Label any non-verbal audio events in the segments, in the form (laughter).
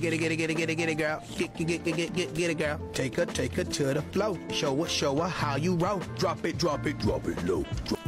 Get it, get it, get it, get it, get it, girl. Get, get, get, get, get, get it, girl. Take her, take her to the flow. Show her, show her how you roll. Drop it, drop it, drop it low. Drop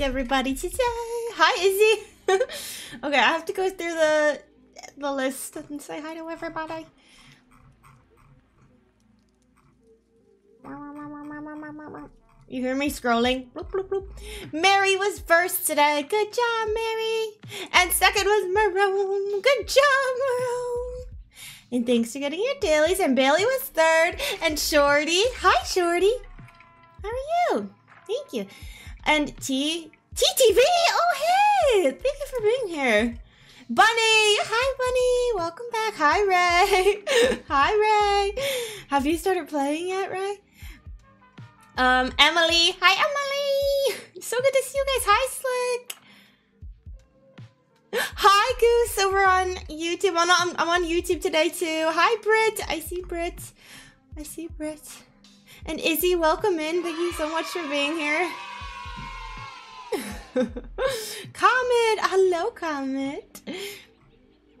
Everybody today? Hi, Izzy. (laughs) okay, I have to go through the the list and say hi to everybody. You hear me scrolling? Bloop, bloop, bloop. Mary was first today. Good job, Mary. And second was Maroon. Good job, Maroon. And thanks for getting your dailies. And Bailey was third. And Shorty. Hi, Shorty. And T. TTV. Oh, hey. Thank you for being here. Bunny. Hi, Bunny. Welcome back. Hi, Ray. (laughs) Hi, Ray. Have you started playing yet, Ray? Um, Emily. Hi, Emily. So good to see you guys. Hi, Slick. (gasps) Hi, Goose, over on YouTube. I'm I'm on YouTube today, too. Hi, Brit. I see Brit. I see Brit. And Izzy, welcome in. Thank you so much for being here. (laughs) Comet. Hello, Comet.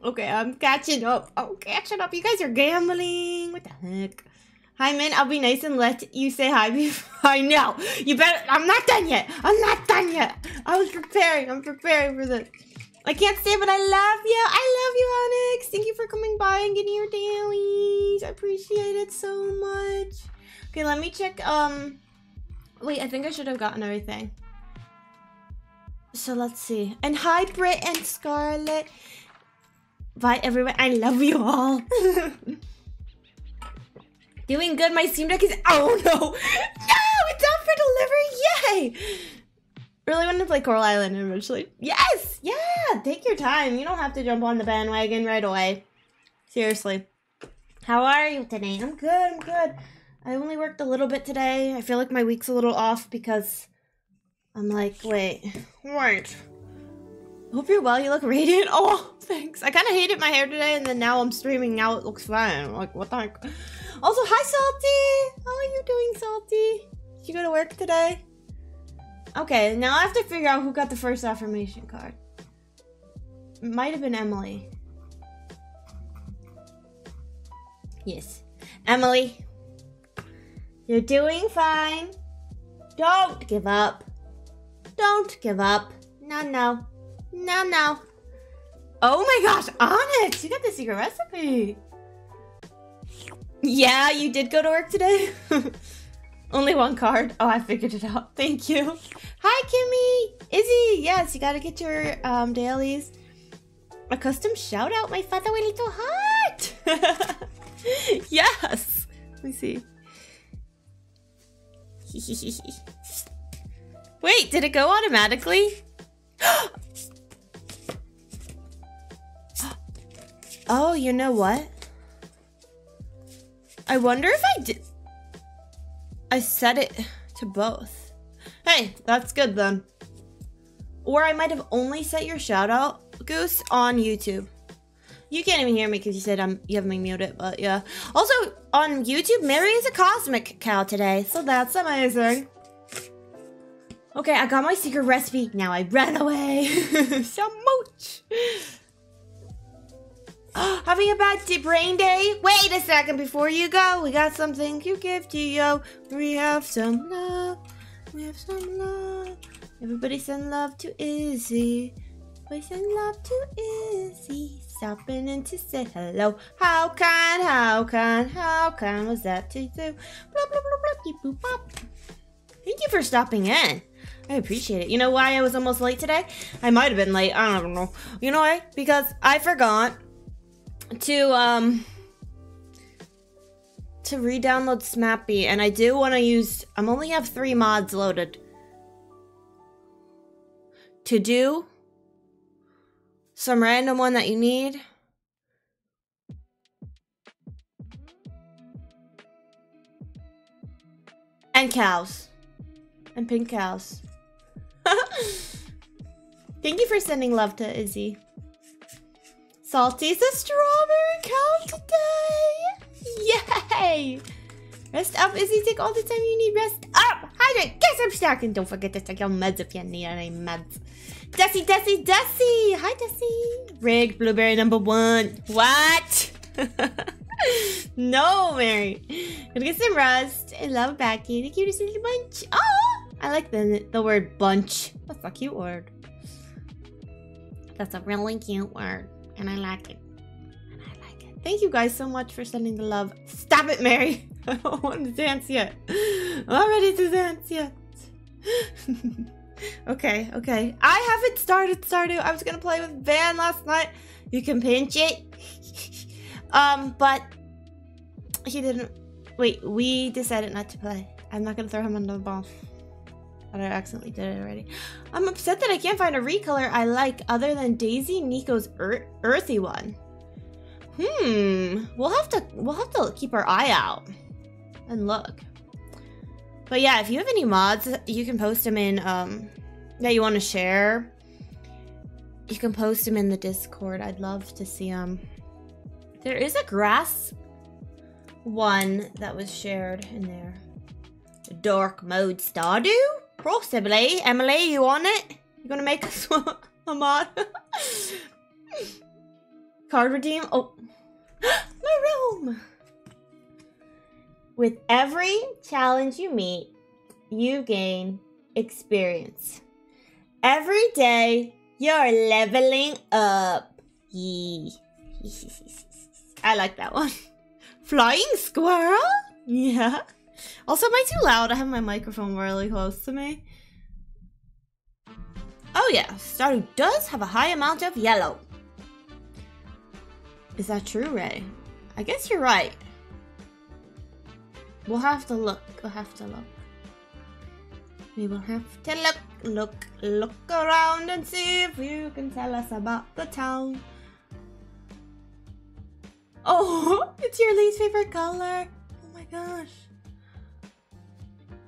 Okay, I'm catching up. I'm catching up. You guys are gambling. What the heck? Hi, Min. I'll be nice and let you say hi (laughs) before. I know. You better. I'm not done yet. I'm not done yet. I was preparing. I'm preparing for this. I can't say, but I love you. I love you, Onyx. Thank you for coming by and getting your dailies. I appreciate it so much. Okay, let me check. Um, wait. I think I should have gotten everything. So let's see. And hi, Britt and Scarlett. Bye, everyone. I love you all. (laughs) Doing good. My Steam Deck is. (laughs) Oh no! No! It's out for delivery! Yay! Really want to play Coral Island eventually. Yes! Yeah! Take your time. You don't have to jump on the bandwagon right away. Seriously. How are you today? I'm good. I'm good. I only worked a little bit today. I feel like my week's a little off because I'm like, wait, wait. Hope you're well. You look radiant. (laughs) Oh, thanks. I kind of hated my hair today, and then now I'm streaming. Now it looks fine. I'm like, what the heck? Also, hi, Salty. How are you doing, Salty? Did you go to work today? Okay, now I have to figure out who got the first affirmation card. Might have been Emily. Yes. Emily, you're doing fine. Don't give up. Don't give up. No, no. No, no. Oh my gosh, Onyx, you got the secret recipe. Yeah, you did go to work today? (laughs) Only one card. Oh, I figured it out. (laughs) Thank you. Hi, Kimmy. Izzy. Yes, you gotta get your um, dailies. A custom shout out, my featherweight little (laughs) heart. yes. Let me see. Wait, did it go automatically? (gasps) oh, you know what? I wonder if I did. I set it to both. Hey, that's good then. Or I might have only set your shout out, Goose, on YouTube. You can't even hear me because you said I'm you have me muted, but yeah. Also on YouTube, Mary is a cosmic cow today, so that's amazing. Okay, I got my secret recipe. Now I ran away. (laughs) so much. (gasps) Having a bad brain day? Wait a second before you go. We got something to give to you. We have some love. We have some love. Everybody send love to Izzy. We send love to Izzy. Stopping in to say hello. How kind, how kind, how kind was that to do? Blah, blah, blah, blah, bop. Thank you for stopping in. I appreciate it. You know why I was almost late today? I might have been late. I don't know. You know why? Because I forgot to um to re-download SMAPI, and I do want to use. I'm only have three mods loaded to do some random one that you need. And cows. And pink cows. (laughs) Thank you for sending love to Izzy. Salty's a strawberry cow today! Yay! Rest up, Izzy. Take all the time you need. Rest up! Hydrate! Get some snack! And don't forget to take your meds if you need any meds. Desi, Desi, Desi! Hi, Desi! Rig, blueberry number one. What? (laughs) no, Mary. Gonna get some rest. I love Becky. The cutest little bunch. Oh! I like the, the word bunch. That's a cute word. That's a really cute word, and I like it. And I like it. Thank you guys so much for sending the love. Stop it, Mary. (laughs) I don't want to dance yet. I'm not ready to dance yet. (laughs) okay, okay. I haven't started Stardew. I was gonna play with Van last night. You can pinch it. (laughs) um, but he didn't. Wait, we decided not to play. I'm not gonna throw him under the bus. But I accidentally did it already. I'm upset that I can't find a recolor I like other than DaisyNiko's ear earthy one. Hmm. We'll have to we'll have to keep our eye out and look. But yeah, if you have any mods, you can post them in um that you want to share. You can post them in the Discord. I'd love to see them. There is a grass one that was shared in there. Dark mode Stardew? Possibly. Emily, you on it? You gonna make us (laughs) a mod? (laughs) Card redeem? Oh. (gasps) My room! With every challenge you meet, you gain experience. Every day, you're leveling up. Yee. (laughs) I like that one. Flying squirrel? Yeah. Also, am I too loud? I have my microphone really close to me. Oh yeah, Stardew does have a high amount of yellow. Is that true, Ray? I guess you're right. We'll have to look. We'll have to look. We will have to look, look, look around and see if you can tell us about the town. Oh, (laughs) it's your least favorite color. Oh my gosh.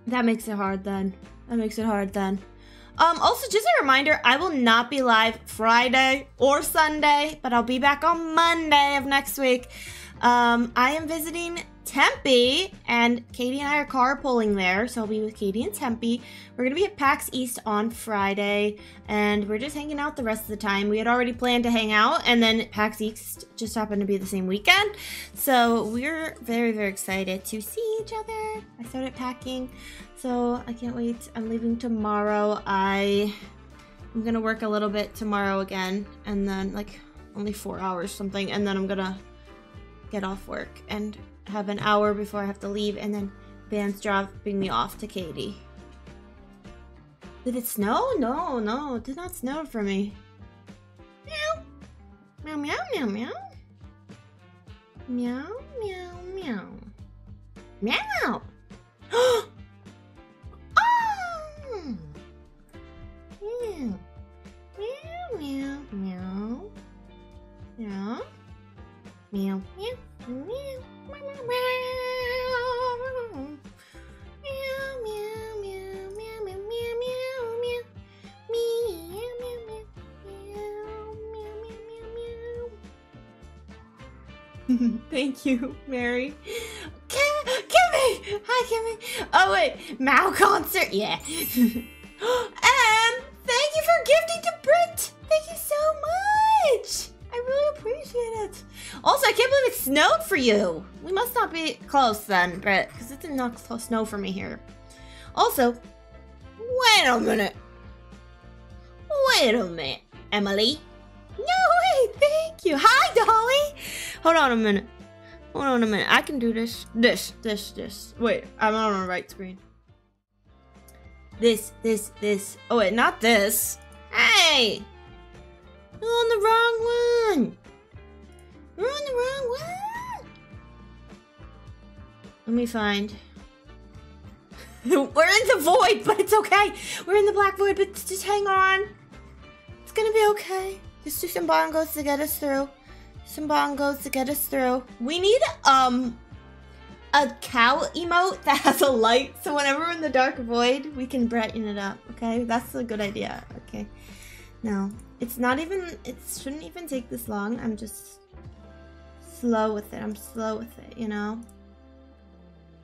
That makes it hard then. That makes it hard then. Um, also, just a reminder, I will not be live Friday or Sunday, but I'll be back on Monday of next week. Um, I am visiting Tempe, and Katie and I are carpooling there, so I'll be with Katie and Tempe. We're gonna be at PAX East on Friday, and we're just hanging out the rest of the time. We had already planned to hang out, and then PAX East just happened to be the same weekend, so we're very, very excited to see each other. I started packing, so I can't wait. I'm leaving tomorrow. I I'm gonna work a little bit tomorrow again, and then like only four hours something, and then I'm gonna get off work and have an hour before I have to leave, and then Van's dropping me off to Katie. Did it snow? No, no, it did not snow for me. Meow. Meow, meow, meow, meow. Meow, meow, meow. Meow. (gasps) oh! Meow. Meow, meow, meow. Meow. Meow, meow, meow. (laughs) Thank you, Mary. Kim, Kimmy! Hi, Kimmy. Oh, wait. Mao concert? Yeah. and (gasps) um, thank you for gifting to Brit. Thank you so much. I really appreciate it. Also, I can't believe it snowed for you. We must not be close then, Brett, because it did not snow for me here. Also, wait a minute. Wait a minute, Emily. No, wait, thank you. Hi, Dolly. Hold on a minute. Hold on a minute. I can do this. This, this, this. Wait, I'm on the right screen. This, this, this. Oh, wait, not this. Hey! You're on the wrong one. You're on the wrong one. Let me find. (laughs) We're in the void, but it's okay. We're in the black void, but just hang on. It's gonna be okay. Just do some bongos to get us through. Some bongos to get us through. We need um a cow emote that has a light, so whenever we're in the dark void, we can brighten it up. Okay, that's a good idea. Okay. No, it's not even. It shouldn't even take this long. I'm just slow with it. I'm slow with it. You know.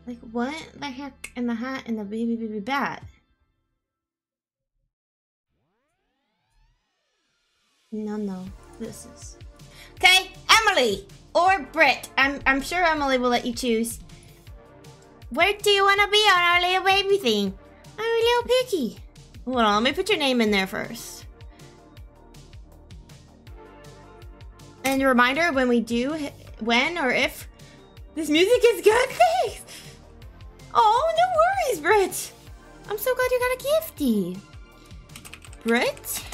Like what the heck in the hat and the baby baby bat? No, no. This is okay. Emily or Britt. I'm I'm sure Emily will let you choose. Where do you want to be on our little baby thing? Our little piggy. Well, let me put your name in there first. And a reminder when we do, when or if this music is good, (laughs) thanks. Oh, no worries, Brit. I'm so glad you got a gifty. Brit?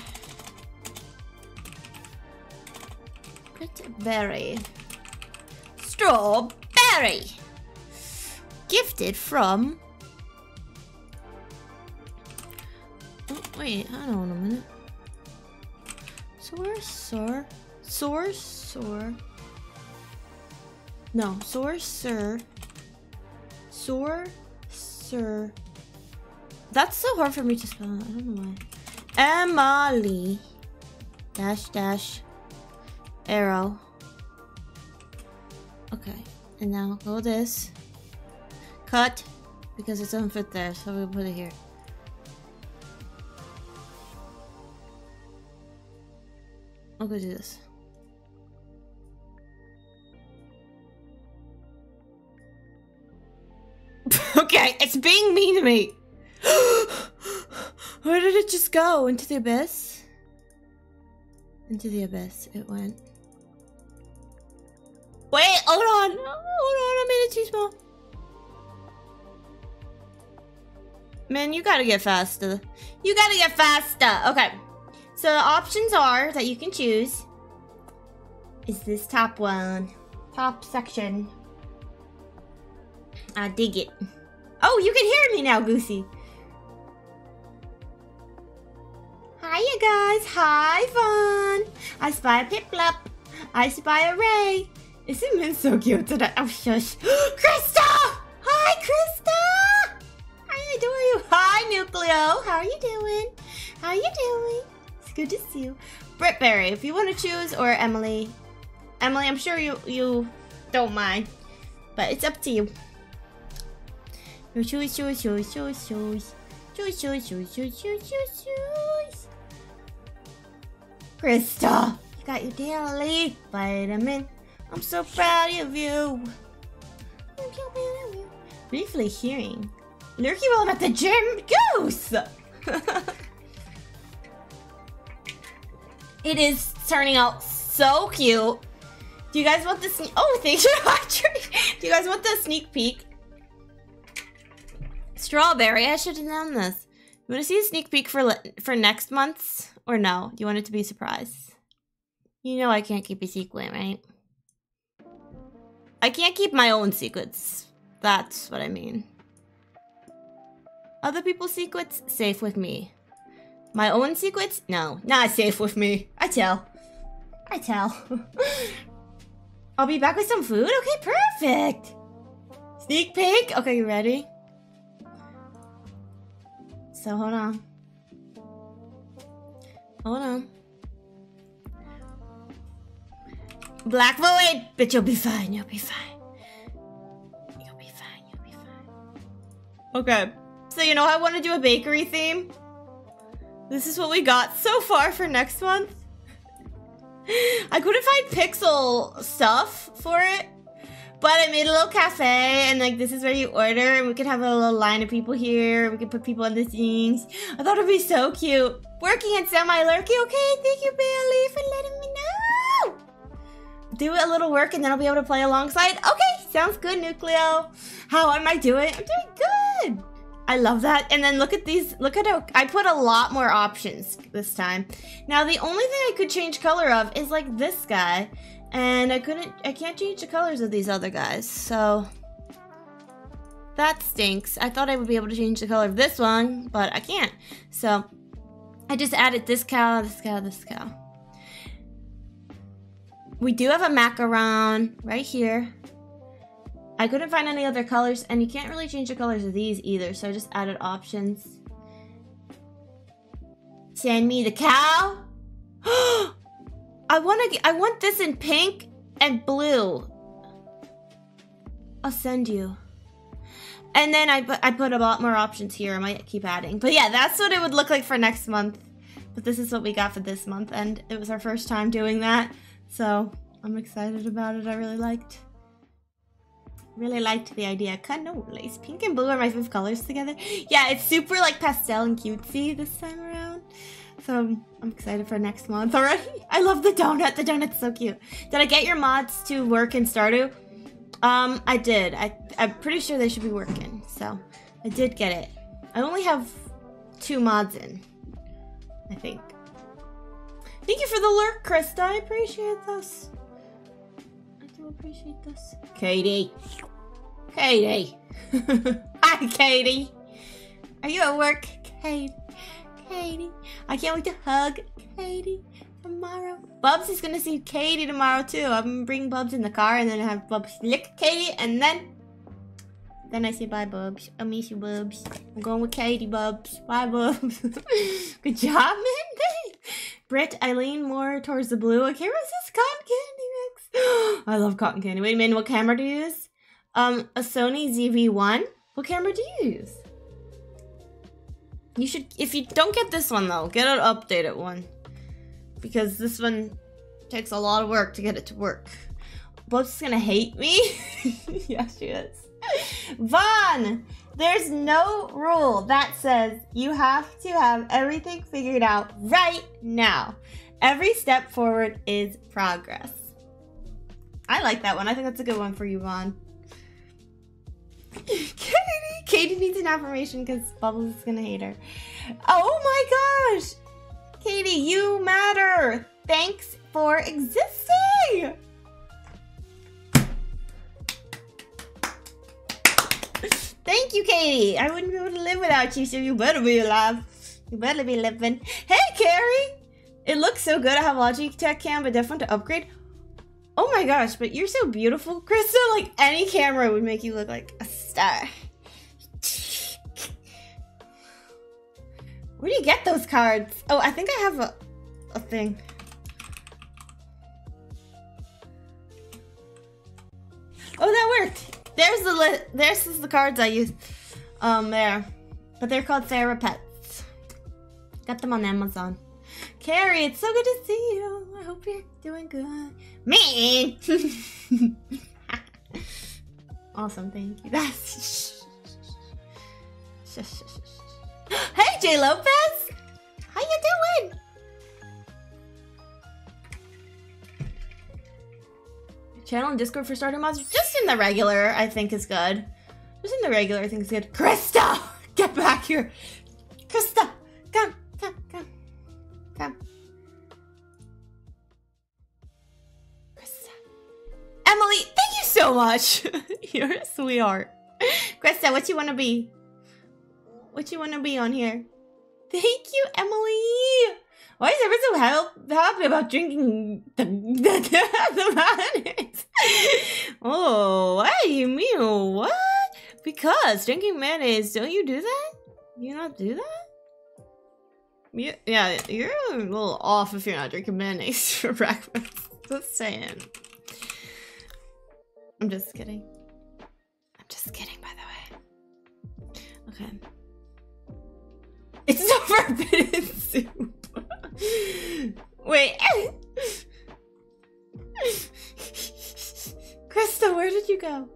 Brit Berry. Strawberry. Gifted from... Oh, wait, hold on a minute. So where's sir. Source, sir. No. Soar, sir. That's so hard for me to spell. I don't know why. Emily. Dash, dash. Arrow. Okay. And now go this. Cut. Because it doesn't fit there, so we'll put it here. I'll go do this. (laughs) okay, it's being mean to me. (gasps) Where did it just go? Into the abyss? Into the abyss it went. Wait, hold on. Hold on, I made it too small. Man, you gotta get faster. You gotta get faster. Okay. So the options are that you can choose is this top one. Top section. I dig it. Oh, you can hear me now, Goosey. Hi, you guys. Hi, Vaughn. I spy a Piplup. I spy a Ray. Isn't Min so cute today? Oh, shush. (gasps) Krista! Hi, Krista! I adore you. Hi, Nucleo. How are you doing? How are you doing? It's good to see you. Britberry, if you want to choose, or Emily. Emily, I'm sure you, you don't mind. But it's up to you. Choose, choose, choose, choose, choose. Choose, choose, choose, choose, choose, choose, choose. Krista, you got your daily vitamin. I'm so proud of you. I'm so proud of you. Briefly hearing. Lurky I'm at the gym. Goose! it is turning out so cute. Do you guys want the sneak? Oh, thank you, Do you guys want the sneak peek? Strawberry. I should have known this. You want to see a sneak peek for for next month's or no? You want it to be a surprise? You know I can't keep a secret, right? I can't keep my own secrets. That's what I mean. Other people's secrets, safe with me. My own secrets? No, not safe with me. I tell. I tell. (laughs) I'll be back with some food? Okay, perfect! Sneak peek? Okay, you ready? So hold on. Hold on. Black Void! But you'll be fine, you'll be fine. You'll be fine, you'll be fine. Okay. So you know I want to do a bakery theme? This is what we got so far for next month. (laughs) I couldn't find pixel stuff for it. But I made a little cafe, and like this is where you order, and we could have a little line of people here. We could put people on the things. I thought it'd be so cute. Working at Semi Lurky, okay? Thank you, Bailey, for letting me know. Do a little work, and then I'll be able to play alongside. Okay, sounds good, Nucleo. How am I doing? I'm doing good. I love that. And then look at these. Look at how I put a lot more options this time. Now, the only thing I could change color of is like this guy. And I couldn't, I can't change the colors of these other guys, so that stinks. I thought I would be able to change the color of this one, but I can't. So I just added this cow, this cow, this cow. We do have a macaron right here. I couldn't find any other colors, and you can't really change the colors of these either, so I just added options. Send me the cow. (gasps) Oh, I want to. I want this in pink and blue. I'll send you. And then I put I put a lot more options here. I might keep adding, but yeah, that's what it would look like for next month. But this is what we got for this month, and it was our first time doing that, so I'm excited about it. I really liked. Really liked the idea. Cannolis. Pink and blue are my favorite colors together. Yeah, it's super like pastel and cutesy this time around. So I'm excited for next month already. (laughs) I love the donut. The donut's so cute. Did I get your mods to work in Stardew? Um, I did. I, I'm pretty sure they should be working. So I did get it. I only have two mods in. I think. Thank you for the lurk, Krista. I appreciate this. I do appreciate this. Katie. Katie. (laughs) Hi, Katie. Are you at work, Katie? Katie. I can't wait to hug Katie tomorrow. Bubs is gonna see Katie tomorrow too. I'm gonna bring Bubs in the car and then have Bubs lick Katie and then then I say bye Bubs. I miss you Bubs. I'm going with Katie Bubs. Bye Bubs. (laughs) Good job, man. Britt, I lean more towards the blue. I can't resist cotton candy mix. (gasps) I love cotton candy. Wait a minute, what camera do you use? Um, a Sony ZV-1. What camera do you use? You should, if you don't get this one though, get an updated one. Because this one takes a lot of work to get it to work. Bub's gonna hate me. (laughs) yeah, she is. Vaughn, there's no rule that says you have to have everything figured out right now. Every step forward is progress. I like that one. I think that's a good one for you, Vaughn. Katie, Katie needs an affirmation because Bubbles is gonna hate her. Oh my gosh! Katie, you matter! Thanks for existing! Thank you, Katie! I wouldn't be able to live without you, so you better be alive. You better be living. Hey, Carrie! It looks so good. I have Logitech cam, but definitely to upgrade. Oh my gosh, but you're so beautiful, Krista. (laughs) Like, any camera would make you look like a star. Where do you get those cards? Oh, I think I have a, a thing. Oh, that worked. There's the li there's the cards I use. Um, there, but they're called Sarah Pets. Got them on Amazon. Carrie, it's so good to see you. I hope you're doing good. Man. (laughs) awesome, thank you. (laughs) That's. Hey, Jay Lopez! How you doing? Channel and Discord for starter mods? Just in the regular, I think is good. Just in the regular, I think is good. Krista! (laughs) Get back here! Krista! Come, come, come. Come. Krista. Emily, so much! You're a sweetheart. Krista, what you want to be? What you want to be on here? Thank you, Emily. Why is everyone so help, happy about drinking the (laughs) the, the mayonnaise? oh, what do you mean? What? Because drinking mayonnaise, don't you do that? You not do that? Yeah, yeah, you're a little off if you're not drinking mayonnaise (laughs) for breakfast. Just saying. I'm just kidding. I'm just kidding, by the way. Okay. It's (laughs) no forbidden soup. Wait. Krista, where did you go?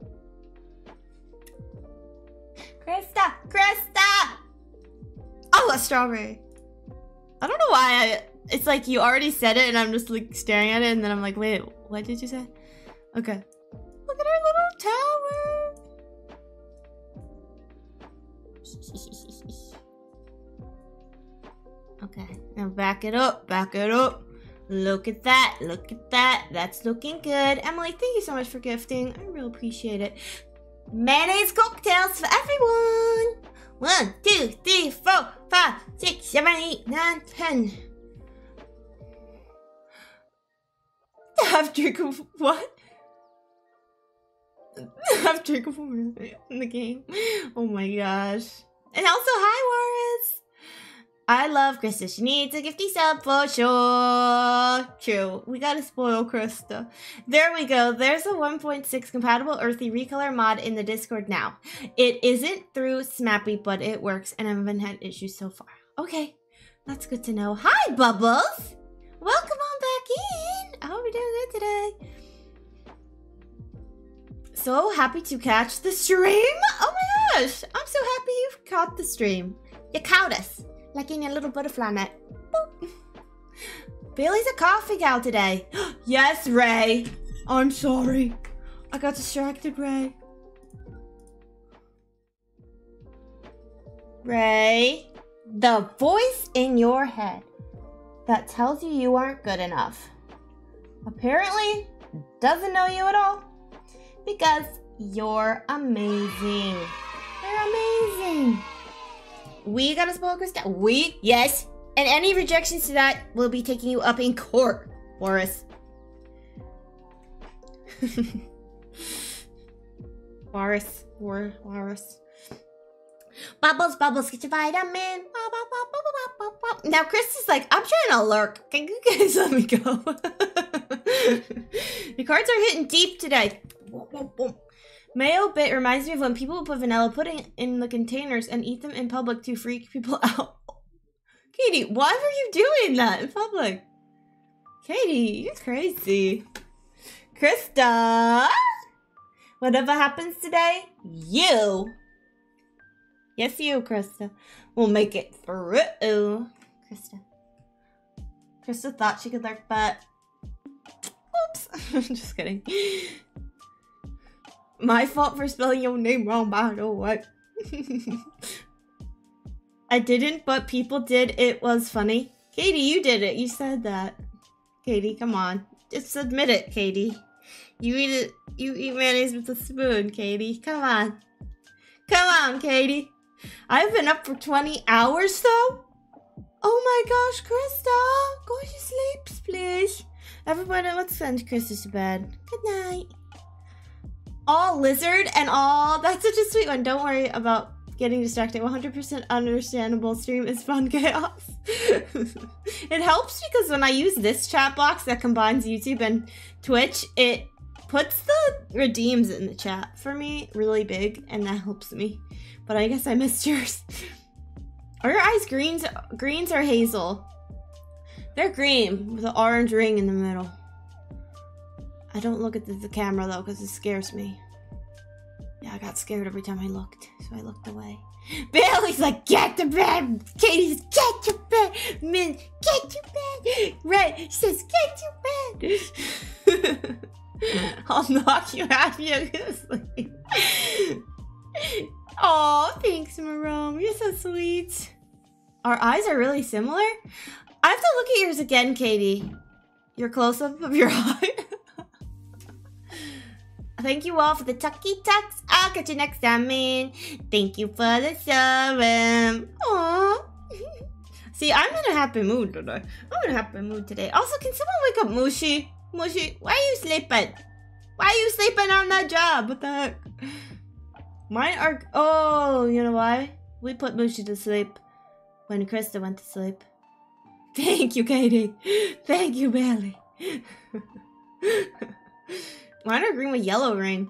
Krista! Krista! Oh, a strawberry. I don't know why I, it's like you already said it and I'm just like staring at it and then I'm like, wait, what did you say? Okay. Look at our little tower. Okay, now back it up, back it up. Look at that, look at that. That's looking good. Emily, thank you so much for gifting. I really appreciate it. Mayonnaise cocktails for everyone. One, two, three, four, five, six, seven, eight, nine, ten. Half drink of what? Half drink of in the game. Oh my gosh. And also, hi, Warris. I love Krista. She needs a gifty sub for sure. True. We gotta spoil Krista. There we go. There's a 1.6 compatible earthy recolor mod in the Discord now. It isn't through SMAPI, but it works and I haven't had issues so far. Okay. That's good to know. Hi, Bubbles! Welcome on back in! I hope you're doing good today. So happy to catch the stream! Oh my gosh! I'm so happy you've caught the stream. You caught us like in a little butterfly net. Bailey's a coffee gal today. (gasps) yes, Ray. I'm sorry. I got distracted, Ray. Ray, the voice in your head that tells you you aren't good enough apparently doesn't know you at all because you're amazing. You're amazing. We gotta spoil Krista. We? Yes. And any rejections to that will be taking you up in court, Boris. (laughs) Boris. War, Boris. Bubbles, bubbles, get your vitamin. Now Chris is like, I'm trying to lurk. Can you guys (laughs) let me go? (laughs) the cards are hitting deep today. Mayo bit reminds me of when people put vanilla pudding in the containers and eat them in public to freak people (laughs) out. Katie, why were you doing that in public? Katie, you're crazy. Krista, whatever happens today, you Yes, you, Krista. We'll make it through. Krista. Krista thought she could lurk, but... Oops. (laughs) Just kidding. My fault for spelling your name wrong, by the way. (laughs) I didn't, but people did. It was funny. Katie, you did it. You said that. Katie, come on. Just admit it, Katie. You eat it. You eat mayonnaise with a spoon, Katie. Come on. Come on, Katie. I've been up for 20 hours though? Oh my gosh, Krista! Go to sleep, please. Everybody, let's send Krista to bed. Good night. All lizard and all. That's such a sweet one. Don't worry about getting distracted. 100% understandable. Stream is fun (laughs) chaos. it helps because when I use this chat box that combines YouTube and Twitch, it puts the redeems in the chat for me really big, and that helps me. But I guess I missed (laughs) yours. Are your eyes greens, greens or hazel? They're green with an orange ring in the middle. I don't look at the, the camera though because it scares me. Yeah, I got scared every time I looked, so I looked away. (laughs) Bailey's like, get to bed! Katie's get to bed! Min, get to bed! Red says, get to bed! (laughs) I'll knock you out of your sleep. (laughs) Oh, thanks, Marome. You're so sweet. Our eyes are really similar? I have to look at yours again, Katie. Your close-up of your eye. Thank you all for the tucky tucks. I'll catch you next time, man. Thank you for the sub. Aww. (laughs) See, I'm in a happy mood today. I'm in a happy mood today. Also, can someone wake up Mushi? Mushi, why are you sleeping? Why are you sleeping on that job? What the heck? Mine are. Oh, you know why? We put Mushi to sleep when Krista went to sleep. (laughs) Thank you, Katie. (laughs) Thank you, Bailey. Mine are green with yellow ring.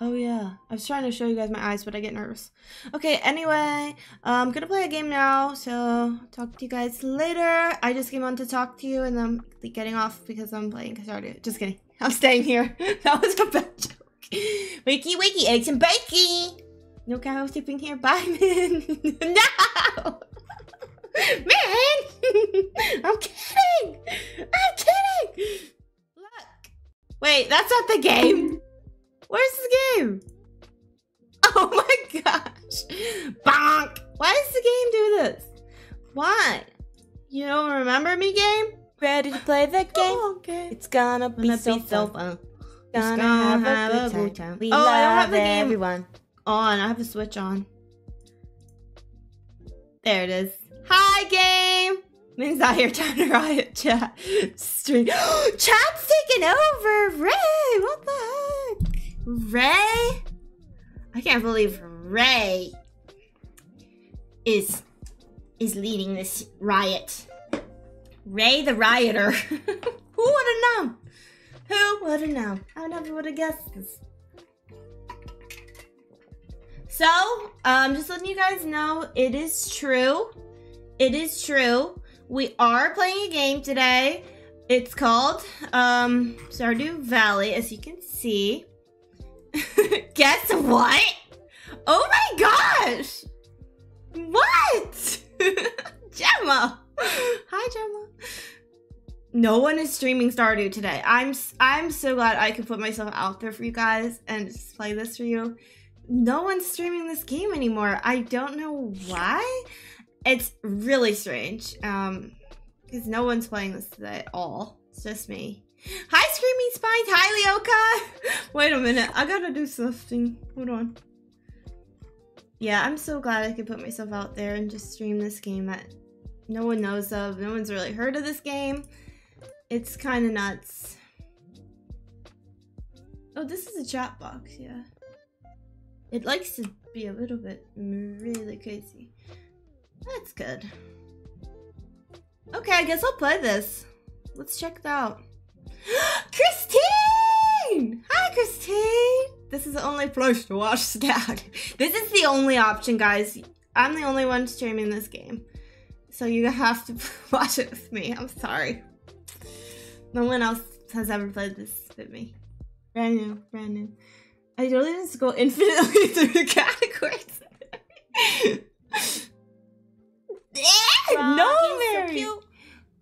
Oh yeah, I was trying to show you guys my eyes, but I get nervous. Okay, anyway, I'm gonna play a game now, so talk to you guys later. I just came on to talk to you, and I'm getting off because I'm playing Stardew. Just kidding. (laughs) I'm staying here. (laughs) That was a bad joke. Wakey, wakey, eggs and bacon. No cow sleeping here. Bye, (laughs) man. no! Man! (laughs) I'm kidding! I'm kidding! Look. Wait, that's not the game. Where's the game? Oh (laughs) my gosh. Bonk. Why does the game do this? Why? You don't remember me, game? Ready to play the game? Okay. It's gonna be, gonna so, be so fun. Gonna, gonna have, have, a good time. time. We oh, love I don't have the game everyone. on. I have a switch on. There it is. Hi, game. Min's out here trying to riot chat. Stream. (gasps) Chat's taking over. Ray, what the heck? Ray? I can't believe Ray is is leading this riot. Ray the Rioter. (laughs) Who would have known? Who would have known? I never would have guessed this. So, um, just letting you guys know, it is true. It is true. We are playing a game today. It's called um, Stardew Valley, as you can see. (laughs) Guess what? Oh my gosh! What? (laughs) Gemma! Hi, Gemma. No one is streaming Stardew today. I'm I'm so glad I could put myself out there for you guys and just play this for you. No one's streaming this game anymore. I don't know why. It's really strange. Um, because no one's playing this at all. It's just me. Hi, Screaming Spines. Hi, Leoka. (laughs) Wait a minute. I gotta do something. Hold on. Yeah, I'm so glad I could put myself out there and just stream this game that no one knows of. No one's really heard of this game. It's kind of nuts. Oh, this is a chat box, yeah. It likes to be a little bit really crazy. That's good. Okay, I guess I'll play this. Let's check it out. (gasps) Christine! Hi, Christine! This is the only place to watch (laughs) Stag. This is the only option, guys. I'm the only one streaming this game. So you have to (laughs) watch it with me. I'm sorry. No one else has ever played this with me. Brand new, brand new. I don't even go (laughs) infinitely through the categories. No, Mary. you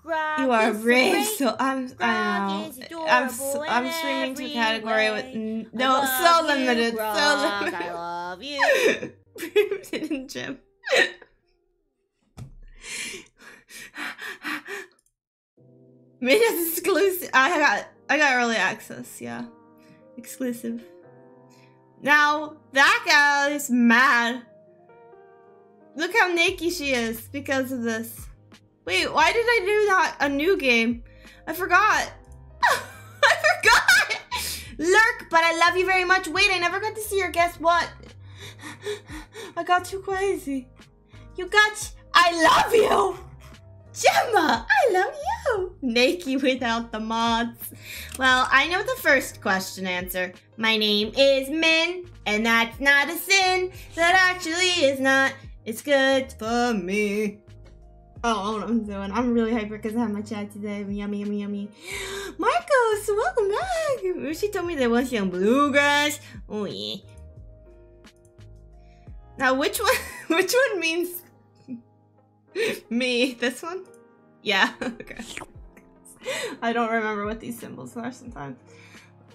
are brave, so I'm. I know. I'm. So, I'm streaming to a category with no so limited, so limited. I love you. (laughs) in gym. Made us exclusive. I got I got early access. Yeah, exclusive. Now that guy is mad. Look how naked she is because of this. Wait, why did I do that? A new game. I forgot. (laughs) I forgot. Lurk, but I love you very much. Wait, I never got to see her. Guess what? I got too crazy. You got. I love you. Gemma, I love you. Naked without the mods. Well, I know the first question answer. My name is Min, and that's not a sin. That actually is not. It's good for me. Oh, what I'm doing. I'm really hyper because I had my chat today. Yummy, yummy, yummy. Marcos, welcome back. She told me there was some bluegrass. Oh yeah. Now, which one? (laughs) Which one means me? This one? Yeah. (laughs) okay. I don't remember what these symbols are sometimes.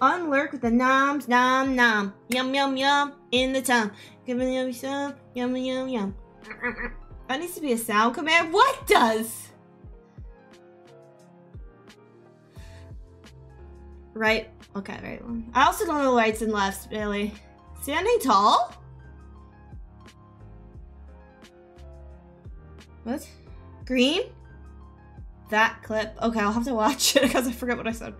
Unlurk with the noms, nom, nom. Yum, yum, yum. In the tongue. Give me yum, yum, yum, yum, yum. (laughs) That needs to be a sound command. What does? Right. Okay, right. I also don't know rights and lefts, really. Standing tall? What? Green? That clip. Okay, I'll have to watch (laughs) it because I forgot what I said.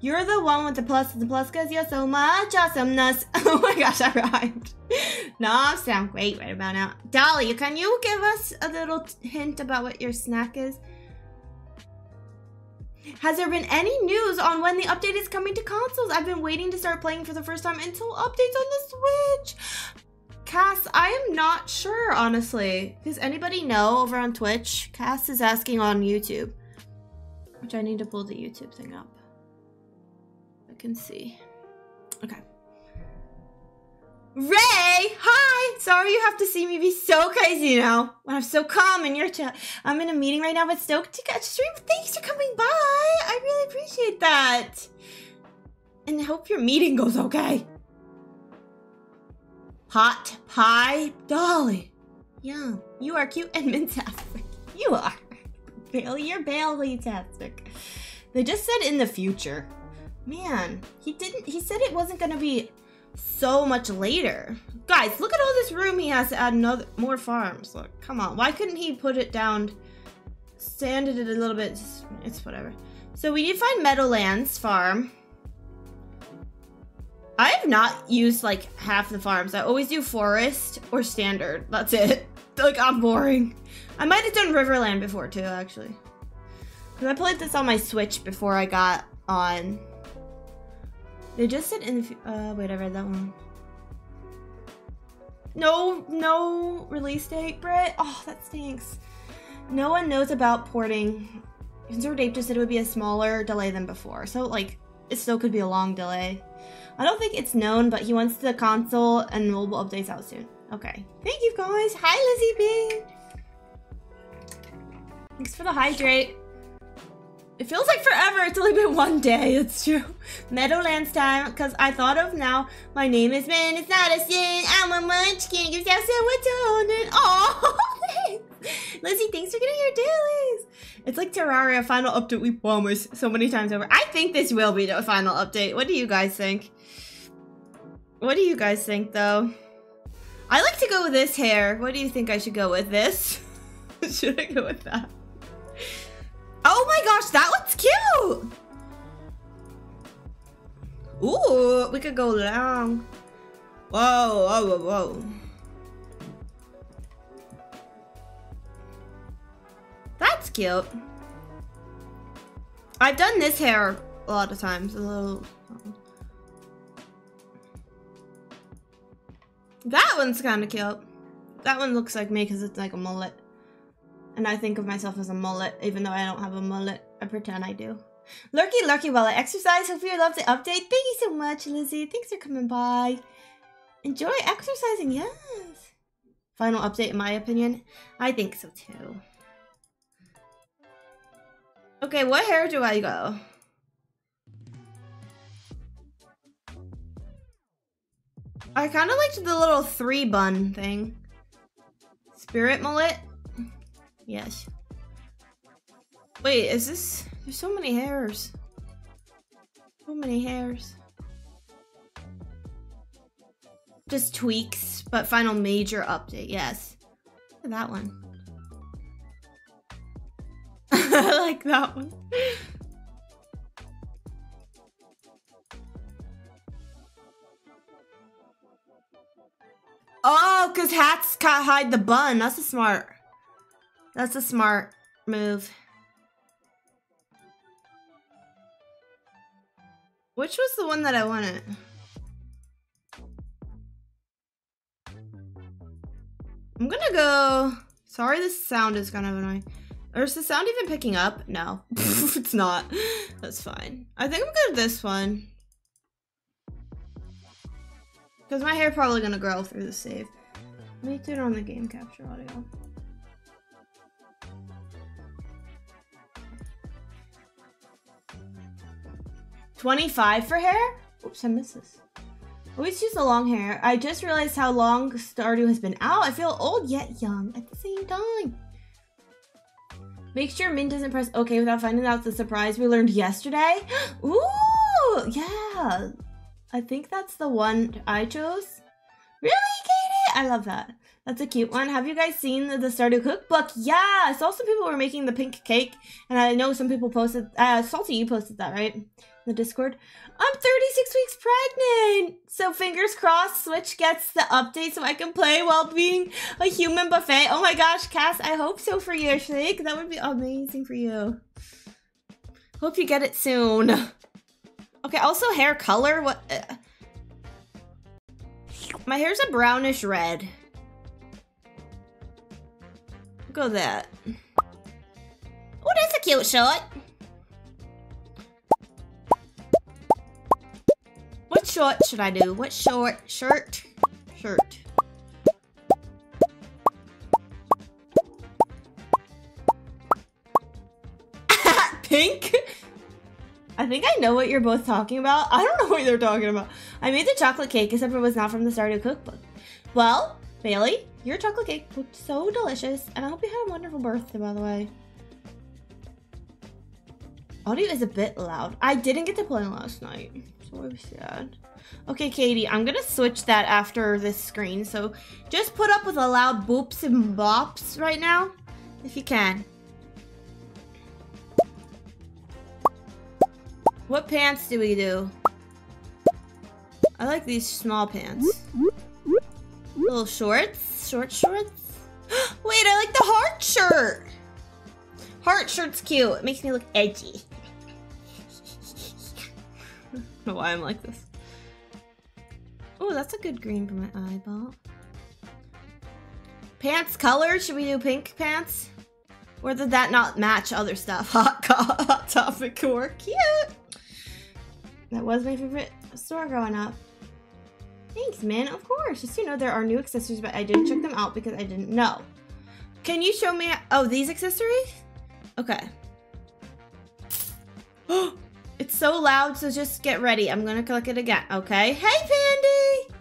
You're the one with the plus and the plus because you're so much awesomeness. (laughs) Oh my gosh, I rhymed. (laughs) no, sound great right about now. Dolly, can you give us a little hint about what your snack is? Has there been any news on when the update is coming to consoles? I've been waiting to start playing for the first time until updates on the Switch. Cass, I am not sure, honestly. Does anybody know over on Twitch? Cass is asking on YouTube. Which I need to pull the YouTube thing up. I can see. Okay. Ray! Hi! Sorry you have to see me be so crazy now. When I'm so calm in your chat. I'm in a meeting right now, but stoked to catch stream. Thanks for coming by. I really appreciate that. And I hope your meeting goes okay. Hot pie Dolly. Yeah, you are cute and (laughs) fantastic. You are. Bailey, you're Bailey-tastic. They just said in the future. Man, he didn't, he said it wasn't gonna be so much later. Guys, look at all this room he has to add another, more farms. Look, come on. Why couldn't he put it down, sanded it a little bit? It's whatever. So we need to find Meadowlands farm. I have not used like half the farms. I always do forest or standard. That's it. (laughs) Like I'm boring. I might have done Riverland before too, actually. Cause I played this on my Switch before I got on. They just said in the uh wait, I read that one. No, no release date, Britt. Oh, that stinks. No one knows about porting. ConcernedApe just said it would be a smaller delay than before, so like it still could be a long delay. I don't think it's known, but he wants the console and mobile updates out soon. Okay. Thank you guys. Hi Lizzie B. Thanks for the hydrate. It feels like forever. It's only been one day. It's true. Meadowlands time, because I thought of now. My name is Min. It's not a sin. I'm a munchkin. Give yourself serotonin. Oh, (laughs) Lizzie, thanks for getting your dailies. It's like Terraria final update we promised so many times over. I think this will be the final update. What do you guys think? What do you guys think, though? I like to go with this hair. What do you think I should go with this? (laughs) should I go with that? Oh my gosh, that looks cute! Ooh, we could go long. Whoa, whoa, whoa, whoa. That's cute. I've done this hair a lot of times. A little. That one's kind of cute. That one looks like me because it's like a mullet. And I think of myself as a mullet, even though I don't have a mullet. I pretend I do. Lurky, lurky while I exercise. Hope you love the update. Thank you so much, Lizzie. Thanks for coming by. Enjoy exercising, yes. Final update, in my opinion. I think so too. Okay, what hair do I go? I kind of liked the little three bun thing. Spirit mullet. Yes. Wait, is this... There's so many hairs. So many hairs. Just tweaks, but final major update, yes. Look at that one. (laughs) I like that one. Oh, because hats can't hide the bun. That's a smart. That's a smart move. Which was the one that I wanted? I'm gonna go... Sorry, this sound is kind of annoying. Or is the sound even picking up? No, (laughs) it's not. That's fine. I think I'm good at this one. Because my hair probably gonna grow through the save. Let me turn on the game capture audio. 25 for hair? Oops, I missed this. Always use the long hair. I just realized how long Stardew has been out. I feel old yet young at the same time. Make sure Min doesn't press OK without finding out the surprise we learned yesterday. (gasps) Ooh, yeah. I think that's the one I chose. Really, Katie? I love that. That's a cute one. Have you guys seen the Stardew cookbook? Yeah, I saw some people were making the pink cake, and I know some people posted. Uh, Salty, you posted that, right? The Discord. I'm 36 weeks pregnant! So fingers crossed Switch gets the update so I can play while being a human buffet. Oh my gosh, Cass, I hope so for your sake. That would be amazing for you. Hope you get it soon. Okay, also hair color. What? Uh, my hair's a brownish red. Go that. Oh, that's a cute shot. Short should I do? What short shirt? Shirt. (laughs) Pink? I think I know what you're both talking about. I don't know what you're talking about. I made the chocolate cake, except it was not from the Stardew cookbook. Well, Bailey, your chocolate cake looked so delicious, and I hope you had a wonderful birthday, by the way. Audio is a bit loud. I didn't get to play last night so sad. Okay, Katie, I'm gonna switch that after this screen. So just put up with a loud boops and bops right now, if you can. What pants do we do? I like these small pants. Little shorts? Short shorts? (gasps) Wait, I like the heart shirt! Heart shirt's cute. It makes me look edgy I don't know why I'm like this. Oh, that's a good green for my eyeball. Pants color? Should we do pink pants? Or did that not match other stuff? (laughs) Hot, hot topic core. Cute! That was my favorite store growing up. Thanks, man. Of course. Just so you know, there are new accessories, but I didn't check them out because I didn't know. Can you show me... Oh, these accessories? Okay. (gasps) Oh, it's so loud, so just get ready. I'm gonna click it again, okay? Hey, Pandy!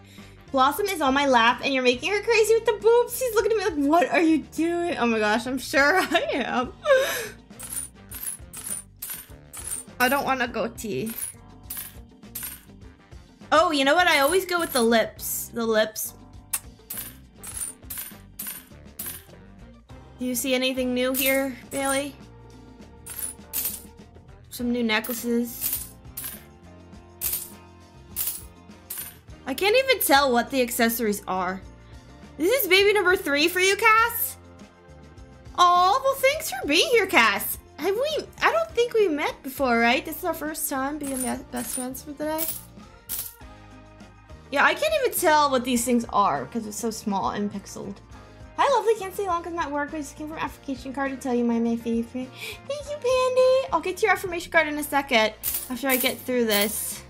Blossom is on my lap and you're making her crazy with the boobs. She's looking at me like, what are you doing? Oh my gosh, I'm sure (laughs) I am. I don't want a goatee. Oh, you know what? I always go with the lips. The lips. Do you see anything new here, Bailey? Some new necklaces. I can't even tell what the accessories are. This is baby number three for you, Cass? Oh, well, thanks for being here, Cass. Have we? I don't think we met before, right? This is our first time being best friends for the day. Yeah, I can't even tell what these things are because it's so small and pixeled. Hi, lovely. Can't stay long because I'm at work. I just came from affirmation card to tell you my, my favorite. Thank you, Pandy. I'll get to your affirmation card in a second after I get through this.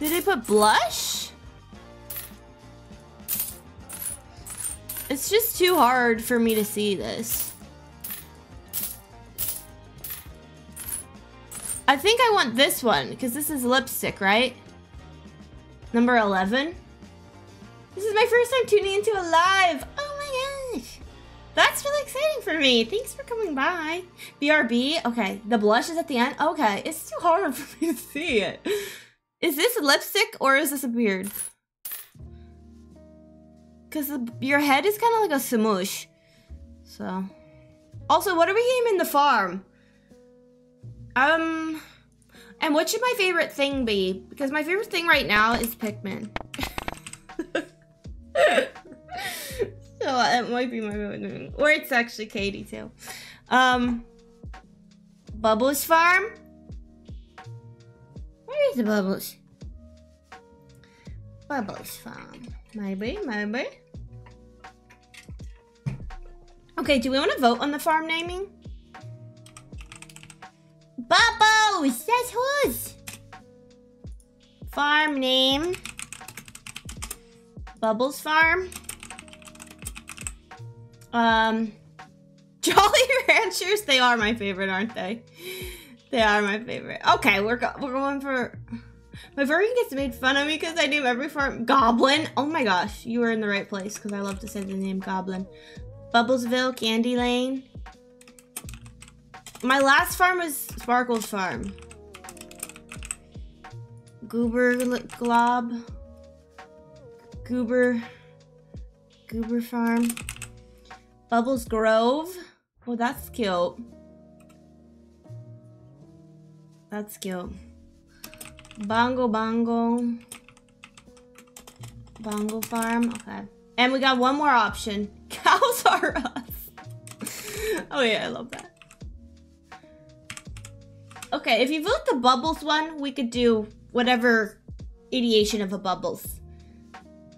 Did they put blush? It's just too hard for me to see this. I think I want this one because this is lipstick, right? Number 11. This is my first time tuning into a live. That's really exciting for me. Thanks for coming by. BRB. Okay. The blush is at the end. Okay. It's too hard (laughs) for me to see it. Is this a lipstick or is this a beard? Because your head is kind of like a smoosh. So. Also, what are we naming the farm? Um. And what should my favorite thing be? Because my favorite thing right now is Pikmin. (laughs) so it might be my favorite Or it's actually Katie too. Um Bubbles Farm? Where is the Bubbles? Bubbles Farm. Maybe, maybe. Okay, do we want to vote on the farm naming? Bubbles! That's whose! Farm name. Bubbles Farm. Um, (laughs) Jolly Ranchers. They are my favorite, aren't they? They are my favorite. Okay, we're go we're going for. My furry gets made fun of me because I name every farm Goblin. Oh my gosh, you were in the right place because I love to say the name Goblin. Bubblesville, Candy Lane. My last farm was Sparkles Farm. Goober Glob. Goober. Goober Farm. Bubbles Grove. Oh, that's cute. That's cute. Bongo Bongo. Bongo Farm. Okay. And we got one more option. (laughs) Cows are us. (laughs) oh yeah, I love that. Okay, if you vote the Bubbles one, we could do whatever ideation of a Bubbles.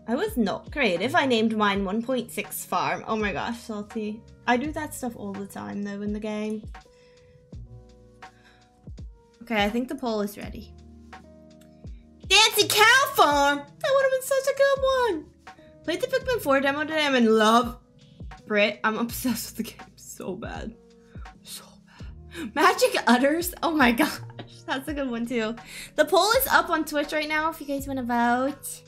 I was not creative. I named mine 1.6 farm. Oh my gosh, salty. I do that stuff all the time though in the game. Okay, I think the poll is ready. Dancy Cow Farm! That would have been such a good one! Played the Pikmin 4 demo today. I'm in love. Brit, I'm obsessed with the game so bad. So bad. Magic Udders? Oh my (laughs) gosh, that's a good one too. The poll is up on Twitch right now if you guys want to vote.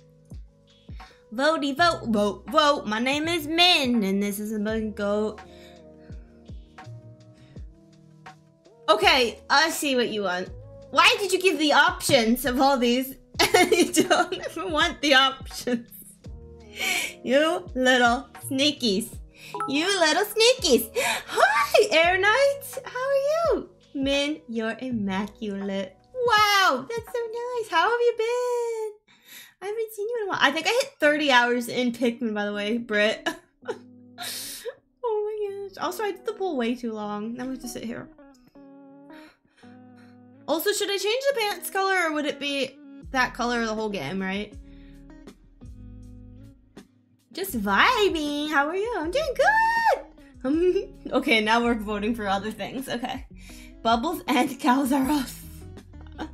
Votey vote, vote, vote. My name is Min, and this is a goat. Okay, I see what you want. Why did you give the options of all these? (laughs) you don't even want the options. You little sneakies. You little sneakies. Hi, Air Knight. How are you? Min, you're immaculate. Wow, that's so nice. How have you been? I haven't seen you in a while. I think I hit 30 hours in Pikmin, by the way, Britt. (laughs) oh my gosh. Also, I did the pool way too long. Now we have to sit here. Also, should I change the pants color or would it be that color the whole game, right? Just vibing. How are you? I'm doing good. (laughs) okay, now we're voting for other things. Okay. Bubbles and cows are off. (laughs)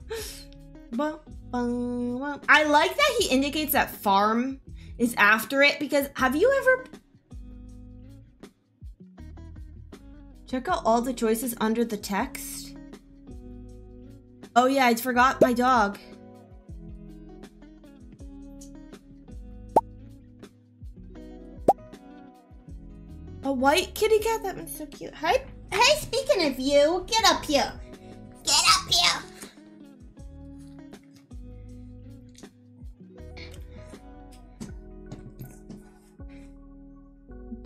well, I like that he indicates that farm is after it because have you ever Check out all the choices under the text. Oh yeah, I forgot my dog. A white kitty cat? That one's so cute. Hi. Hey, speaking of you, get up here. Get up here.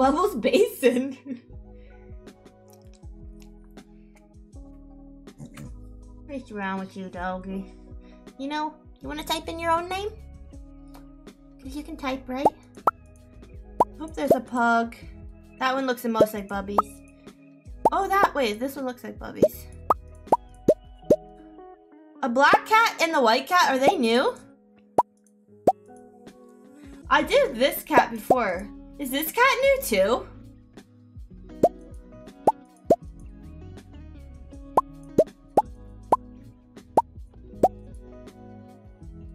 Bubbles Basin. What's wrong with you, doggy? You know, you want to type in your own name? Because you can type, right? Hope there's a pug. That one looks the most like Bubby's. Oh, that way. This one looks like Bubby's. A black cat and the white cat, are they new? I did this cat before. Is this cat new too?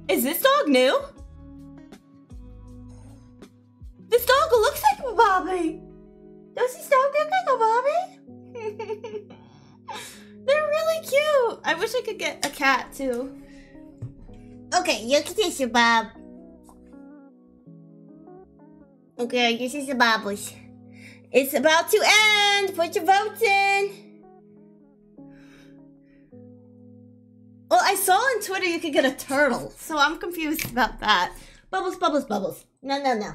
Is this dog new? This dog looks like a Bobby. Does this dog look like a Bobby? (laughs) They're really cute. I wish I could get a cat too. Okay, you can taste your Bob. Okay, this is the Bobbles. It's about to end. Put your votes in. Well, I saw on Twitter you could get a turtle, so I'm confused about that. Bubbles, bubbles, bubbles. No, no, no.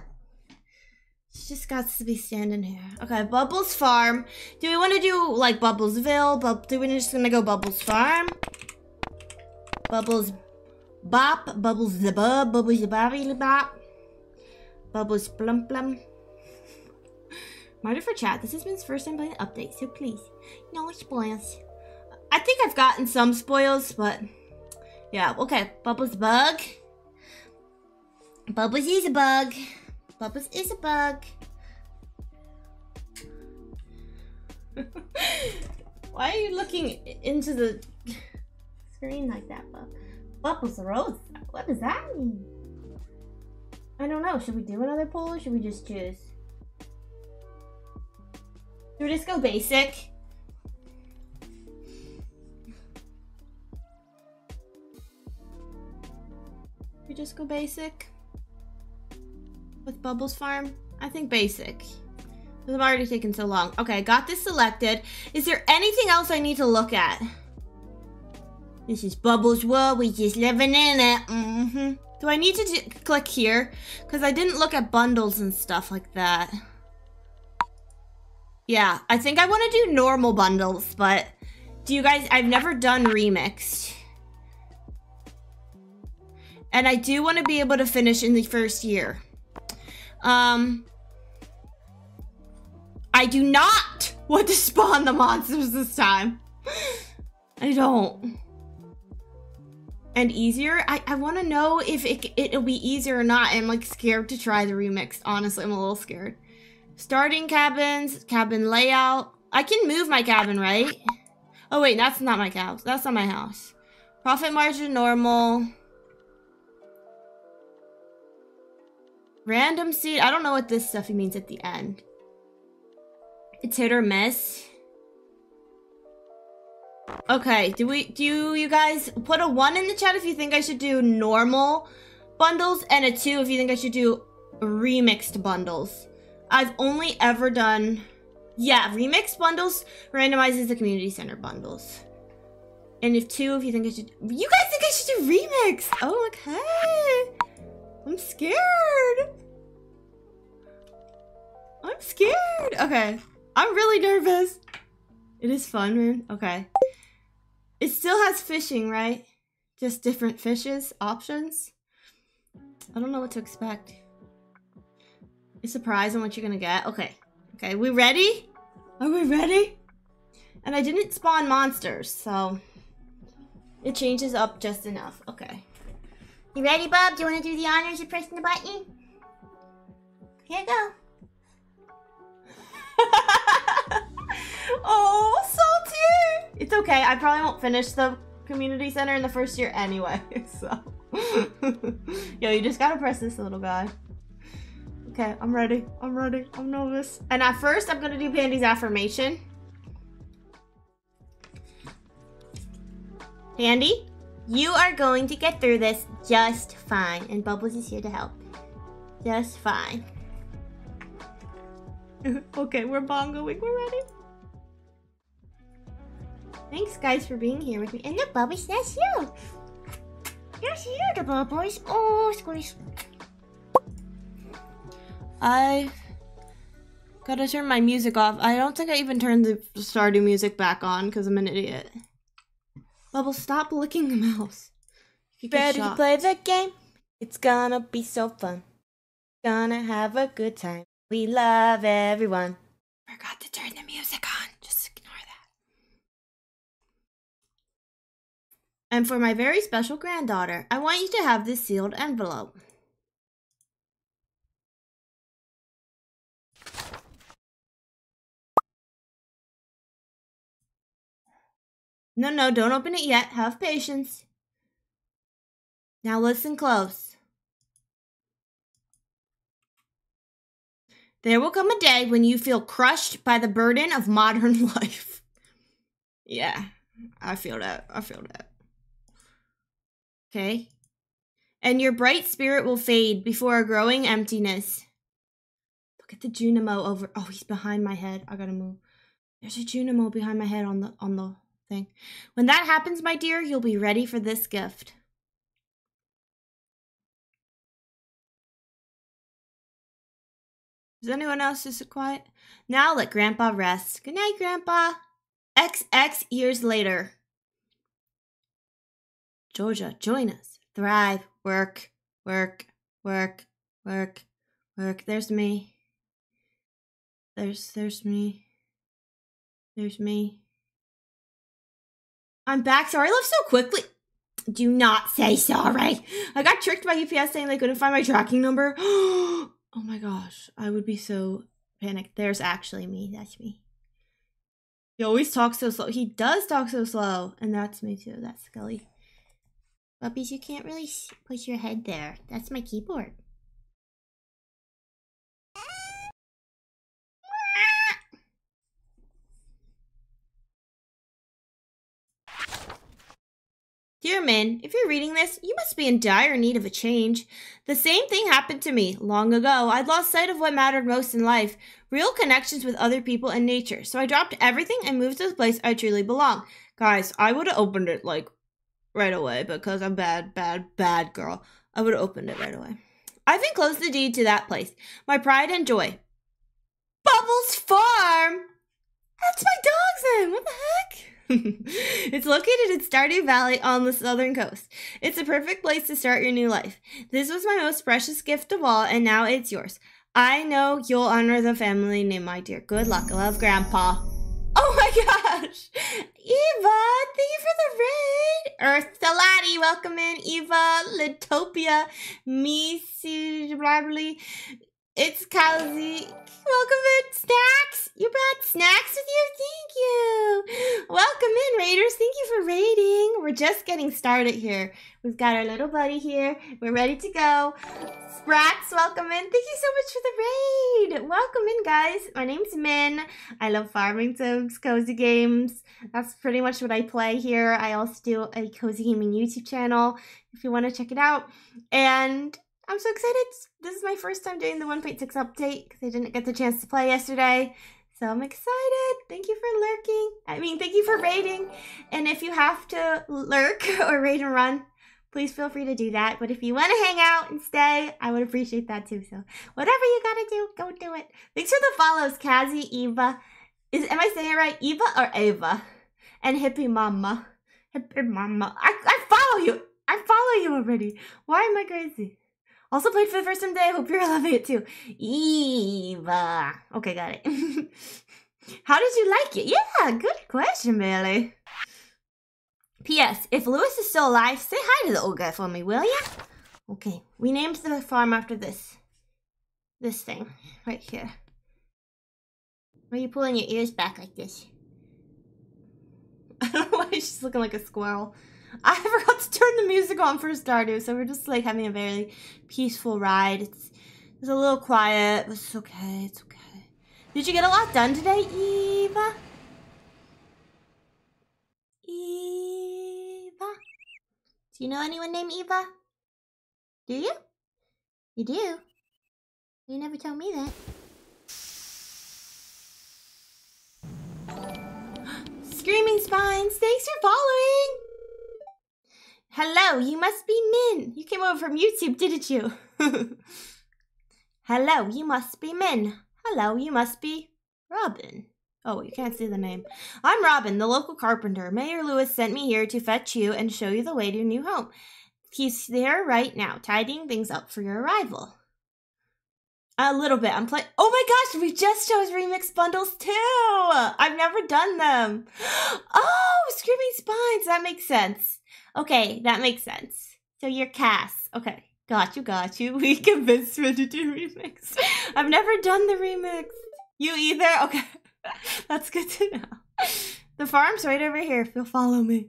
She just got to be standing here. Okay, Bubbles Farm. Do we want to do like Bubblesville? But do we just gonna go Bubbles Farm? Bubbles Bop, Bubbles the Bub, Bubbles the Bobby the Bop, Bubbles Plum Plum. Martyr for chat. This has been his first time playing the update, so please, no spoils. I think I've gotten some spoils, but yeah, okay. Bubbles Bug. Bubbles is a bug. Bubbles is a bug. (laughs) Why are you looking into the screen like that, Bub? Bubbles Rose. What does that mean? I don't know. Should we do another poll or should we just choose? Should we just go basic? We just go basic with Bubbles Farm. I think basic. I've already taken so long. Okay, I got this selected. Is there anything else I need to look at? This is Bubbles World. We just living in it. Mm-hmm. Do I need to click here? Because I didn't look at bundles and stuff like that. Yeah, I think I want to do normal bundles, but do you guys... I've never done remixed. And I do want to be able to finish in the first year. Um... I do not (laughs) want to spawn the monsters this time. I don't. And easier? I, I want to know if it, it'll be easier or not. I'm like scared to try the remix. Honestly, I'm a little scared. Starting cabins, cabin layout. I can move my cabin, right? Oh wait, that's not my house. That's not my house. Profit margin normal. Random seed. I don't know what this stuff means at the end. It's hit or miss. Okay, do we do you guys put a one in the chat if you think I should do normal bundles and a two if you think I should do remixed bundles. I've only ever done yeah, remixed bundles randomizes the community center bundles. And if two, if you think I should you guys think I should do remix. Oh okay. I'm scared. I'm scared. Okay. I'm really nervous. It is fun, man. Okay. It still has fishing, right? Just different fishes, options. I don't know what to expect. A surprise on what you're gonna get. Okay. Okay, we ready? Are we ready? And I didn't spawn monsters, so it changes up just enough. Okay. You ready, Bob? Do you want to do the honors of pressing the button? Here you go. (laughs) oh, salty! It's okay. I probably won't finish the community center in the first year anyway, (laughs) so. Yo, you just gotta press this little guy. Okay, I'm ready. I'm ready. I'm nervous. And at first, I'm gonna do Pandy's affirmation. Pandy, you are going to get through this just fine. And Bubbles is here to help. Just fine. (laughs) okay, we're bongoing. We're ready. Thanks, guys, for being here with me. And look, Bubbles, that's you. That's you, the Bubbles. Oh, squish. I gotta turn my music off. I don't think I even turned the Stardew music back on because I'm an idiot. Bubble, stop licking the mouse. You to play the game? It's gonna be so fun. Gonna have a good time. We love everyone. Forgot to turn the music on. Just ignore that. And for my very special granddaughter, I want you to have this sealed envelope. No, no, don't open it yet. Have patience. Now listen close. There will come a day when you feel crushed by the burden of modern (laughs) life. Yeah, I feel that. I feel that. Okay. And your bright spirit will fade before a growing emptiness. Look at the Junimo over. Oh, he's behind my head. I gotta move. There's a Junimo behind my head on the on the thing. When that happens, my dear, you'll be ready for this gift. Is anyone else just quiet? Now let Grandpa rest. Good night, Grandpa. XX years later. Georgia, join us. Thrive. Work. Work. Work. Work. Work. There's me. There's there's me. There's me. I'm back. Sorry I left so quickly. Do not say sorry. I got tricked by UPS saying they couldn't find my tracking number. (gasps) oh my gosh. I would be so panicked. There's actually me. That's me. He always talks so slow. He does talk so slow. And that's me too. That's Scully. Puppies, you can't really push your head there. That's my keyboard. Dear Min, if you're reading this, you must be in dire need of a change. The same thing happened to me long ago. I'd lost sight of what mattered most in life real connections with other people and nature. So I dropped everything and moved to the place I truly belong. Guys, I would have opened it like right away because I'm bad, bad, bad girl. I would have opened it right away. I've enclosed the deed to that place, my pride and joy. Bubbles Farm! That's my dog's name! What the heck? (laughs) it's located in Stardew Valley on the southern coast. It's a perfect place to start your new life. This was my most precious gift of all, and now it's yours. I know you'll honor the family name, my dear. Good luck. I love, Grandpa. Oh my gosh! Eva, thank you for the raid! Earth Salati, welcome in. Eva, Litopia, Bradley. It's Kelsey. Welcome in, Snacks. You brought snacks with you? Thank you. Welcome in, Raiders. Thank you for raiding. We're just getting started here. We've got our little buddy here. We're ready to go. Sprats, welcome in. Thank you so much for the raid. Welcome in, guys. My name's Min. I love farming sims, cozy games. That's pretty much what I play here. I also do a cozy gaming YouTube channel if you want to check it out. And I'm so excited. This is my first time doing the 1.6 update because I didn't get the chance to play yesterday. So I'm excited. Thank you for lurking. I mean, thank you for raiding. And if you have to lurk (laughs) or raid and run, please feel free to do that. But if you want to hang out and stay, I would appreciate that too. So whatever you gotta do, go do it. Thanks for the follows, Kazi, Eva. Is am I saying it right? Eva or Ava? And Hippie Mama. Hippie Mama. I, I follow you. I follow you already. Why am I crazy? Also played for the first time today. I hope you're (laughs) loving it too. Eva. Okay, got it. (laughs) How did you like it? Yeah, good question, Bailey. P.S. If Lewis is still alive, say hi to the old guy for me, will ya? Okay, we named the farm after this. This thing, right here. Why are you pulling your ears back like this? (laughs) I don't know why she's looking like a squirrel. I (laughs) forgot to turn the music on for Stardew, so we're just like having a very peaceful ride. It's it's a little quiet, but it's okay. It's okay. Did you get a lot done today, Eva? Eva? Do you know anyone named Eva? Do you? You do? You never told me that. (gasps) Screaming Spines, thanks for following! Hello, you must be Min. You came over from YouTube, didn't you? (laughs) Hello, you must be Min. Hello, you must be Robin. Oh, you can't see the name. I'm Robin, the local carpenter. Mayor Lewis sent me here to fetch you and show you the way to your new home. He's there right now, tidying things up for your arrival. A little bit. I'm playing. Oh my gosh, we just chose remix bundles too. I've never done them. (gasps) Oh, Screaming Spines. That makes sense. Okay, that makes sense. So you're Cass. Okay, got you, got you. (laughs) We convinced me to do remix. I've never done the remix. You either? Okay, (laughs) that's good to know. The farm's right over here. If you'll follow me.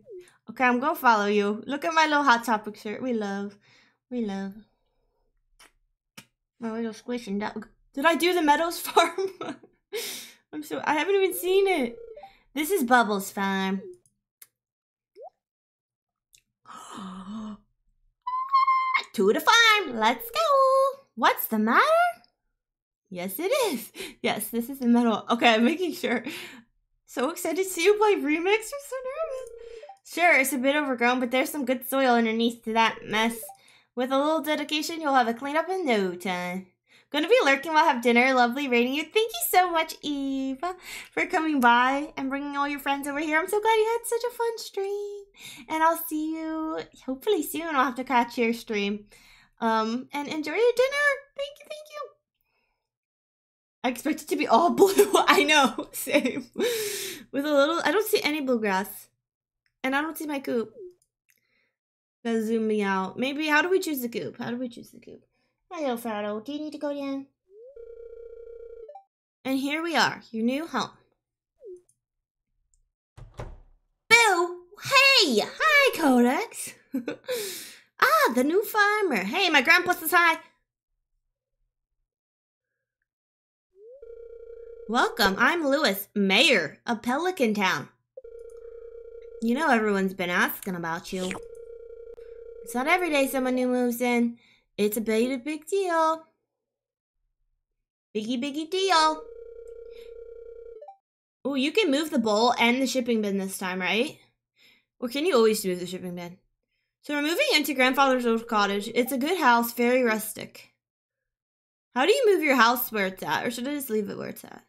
Okay, I'm gonna follow you. Look at my little Hot Topic shirt. We love. We love. My little squishing dog. Did I do the Meadows (laughs) farm? I'm so I haven't even seen it. This is Bubbles farm. To the farm. Let's go. What's the matter? Yes, it is. Yes, this is the metal. Okay, I'm making sure. So excited to see you play remix. I'm so nervous. Sure, it's a bit overgrown, but there's some good soil underneath to that mess. With a little dedication, you'll have it cleaned up in no time. Gonna be lurking while I have dinner. Lovely rating you. Thank you so much, Eva, for coming by and bringing all your friends over here. I'm so glad you had such a fun stream. And I'll see you hopefully soon. I'll have to catch your stream. Um, and enjoy your dinner. Thank you, thank you. I expect it to be all (laughs) blue. I know, (laughs) same. With a little, I don't see any bluegrass. And I don't see my coop. Gotta zoom me out. Maybe, how do we choose the coop? How do we choose the coop? Hello, Frodo. Do you need to go down? And here we are, your new home. Boo! Hey! Hi, Codex! (laughs) ah, the new farmer. Hey, my grandpa says hi. Welcome, I'm Lewis, mayor of Pelican Town. You know everyone's been asking about you. It's not every day someone new moves in. It's a big, big deal. Biggie, biggie deal. Oh, you can move the bowl and the shipping bin this time, right? Or can you always move the shipping bin? So we're moving into grandfather's old cottage. It's a good house, very rustic. How do you move your house where it's at? Or should I just leave it where it's at?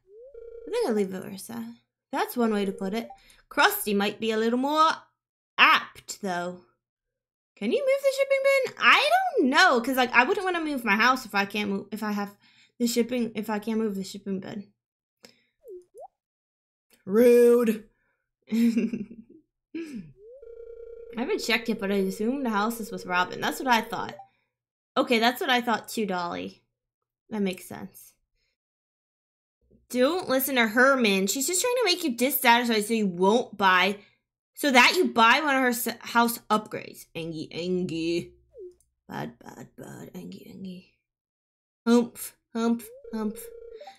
I think I'll leave it where it's at. That's one way to put it. Crusty might be a little more apt, though. Can you move the shipping bin? I don't know, cause like I wouldn't want to move my house if I can't move if I have the shipping if I can't move the shipping bin. Rude. (laughs) I haven't checked it, but I assume the house is with Robin. That's what I thought. Okay, that's what I thought too, Dolly. That makes sense. Don't listen to her, man. She's just trying to make you dissatisfied so you won't buy so that you buy one of her house upgrades. Angie, Angie. Bad, bad, bad. Angie, Angie. Humph, humph, humph.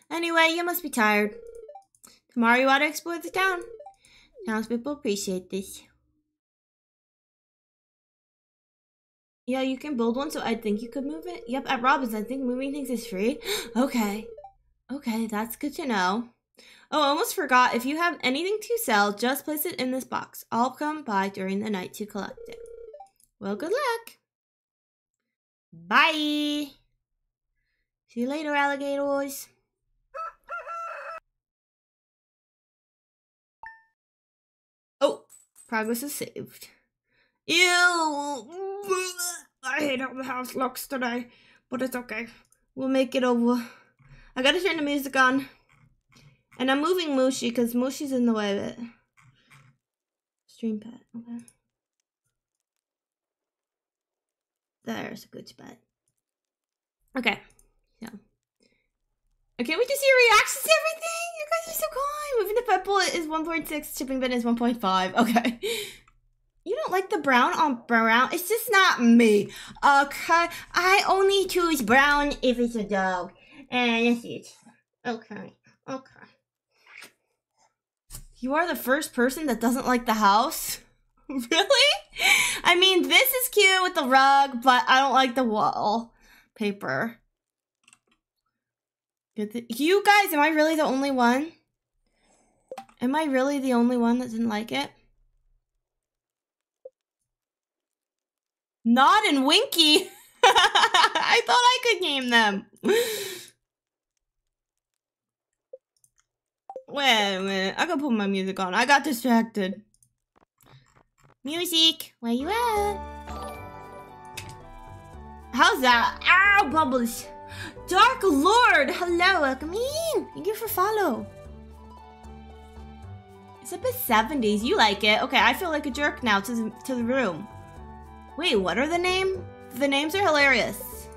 Anyway, you must be tired. Tomorrow you ought to explore the town. Townspeople appreciate this. Yeah, you can build one, so I think you could move it. Yep, at Robin's, I think moving things is free. (gasps) okay. Okay, that's good to know. Oh, I almost forgot. If you have anything to sell, just place it in this box. I'll come by during the night to collect it. Well, good luck. Bye. See you later, alligators. Oh, progress is saved. Ew. I hate how the house looks today, but it's okay. We'll make it over. I gotta turn the music on. And I'm moving Mushi because Mushi's in the way of it. Stream pet, okay. There's a good spot. Okay, yeah. I can't wait to see your reactions to everything! You guys are so kind! Moving the pet bullet is 1.6, chipping bin is 1.5. (laughs) Okay. You don't like the brown on brown? It's just not me. Okay. I only choose brown if it's a dog. And that's it. Okay. Okay. You are the first person that doesn't like the house? (laughs) really? I mean, this is cute with the rug, but I don't like the wall paper. You guys, am I really the only one? Am I really the only one that didn't like it? Nod and Winky. (laughs) I thought I could name them. (laughs) Wait a minute. I gotta put my music on. I got distracted. Music, where you at? How's that? Ow, bubbles. Dark Lord, hello, welcome in. Thank you for follow. It's up to 70s. You like it. Okay, I feel like a jerk now to the, to the room. Wait, what are the name? The names are hilarious.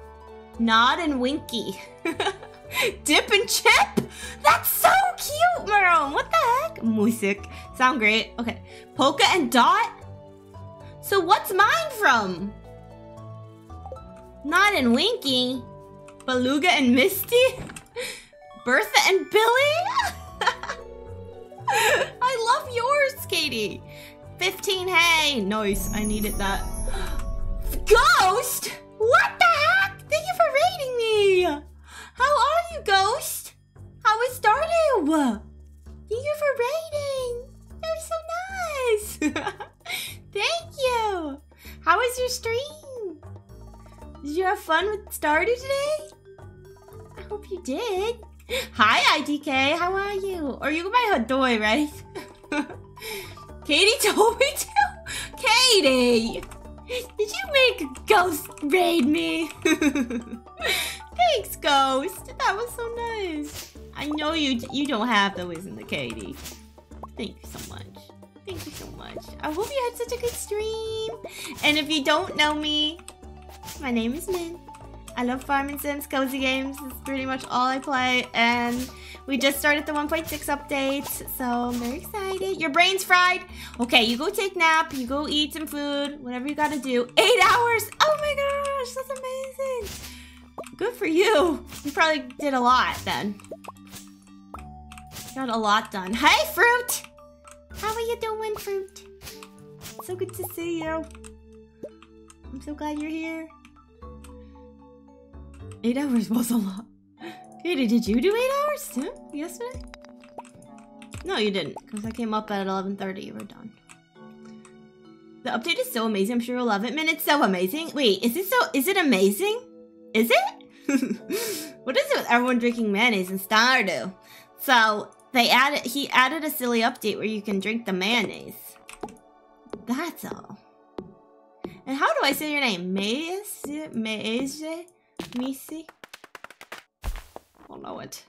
Nod and Winky. (laughs) Dip and Chip? That's so cute, Maroon. What the heck? Music. Sound great. Okay. Polka and Dot? So what's mine from? Not and Winky? Beluga and Misty? Bertha and Billy? (laughs) I love yours, Katie. 15, hey. Nice, I needed that. (gasps) Ghost? What the heck? Thank you for raiding me. How are you, Ghost? How is Stardew? Thank you for raiding. You're so nice. (laughs) Thank you. How was your stream? Did you have fun with Stardew today? I hope you did. Hi, IDK. How are you? Are you my Hadoy, right? (laughs) Katie told me to. Katie, did you make Ghost raid me? (laughs) Thanks, Ghost. That was so nice. I know you you don't have the wisdom, Katie. Thank you so much. Thank you so much. I hope you had such a good stream. And if you don't know me, my name is Min. I love farming sims, cozy games. It's pretty much all I play. And we just started the 1.6 update, so I'm very excited. Your brain's fried. Okay, you go take nap. You go eat some food. Whatever you gotta do. Eight hours. Oh my gosh, that's amazing. Good for you. You probably did a lot then. Got a lot done. Hey, Fruit! How are you doing, Fruit? So good to see you. I'm so glad you're here. Eight hours was a lot. Katie, did you do eight hours too yesterday? No, you didn't, because I came up at 11.30. You were done. The update is so amazing. I'm sure you'll love it. Man, it's so amazing. Wait, is it so... Is it amazing? Is it? (laughs) what is it with everyone drinking mayonnaise in Stardew? So, they added... He added a silly update where you can drink the mayonnaise. That's all. And how do I say your name? Maze? Maze? Missy? I don't know it.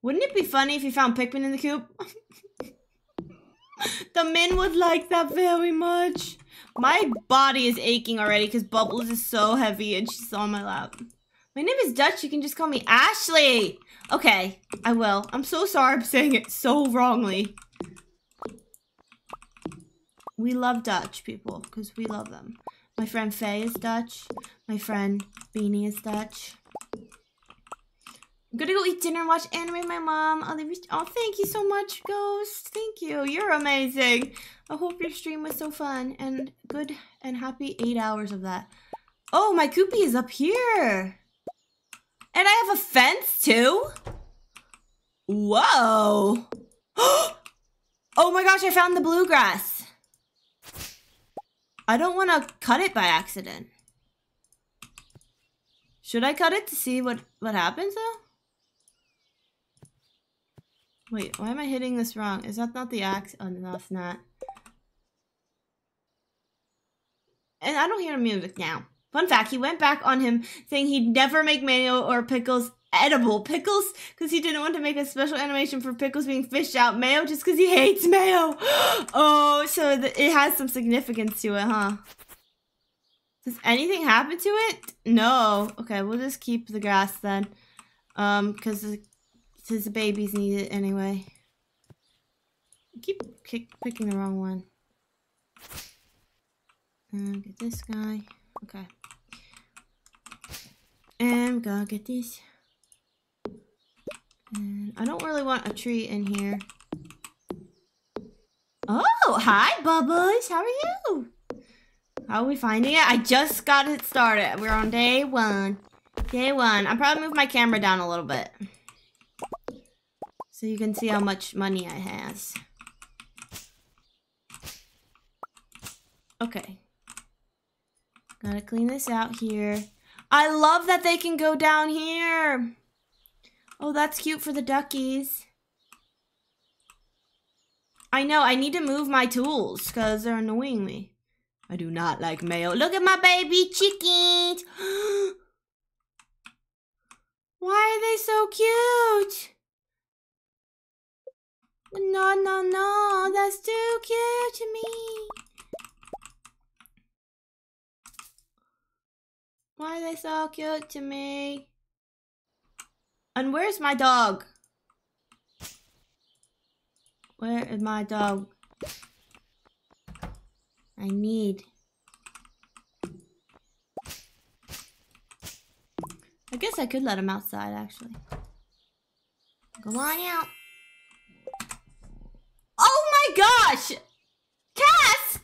Wouldn't it be funny if you found Pikmin in the coop? (laughs) the men would like that very much. My body is aching already because Bubbles is so heavy and she's on my lap. My name is Dutch. You can just call me Ashley. Okay, I will. I'm so sorry I'm saying it so wrongly. We love Dutch people because we love them. My friend Faye is Dutch. My friend Beanie is Dutch. I'm gonna go eat dinner and watch anime with my mom. I'll leave you. Oh, thank you so much, Ghost. Thank you. You're amazing. I hope your stream was so fun and good and happy eight hours of that. Oh, my Koopy is up here. And I have a fence too? Whoa. (gasps) oh my gosh, I found the bluegrass. I don't want to cut it by accident. Should I cut it to see what, what happens though? Wait, why am I hitting this wrong? Is that not the axe? Oh, no, it's not. And I don't hear music now. Fun fact, he went back on him saying he'd never make mayo or pickles edible pickles because he didn't want to make a special animation for pickles being fished out mayo just because he hates mayo (gasps) oh so it has some significance to it huh does anything happen to it no okay we'll just keep the grass then um because his babies need it anyway I keep picking the wrong one and get this guy okay and we gotta get these and I don't really want a tree in here. Oh, hi, Bubbles. How are you? How are we finding it? I just got it started. We're on day one. Day one. I'll probably move my camera down a little bit. So you can see how much money I has. Okay. Gotta clean this out here. I love that they can go down here. Oh, that's cute for the duckies. I know, I need to move my tools because they're annoying me. I do not like mayo. Look at my baby chickens. (gasps) Why are they so cute? No, no, no. That's too cute to me. Why are they so cute to me? And where's my dog? Where is my dog? I need. I guess I could let him outside, actually. Go on out. My gosh! Cass!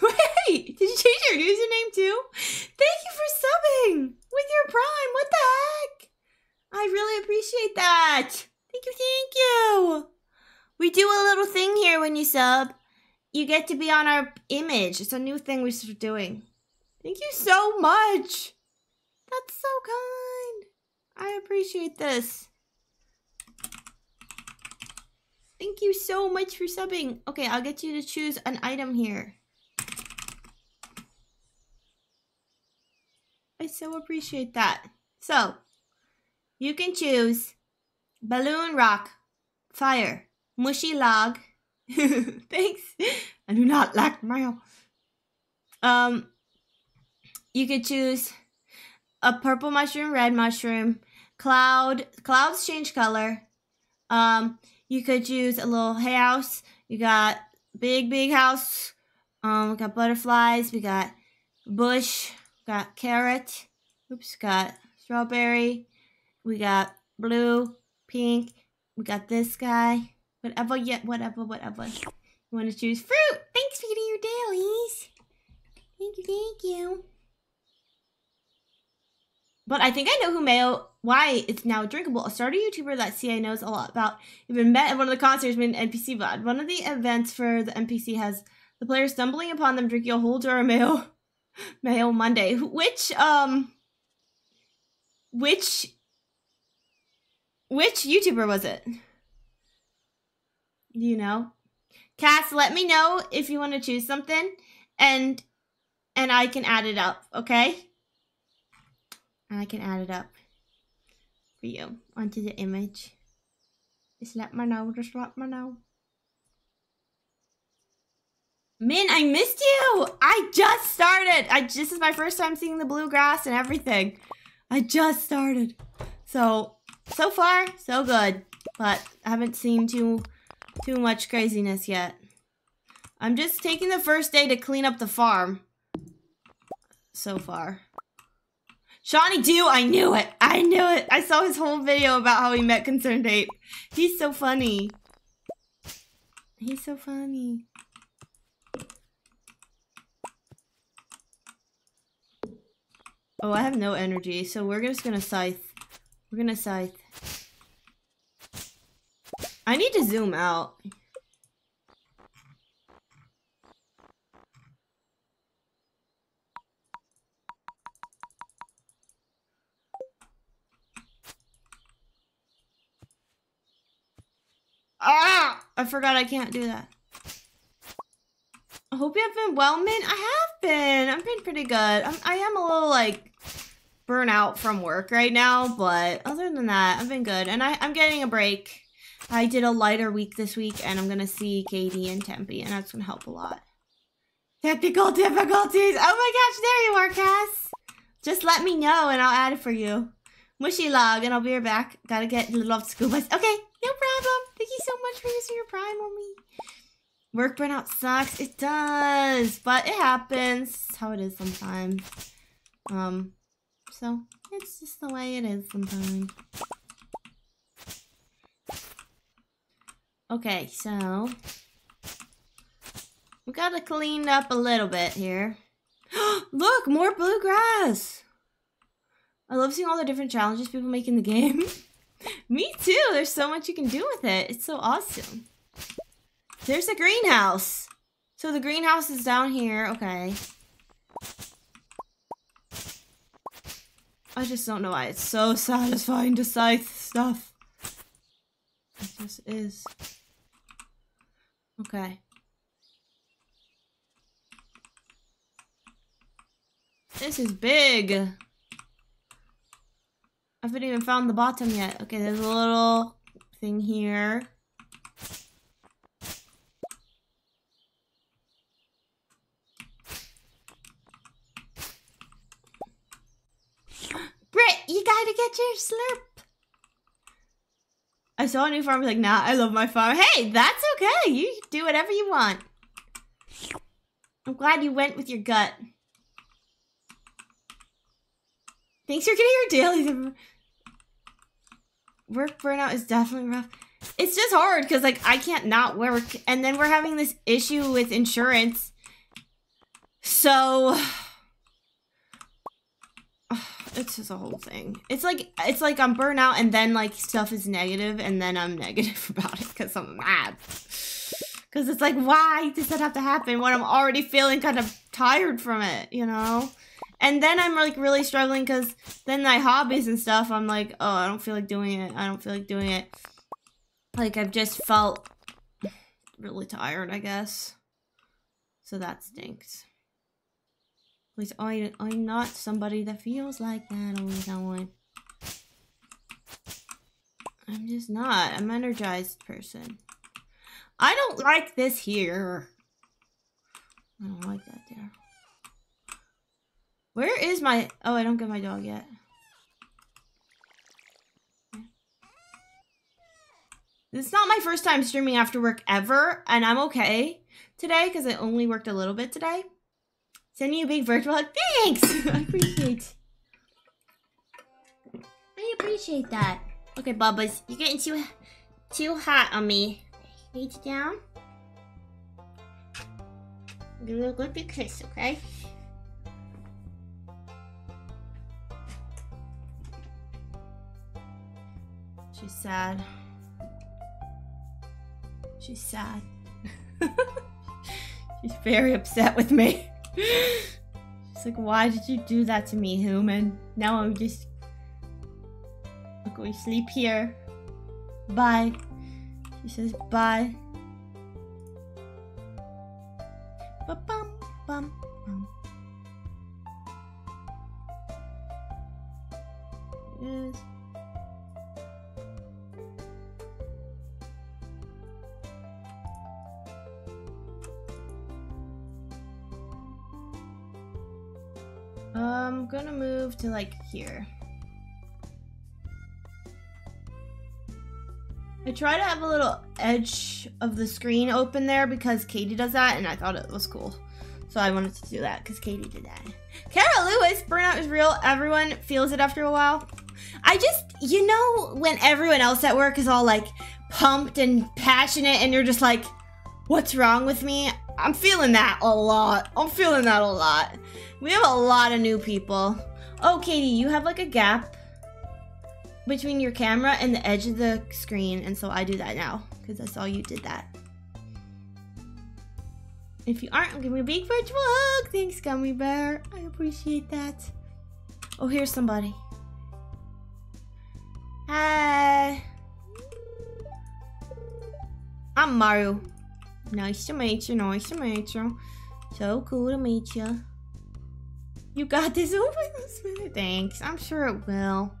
(laughs) Wait, did you change your username too? Thank you for subbing with your prime. What the heck? I really appreciate that. Thank you, thank you. We do a little thing here when you sub. You get to be on our image. It's a new thing we start doing. Thank you so much. That's so kind. I appreciate this. Thank you so much for subbing. Okay, I'll get you to choose an item here. I so appreciate that. So, you can choose balloon rock, fire, mushy log. (laughs) Thanks. I do not like mayo. Um, you could choose a purple mushroom, red mushroom, cloud. Clouds change color. Um, you could choose a little house. You got big, big house. Um, we got butterflies. We got bush. Got carrot. Oops, got strawberry. We got blue, pink. We got this guy. Whatever, yeah, whatever, whatever. You want to choose fruit? Thanks for getting your dailies. Thank you, thank you. But I think I know who Mayo, why it's now drinkable. A Stardew YouTuber that CI knows a lot about. Even met at one of the concerts an NPC VOD. One of the events for the NPC has the player stumbling upon them drinking a whole jar of Mayo, (laughs) Mayo Monday. Which, um, which, which YouTuber was it? you know cass let me know if you want to choose something and and i can add it up okay i can add it up for you onto the image just let me know just let me know Min, I missed you! I just started! I this is my first time seeing the bluegrass and everything. I just started. So, so far, so good. But I haven't seen too too much craziness yet. I'm just taking the first day to clean up the farm. So far. Shawnee Do, I knew it. I knew it. I saw his whole video about how he met ConcernedApe. He's so funny. He's so funny. Oh, I have no energy, so we're just gonna scythe. We're gonna scythe. I need to zoom out. Ah! I forgot I can't do that. I hope you have been well, Min. I have been. I've been pretty good. I'm, I am a little, like, burnout from work right now, but other than that, I've been good. And I, I'm getting a break. I did a lighter week this week, and I'm gonna see Katie and Tempe, and that's gonna help a lot. Technical difficulties! Oh my gosh, there you are, Cass! Just let me know, and I'll add it for you. Mushy log, and I'll be right back. Gotta get little off school bus. Okay, no problem. Thank you so much for using your prime on me. Work burnout sucks. It does, but it happens. It's how it is sometimes. Um, so it's just the way it is sometimes. Okay, so We gotta clean up a little bit here. (gasps) Look, more bluegrass! I love seeing all the different challenges people make in the game. (laughs) Me too. There's so much you can do with it. It's so awesome. There's a greenhouse. So the greenhouse is down here. Okay. I just don't know why it's so satisfying to scythe stuff. Just is. Okay. This is big. I haven't even found the bottom yet. Okay, there's a little thing here. (gasps) Britt, you gotta get your slurp. I saw a new farm. I was like, nah, I love my farm. Hey, that's okay. You do whatever you want. I'm glad you went with your gut. Thanks for getting your daily. (laughs) Work burnout is definitely rough. It's just hard because like I can't not work, and then we're having this issue with insurance. So (sighs) it's just a whole thing. It's like it's like I'm burnout, and then like stuff is negative, and then I'm (laughs) negative about it because I'm mad. Because it's like, why does that have to happen when I'm already feeling kind of tired from it, you know? And then I'm like really struggling because then my hobbies and stuff, I'm like, oh, I don't feel like doing it. I don't feel like doing it. Like I've just felt really tired, I guess. So that stinks. At least I, I'm not somebody that feels like that all the time. I'm just not. I'm an energized person. I don't like this here. I don't like that there. Where is my... Oh, I don't get my dog yet. This is not my first time streaming after work ever, and I'm okay today because I only worked a little bit today. Sending you a big virtual hug. Thanks! (laughs) I appreciate I appreciate that. Okay, Bubba's, you're getting too too hot on me. Reach down. Give it a good big kiss, okay? She's sad. She's sad. (laughs) She's very upset with me. She's like, why did you do that to me, human? Now I'm just... Going to sleep here. Bye. She says bye. Ba-bum, bum, bum. Yes. To like here. I try to have a little edge of the screen open there because Katie does that and I thought it was cool. So I wanted to do that because Katie did that. Kara Lewis, burnout is real. Everyone feels it after a while. I just, you know, when everyone else at work is all like pumped and passionate and you're just like, what's wrong with me? I'm feeling that a lot. I'm feeling that a lot. We have a lot of new people. Oh, Katie, you have like a gap between your camera and the edge of the screen, and so I do that now because I saw you did that. If you aren't, give me a big virtual hug. Thanks, Gummy Bear. I appreciate that. Oh, here's somebody. Hi. I'm Maru. Nice to meet you. Nice to meet you. So cool to meet you. You got this (laughs) over Thanks. I'm sure it will.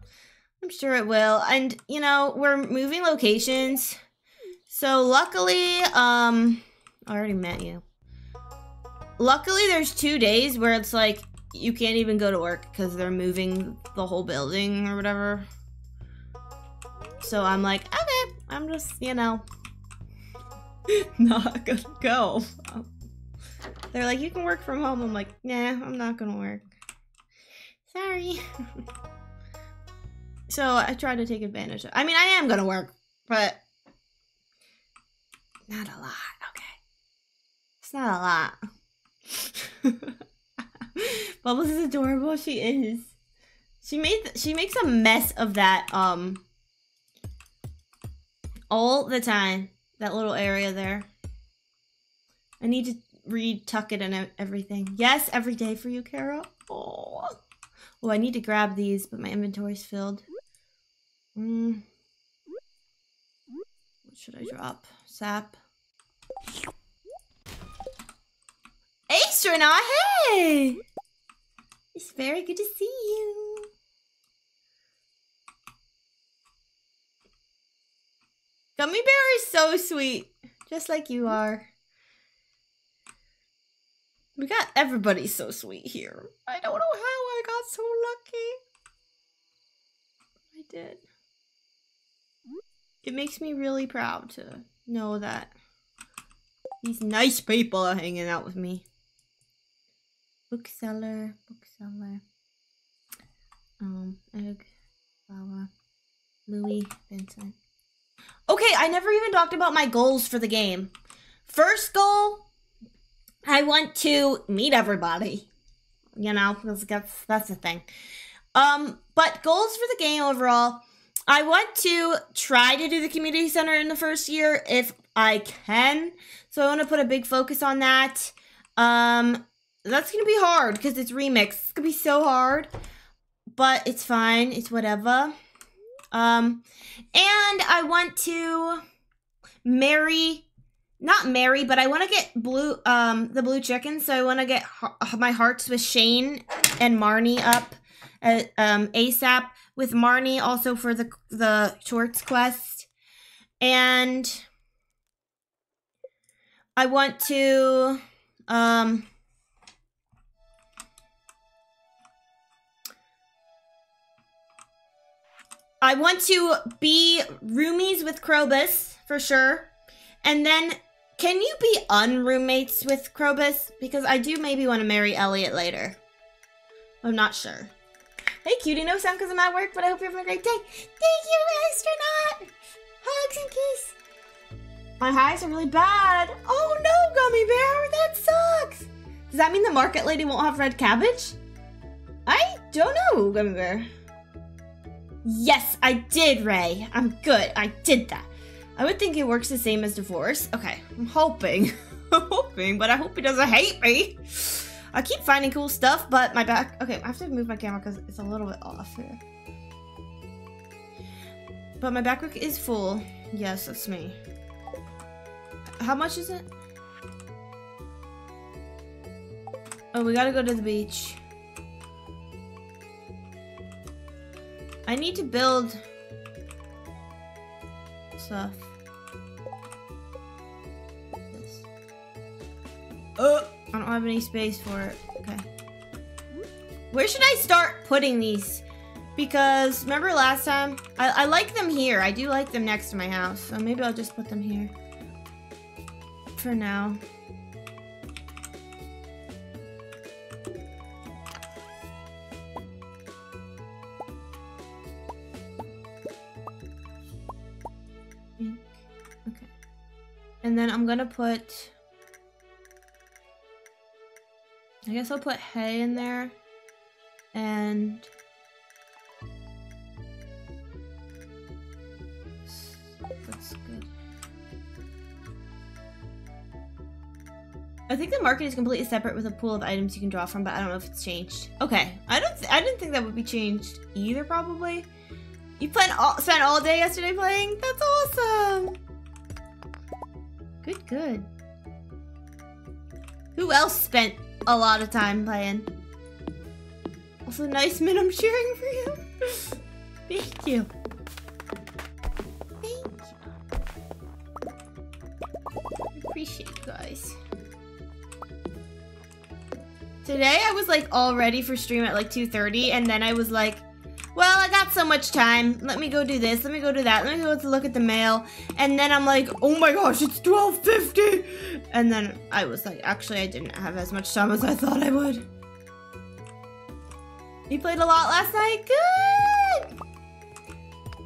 I'm sure it will. And you know, we're moving locations. So luckily, um I already met you. Luckily there's two days where it's like you can't even go to work because they're moving the whole building or whatever. So I'm like, okay, I'm just, you know, (laughs) not gonna go. They're like, you can work from home. I'm like, nah, I'm not gonna work. Sorry. (laughs) so I try to take advantage of I mean, I am gonna work, but not a lot, okay? It's not a lot. (laughs) Bubbles is adorable. She is. She made she makes a mess of that um all the time. That little area there. I need to retuck it and everything. Yes, every day for you, Kara. Oh. Oh, I need to grab these, but my inventory's filled. Mm. What should I drop? Sap. Astronaut, hey! It's very good to see you. Gummy Bear is so sweet, just like you are. We got everybody so sweet here. I don't know how I got so lucky. I did. It makes me really proud to know that these nice people are hanging out with me. Bookseller, bookseller. Um, egg, flower, Louis, Vincent. Okay, I never even talked about my goals for the game. First goal, I want to meet everybody. You know, that's that's, the thing. Um, but goals for the game overall, I want to try to do the community center in the first year if I can. So I want to put a big focus on that. Um, that's gonna be hard because it's remix. It's gonna be so hard, but it's fine. It's whatever. Um, and I want to marry, not Mary, but I want to get blue, um, the blue chicken. So I want to get my hearts with Shane and Marnie up, uh, um, ASAP with Marnie also for the the shorts quest, and I want to, um. I want to be roomies with Krobus for sure. And then can you be unroommates with Krobus? Because I do maybe want to marry Elliott later. I'm not sure. Hey, cutie, no sound because I'm at work, but I hope you're having a great day. Thank you, astronaut. Hugs and kiss. My highs are really bad. Oh no, gummy bear, that sucks. Does that mean the market lady won't have red cabbage? I don't know, gummy bear. Yes, I did, Ray. I'm good. I did that. I would think it works the same as divorce. Okay, I'm hoping. (laughs) Hoping, but I hope he doesn't hate me. I keep finding cool stuff, but my back. Okay, I have to move my camera because it's a little bit off here. But my backpack is full. Yes, that's me. How much is it? Oh, we gotta go to the beach. I need to build stuff. This. Uh, I don't have any space for it. Okay. Where should I start putting these? Because remember last time? I, I like them here. I do like them next to my house. So maybe I'll just put them here. For now. And then I'm gonna put. I guess I'll put hay in there. And. That's good. I think the market is completely separate with a pool of items you can draw from, but I don't know if it's changed. Okay, I don't. I didn't think that would be changed either. Probably. You all, spent all day yesterday playing? That's awesome! Good, good. Who else spent a lot of time playing? Also, nice man, I'm cheering for you. (laughs) Thank you. Thank you. Appreciate you guys. Today I was like all ready for stream at like 2.30 and then I was like, well, I got so much time. Let me go do this. Let me go do that. Let me go to look at the mail. And then I'm like, oh my gosh, it's 12.50. And then I was like, actually, I didn't have as much time as I thought I would. You played a lot last night? Good!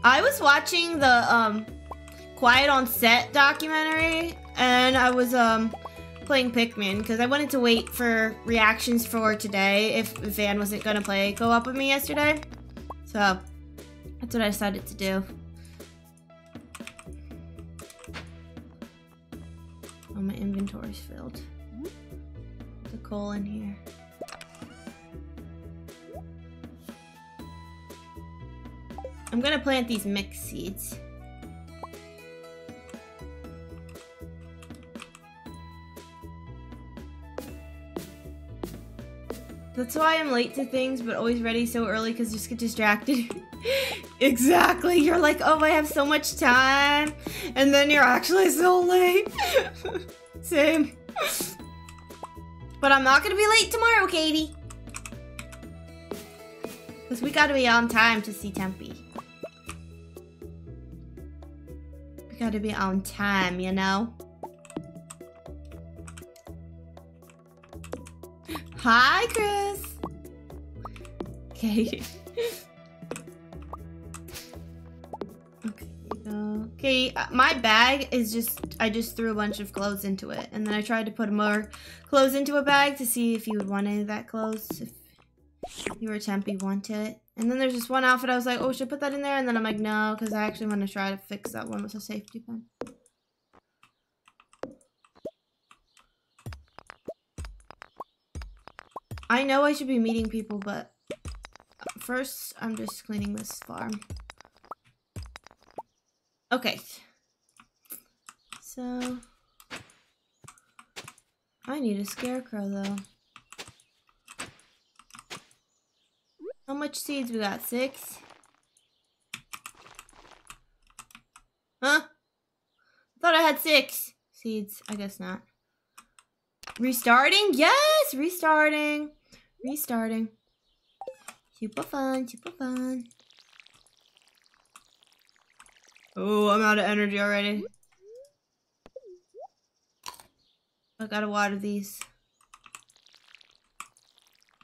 I was watching the um, Quiet on Set documentary. And I was um, playing Pikmin because I wanted to wait for reactions for today if Van wasn't gonna play co-op with me yesterday. So that's what I decided to do. Oh, my inventory's filled. The coal in here. I'm gonna plant these mixed seeds. That's why I'm late to things, but always ready so early because just get distracted. (laughs) exactly. You're like, oh, I have so much time. And then you're actually so late. (laughs) Same. But I'm not going to be late tomorrow, Katie. Because we got to be on time to see Tempe. We got to be on time, you know? Hi, Chris. Okay. okay. Okay, uh, my bag is just, I just threw a bunch of clothes into it. And then I tried to put more clothes into a bag to see if you would want any of that clothes. If you were Tempe wanted it. And then there's just one outfit I was like, oh, should I put that in there? And then I'm like, no, because I actually want to try to fix that one with a safety pin. I know I should be meeting people, but first I'm just cleaning this farm. Okay. So, I need a scarecrow though. How much seeds we got? Six? Huh? Thought I had six seeds. I guess not. Restarting? Yes! Restarting. Restarting. Super fun, super fun. Oh, I'm out of energy already. I gotta water these.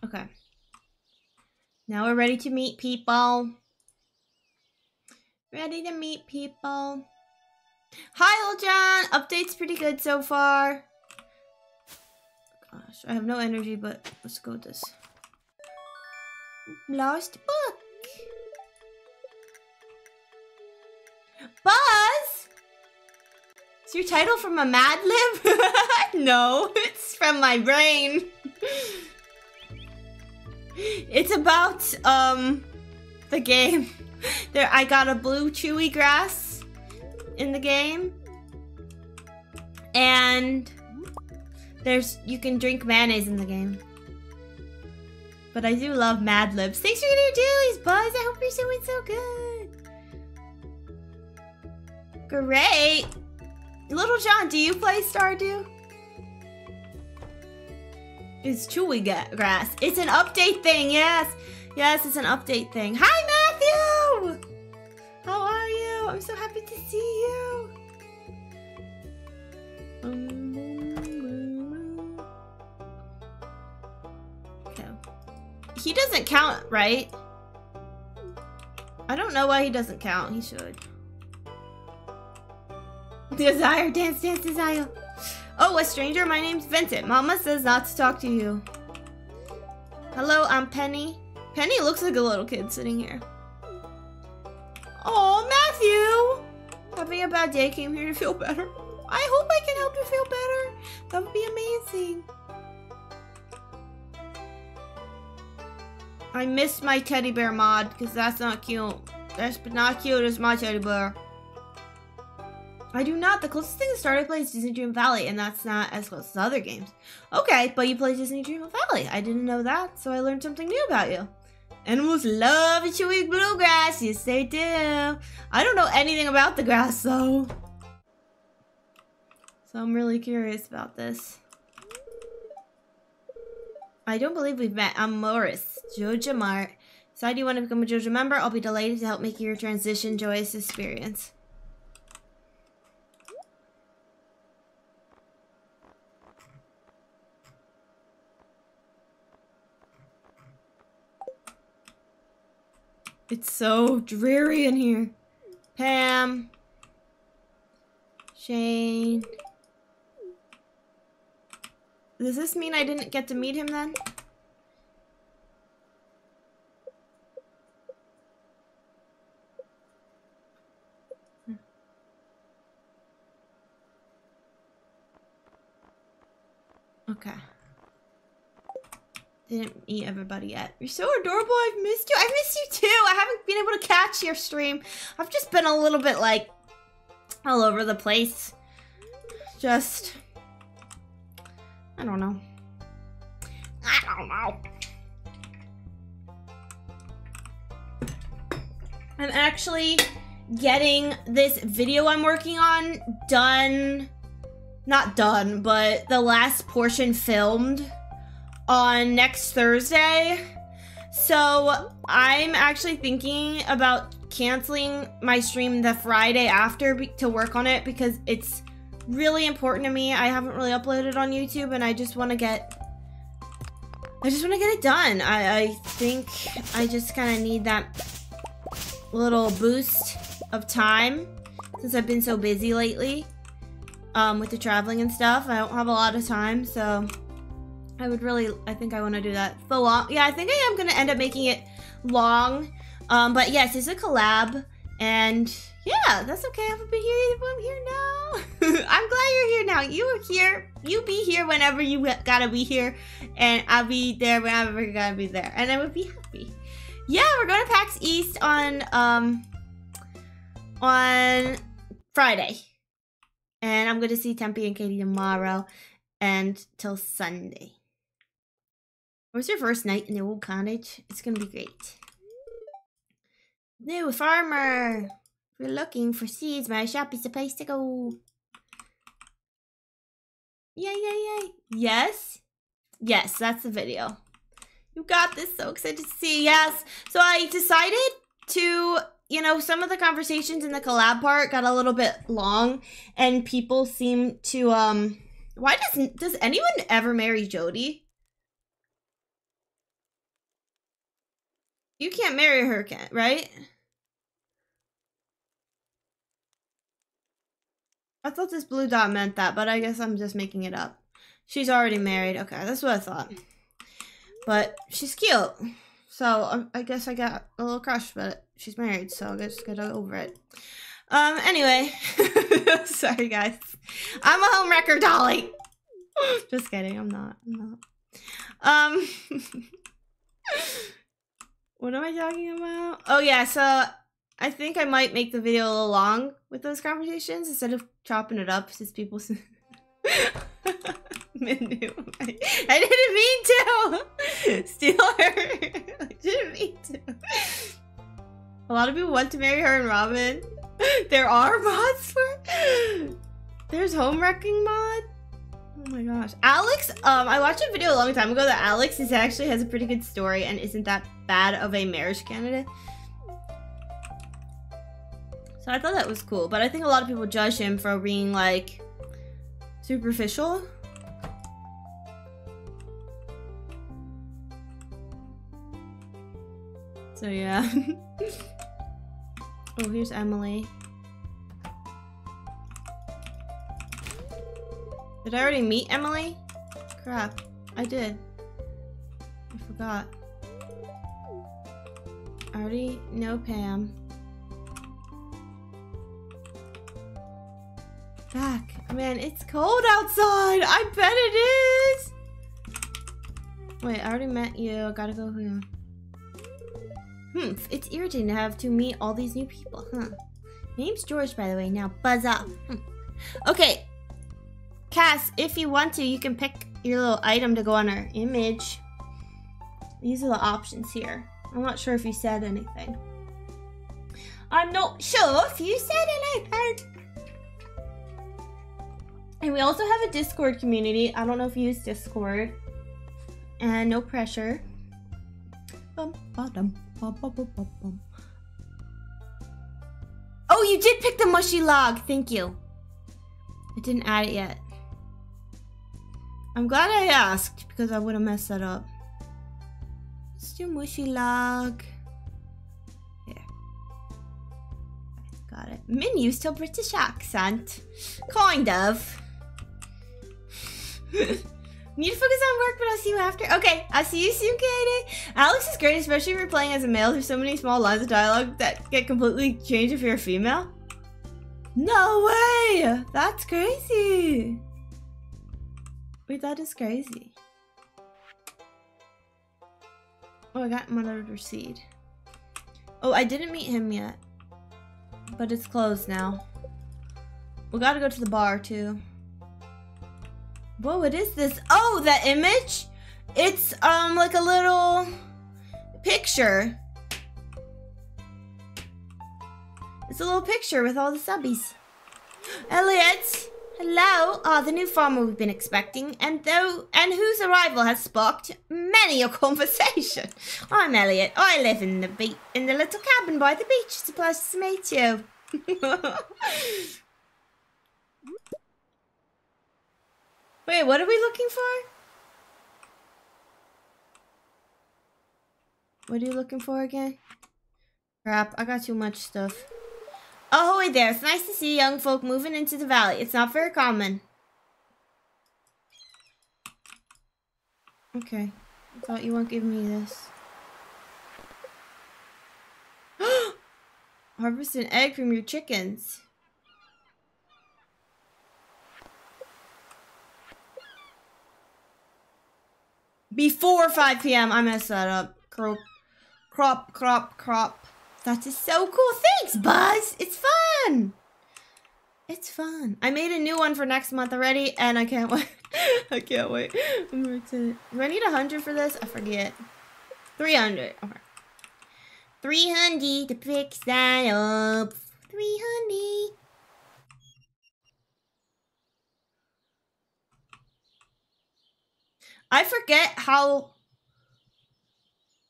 Okay. Now we're ready to meet people. Ready to meet people. Hi, old John. Update's pretty good so far. Gosh, I have no energy, but let's go with this. Lost book. Buzz! Is your title from a Mad Lib? (laughs) no, it's from my brain. it's about, um, the game. There, I got a blue chewy grass in the game. And there's you can drink mayonnaise in the game. But I do love Mad Libs. Thanks for your dailies, Buzz. I hope you're doing so good. Great. Little John, do you play Stardew? It's chewy grass. It's an update thing, yes. Yes, it's an update thing. Hi, Matthew! How are you? I'm so happy to see you. Um, He doesn't count, right? I don't know why he doesn't count. He should. Desire, dance, dance, desire. Oh, a stranger? My name's Vincent. Mama says not to talk to you. Hello, I'm Penny. Penny looks like a little kid sitting here. Oh, Matthew! Having a bad day, came here to feel better. I hope I can help you feel better. That would be amazing. I missed my teddy bear mod because that's not cute. That's not cute as my teddy bear. I do not. The closest thing to Stardew play is Disney Dream Valley, and that's not as close as other games. Okay, but you play Disney Dream Valley. I didn't know that, so I learned something new about you. Animals love chewy bluegrass. Yes, they do. I don't know anything about the grass, though. So I'm really curious about this. I don't believe we've met. I'm Morris, Joja Mart. Decide you want to become a Joja member? I'll be delighted to help make your transition joyous experience. It's so dreary in here. Pam. Shane. does this mean I didn't get to meet him then? Okay. Didn't meet everybody yet. You're so adorable. I've missed you. I missed you too. I haven't been able to catch your stream. I've just been a little bit like all over the place. Just, I don't know. I don't know. I'm actually getting this video I'm working on done. Not done, but the last portion filmed on next Thursday. So I'm actually thinking about canceling my stream the Friday after to work on it because it's really important to me. I haven't really uploaded on YouTube and I just want to get I just want to get it done. I, I think I just kind of need that little boost of time since I've been so busy lately um, with the traveling and stuff. I don't have a lot of time, so I would really, I think I want to do that for long. Yeah, I think I am going to end up making it long. Um, but yes, it's a collab. And yeah, that's okay. I haven't been here. I'm here now. (laughs) I'm glad you're here now. You are here. You be here whenever you gotta be here. And I'll be there whenever you gotta be there. And I would be happy. Yeah, we're going to PAX East on, um, on Friday. And I'm going to see Tempe and Katie tomorrow and till Sunday. What's your first night in the old cottage? It's going to be great. New farmer. If you're looking for seeds, my shop is the place to go. Yay, yay, yay. Yes? Yes, that's the video. You got this. So excited to see. Yes. So I decided to, you know, some of the conversations in the collab part got a little bit long and people seem to, um, why does, does anyone ever marry Jodi? You can't marry her, can right? I thought this blue dot meant that, but I guess I'm just making it up. She's already married. Okay, that's what I thought. But she's cute. So um, I guess I got a little crush, but she's married, so I just gotta over it. Um, anyway. (laughs) Sorry, guys. I'm a homewrecker dolly. (gasps) just kidding, I'm not. I'm not. Um, (laughs) what am I talking about? Oh, yeah, so I think I might make the video a little long with those conversations instead of chopping it up since people. (laughs) Menu. I didn't mean to steal her. I didn't mean to. A lot of people want to marry her and Robin. (laughs) There are mods for. (gasps) There's home wrecking mod. Oh my gosh, Alex. Um, I watched a video a long time ago that Alex is actually has a pretty good story and isn't that bad of a marriage candidate. So I thought that was cool, but I think a lot of people judge him for being like superficial. So yeah. (laughs) oh, here's Emily. Did I already meet Emily? Crap, I did. I forgot. I already know Pam. Back. Man, it's cold outside. I bet it is. Wait, I already met you. I gotta go here. Hmm, it's irritating to have to meet all these new people, huh? Name's George, by the way. Now buzz up. Hmm. Okay. Cass, if you want to, you can pick your little item to go on our image. These are the options here. I'm not sure if you said anything. I'm not sure if you said anything. And we also have a Discord community. I don't know if you use Discord. And no pressure. Bum. Oh, you did pick the mushy log. Thank you. I didn't add it yet. I'm glad I asked because I would have messed that up. Let's do mushy log. Here. Got it. Menu still British accent. Kind of. (laughs) Need to focus on work, but I'll see you after. Okay, I'll see you soon, Katie. Alex is great, especially if you're playing as a male. There's so many small lines of dialogue that get completely changed if you're a female. No way! That's crazy. Wait, that is crazy. Oh, I got monitor seed. Oh, I didn't meet him yet. But it's closed now. We gotta go to the bar, too. Whoa, what is this? Oh, that image? It's, um, like a little picture. It's a little picture with all the subbies. Elliott! Hello! Ah, the new farmer we've been expecting, and though and whose arrival has sparked many a (laughs) conversation. I'm Elliott. I live in the be- in the little cabin by the beach. It's a pleasure to meet you. (laughs) Wait, what are we looking for? What are you looking for again? Crap, I got too much stuff. Oh, hey there. It's nice to see young folk moving into the valley. It's not very common. Okay. I thought you weren't giving me this. (gasps) Harvest an egg from your chickens. Before 5 p.m. I messed that up. Crop, crop, crop, crop. That is so cool. Thanks, Buzz. It's fun. It's fun. I made a new one for next month already, and I can't (laughs) wait. I can't wait. I'm very. Do I need 100 for this? I forget. 300. Okay. 300 to fix that up. 300. I forget how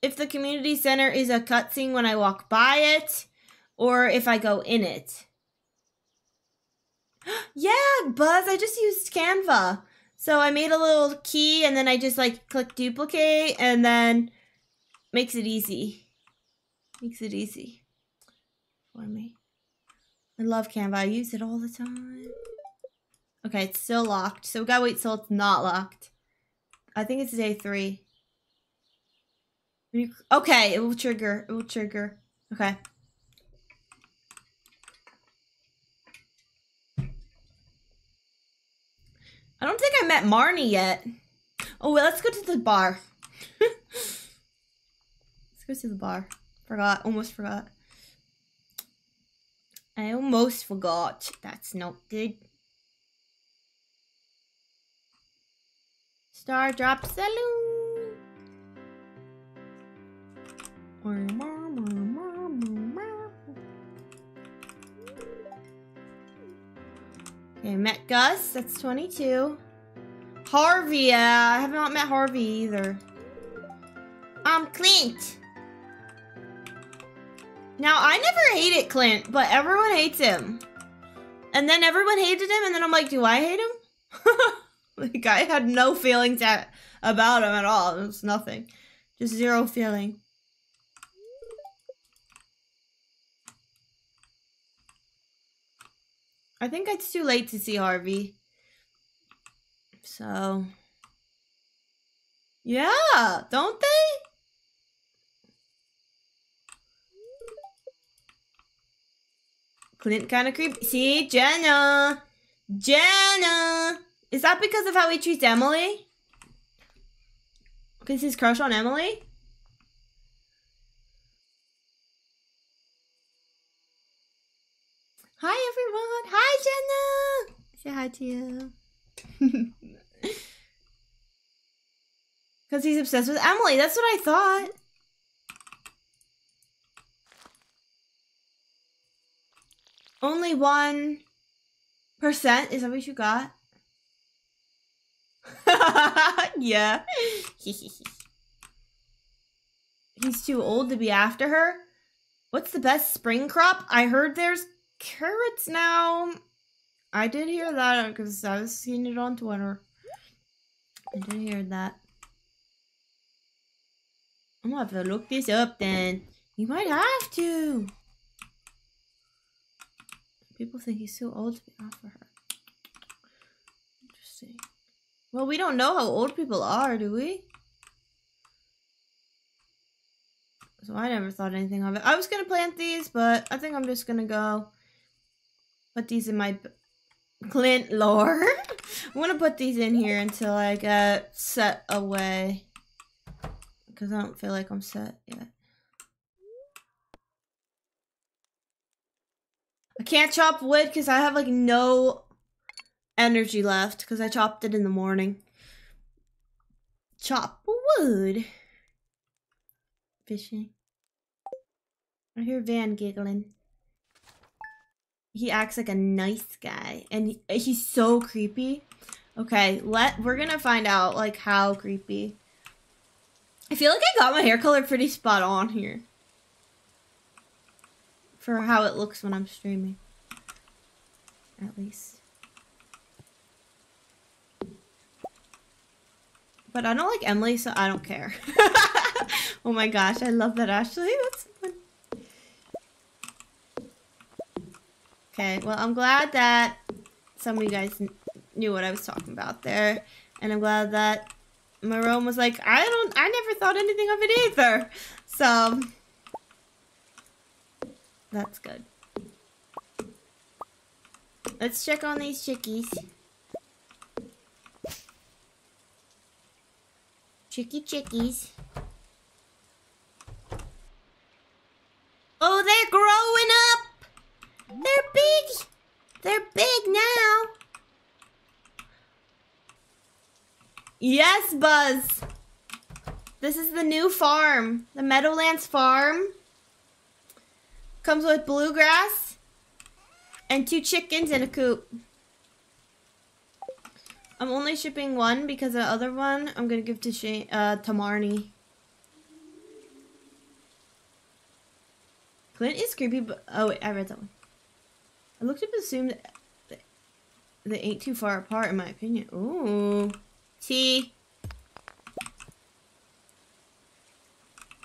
if the community center is a cutscene when I walk by it or if I go in it. (gasps) yeah, Buzz, I just used Canva. So I made a little key and then I just like click duplicate and then makes it easy. Makes it easy for me. I love Canva. I use it all the time. Okay, it's still locked. So we gotta wait till it's not locked. I think it's day three. Okay, it will trigger. It will trigger. Okay. I don't think I met Marnie yet. Oh, well, let's go to the bar. (laughs) let's go to the bar. Forgot. Almost forgot. I almost forgot. That's not good. Stardrop Saloon. Okay, met Gus. That's 22. Harvey, yeah. I have not met Harvey either. I'm Clint. Now, I never hated Clint, but everyone hates him. And then everyone hated him, and then I'm like, do I hate him? (laughs) (laughs) like, I had no feelings at, about him at all. It was nothing. Just zero feeling. I think it's too late to see Harvey. So. Yeah, don't they? Clint kind of creepy. See, Jenna. Jenna. Is that because of how he treats Emily? Because his crush on Emily? Hi everyone. Hi Jenna. Say hi to you. (laughs) Because he's obsessed with Emily. That's what I thought. Only one percent? Is that what you got? (laughs) yeah. (laughs) He's too old to be after her? What's the best spring crop? I heard there's carrots now. I did hear that because I was seeing it on Twitter. I did hear that. I'm gonna have to look this up then. You might have to. People think he's too old to be for her. Interesting. Well, we don't know how old people are, do we? So I never thought anything of it. I was gonna plant these, but I think I'm just gonna go put these in my Clint lore. (laughs) I'm gonna put these in here until I get set away. Because I don't feel like I'm set yet. I can't chop wood because I have like no energy left because I chopped it in the morning. Chop wood. Fishing. I hear Van giggling. He acts like a nice guy and he, he's so creepy. Okay, let we're gonna find out like how creepy. I feel like I got my hair color pretty spot on here. For how it looks when I'm streaming. At least. But I don't like Emily, so I don't care. (laughs) oh my gosh, I love that, Ashley. That's fun. Okay, well, I'm glad that some of you guys knew what I was talking about there. And I'm glad that Marone was like, I don't, I never thought anything of it either. So, that's good. Let's check on these chickies. Chicky chickies. Oh, they're growing up. They're big. They're big now. Yes, Buzz. This is the new farm. The Meadowlands farm. Comes with bluegrass and two chickens in a coop. I'm only shipping one because the other one I'm gonna give to Shane, uh, to Marnie. Clint is creepy, but oh wait, I read that one. I looked up and assumed that they ain't too far apart in my opinion. Ooh, T.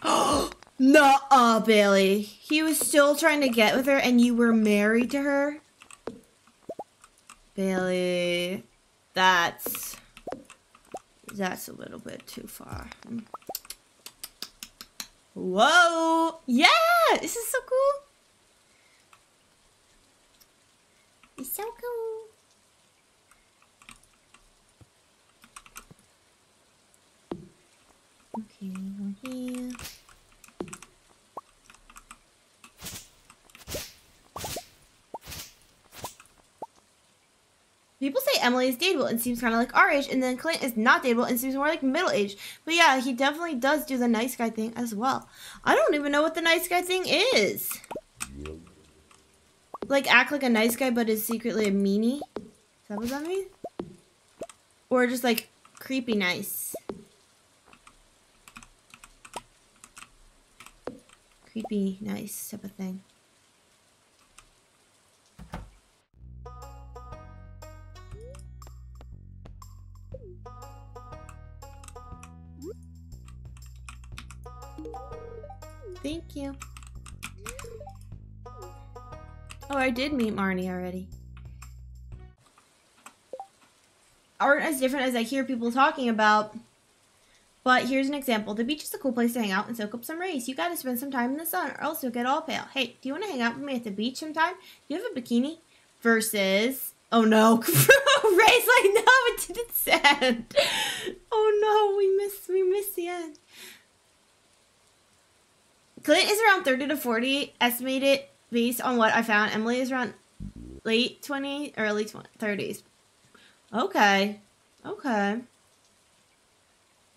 Oh, (gasps) Nuh-uh, Bailey. He was still trying to get with her and you were married to her? Bailey. That's... That's a little bit too far. Whoa! Yeah! This is so cool! It's so cool. Okay, here. People say Emily is dateable and seems kind of like our age, and then Clint is not dateable and seems more like middle age. But yeah, he definitely does do the nice guy thing as well. I don't even know what the nice guy thing is. Like act like a nice guy, but is secretly a meanie. Is that what that means? Or just like creepy nice. Creepy nice type of thing. Thank you. Oh, I did meet Marnie already. Aren't as different as I hear people talking about. But here's an example. The beach is a cool place to hang out and soak up some rays. You gotta spend some time in the sun or else you'll get all pale. Hey, do you wanna hang out with me at the beach sometime? Do you have a bikini? Versus, oh no, (laughs) Ray's like, no, it didn't send. Oh no, we missed, we missed the end. Clint is around 30 to 40, estimated based on what I found. Emily is around late 20, early 20, 30s. Okay. Okay.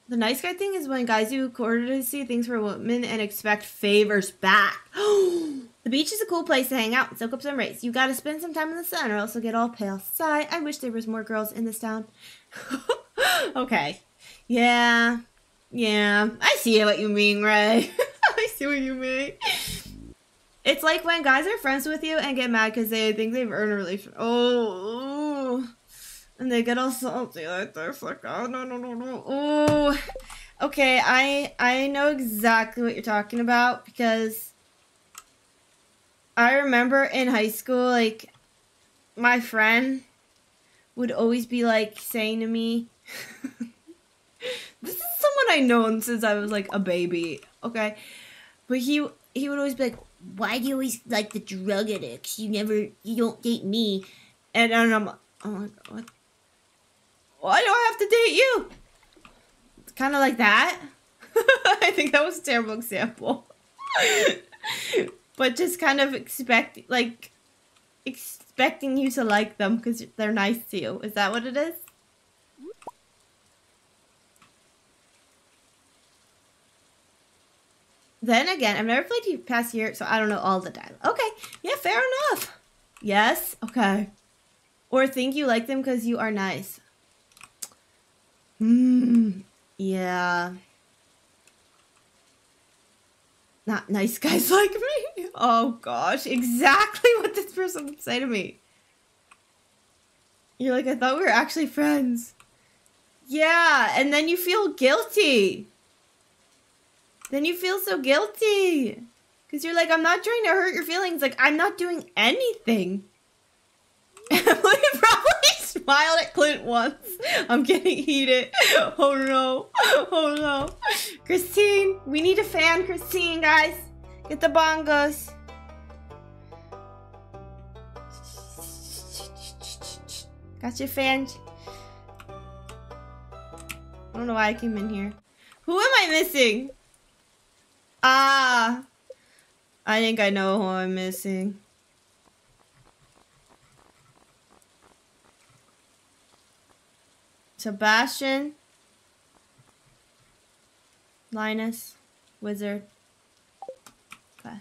The nice guy thing is when guys do courtesy things for women and expect favors back. (gasps) the beach is a cool place to hang out and soak up some rays. You gotta spend some time in the sun or else you'll get all pale. Sigh, I wish there was more girls in this town. (laughs) okay. Yeah. Yeah. I see what you mean, Ray. (laughs) See what you mean. It's like when guys are friends with you and get mad because they think they've earned a relationship. Oh, and they get all salty like this, like oh no no no no. Oh, okay. I I know exactly what you're talking about because I remember in high school, like my friend would always be like saying to me, (laughs) this is someone I've known since I was like a baby. Okay, but he he would always be like, Why do you always like the drug addicts? You never, you don't date me. and, and I'm I'm like, what? Why do I have to date you? Kind of like that. (laughs) I think that was a terrible example. (laughs) but just kind of expect like expecting you to like them because they're nice to you. Is that what it is? Then again, I've never played you past year, so I don't know all the dialogue. Okay, yeah, fair enough. Yes, okay. Or think you like them because you are nice. Hmm, yeah. Not nice guys (laughs) like me. Oh gosh, exactly (laughs) what this person would say to me. You're like, I thought we were actually friends. Yeah, and then you feel guilty. Then you feel so guilty. Because you're like, I'm not trying to hurt your feelings. Like, I'm not doing anything. (laughs) Emily probably smiled at Clint once. I'm getting heated. Oh no. Oh no. Christine, we need a fan, Christine, guys. Get the bongos. Got your fan. I don't know why I came in here. Who am I missing? Ah. I think I know who I'm missing. Sebastian. Linus. Wizard. Okay.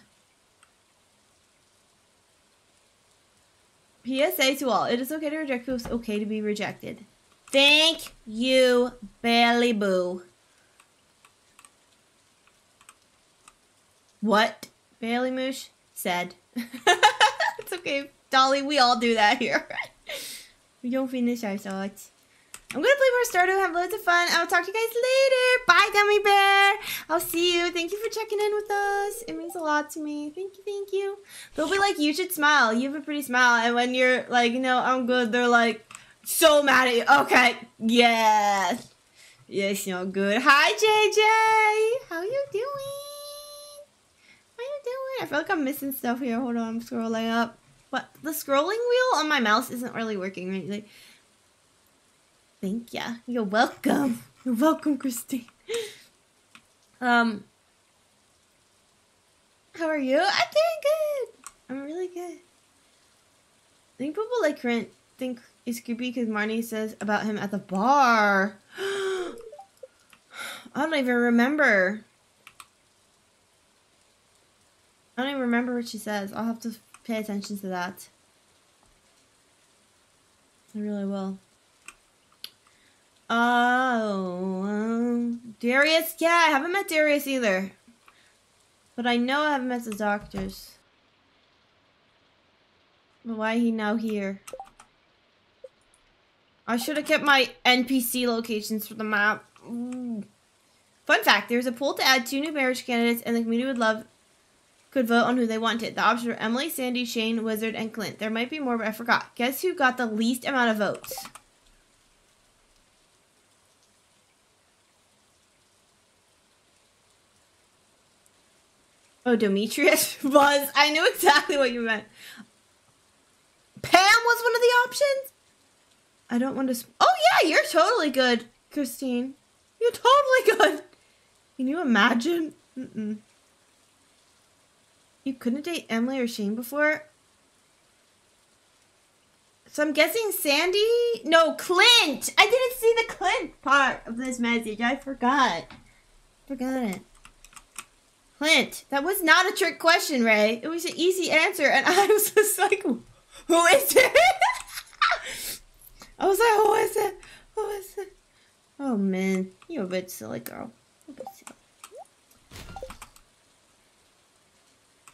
PSA to all. It is okay to reject who is okay to be rejected. Thank you, Bailey Boo. What Bailey Moosh said. (laughs) it's okay, Dolly. We all do that here. (laughs) we don't finish our thoughts. I'm gonna play more Stardew, have loads of fun. I'll talk to you guys later. Bye, Gummy Bear. I'll see you. Thank you for checking in with us. It means a lot to me. Thank you, thank you. They'll be like, you should smile. You have a pretty smile. And when you're like, know, I'm good, they're like, so mad at you. Okay, yes. Yes, you're good. Hi, JJ. How are you doing? How doing? I feel like I'm missing stuff here. Hold on, I'm scrolling up. What? The scrolling wheel on my mouse isn't really working right. Like, Thank ya. You're welcome. (laughs) You're welcome, Christine. Um, how are you? I'm doing good. I'm really good. I think people like Trent think he's creepy because Marnie says about him at the bar. (gasps) I don't even remember. I don't even remember what she says. I'll have to pay attention to that. I really will. Oh, um, Darius? Yeah, I haven't met Darius either. But I know I haven't met the doctors. Why he now here? I should have kept my NPC locations for the map. Ooh. Fun fact, there's a poll to add two new marriage candidates and the community would love could vote on who they wanted. The options were Emily, Sandy, Shane, Wizard, and Clint. There might be more, but I forgot. Guess who got the least amount of votes? Oh, Demetrius (laughs) was. I knew exactly what you meant. Pam was one of the options. I don't want to. Oh yeah, you're totally good, Christine. You're totally (laughs) good. Can you imagine? Mm-mm. You couldn't date Emily or Shane before. So I'm guessing Sandy. No, Clint. I didn't see the Clint part of this message. I forgot. Forgot it. Clint, that was not a trick question, Ray. It was an easy answer, and (laughs) I was just like, who is it? (laughs) I was like, who is it? Who is it? Oh man, you're a bit silly, girl. A bit silly.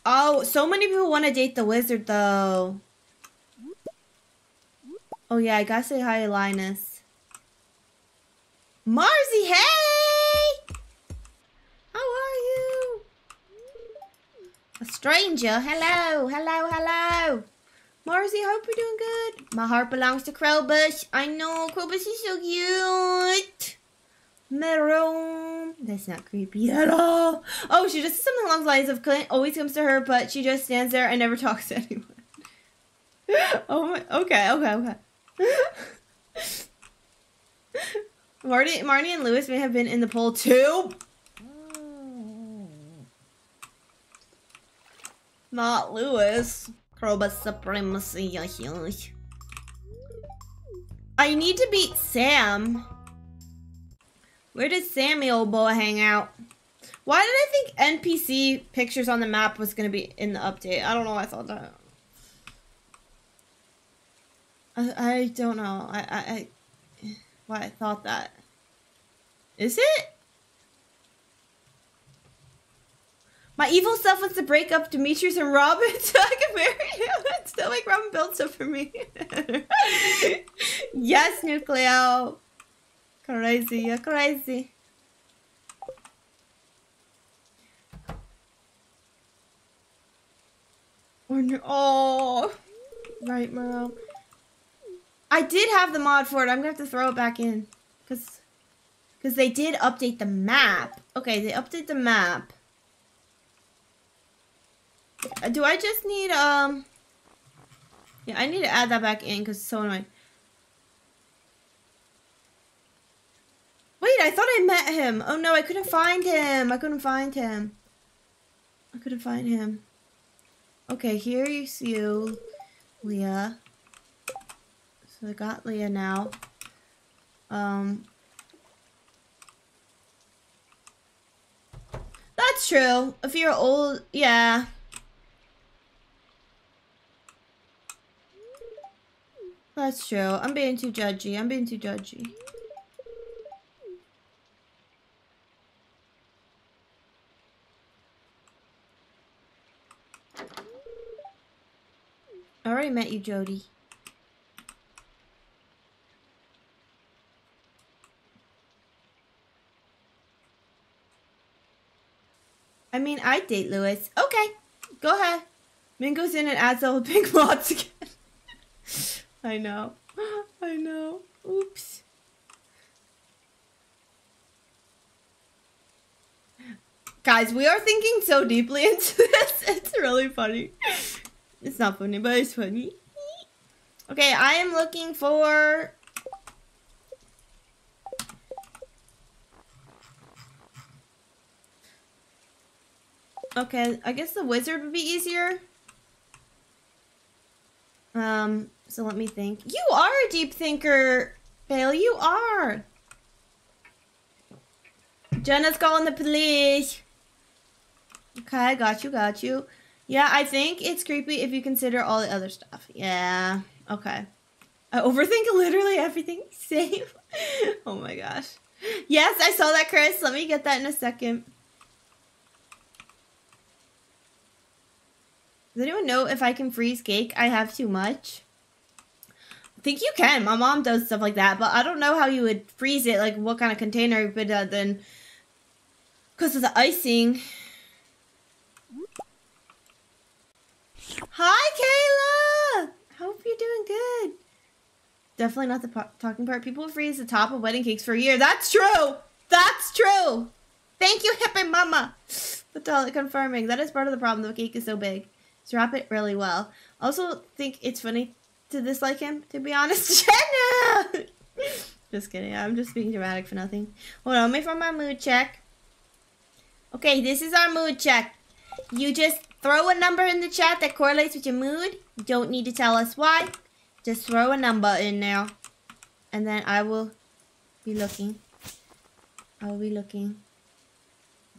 Oh, so many people want to date the wizard, though. Oh yeah, I gotta say hi Linus. Marzi, hey! How are you? A stranger. Hello, hello, hello. Marcy, I hope you're doing good. My heart belongs to Krobus. I know, Krobus is so cute. Meryl. That's not creepy at all. Oh, she just said something along the lines of Clint always comes to her, but she just stands there and never (laughs) talks to anyone. oh my, okay, okay, okay. (laughs) Marty, Marty and Lewis may have been in the poll too. Not Lewis. Krobus supremacy. I need to beat Sam. Where does Sammy old boy hang out? Why did I think NPC pictures on the map was going to be in the update? I don't know. I thought that. I, I don't know. I, I, I why I thought that. Is it? My evil self wants to break up Demetrius and Robin (laughs) so I can marry him and still make Robin build stuff for me. (laughs) yes, Nucleo. Crazy, you're crazy. Or no, oh, right, Maro. I did have the mod for it. I'm gonna have to throw it back in, cause, cause they did update the map. Okay, they update the map. Do I just need um? Yeah, I need to add that back in because it's so annoying. Wait, I thought I met him. Oh no, I couldn't find him. I couldn't find him. I couldn't find him. Okay, here you see you, Leah. So I got Leah now. Um. That's true. If you're old, yeah. That's true. I'm being too judgy. I'm being too judgy. I already met you, Jodi. I mean, I date Lewis. Okay, go ahead. Min goes in and adds all the pink mods again. (laughs) I know. (gasps) I know. Oops. Guys, we are thinking so deeply into (laughs) this. It's really funny. It's not funny, but it's funny. Okay, I am looking for... Okay, I guess the wizard would be easier. Um, so let me think. You are a deep thinker, Bale. You are. Jenna's calling the police. Okay, I got you, got you. Yeah, I think it's creepy if you consider all the other stuff. Yeah, okay. I overthink literally everything. Same. (laughs) oh my gosh. Yes, I saw that, Chris. Let me get that in a second. Does anyone know if I can freeze cake? I have too much. I think you can. My mom does stuff like that, but I don't know how you would freeze it, like what kind of container, but uh, then because of the icing. Hi, Kayla! Hope you're doing good. Definitely not the talking part. People freeze the top of wedding cakes for a year. That's true! That's true! Thank you, hippie mama! The But confirming. That is part of the problem. The cake is so big. Drop it really well. Also think it's funny to dislike him, to be honest. (laughs) Jenna! just kidding. I'm just being dramatic for nothing. Hold on, let me for my mood check. Okay, this is our mood check. You just throw a number in the chat that correlates with your mood. You don't need to tell us why. Just throw a number in there. And then I will be looking. I will be looking.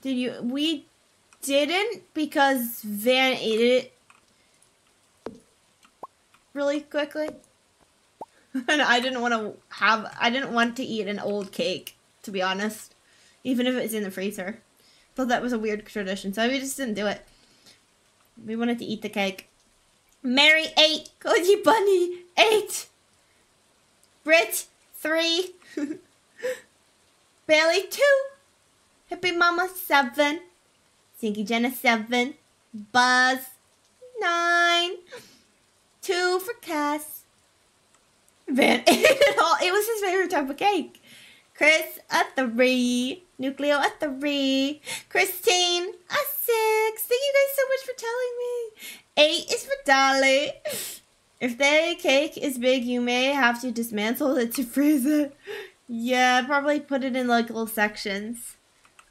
Did you... We didn't because Van ate it really quickly. (laughs) and I didn't want to have, I didn't want to eat an old cake, to be honest. Even if it was in the freezer. Thought that was a weird tradition, so we just didn't do it. We wanted to eat the cake. Mary, eight. Cody Bunny, eight. Brit, three. (laughs) Bailey, two. Hippie Mama, seven. Sinky Jenna, seven. Buzz, nine. Two for Cass. Van ate (laughs) it all. It was his favorite type of cake. Chris, a three. Nucleo, a three. Christine, a six. Thank you guys so much for telling me. Eight is for Dolly. If the cake is big, you may have to dismantle it to freeze it. Yeah, probably put it in like little sections.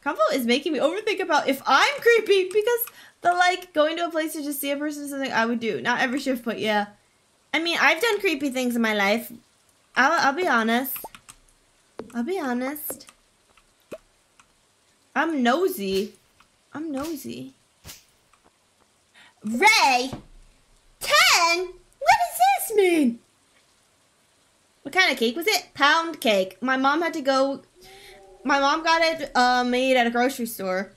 Convo is making me overthink about if I'm creepy because the like going to a place to just see a person is something I would do. Not every shift, but yeah. I mean, I've done creepy things in my life. I'll, I'll be honest. I'll be honest. I'm nosy. I'm nosy. Ray! Ten? What does this mean? What kind of cake was it? Pound cake. My mom had to go. My mom got it uh, made at a grocery store.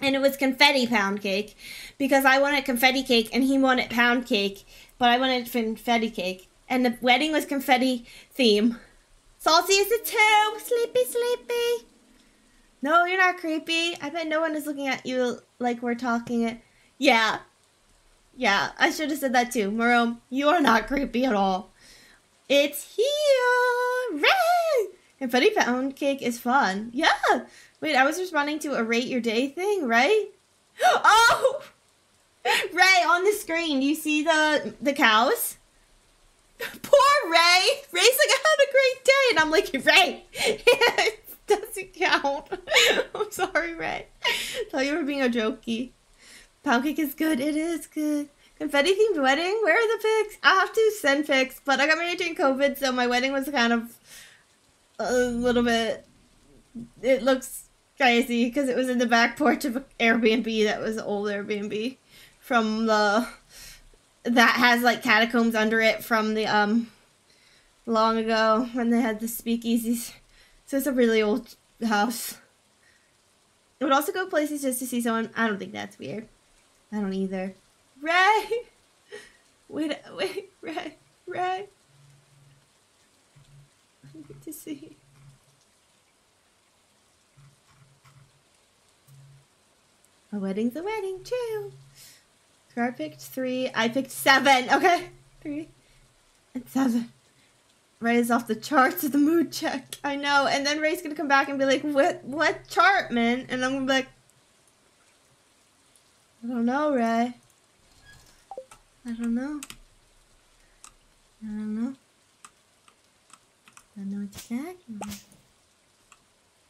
And it was confetti pound cake because I wanted confetti cake and he wanted pound cake, but I wanted confetti cake. And the wedding was confetti theme. Salty is a two. Sleepy, sleepy. No, you're not creepy. I bet no one is looking at you like we're talking it. Yeah. Yeah, I should have said that too. Marome, you are not creepy at all. It's here! Ray! Confetti pound cake is fun. Yeah! Wait, I was responding to a rate your day thing, right? (gasps) Oh! Ray, on the screen, do you see the the cows? (laughs) Poor Ray! Ray's like, I had a great day! And I'm like, Ray! (laughs) (laughs) doesn't count. (laughs) I'm sorry, Ray. Thought you were being a jokey. Pound cake is good. It is good. Confetti themed wedding? Where are the pics? I'll have to send pics, but I got married during COVID, so my wedding was kind of a little bit. It looks crazy because it was in the back porch of an Airbnb that was old Airbnb from the that has like catacombs under it from the um long ago when they had the speakeasies. So it's a really old house. I would also go places just to see someone. I don't think that's weird. I don't either. Ray! (laughs) Wait, wait, Ray, Ray. I need to see. A wedding's a wedding, too. Scar picked three. I picked seven. Okay. Three and seven. Ray is off the charts of the mood check. (laughs) I know. And then Ray's gonna come back and be like, what what chart, man? And I'm gonna be like, I don't know, Ray. I don't know. I don't know. I don't know what talking.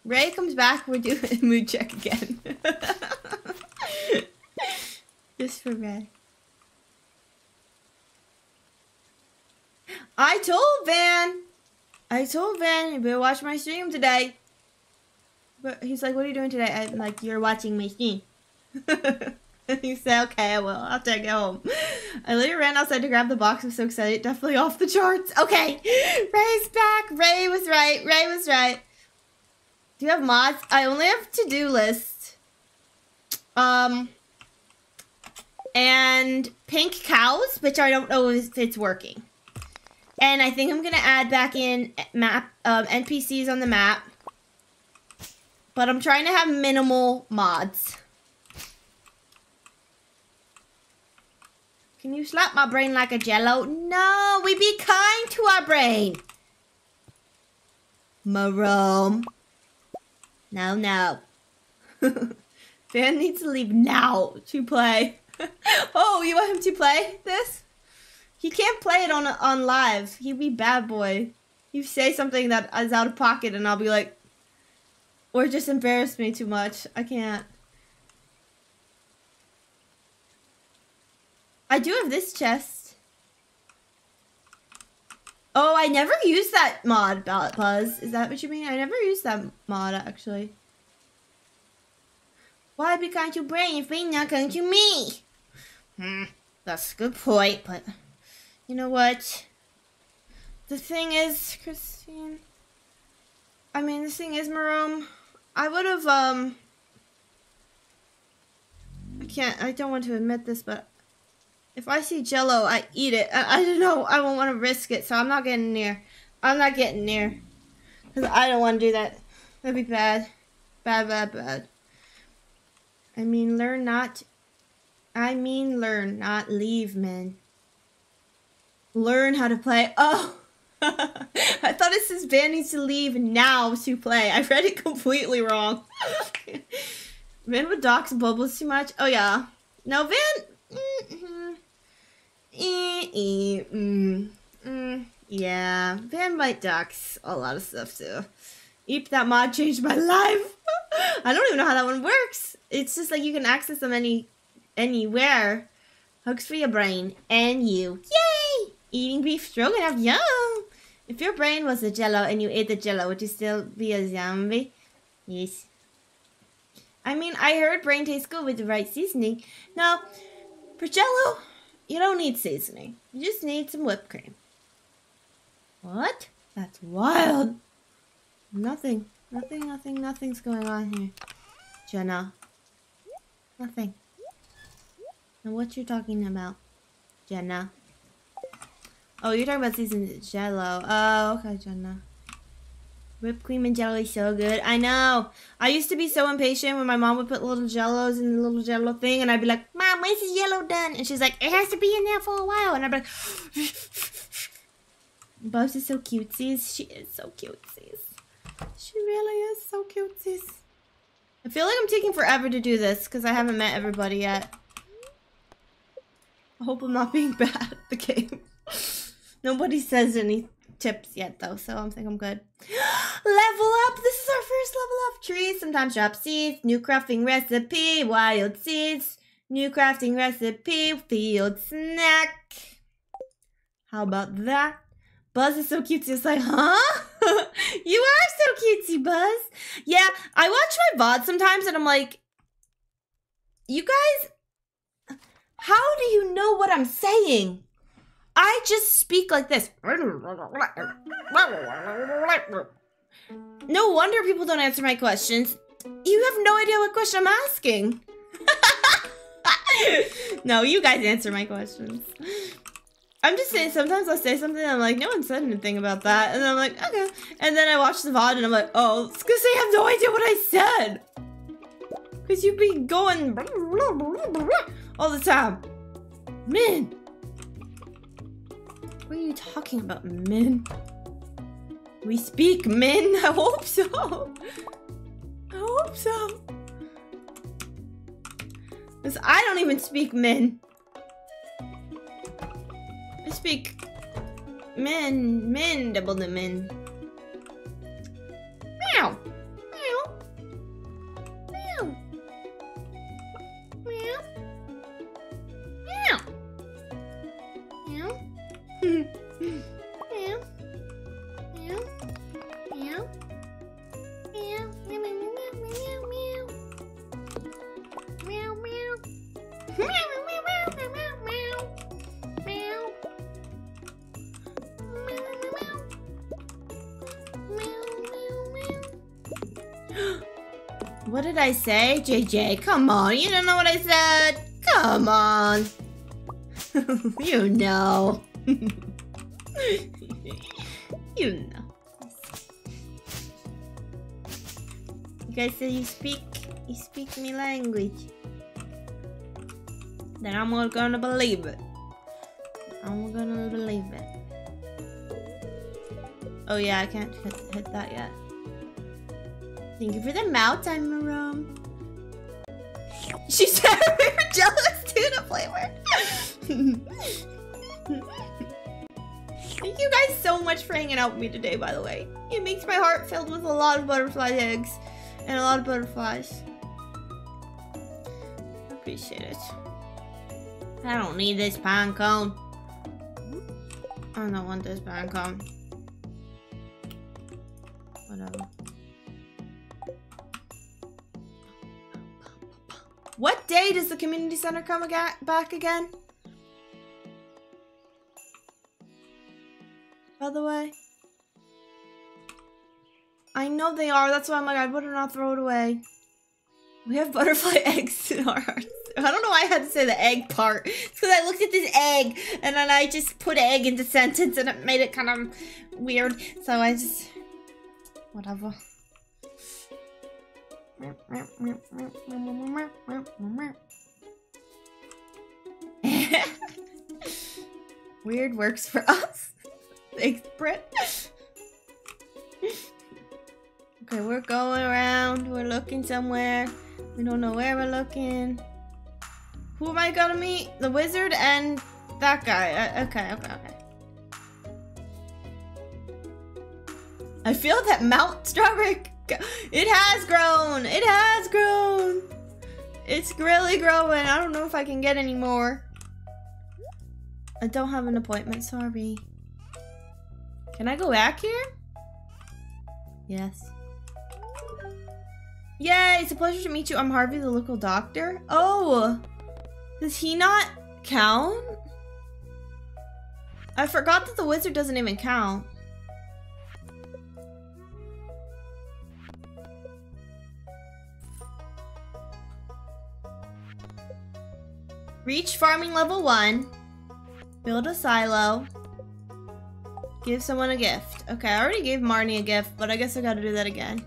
Ray comes back, we're doing (laughs) mood check again. (laughs) Just for Ray. I told Van. I told Van, you better watch my stream today. But he's like, what are you doing today? I'm like, you're watching my stream. (laughs) he said, okay, I will. After I get home. I literally ran outside to grab the box. I'm so excited. Definitely off the charts. Okay. Ray's back. Ray was right. Ray was right. Do you have mods? I only have to-do list. Um, and pink cows, which I don't know if it's working. And I think I'm gonna add back in map um, NPCs on the map. But I'm trying to have minimal mods. Can you slap my brain like a jello? No, we be kind to our brain. Marome. No, no. (laughs) Van needs to leave now to play. (laughs) oh, you want him to play this? He can't play it on on live. He'd be bad boy. You say something that is out of pocket, and I'll be like, or just embarrass me too much. I can't. I do have this chest. Oh, I never used that mod, Ballot Buzz. Is that what you mean? I never used that mod, actually. Why be kind to brain if you're not kind to me? Hmm, that's a good point, but you know what? The thing is, Christine, I mean, the thing is, Marome, I would have, um, I can't, I don't want to admit this, but if I see jello, I eat it. I, I don't know, I won't want to risk it, so I'm not getting near. I'm not getting near. Because I don't want to do that. That'd be bad. Bad, bad, bad. I mean, learn not. I mean, learn, not leave, man. Learn how to play. (laughs) Oh, I thought it says Van needs to leave now to play. I read it completely wrong. (laughs) Van would dox Bubbles too much. Oh yeah. No, Van. Mm, mm, mm, mm, mm, yeah, Van might dox a lot of stuff too. Eep, that mod changed my (laughs) life. I don't even know how that one works. It's just like you can access them any anywhere. Hooks for your brain and you. Yay! Eating beef stroganoff, yum! If your brain was a jello and you ate the jello, would you still be a zombie? Yes. I mean, I heard brain tastes good with the right seasoning. No, for jello, you don't need seasoning. You just need some whipped cream. What? That's wild. Nothing. Nothing, nothing, nothing's going on here. Jenna. Nothing. Now what you're talking about, Jenna? Oh, you're talking about season Jello. Oh, okay, Jenna. Whipped cream and jello is so good. I know. I used to be so impatient when my mom would put little jellos in the little jello thing, and I'd be like, Mom, when's this yellow done? And she's like, it has to be in there for a while. And I'd be like, (gasps) Bubs is so cutesies. She is so cutesies. She really is so cutesies. I feel like I'm taking forever to do this because I haven't met everybody yet. I hope I'm not being (laughs) bad at the game. Nobody says any tips yet though, so I think I'm good. (gasps) level up! This is our first level up. Trees, sometimes drop seeds, new crafting recipe, wild seeds, new crafting recipe, field snack. How about that? Buzz is so cutesy. It's like, huh? (laughs) you are so cutesy, Buzz. Yeah, I watch my VOD sometimes and I'm like, you guys, how do you know what I'm saying? I just speak like this. No wonder people don't answer my questions. You have no idea what question I'm asking. (laughs) no, you guys answer my questions. I'm just saying, sometimes I'll say something and I'm like, no one said anything about that. And I'm like, okay. And then I watch the VOD and I'm like, oh, it's because I have no idea what I said. Because you be going (laughs) all the time. Men. What are you talking about, men? We speak men? (laughs) I hope so. I hope so. Because I don't even speak men. I speak men, men, double the men. Say? JJ, come on. You don't know what I said? Come on. (laughs) you know. (laughs) you know. You guys say you speak you speak me language. Then I'm not gonna believe it. I'm gonna believe it. Oh yeah, I can't hit, hit that yet. Thank you for the mouth time, room. She said (laughs) we were jealous tuna flavor. Thank you guys so much for hanging out with me today, by the way. It makes my heart filled with a lot of butterfly eggs and a lot of butterflies. Appreciate it. I don't need this pine cone. I don't want this pine cone. Whatever. What day does the community center come back again? By the way. I know they are. That's why I'm like, I better not throw it away. We have butterfly (laughs) eggs in our hearts. I don't know why I had to say the egg part. It's because I looked at this egg and then I just put egg into sentence and it made it kind of weird. So I just... Whatever. (laughs) Weird works for us. (laughs) Thanks, Britt. okay, we're going around. We're looking somewhere. We don't know where we're looking. Who am I gonna meet? The wizard and that guy. Uh, okay, okay, okay. I feel that Mount Strawberry. It has grown. It has grown. It's really growing. I don't know if I can get any more. I don't have an appointment. Sorry. Can I go back here? Yes. Yay, it's a pleasure to meet you. I'm Harvey, the local doctor. Oh, does he not count? I forgot that the wizard doesn't even count. Reach farming level one. Build a silo. Give someone a gift. Okay, I already gave Marnie a gift, but I guess I gotta do that again.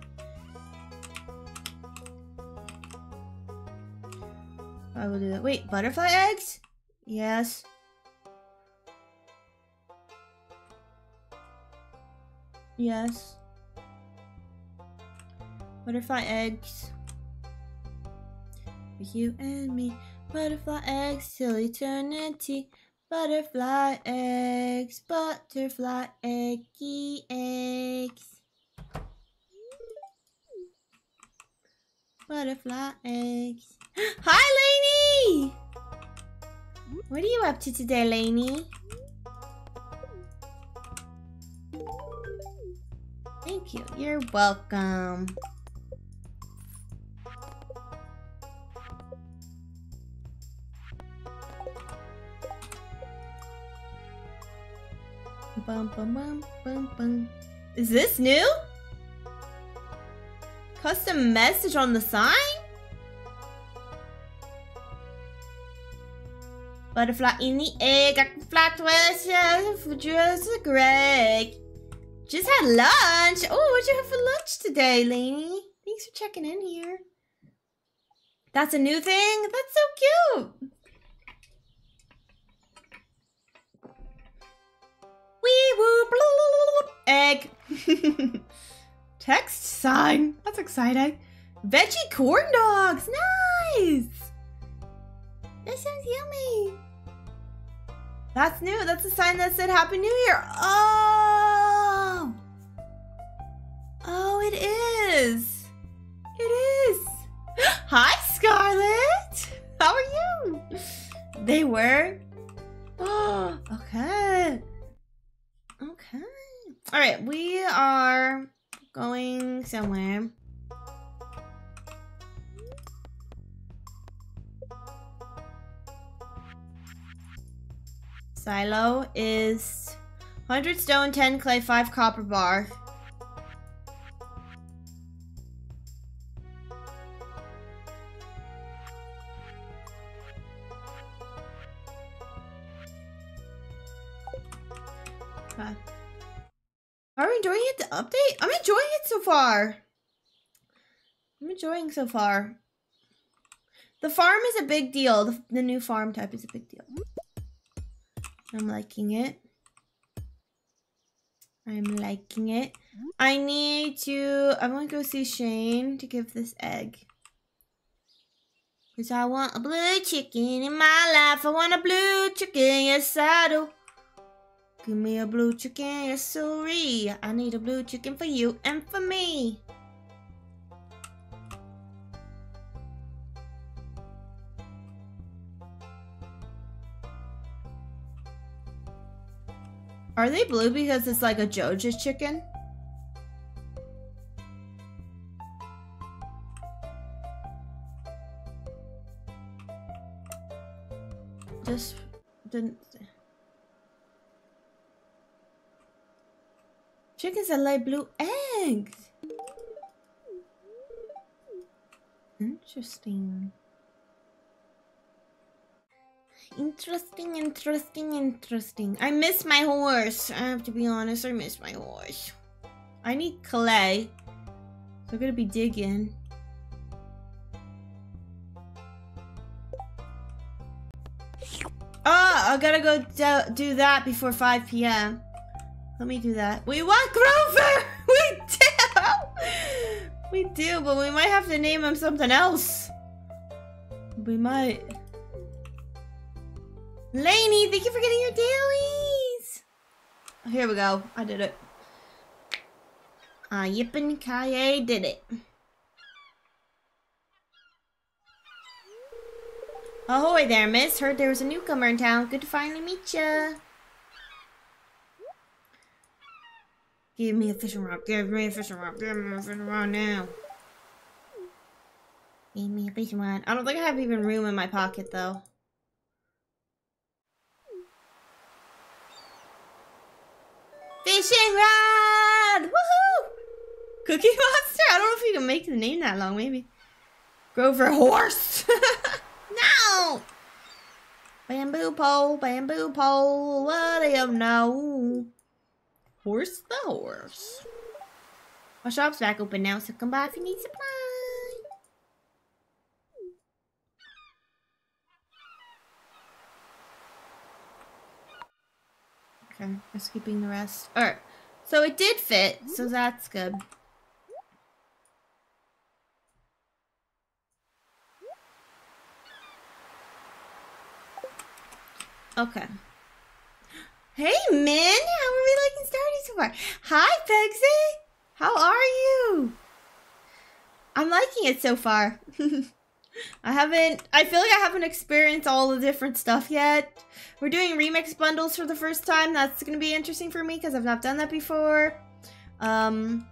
I will do that. Wait, butterfly eggs? Yes. Yes. Butterfly eggs. You and me. Butterfly eggs till eternity. Butterfly eggs, butterfly eggy eggs. Butterfly eggs. (gasps) Hi, Lainey! What are you up to today, Lainey? Thank you. You're welcome. Bum, bum, bum. Is this new? Custom message on the sign? Butterfly in the egg, I can fly twice, just Greg. Just had lunch. Oh, what'd you have for lunch today, Lainey? Thanks for checking in here. That's a new thing? That's so cute. Wee woo, blah, egg. (laughs) Text sign. That's exciting. Veggie corn dogs. Nice. That sounds yummy. That's new. That's a sign that said Happy New Year. Oh. Oh, it is. It is. (gasps) Hi, Scarlett. How are you? They were. Oh. (gasps) Okay. All right, we are going somewhere. Silo is 100 stone, 10 clay, 5 copper bar. Update? I'm enjoying it so far. I'm enjoying so far. The farm is a big deal. The, the new farm type is a big deal. I'm liking it. I'm liking it. I need to, I'm gonna go see Shane to give this egg. Cause I want a blue chicken in my life. I want a blue chicken, yes I do. Give me a blue chicken, yes sorry. I need a blue chicken for you and for me. Are they blue because it's like a Joja's chicken? Just didn't. Chickens that lay blue eggs. Interesting. Interesting, interesting, interesting. I miss my horse. I have to be honest, I miss my horse. I need clay. So I'm gonna be digging. Ah, I gotta go do that before 5 p.m. Let me do that. We want Grover! (laughs) We do! We do, but we might have to name him something else. We might. Lainey, thank you for getting your dailies! Here we go. I did it. Ah, uh, Yip and Kaye did it. Ahoy there, miss. Heard there was a newcomer in town. Good to finally meet ya. Give me a fishing rod. Give me a fishing rod. Give me a fishing rod now. Give me a fishing rod. I don't think I have even room in my pocket, though. Fishing rod! Woohoo! Cookie (laughs) Monster? I don't know if you can make the name that long, maybe. Grover Horse! (laughs) no! Bamboo pole, bamboo pole, what do you know? Horse the horse. Our shop's back open now, so come by if you need supplies. Okay, skipping the rest. Alright, so it did fit, so that's good. Okay. Hey, Min! How are we liking Stardew so far? Hi, Pegsy! How are you? I'm liking it so far. (laughs) I haven't, I feel like I haven't experienced all the different stuff yet. We're doing remix bundles for the first time. That's going to be interesting for me because I've not done that before. Um,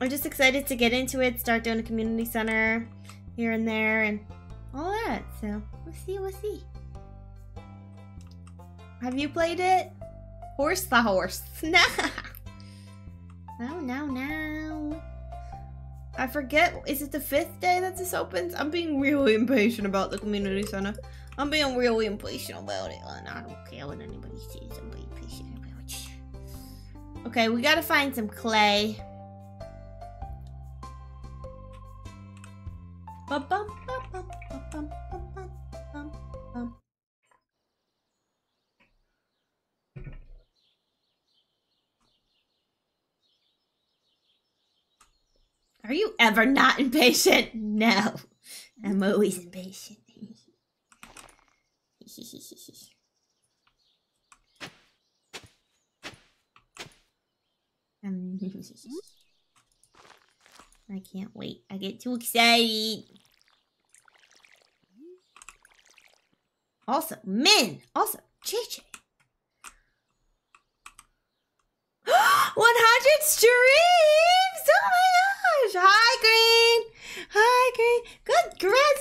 I'm just excited to get into it, start doing a community center here and there and all that. So we'll see, we'll see. Have you played it? Horse the horse. no, no, no. I forget. Is it the fifth day that this opens? I'm being really impatient about the community center. I'm being really impatient about it, and I don't care what anybody says. I'm being patient about it. Okay, we gotta find some clay. Bum, bum, bum, Are you ever not impatient? No. I'm always impatient. (laughs) Um, (laughs) I can't wait. I get too excited. Also, Min. Also, JJ. (gasps) 100 streams! Oh my gosh! Hi, Green! Hi, Green!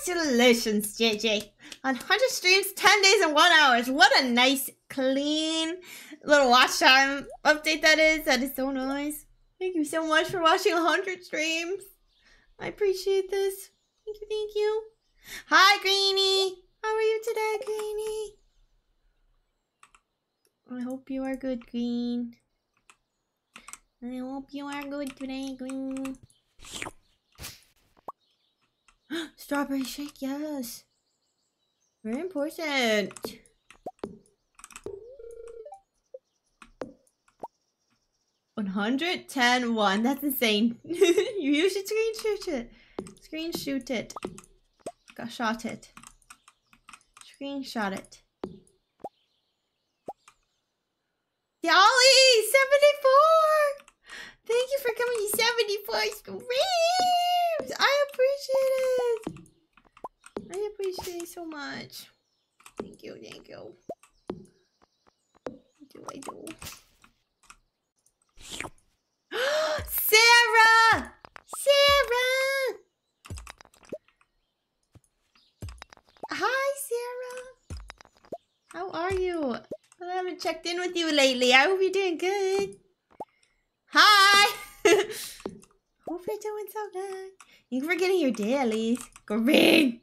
Congratulations, JJ. 100 streams, 10 days and 1 hours. What a nice, clean little watch time update that is. That is so nice. Thank you so much for watching 100 streams. I appreciate this. Thank you, thank you. Hi, Greenie. How are you today, Greenie? I hope you are good, Green. I hope you are good today, Green. (gasps) Strawberry shake, yes. Very important. One hundred ten one. That's insane. (laughs) you should screenshot it. Screenshot it. Got shot it. Screenshot it. Dolly, 74! Thank you for coming to 74 streams! I appreciate it! I appreciate it so much. Thank you, thank you. What do I do? (gasps) Sarah! Sarah! Hi, Sarah! How are you? I haven't checked in with you lately. I hope you're doing good. Hi! (laughs) Hope you're doing so good. You for getting your dailies. Green!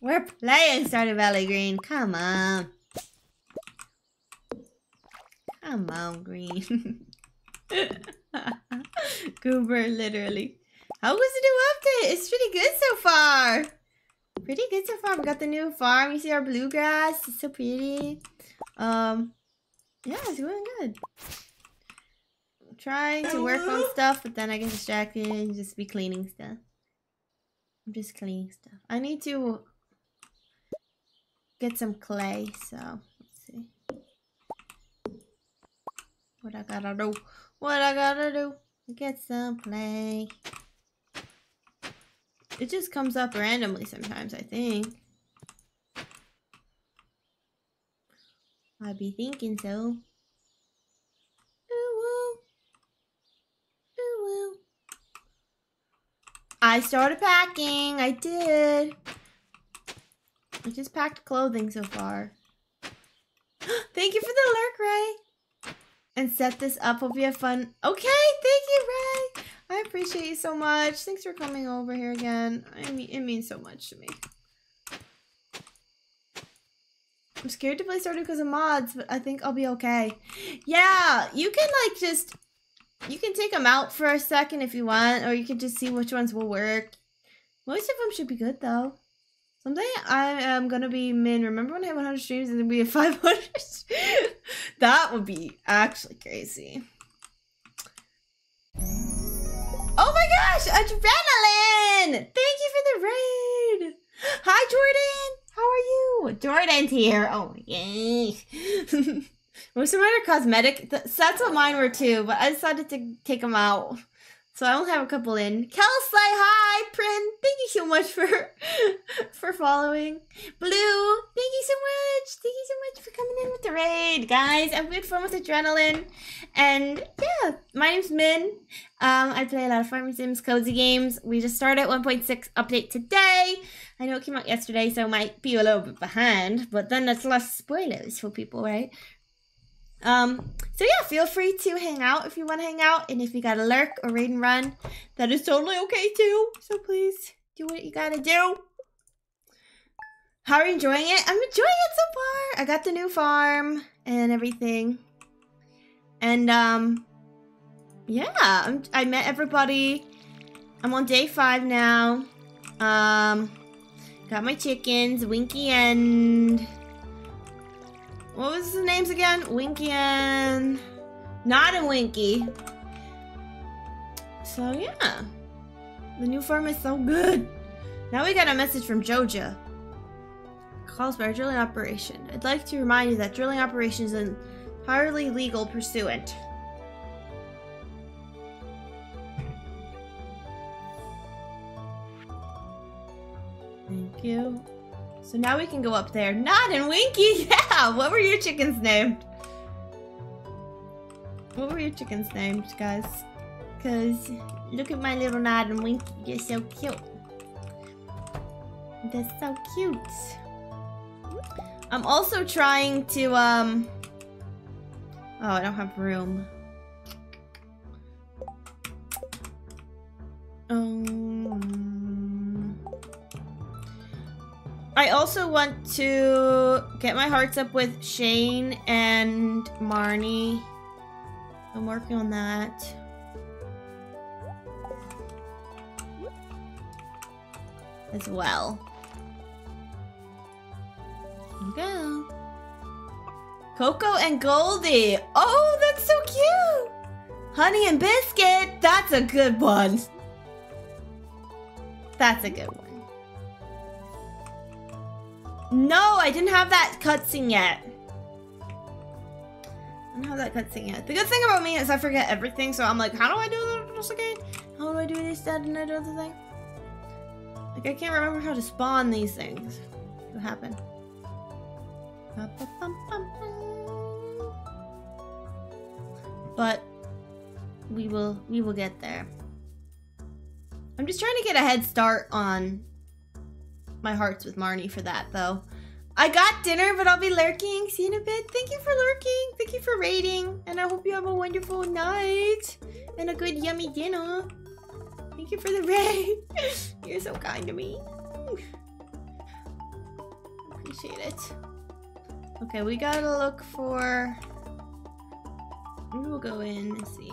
We're playing Stardew Valley Green. Come on. Come on, Green. (laughs) Goober, literally. How was the new update? It's pretty good so far. Pretty good so far. We got the new farm. You see our bluegrass. It's so pretty. Um, yeah, it's going good. Trying to work on stuff, but then I get distracted and just be cleaning stuff. I'm just cleaning stuff. I need to get some clay, so let's see. What I gotta do? What I gotta do? Get some clay. It just comes up randomly sometimes, I think. I'd be thinking so. Ooh woo. Ooh woo. I started packing. I did. I just packed clothing so far. (gasps) Thank you for the lurk, Ray. And set this up. Hope you have fun. Okay, thank you, Ray. I appreciate you so much. Thanks for coming over here again. I mean, it means so much to me. I'm scared to play Stardew because of mods, but I think I'll be okay. Yeah, you can like just you can take them out for a second if you want, or you can just see which ones will work. Most of them should be good though. Someday I am gonna be min. Remember when I had 100 streams and then we had (laughs) 500? that would be actually crazy. Oh my gosh, adrenaline! Thank you for the raid. Hi, Jordan. How are you? Jordan's here. Oh gosh. (laughs) Most of mine are cosmetic. Th- That's what mine were too, but I decided to take them out. So I only have a couple in. Kelsey, hi, Prin. Thank you so much for (laughs) for following. Blue, thank you so much. Thank you so much for coming in with the raid, guys. I'm had fun with adrenaline, and yeah, my name's Min. Um, I play a lot of Farming Sims cozy games. We just started 1.6 update today. I know it came out yesterday, so might be a little bit behind, but then that's less spoilers for people, right? Um, so yeah, feel free to hang out if you want to hang out, and if you gotta lurk or raid and run, that is totally okay too. So please do what you gotta do. How are you enjoying it? I'm enjoying it so far. I got the new farm and everything, and um, yeah, I'm, I met everybody. I'm on day five now. Um, got my chickens, Winky and what was the names again? Winky and not a Winky. So yeah, the new farm is so good. Now we got a message from Joja. Calls for a drilling operation. I'd like to remind you that drilling operation is an entirely legal pursuant. Thank you. So now we can go up there. Nod and Winky! (laughs) Yeah! What were your chickens named? What were your chickens named, guys? Because look at my little Nod and Winky. You're so cute. They're so cute. I'm also trying to, um... Oh, I don't have room. Um... I also want to get my hearts up with Shane and Marnie. I'm working on that. As well. Go. Coco and Goldie. Oh, that's so cute. Honey and Biscuit. That's a good one. That's a good one. No, I didn't have that cutscene yet. I don't have that cutscene yet. The good thing about me is I forget everything, so I'm like, how do I do this again? How do I do this, that, and that other thing? Like, I can't remember how to spawn these things. What happened? But we will we will get there. I'm just trying to get a head start on my hearts with Marnie for that though. I got dinner, but I'll be lurking. See you in a bit. Thank you for lurking. Thank you for raiding. And I hope you have a wonderful night and a good yummy dinner. Thank you for the (laughs) raid. You're so kind to me. (sighs) Appreciate it. Okay, we gotta look for... Maybe we'll go in and see.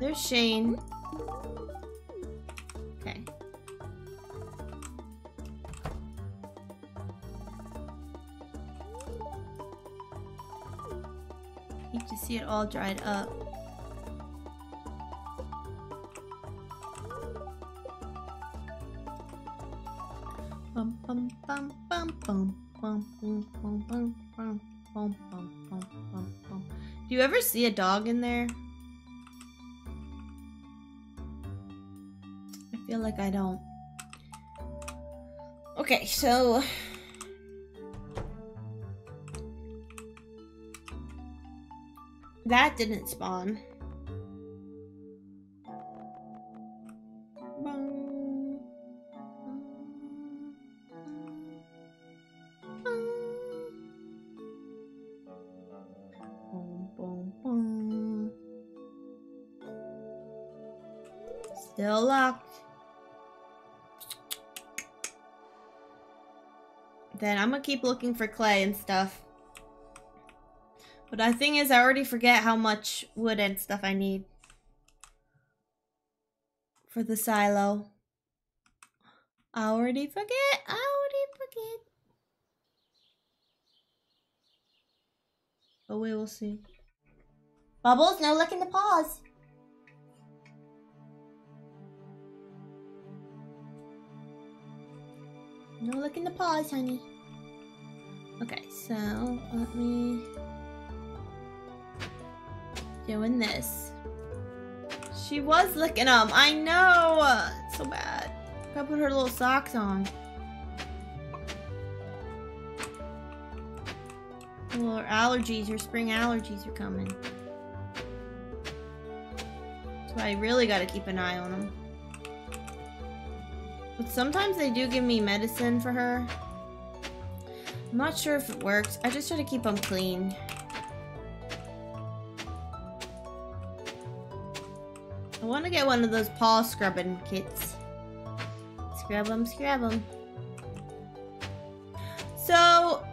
There's Shane. Hate can see it all dried up. Do you ever see a dog in there? I feel like I don't. Okay, so that didn't spawn. Still locked. Then I'm gonna keep looking for clay and stuff. But the thing is, I already forget how much wood and stuff I need. For the silo. I already forget. I already forget. But we will see. Bubbles, no licking the paws. No licking the paws, honey. Okay, so let me doing this. She was licking them. I know. It's so bad. Gotta put her little socks on. Well, her allergies, her spring allergies are coming. So I really gotta keep an eye on them. But sometimes they do give me medicine for her. I'm not sure if it works. I just try to keep them clean. I want to get one of those paw scrubbing kits. Scrub them, scrub them. So,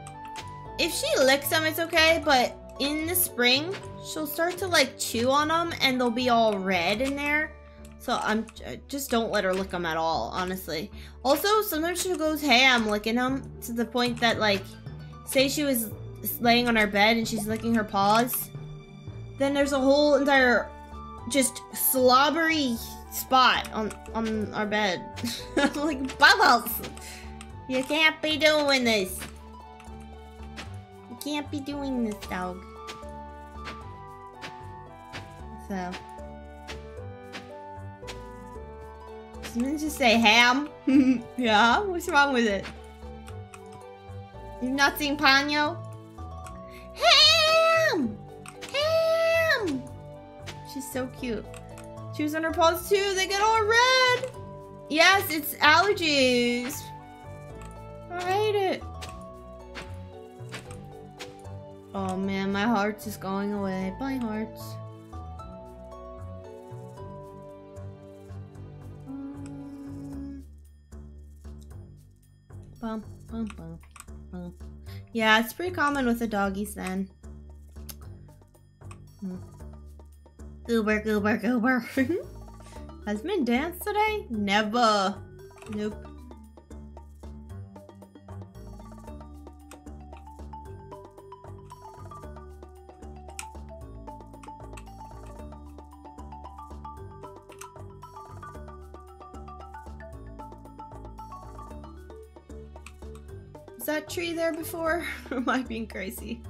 if she licks them, it's okay, but in the spring, she'll start to like chew on them and they'll be all red in there. So I'm just don't let her lick them at all, honestly. Also, sometimes she goes hey, I'm licking them to the point that like, say she was laying on her bed and she's licking her paws, then there's a whole entire just slobbery spot on on our bed. (laughs) Like Bubbles, you can't be doing this. You can't be doing this, dog. So. Didn't just say ham? (laughs) yeah, what's wrong with it? You've not seen Ponyo? Ham! Ham! She's so cute. Chews on her paws too, they get all red! Yes, it's allergies. I hate it. Oh man, my heart's is going away. Bum, bum, bum. Yeah, it's pretty common with the doggies then. Hmm. Goober, goober, goober. Husband mm-hmm. dance today? Never. Nope. Was that tree there before? (laughs) am I being crazy?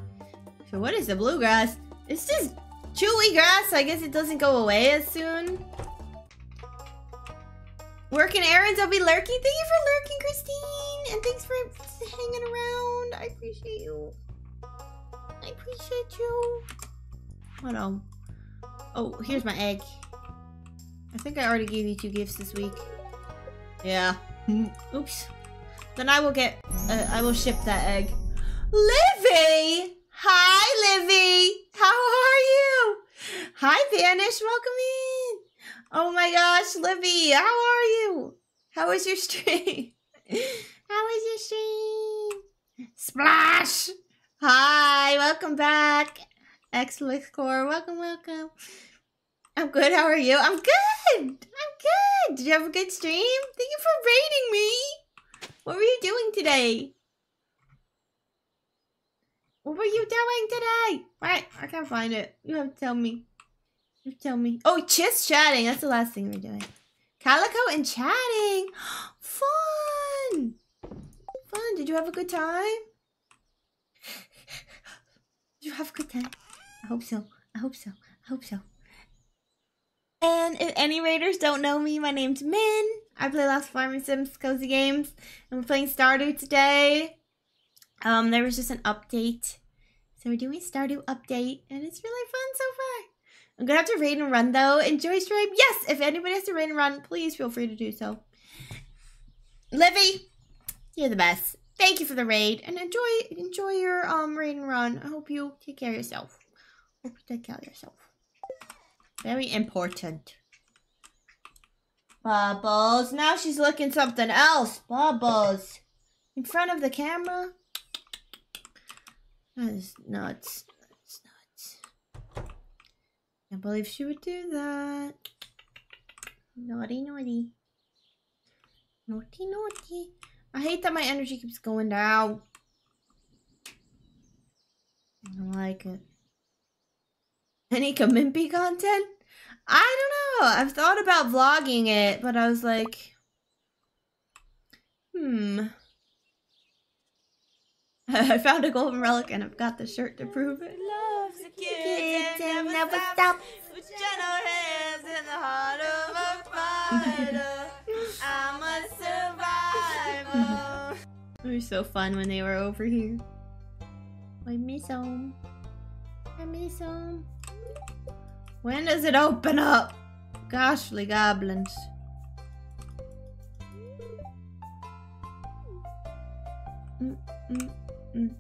So what is the bluegrass? It's just chewy grass. I guess it doesn't go away as soon. Working errands, I'll be lurking. Thank you for lurking, Christine. And thanks for hanging around. I appreciate you. I appreciate you. What oh? Oh, here's my egg. I think I already gave you two gifts this week. Yeah. (laughs) Oops. Then I will get, uh, I will ship that egg. Livy! Hi, Livy! How are you? Hi, Vanish. Welcome in. Oh my gosh, Livy, how are you? How was your (laughs) stream? how was your stream? Splash! Hi, welcome back. Excellent score. welcome, welcome. I'm good. How are you? I'm good. I'm good. Did you have a good stream? Thank you for rating me. What were you doing today? What were you doing today? Right, I can't find it. You have to tell me. You tell me. Oh, just chatting. That's the last thing we're doing. Calico and chatting. (gasps) Fun. Fun. Did you have a good time? (laughs) Did you have a good time? I hope so. I hope so. I hope so. And if any raiders don't know me, my name's Min. I play lots of Farming Sims Cozy Games. And we're playing Stardew today. Um, there was just an update. So we're doing Stardew update, and it's really fun so far. I'm gonna have to raid and run though. Enjoy stream. Yes, if anybody has to raid and run, please feel free to do so. Livy, you're the best. Thank you for the raid and enjoy enjoy your um raid and run. I hope you take care of yourself. Hope you take care of yourself. Very important. Bubbles. Now she's looking something else. Bubbles. In front of the camera. That is nuts. That's nuts. Can't believe she would do that. Naughty, naughty. Naughty, naughty. I hate that my energy keeps going down. I don't like it. Any Kamimpy content? I don't know. I've thought about vlogging it, but I was like, hmm. (laughs) I found a golden relic and I've got the shirt to prove it. Loves the kids and never stop. With gentle hands in the heart of a fighter. (laughs) I'm a survivor. (laughs) It was so fun when they were over here. I miss them. I miss them. When does it open up? Goshly goblins. Mm, mm. Mm.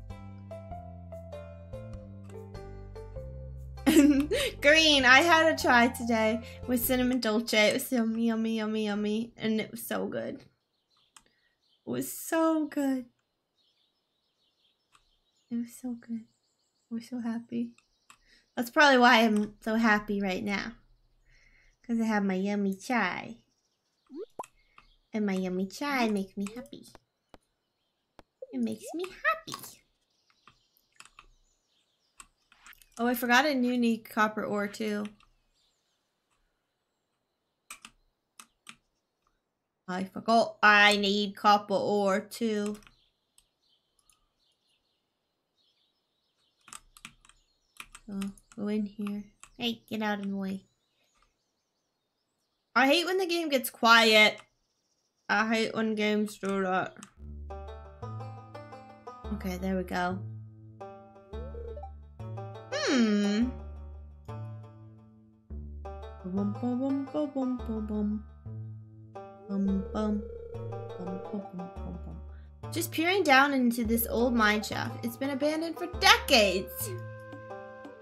(laughs) Green, I had a try today with cinnamon dolce. It was yummy, yummy, yummy, yummy, and it was so good. It was so good. It was so good. We're so happy. That's probably why I'm so happy right now. Because I have my yummy chai. And my yummy chai makes me happy. It makes me happy. Oh, I forgot a new need copper ore too. I forgot I need copper ore too. So go in here. Hey, get out of the way. I hate when the game gets quiet. I hate when games do that. Okay, there we go. Hmm. Just peering down into this old mine shaft. It's been abandoned for decades.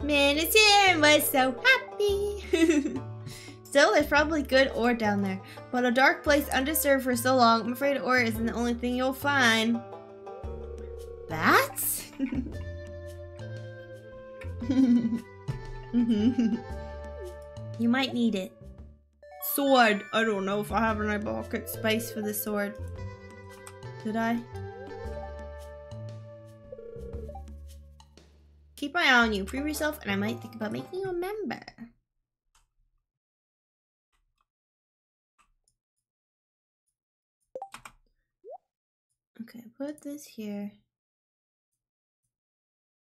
Man is here and was so happy. (laughs) Still, there's probably good ore down there. But a dark place undisturbed for so long, I'm afraid ore isn't the only thing you'll find. Bats? (laughs) you might need it. Sword. I don't know if I have any pocket space for the sword. Did I? Keep my eye on you. Prove yourself, and I might think about making you a member. Okay, put this here.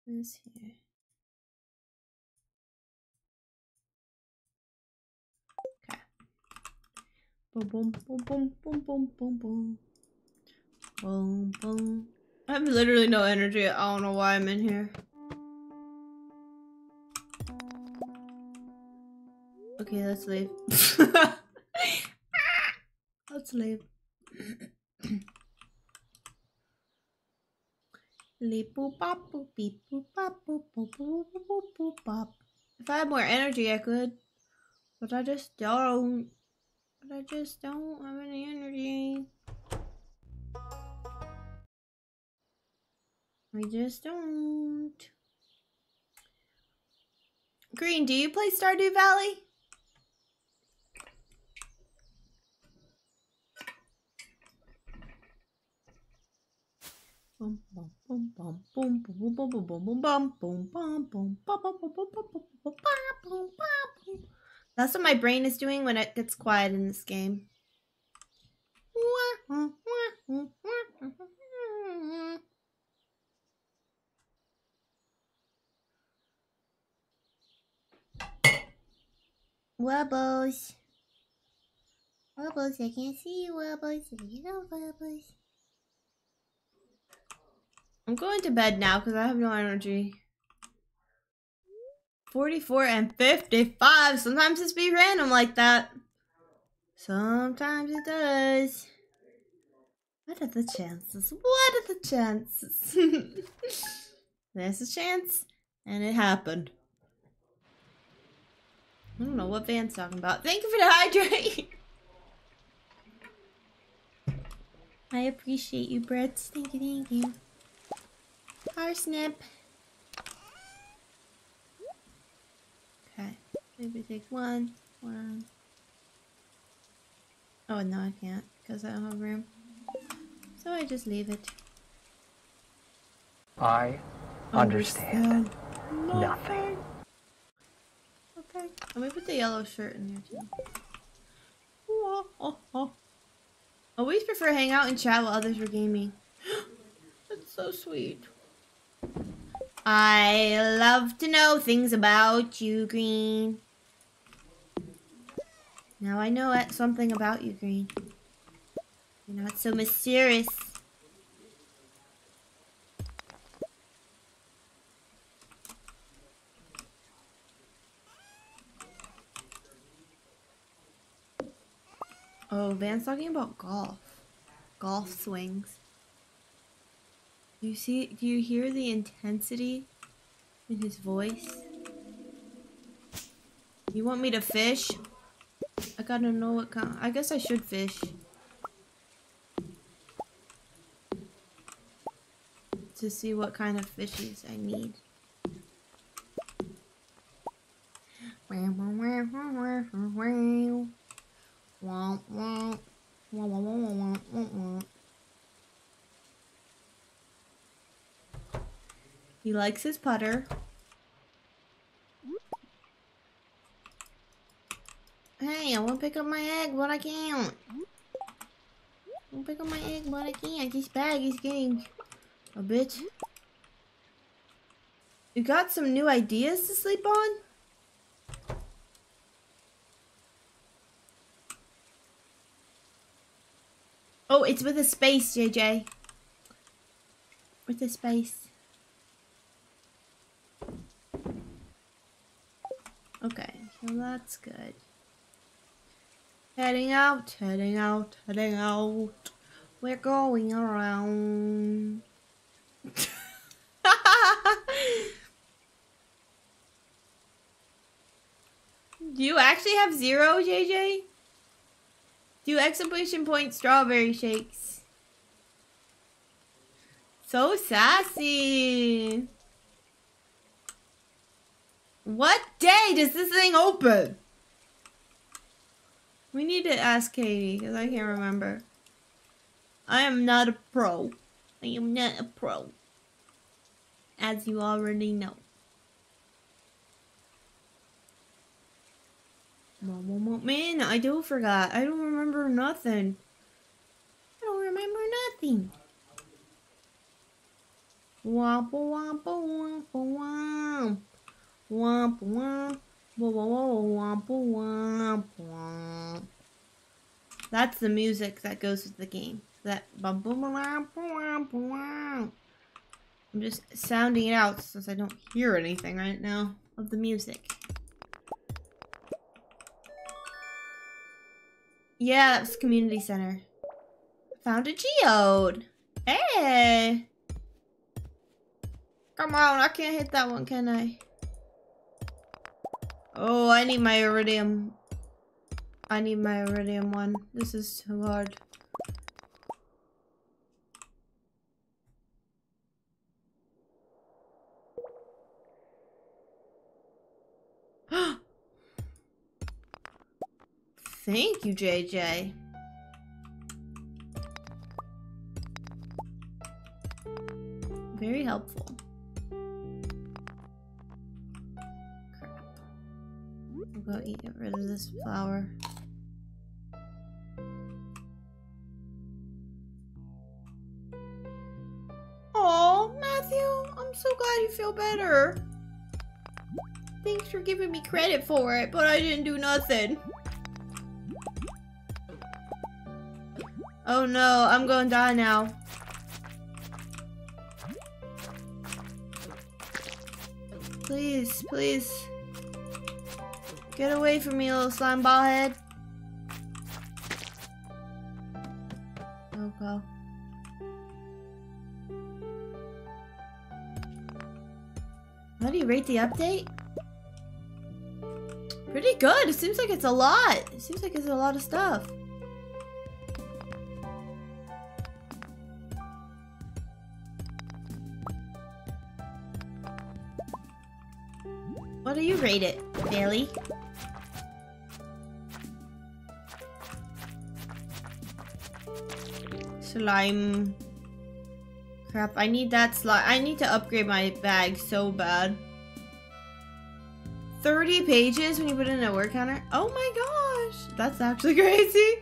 This here. Okay. Boom, boom, boom, boom, boom, boom, boom, boom. Boom, boom. I have literally no energy. I don't know why I'm in here. Okay, let's leave. (laughs) Ah! let's leave. (clears throat) If I had more energy, I could, but I just don't. But I just don't have any energy. I just don't. Green, do you play Stardew Valley? Bum, bum, boom, boom, boom, boom, boom, boom, boom, boom, bum, bum, bum, bum, bum. That's what my brain is doing when it gets quiet in this game. Wubbles. Wubbles, I can't see you, Wubbles. You Wubbles. I'm going to bed now because I have no energy. 44 and 55. Sometimes it's be random like that. Sometimes it does. What are the chances? What are the chances? (laughs) There's a chance, and it happened. I don't know what Van's talking about. Thank you for the hydrate. (laughs) I appreciate you, Brett. Thank you, thank you. Parsnip. Okay. Maybe take one. One. Oh, no, I can't because I don't have room. So I just leave it. I understand nothing. Okay. Let me put the yellow shirt in there too. Oh, oh, oh. Always prefer hang out and chat while others were gaming. (gasps) That's so sweet. I love to know things about you, Green. Now I know something about you, Green. You're not so mysterious. Oh, Van's talking about golf. Golf swings. Do you see, do you hear the intensity in his voice? You want me to fish? I gotta know what kind, I guess I should fish. To see what kind of fishes I need. Womp womp. Womp womp womp womp womp womp. He likes his putter. Hey, I wanna pick up my egg, but I can't. I wanna pick up my egg, but I can't. This bag is getting a bit. You got some new ideas to sleep on? Oh, it's with a space, JJ. With a space. Okay, so that's good. Heading out, heading out, heading out. We're going around. (laughs) Do you actually have zero, JJ? Do exclamation point strawberry shakes. So sassy. What day does this thing open? We need to ask Katie because I can't remember. I am not a pro. I am not a pro. As you already know. Man, I do forgot. I don't remember nothing. I don't remember nothing. Womp womp womp womp. Womp womp. Womp womp womp. That's the music that goes with the game. That bum bum womp womp womp. I'm just sounding it out since I don't hear anything right now of the music. Yeah, that's community center. Found a geode. Hey. Come on, I can't hit that one, can I? Oh, I need my iridium. I need my iridium one. This is too hard. (gasps) Thank you, JJ. Very helpful. I'll go eat get rid of this flower. Oh, Matthew, I'm so glad you feel better. Thanks for giving me credit for it, but I didn't do nothing. Oh no, I'm gonna die now. Please, please. Get away from me, little slime ball head. Oh god. How do you rate the update? Pretty good. It seems like it's a lot. It seems like it's a lot of stuff. What do you rate it, Bailey? Slime. Crap, I need that slime. I need to upgrade my bag so bad. 30 pages when you put in a word counter? Oh my gosh! That's actually (laughs) crazy.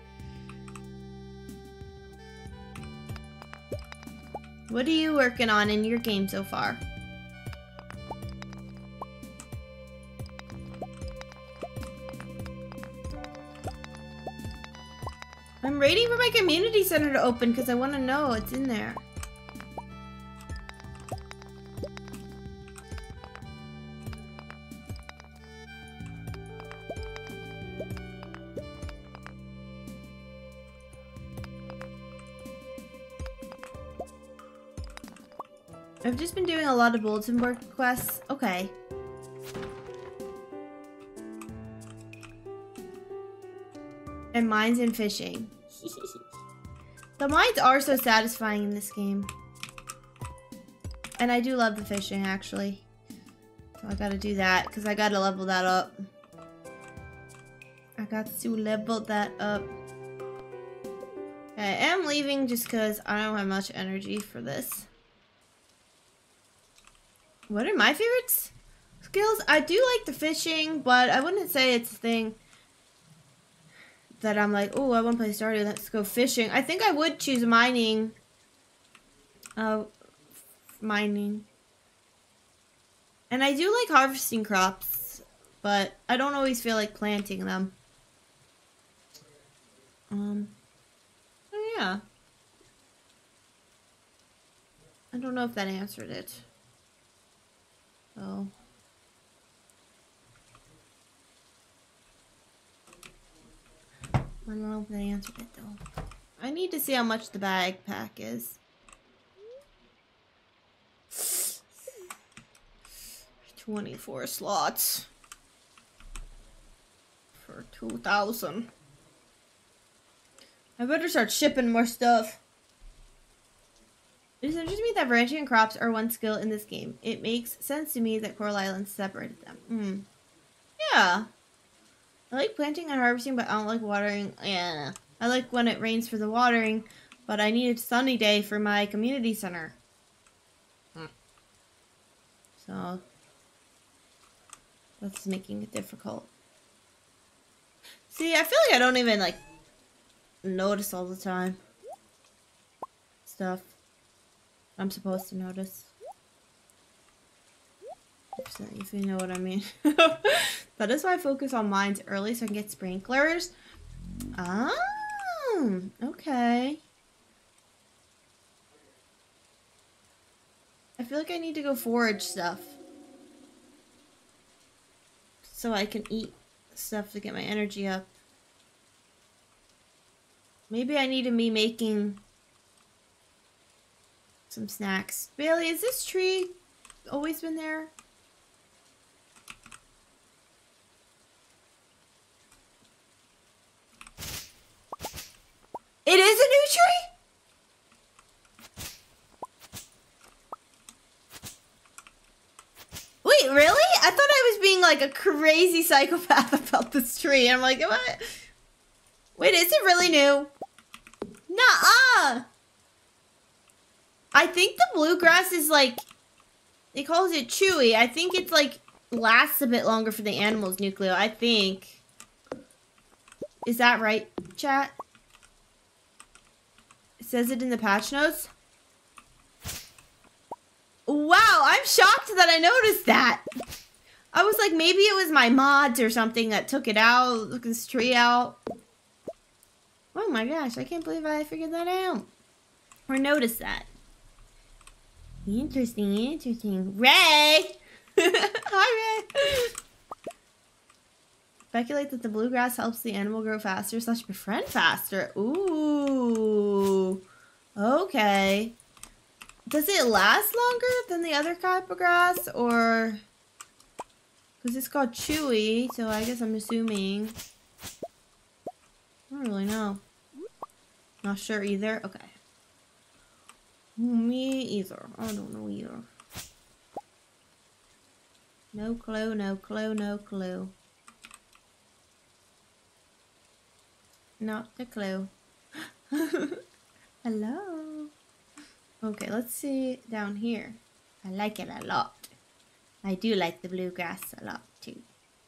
What are you working on in your game so far? Waiting for my community center to open because I want to know what's in there. I've just been doing a lot of bulletin board quests. Okay. And mines and fishing. The mines are so satisfying in this game. And I do love the fishing, actually. So I gotta do that, because I gotta level that up. I got to level that up. I am leaving just because I don't have much energy for this. What are my favorites? Skills? I do like the fishing, but I wouldn't say it's a thing that I'm like, oh, I want to play Stardew, let's go fishing. I think I would choose mining. Uh, mining. And I do like harvesting crops, but I don't always feel like planting them. Um, oh yeah. I don't know if that answered it. Oh. I don't know if they answered it though. I need to see how much the bag pack is. (sighs) Twenty-four slots for two thousand. I better start shipping more stuff. It is interesting to me that branching crops are one skill in this game. It makes sense to me that Coral Island separated them. Hmm. Yeah. I like planting and harvesting, but I don't like watering. Yeah. I like when it rains for the watering, but I need a sunny day for my community center. Hmm. So, that's making it difficult. See, I feel like I don't even, like, notice all the time. Stuff. I'm supposed to notice. If you know what I mean. (laughs) that is why I focus on mines early so I can get sprinklers. Ah, okay. I feel like I need to go forage stuff. So I can eat stuff to get my energy up. Maybe I need to be making some snacks. Bailey, is this tree always been there? It is a new tree? Wait, really? I thought I was being like a crazy psychopath (laughs) about this tree. I'm like, what? Wait, is it really new? Nuh-uh! I think the bluegrass is like, it calls it chewy. I think it's like lasts a bit longer for the animals, Nucleo. I think. Is that right, chat? It says it in the patch notes. Wow, I'm shocked that I noticed that. I was like, maybe it was my mods or something that took it out, took this tree out. Oh my gosh, I can't believe I figured that out. Or noticed that. Interesting, interesting. Ray! (laughs) Hi, Ray! Speculate that the bluegrass helps the animal grow faster slash befriend faster. Ooh. Okay. Does it last longer than the other type of grass? Or... Because it's called chewy, so I guess I'm assuming... I don't really know. Not sure either. Okay. Me either. I don't know either. No clue, no clue, no clue. Not a clue. (laughs) Hello. Okay, let's see down here. I like it a lot. I do like the bluegrass a lot too.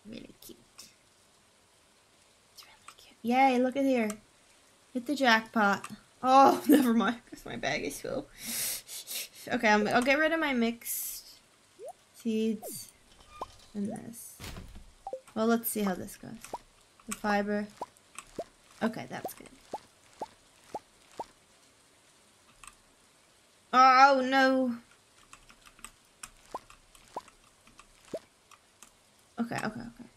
Really cute. It's really cute. Yay, look at here. Hit the jackpot. Oh, (laughs) never mind, because my bag is full. (laughs) Okay, i will get rid of my mixed seeds and this. Well, let's see how this goes. The fiber. Okay, that's good. Oh, no. Okay, okay, okay.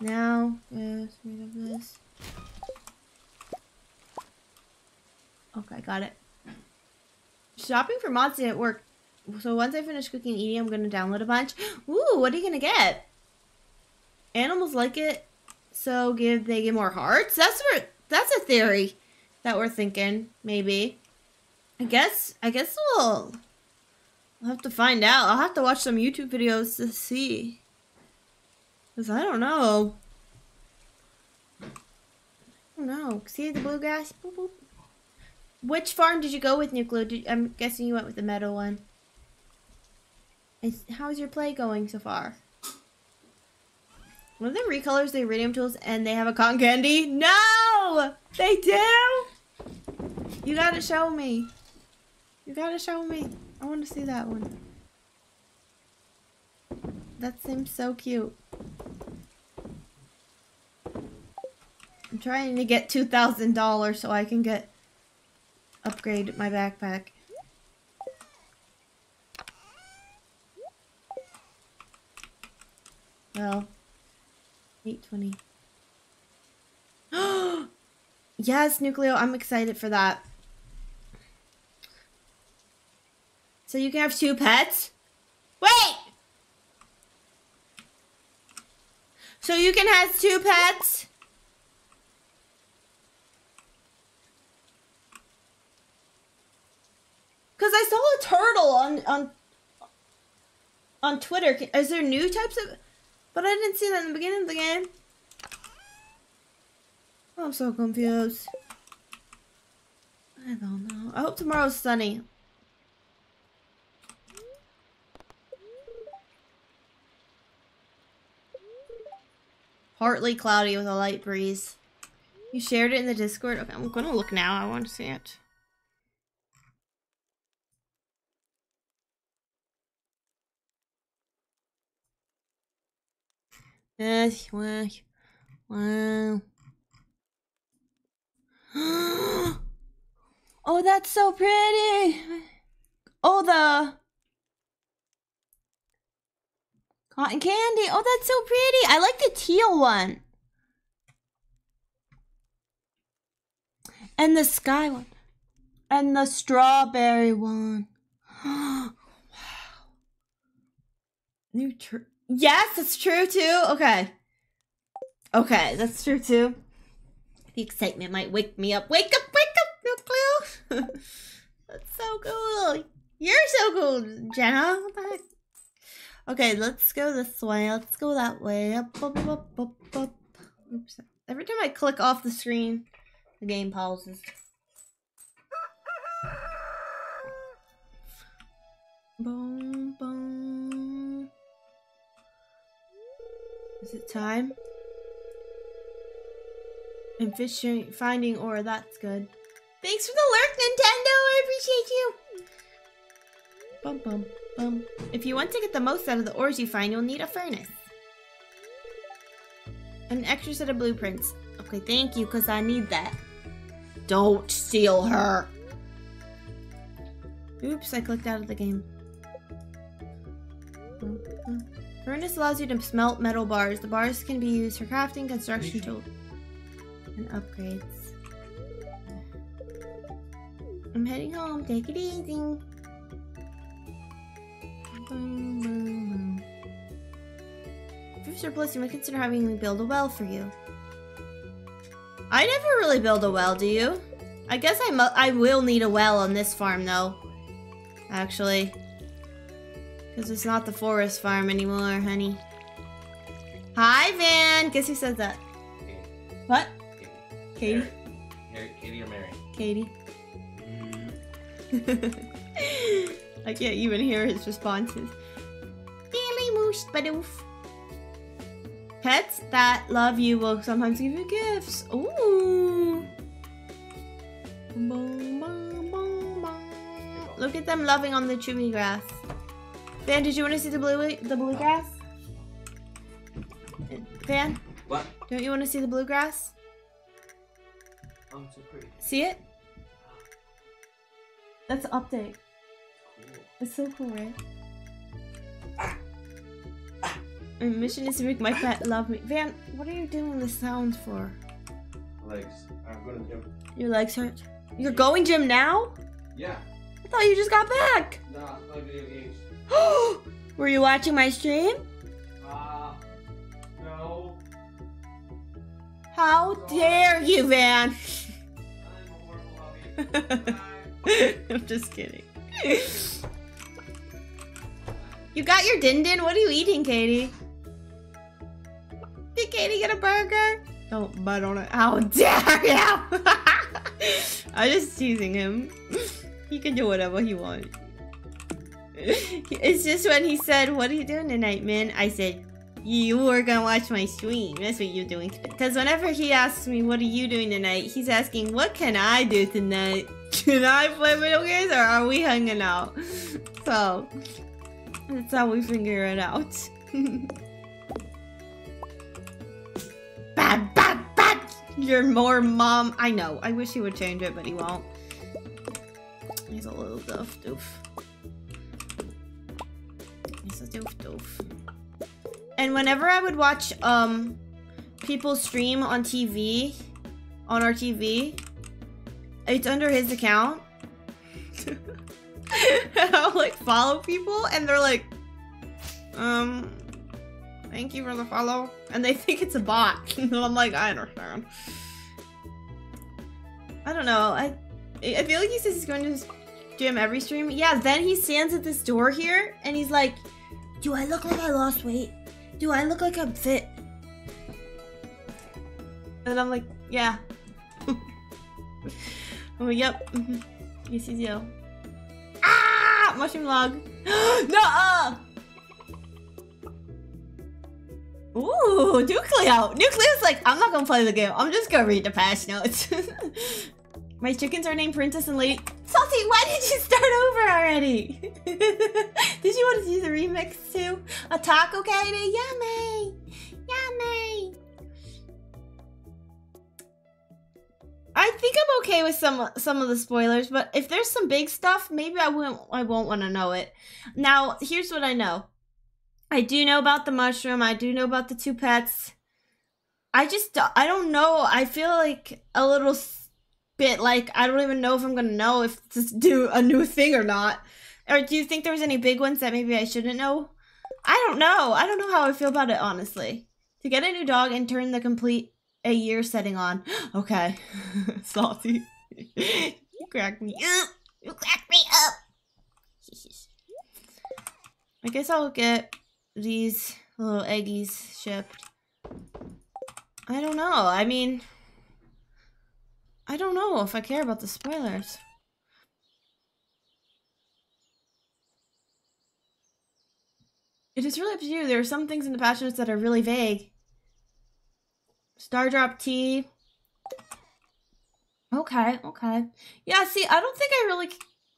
Now, yes, rid of this. Okay, got it. Shopping for mods didn't work. So once I finish cooking and eating, I'm going to download a bunch. (gasps) Ooh, what are you going to get? Animals like it, so give they get more hearts? That's what, that's a theory that we're thinking, maybe. I guess, I guess we'll, we'll have to find out. I'll have to watch some YouTube videos to see. Because I don't know. I don't know. See the bluegrass? Boop, boop. Which farm did you go with, Nucleo? Did, I'm guessing you went with the metal one. Is, how's your play going so far? One of them recolors the iridium tools and they have a cotton candy? No! They do? You gotta show me. You gotta show me. I want to see that one. That seems so cute. I'm trying to get $2,000 so I can get upgrade my backpack. Well, 820. (gasps) yes, Nucleo, I'm excited for that. So you can have two pets? Wait! So you can have two pets? Because I saw a turtle on on on Twitter. Is there new types of? But I didn't see that in the beginning of the game. I'm so confused. I don't know. I hope tomorrow's sunny. Partly cloudy with a light breeze. You shared it in the Discord? Okay, I'm gonna look now. I want to see it. Yes, wow. Wow. (gasps) oh, that's so pretty. Oh, the cotton candy. Oh, that's so pretty. I like the teal one. And the sky one. And the strawberry one. (gasps) wow. New. Yes, that's true too. Okay. Okay, that's true too. The excitement might wake me up. Wake up, wake up, Nucleo. (laughs) that's so cool. You're so cool, Jenna. Okay, let's go this way. Let's go that way. Up, up, up, up, up. Oops. Every time I click off the screen, the game pauses. Boom, boom. Is it time? And fish finding ore, that's good. Thanks for the lurk, Nintendo! I appreciate you! Bum bum bum. If you want to get the most out of the ores you find, you'll need a furnace. An extra set of blueprints. Okay, thank you, because I need that. Don't steal her! Oops, I clicked out of the game. Furnace allows you to smelt metal bars. The bars can be used for crafting, construction tools, and upgrades. I'm heading home. Take it easy. Boom, boom, boom. If you're surplus, you might consider having me build a well for you. I never really build a well, do you? I guess I, mu- I will need a well on this farm, though. Actually. Because it's not the forest farm anymore, honey. Hi, Van! Guess who says that? What? Katie? Mary, Katie or Mary? Katie. Mm. (laughs) I can't even hear his responses. Daily moosh badoof. Pets that love you will sometimes give you gifts. Ooh. Look at them loving on the chewy grass. Van, did you want to see the blue the bluegrass? Van, What? don't you want to see the bluegrass? Oh, so pretty. See it? That's an update. Cool. It's so cool, right? My mission is to make my pet love me. Van, what are you doing the sounds for? Legs. I'm going to gym. Your legs hurt. You're going gym now? Yeah. I thought you just got back. Nah, play video games. (gasps) Were you watching my stream? How dare you, Van? (laughs) I'm just kidding. You got your din din? What are you eating, Katie? Did Katie get a burger? Don't butt on it. How dare you! (laughs) I'm just teasing him. He can do whatever he wants. (laughs) It's just when he said, What are you doing tonight, man? I said, You were gonna watch my stream. That's what you're doing. Because whenever he asks me, What are you doing tonight? He's asking, What can I do tonight? (laughs) Can I play video games or are we hanging out? (laughs) So, that's how we figure it out. (laughs) bad, bad, bad! You're more mom. I know. I wish he would change it, but he won't. He's a little doof doof. He's a doof doof. And whenever I would watch um people stream on TV, on our TV, it's under his account. (laughs) I'll like follow people and they're like, um, thank you for the follow. And they (laughs) think it's a bot. (laughs) and I'm like, I understand. I don't know. I I feel like he says he's going to gym every stream. Yeah, then he stands at this door here and he's like, Do I look like I lost weight? Do I look like I'm fit? And I'm like, yeah. (laughs) oh, yep. Yes, you do. Ah! Mushroom log. (gasps) no! Ooh, Nucleo! Nucleo's like, I'm not gonna play the game. I'm just gonna read the patch notes. (laughs) My chickens are named Princess and Lady. Salty, why did you start over already? (laughs) did you want to do the remix too? A taco Katie? Yummy! Yummy! I think I'm okay with some some of the spoilers, but if there's some big stuff, maybe I won't I won't want to know it. Now, here's what I know. I do know about the mushroom. I do know about the two pets. I just I don't know. I feel like a little bit like I don't even know if I'm gonna know if to do a new thing or not. Or do you think there was any big ones that maybe I shouldn't know? I don't know. I don't know how I feel about it honestly. To get a new dog and turn the complete a year setting on. (gasps) Okay, (laughs) salty. you crack me up. You crack me up. (laughs) I guess I'll get these little eggies shipped. I don't know. I mean, I don't know if I care about the spoilers. It is really up to you. There are some things in the patch notes that are really vague. Stardrop Tea. Okay, okay. Yeah, see, I don't think I really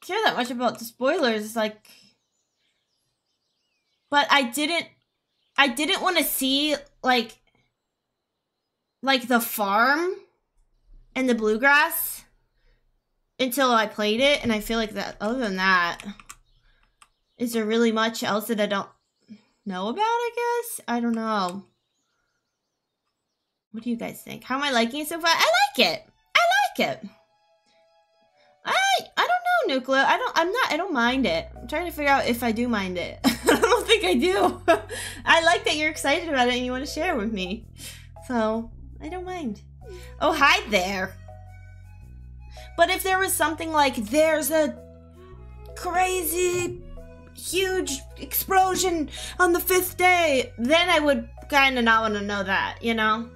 care that much about the spoilers. Like, but I didn't, I didn't want to see like, like the farm and the bluegrass until I played it, and I feel like that. Other than that, is there really much else that I don't know about? I guess I don't know. What do you guys think? How am I liking it so far? I like it. I like it. I I don't know, Nuclear. I don't. I'm not. I don't mind it. I'm trying to figure out if I do mind it. (laughs) I don't think I do. (laughs) I like that you're excited about it and you want to share with me. So I don't mind. Oh, hi there. But if there was something like there's a crazy huge explosion on the fifth day, then I would kind of not want to know that, you know?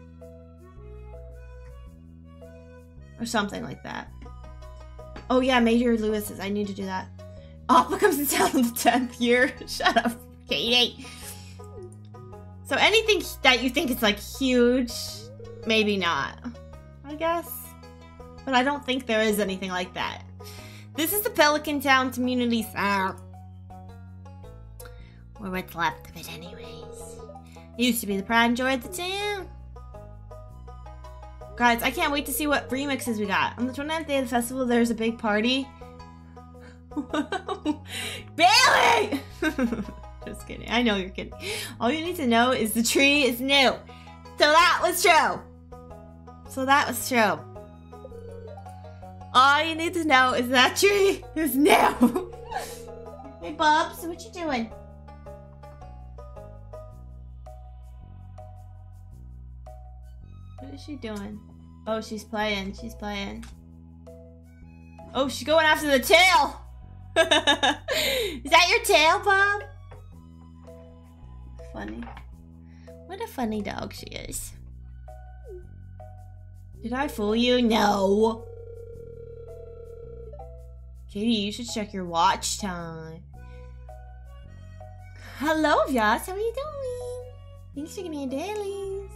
Or something like that. Oh yeah, Mayor Lewis's. I need to do that. Appa comes to town on the 10th year. (laughs) Shut up, Katie. So anything that you think is like huge, maybe not. I guess. But I don't think there is anything like that. This is the Pelican Town Community Center. Or what's left of it anyways. It used to be the pride and joy of the town. Guys, I can't wait to see what remixes we got. On the 29th day of the festival, there's a big party. (laughs) Bailey! (laughs) Just kidding. I know you're kidding. All you need to know is the tree is new. So that was true. So that was true. All you need to know is that (laughs) tree is new. (laughs) hey, Bubs, what you doing? What is she doing? Oh, she's playing. She's playing. Oh, she's going after the tail. (laughs) is that your tail, Bob? Funny. What a funny dog she is. Did I fool you? No. Katie, you should check your watch time. Hello, Vyas. How are you doing? Thanks for giving me dailies.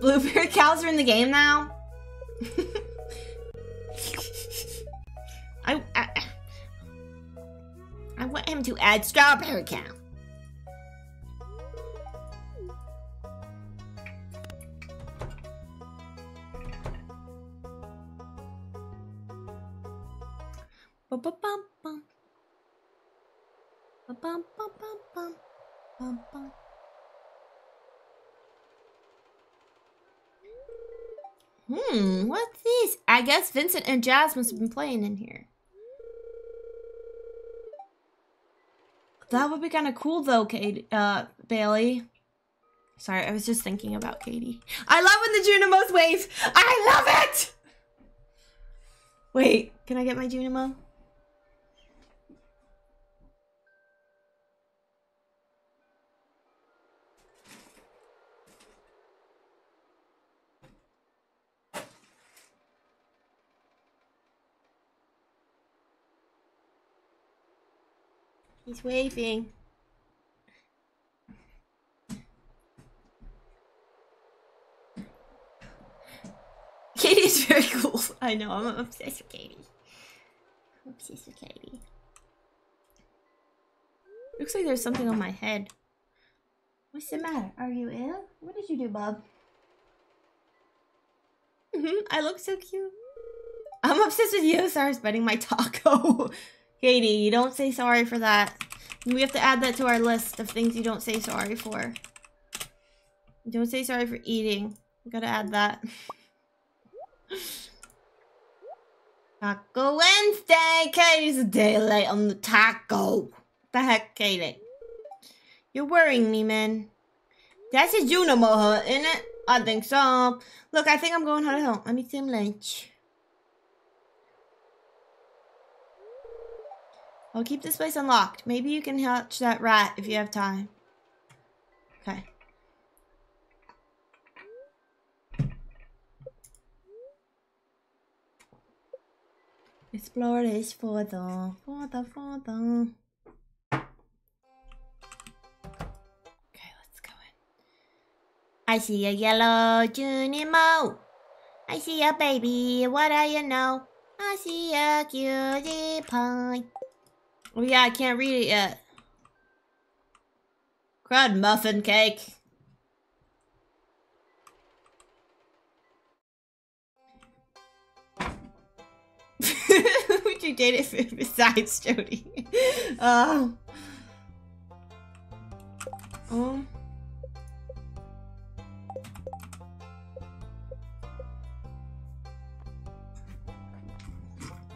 Blueberry cows are in the game now. (laughs) I, I I want him to add strawberry cow. Hmm, what's this? I guess Vincent and Jas must have been playing in here. That would be kind of cool though, Kate, uh, Bailey. Sorry, I was just thinking about Katie. I love when the Junimos wave. I love it! Wait, can I get my Junimo? He's waving. Katie's very cool. (laughs) I know, I'm obsessed with Katie. I'm obsessed with Katie. Looks like there's something on my head. What's the matter? Are you ill? What did you do, Bob? Mhm, I look so cute. I'm obsessed with you. Sorry, biting my taco. (laughs) Katie, you don't say sorry for that. We have to add that to our list of things you don't say sorry for. Don't say sorry for eating. We gotta add that. (laughs) Taco Wednesday! Katie's a day late on the taco. The heck, Katie? You're worrying me, man. That's a Junimo hut, isn't it? I think so. Look, I think I'm going home. I need some lunch. I'll keep this place unlocked. Maybe you can hatch that rat if you have time. Okay. Explore this further, further, further. Okay, let's go in. I see a yellow Junimo. I see a baby, what do you know? I see a cutie pie. Oh yeah, I can't read it yet. Crud muffin cake. (laughs) Would you date it besides Jodi? (laughs) Uh, oh.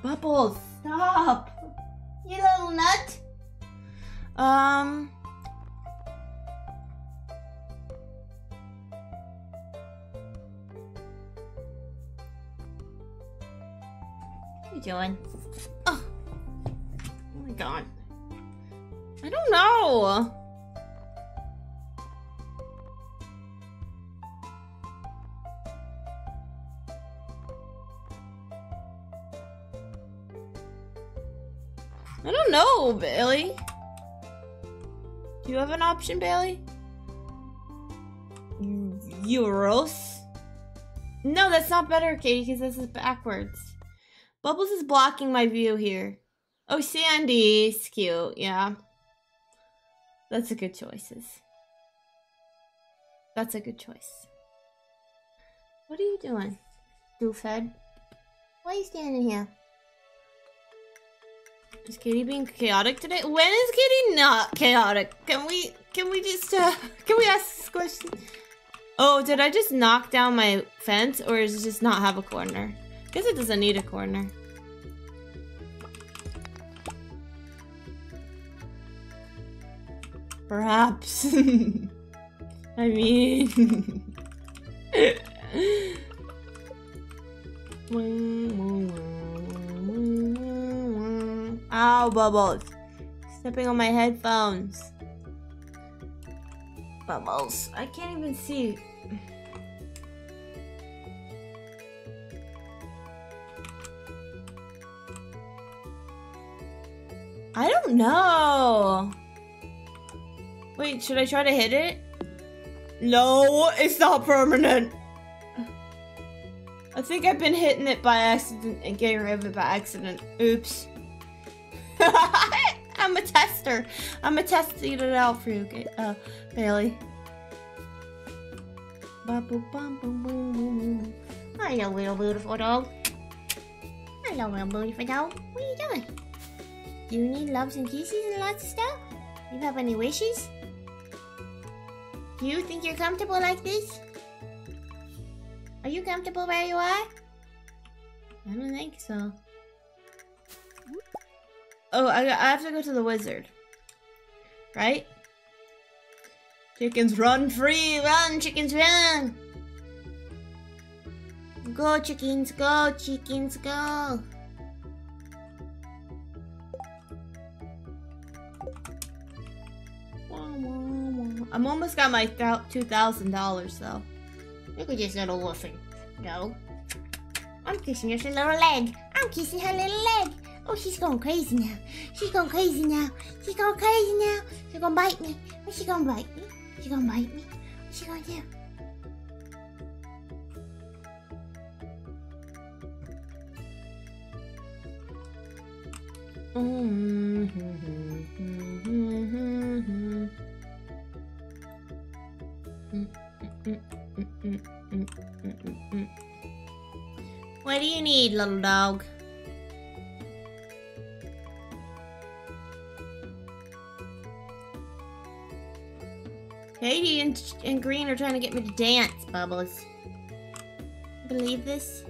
Bubbles, stop! You little nut. Um. What you doing? Oh my god. I don't know. I don't know, Bailey. Do you have an option, Bailey? Euros? No, that's not better, Katie, because this is backwards. Bubbles is blocking my view here. Oh, Sandy's cute. Yeah. That's a good choices. That's a good choice. What are you doing, doofhead? Why are you standing here? Is Katie being chaotic today? When is Katie not chaotic? Can we can we just uh (laughs) can we ask this question? Oh, did I just knock down my fence or does it just not have a corner? Guess it doesn't need a corner. Perhaps. (laughs) I mean (laughs) Ow, Bubbles. Stepping on my headphones. Bubbles. I can't even see. I don't know. Wait, should I try to hit it? No, it's not permanent. I think I've been hitting it by accident and getting rid of it by accident. Oops. I'm a tester. I'm a testing it out for you, uh, Bailey. Hello, little beautiful dog. Hello, little beautiful dog. What are you doing? Do you need loves and kisses and lots of stuff? You have any wishes? Do you think you're comfortable like this? Are you comfortable where you are? I don't think so. Oh, I, I have to go to the wizard. Right? Chickens run free, run, chickens run! Go, chickens, go, chickens, go. I'm almost got my $2,000 though. Look at this little woofing. Go. I'm kissing her little leg. I'm kissing her little leg. Oh, she's going crazy now. She's going crazy now. She's going crazy now. She's gonna bite me. Oh, What's she gonna bite me? She gonna bite me? What's she gonna do? Mm-hmm. (laughs) What do you need, little dog? Katie and, and Green are trying to get me to dance, Bubbles. Believe this?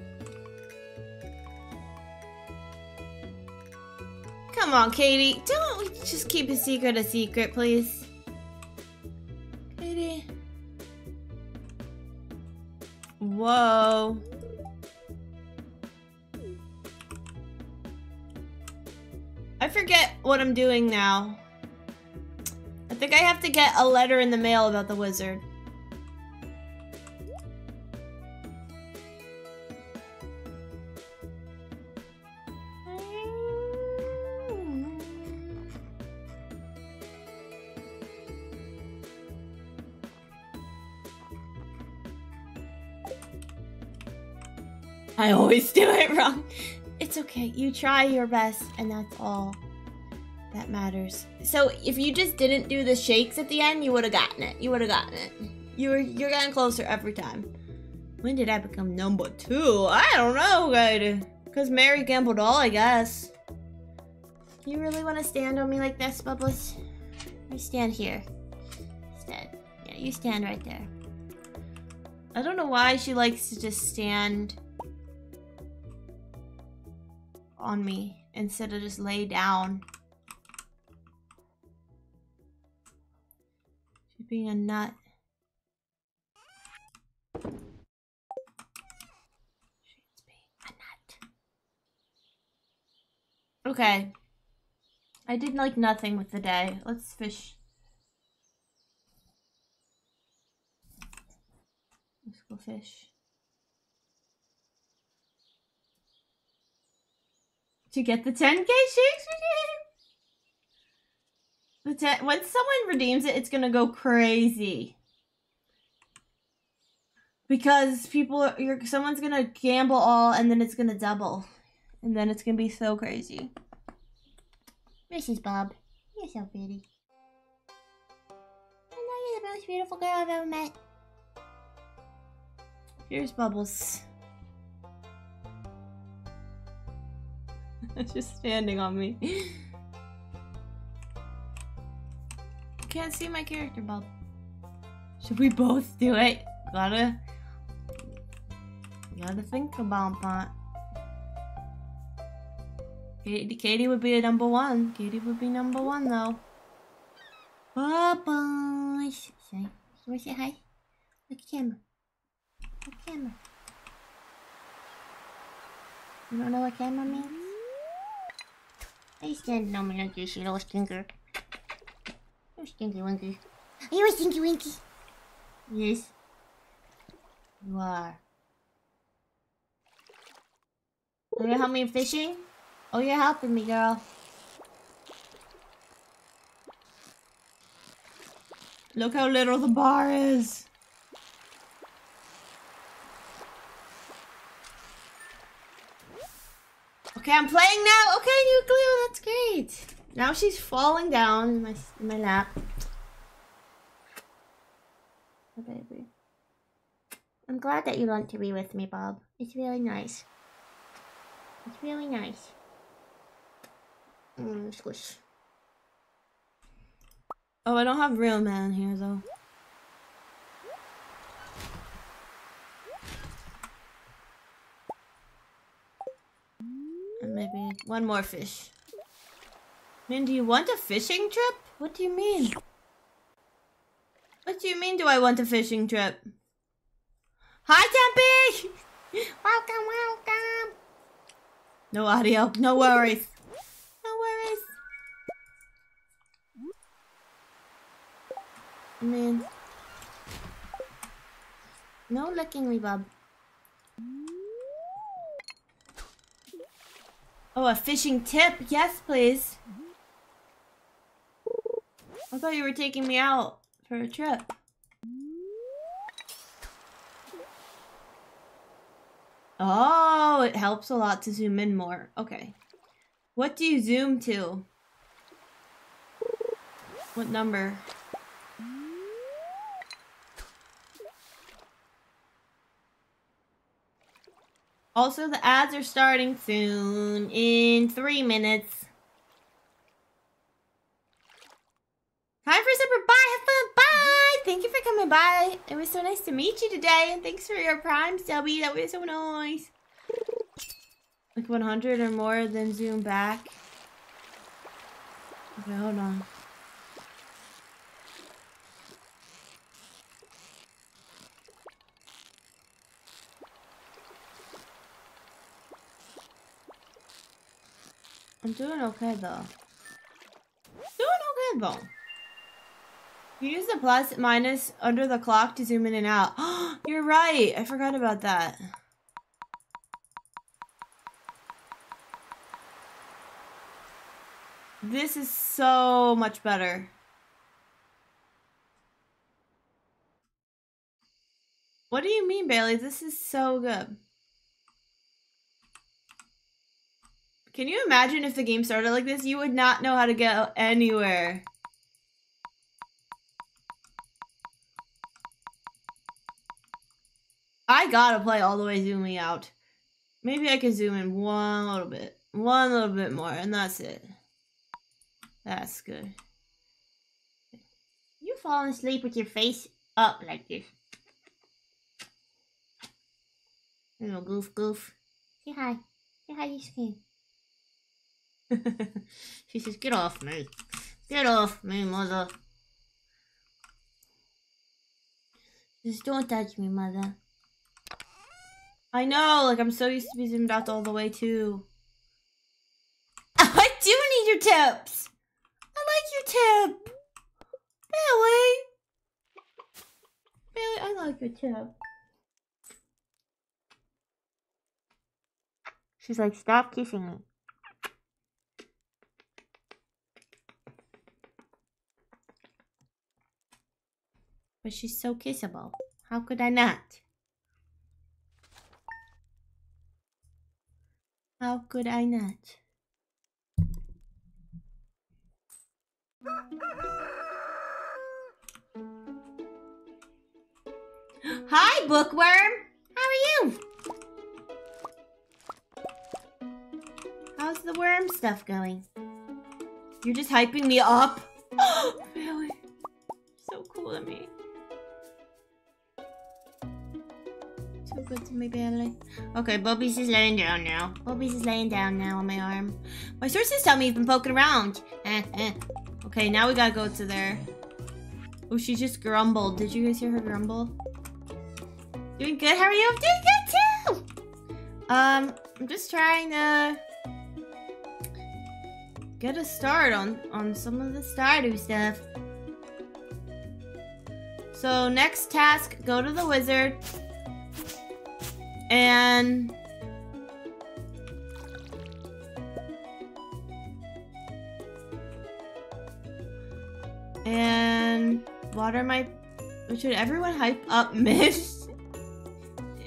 Come on, Katie. Don't just keep a secret a secret, please. Katie. Whoa. I forget what I'm doing now think I have to get a letter in the mail about the wizard. I always do it wrong. It's okay. You try your best, and that's all that matters. So if you just didn't do the shakes at the end, you would have gotten it. You would have gotten it. You were you're getting closer every time. When did I become number two? I don't know, guy. Cause Mary gambled all, I guess. You really want to stand on me like this, Bubbles? You stand here. Stand. Yeah, you stand right there. I don't know why she likes to just stand on me instead of just lay down. Being a nut. She's being a nut. Okay. I did like nothing with the day. Let's fish. Let's go fish. To get the 10k shakes once someone redeems it, it's gonna go crazy. Because people are, you're, someone's gonna gamble all and then it's gonna double. And then it's gonna be so crazy. Mrs. Bob, you're so pretty. I know you're the most beautiful girl I've ever met. Here's Bubbles. (laughs) Just standing on me. Can't see my character, Bob. Should we both do it? Gotta. Gotta think about that. Katie, Katie would be a number one. Katie would be number one, though. Bye-bye. Say, you wanna say hi? Look at camera. Look at camera. You don't know what camera means? You standing on me like you little stinker? You stinky winky. Are you a stinky winky? Yes. You are. Are you help me fishing? Oh, you're helping me, girl. Look how little the bar is. Okay, I'm playing now. Okay, new glue. That's great. Now she's falling down in my in my lap. Oh, baby. I'm glad that you want to be with me, Bob. It's really nice. It's really nice. Mm, squish. Oh, I don't have real man here though. And maybe one more fish. Man, do you want a fishing trip? What do you mean? What do you mean do I want a fishing trip? Hi, Tempe! (laughs) Welcome, welcome. No audio. No worries. No worries. Man. No licking me. Oh, a fishing tip? Yes, please. I thought you were taking me out for a trip. Oh, it helps a lot to zoom in more. Okay. What do you zoom to? What number? Also, the ads are starting soon in three minutes. Time for supper. Bye. Have fun. Bye. Thank you for coming by. It was so nice to meet you today. And thanks for your prime, Stubby. That was so nice. Like 100 or more, then zoom back. Okay, hold on. I'm doing okay though. Doing okay though. You use the plus minus under the clock to zoom in and out. (gasps) You're right. I forgot about that. This is so much better. What do you mean, Bailey? This is so good. Can you imagine if the game started like this? You would not know how to get anywhere. I gotta play all the way zooming out. Maybe I can zoom in one little bit. One little bit more, and that's it. That's good. You falling asleep with your face up like this. You little goof goof. Say hi. Say hi to your skin. she says, get off me. Get off me, mother. Just don't touch me, mother. I know, like I'm so used to be zoomed out all the way too. (laughs) I do need your tips. I like your tip. Billy. Billy, I like your tip. She's like, stop kissing me. But she's so kissable. How could I not? How could I not? (gasps) Hi, Bookworm! How are you? How's the worm stuff going? You're just hyping me up? (gasps) (gasps) really? So cool to me. To. Okay, Bobby's is laying down now. Bobby's is laying down now on my arm. My sources tell me you've been poking around. Eh, eh. Okay, now we gotta go to there. Oh, she just grumbled. Did you guys hear her grumble? Doing good? How are you? I'm doing good too! Um, I'm just trying to get a start on, on some of the Stardew stuff. So next task, go to the wizard. And and water my should everyone hype up (laughs) Miss?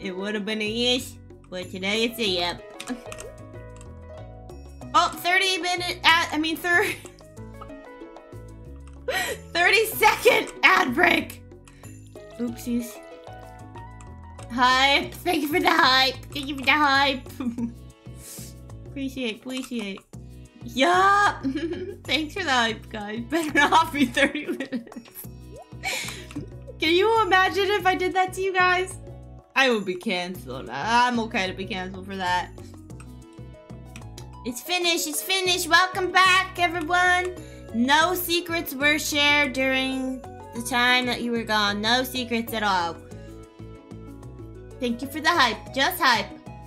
It would have been a yes, but today it's a yep. (laughs) Oh, 30 minute ad, I mean 30 (laughs) 30 second ad break. Oopsies. Hype. Thank you for the hype. Thank you for the hype. (laughs) appreciate, appreciate. Yeah. (laughs) Thanks for the hype, guys. (laughs) Better not be 30 minutes. Can you imagine if I did that to you guys? I would be canceled. I'm okay to be canceled for that. It's finished. It's finished. Welcome back, everyone. No secrets were shared during the time that you were gone. No secrets at all. Thank you for the hype. Just hype.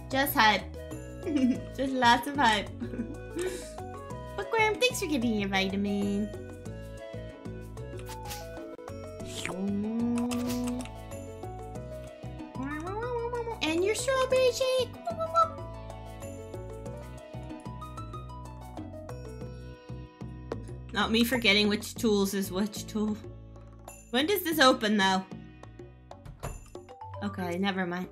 Just hype. (laughs) Just lots of hype. (laughs) Bookworm, thanks for giving your vitamin. Mm. And your strawberry shake. Not me forgetting which tools is which tool. When does this open though? Okay, never mind.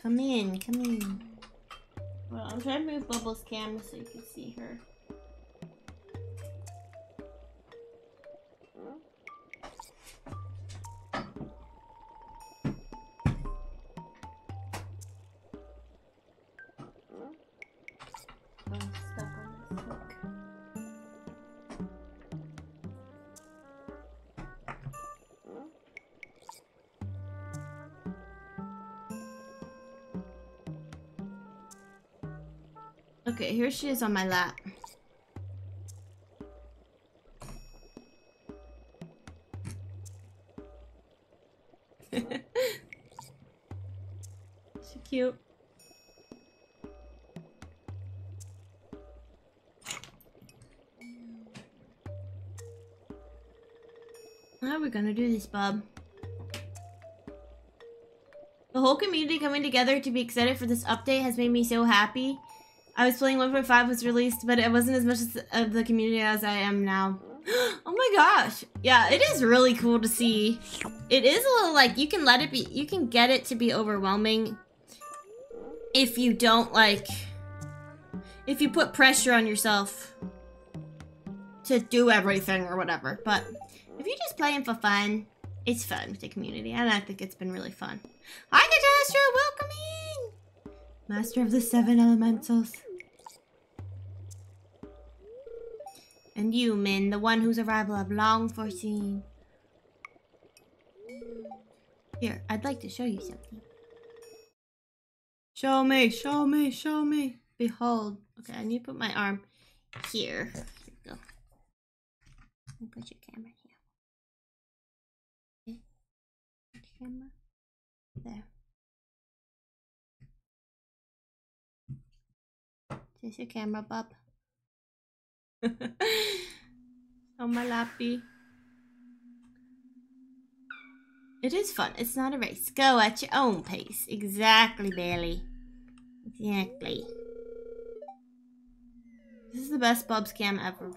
Come in, come in. Well, I'm trying to move Bubbles' camera so you can see her. Okay, here she is on my lap. (laughs) she cute. How are we gonna do this, Bob? The whole community coming together to be excited for this update has made me so happy. I was playing 1.5 was released, but it wasn't as much of the community as I am now. (gasps) oh my gosh. Yeah, it is really cool to see. It is a little like you can let it be you can get it to be overwhelming if you don't like if you put pressure on yourself to do everything or whatever. But if you're just playing for fun, it's fun with the community, and I think it's been really fun. Hi, Catastro, welcome in! Master of the Seven Elementals. And you, Min, the one whose arrival I've long foreseen. Here, I'd like to show you something. Show me, show me, show me. Behold. Okay, I need to put my arm here. Here we go. Me put your camera here. Okay. Camera there. Is your camera, bub? (laughs) oh, my lappy. It is fun. It's not a race. Go at your own pace. Exactly, Bailey. Exactly. This is the best Bubs cam ever.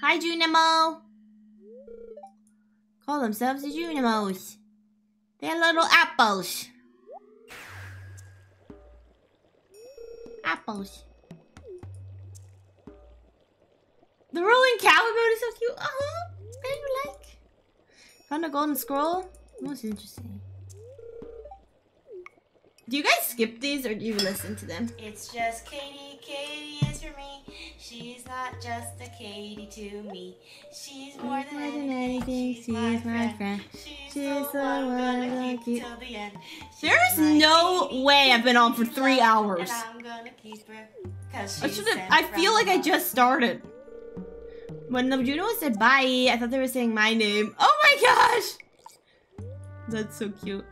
Hi, Junimo. Call themselves the Junimos. They're little apples. Apples. The rolling cow emote is so cute. Uh huh. You like? Found a golden scroll. Most interesting. Do you guys skip these or do you listen to them? It's just Katie. Katie is for me. She's not just a Katie to me. She's more than anything. She's, my friend. She's, the one I'm gonna keep till the end. There's no way I've been on for three hours. I'm gonna keep her. Cause I should have. I feel like I just started. When the Junimo said bye, I thought they were saying my name. Oh my gosh! That's so cute.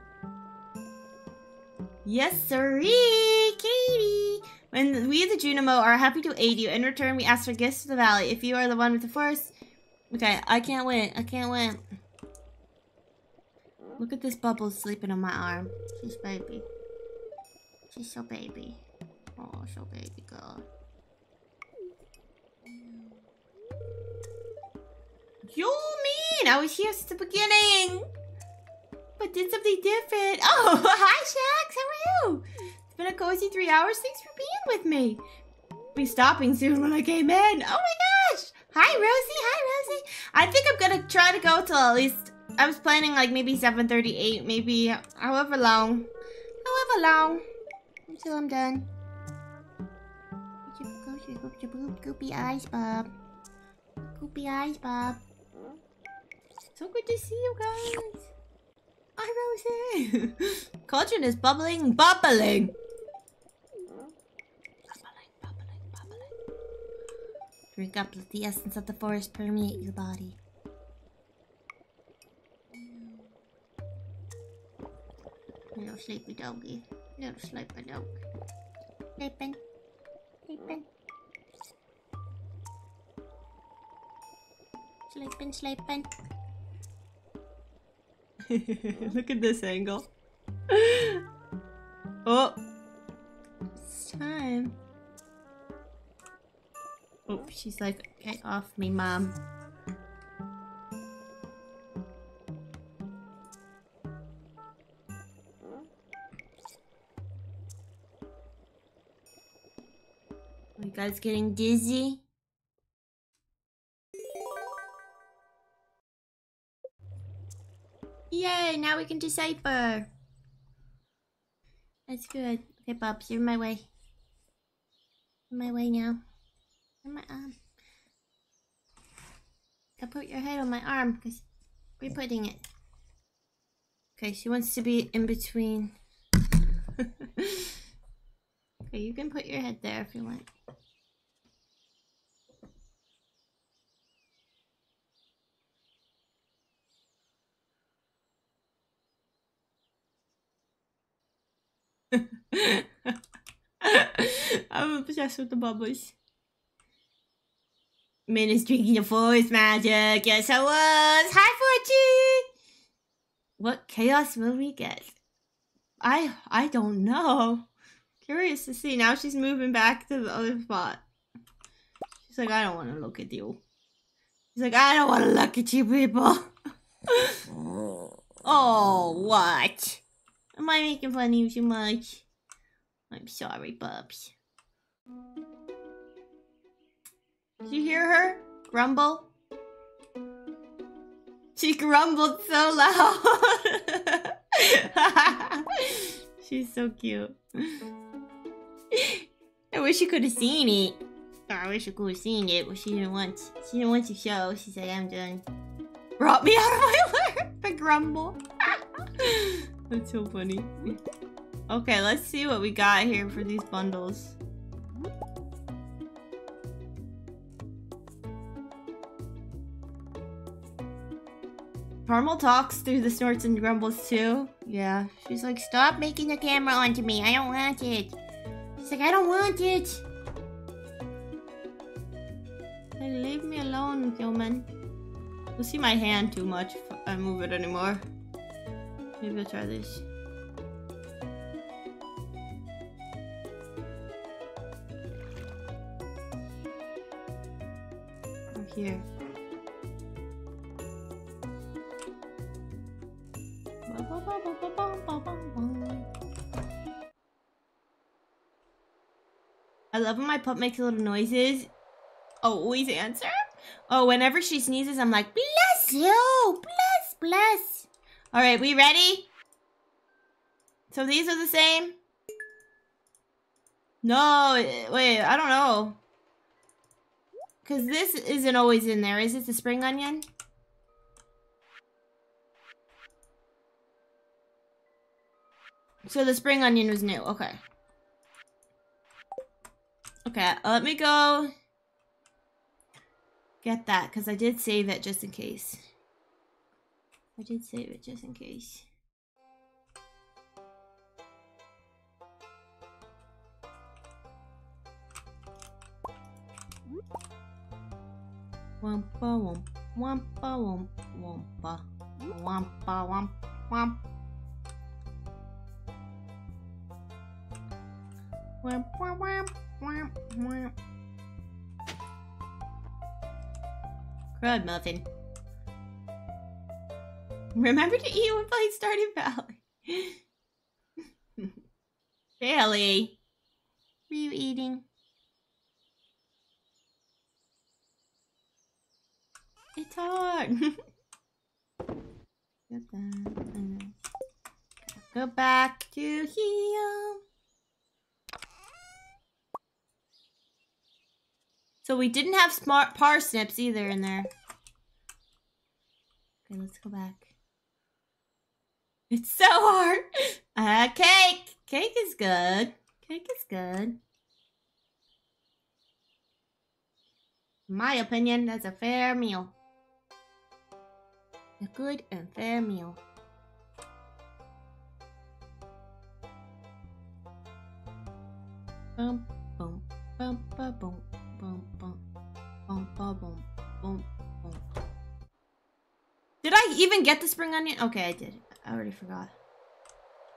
Yes, siree, Katie. When we, the Junimo, are happy to aid you, in return, we ask for gifts to the valley. If you are the one with the force, okay, I can't win. I can't win. Look at this bubble sleeping on my arm. She's baby. She's so baby. Oh, so baby girl. You mean I was here since the beginning, but did something different. (laughs) Oh, hi Shax, how are you? It's been a cozy three hours. Thanks for being with me. Be stopping soon when I came in. Oh my gosh! Hi Rosie, hi Rosie. I think I'm gonna try to go till at least. I was planning like maybe 7:38, maybe however long, however long, until I'm done. Goopy eyes, Bob. Goopy eyes, Bob. So good to see you guys. Hi, Rosie. (laughs) Cauldron is bubbling, bubbling. Bubbling, bubbling, bubbling. Drink up, let the essence of the forest permeate your body. Little sleepy doggy. Little sleepy dog. Sleeping. Sleeping. Sleeping, sleeping. (laughs) Look at this angle. (laughs) oh, it's time. Oh, she's like, get off me, mom. Are you guys getting dizzy? Yay, now we can decipher. That's good. Okay, Bubs, you're my way. My way now. In my arm. I put your head on my arm because we're putting it. Okay, she wants to be in between. (laughs) okay, you can put your head there if you want. I'm obsessed with the bubbles. Min is drinking the forest magic. Yes, I was. Hi, Fortune. What chaos will we get? I I don't know. curious to see. Now she's moving back to the other spot. She's like, I don't want to look at you. She's like, I don't want to look at you people. (laughs) oh, what? Am I making fun of you too much? I'm sorry, Bubs. Did you hear her grumble? She grumbled so loud. (laughs) She's so cute. I wish you could have seen it. I wish you could have seen it, but she didn't want. She didn't want to show. She said, "I'm done." Brought me out of my (laughs) lair. The grumble. (laughs) That's so funny. Okay, let's see what we got here for these bundles. Carmel talks through the snorts and grumbles too. Yeah, she's like, Stop making the camera onto me. I don't want it. She's like, I don't want it. Leave me alone, human. You'll see my hand too much if I move it anymore. Maybe I'll try this. Here. I love when my pup makes little noises. Always answer? Oh, whenever she sneezes, I'm like, bless you, bless, bless. All right, we ready? So these are the same? No, wait, I don't know. Because this isn't always in there. Is it the spring onion? So the spring onion was new. Okay. Okay, let me go get that because I did save it just in case. I did save it just in case. Wampa wamp wampa wamp wampa wampa wamp wamp wamp wamp wamp wamp wamp Crud muffin. Remember to eat when playing Stardew Valley. Bailey. What are you eating? It's (laughs) hard. Go back to here. So we didn't have smart parsnips either in there. Okay, let's go back. It's so hard. Uh, cake. Cake is good. Cake is good. In my opinion, that's a fair meal. A good and fair meal. Did I even get the spring onion? Okay, I did. I already forgot.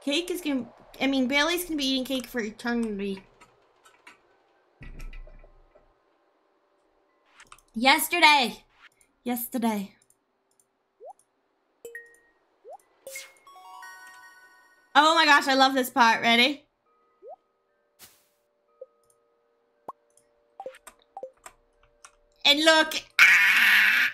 Cake is gonna. I mean, Bailey's gonna be eating cake for eternity. Yesterday! Yesterday. Oh my gosh, I love this part. Ready? And look! Ah!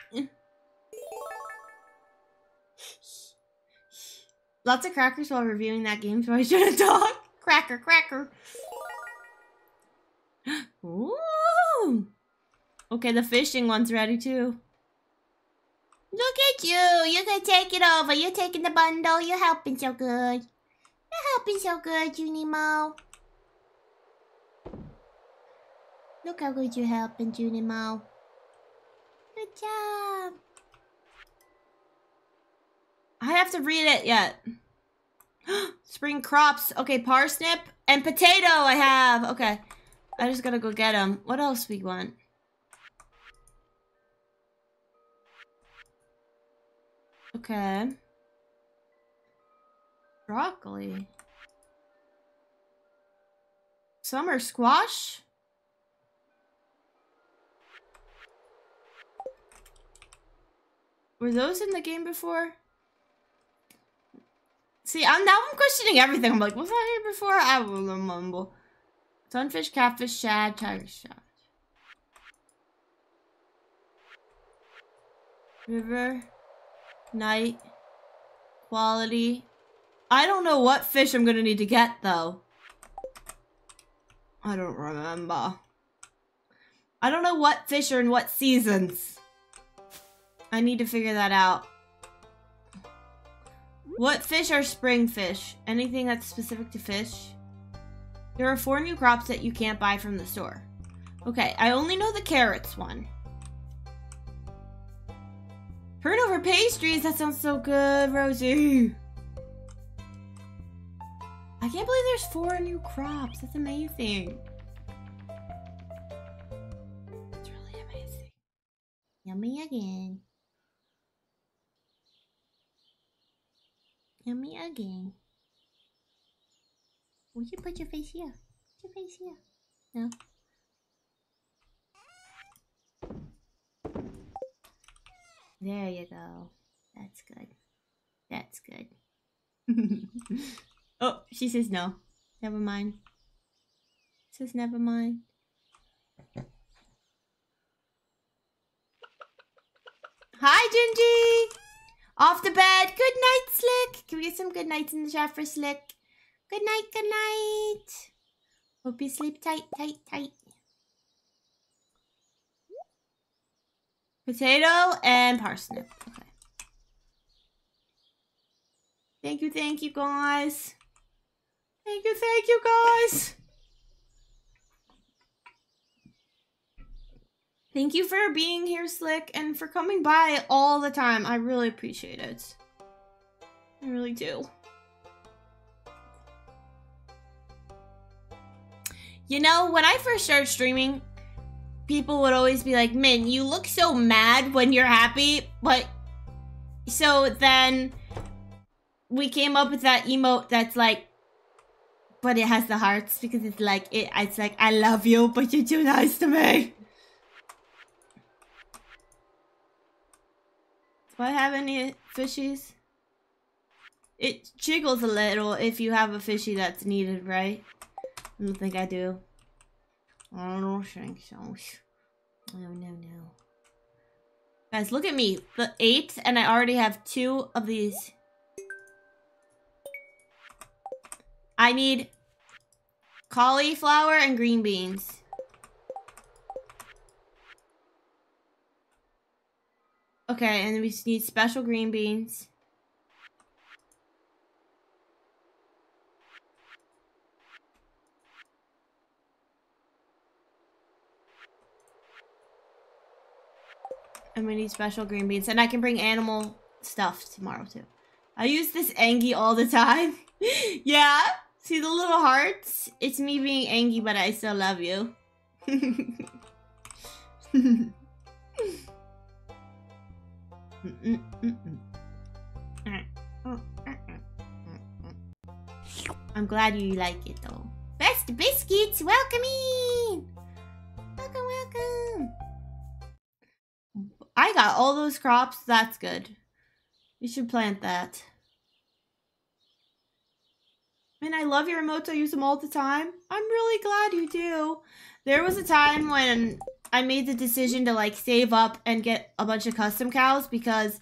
Lots of crackers while reviewing that game, so I shouldn't talk. Cracker, cracker. (gasps) Ooh! Okay, the fishing one's ready too. Look at you. You can take it over. You're taking the bundle. You're helping so good. Helping so good, Junimo. Look how good you're helping, Junimo. Good job. I have to read it yet. (gasps) Spring crops. Okay, parsnip and potato I have. Okay. I just gotta go get them. What else we want? Okay. Broccoli. Summer squash? Were those in the game before? See, I'm now I'm questioning everything. I'm like, was that here before? I will mumble. Sunfish, catfish, shad, tiger shad. River, night, quality. I don't know what fish I'm gonna need to get though. I don't remember. I don't know what fish are in what seasons. I need to figure that out. What fish are spring fish? Anything that's specific to fish? There are four new crops that you can't buy from the store. Okay, I only know the carrots one. Turnover pastries, that sounds so good, Rosie. I can't believe there's four new crops. That's amazing. It's really amazing. Yummy again. Yummy again. We you put your face here. Put your face here. No. There you go. That's good. That's good. (laughs) oh, she says no. Never mind. Says never mind. Hi, Gingy! Off the bed. Good night, Slick. Can we get some good nights in the chat for Slick? Good night, good night. Hope you sleep tight, tight, tight. Potato and parsnip. Okay. Thank you, thank you, guys. Thank you, thank you, guys. Thank you for being here, Slick, and for coming by all the time. I really appreciate it. I really do. You know, when I first started streaming, people would always be like, Min, you look so mad when you're happy, but so then we came up with that emote that's like but it has the hearts because it's like it it's like I love you, but you're too nice to me. Do I have any fishies? It jiggles a little if you have a fishy that's needed, right? I don't think I do. I don't think so. No, no, no. Guys, look at me. The eight, and I already have two of these. I need cauliflower and green beans. Okay, and we just need special green beans. And we need special green beans. And I can bring animal stuff tomorrow too. I use this Angie all the (laughs) time. yeah? See the little hearts? It's me being angry, but I still love you. (laughs) I'm glad you like it though. Best biscuits, welcome in! Welcome, welcome! I got all those crops, that's good. You should plant that. Man, I love your emotes. I use them all the time. I'm really glad you do. There was a time when I made the decision to like save up and get a bunch of custom cows because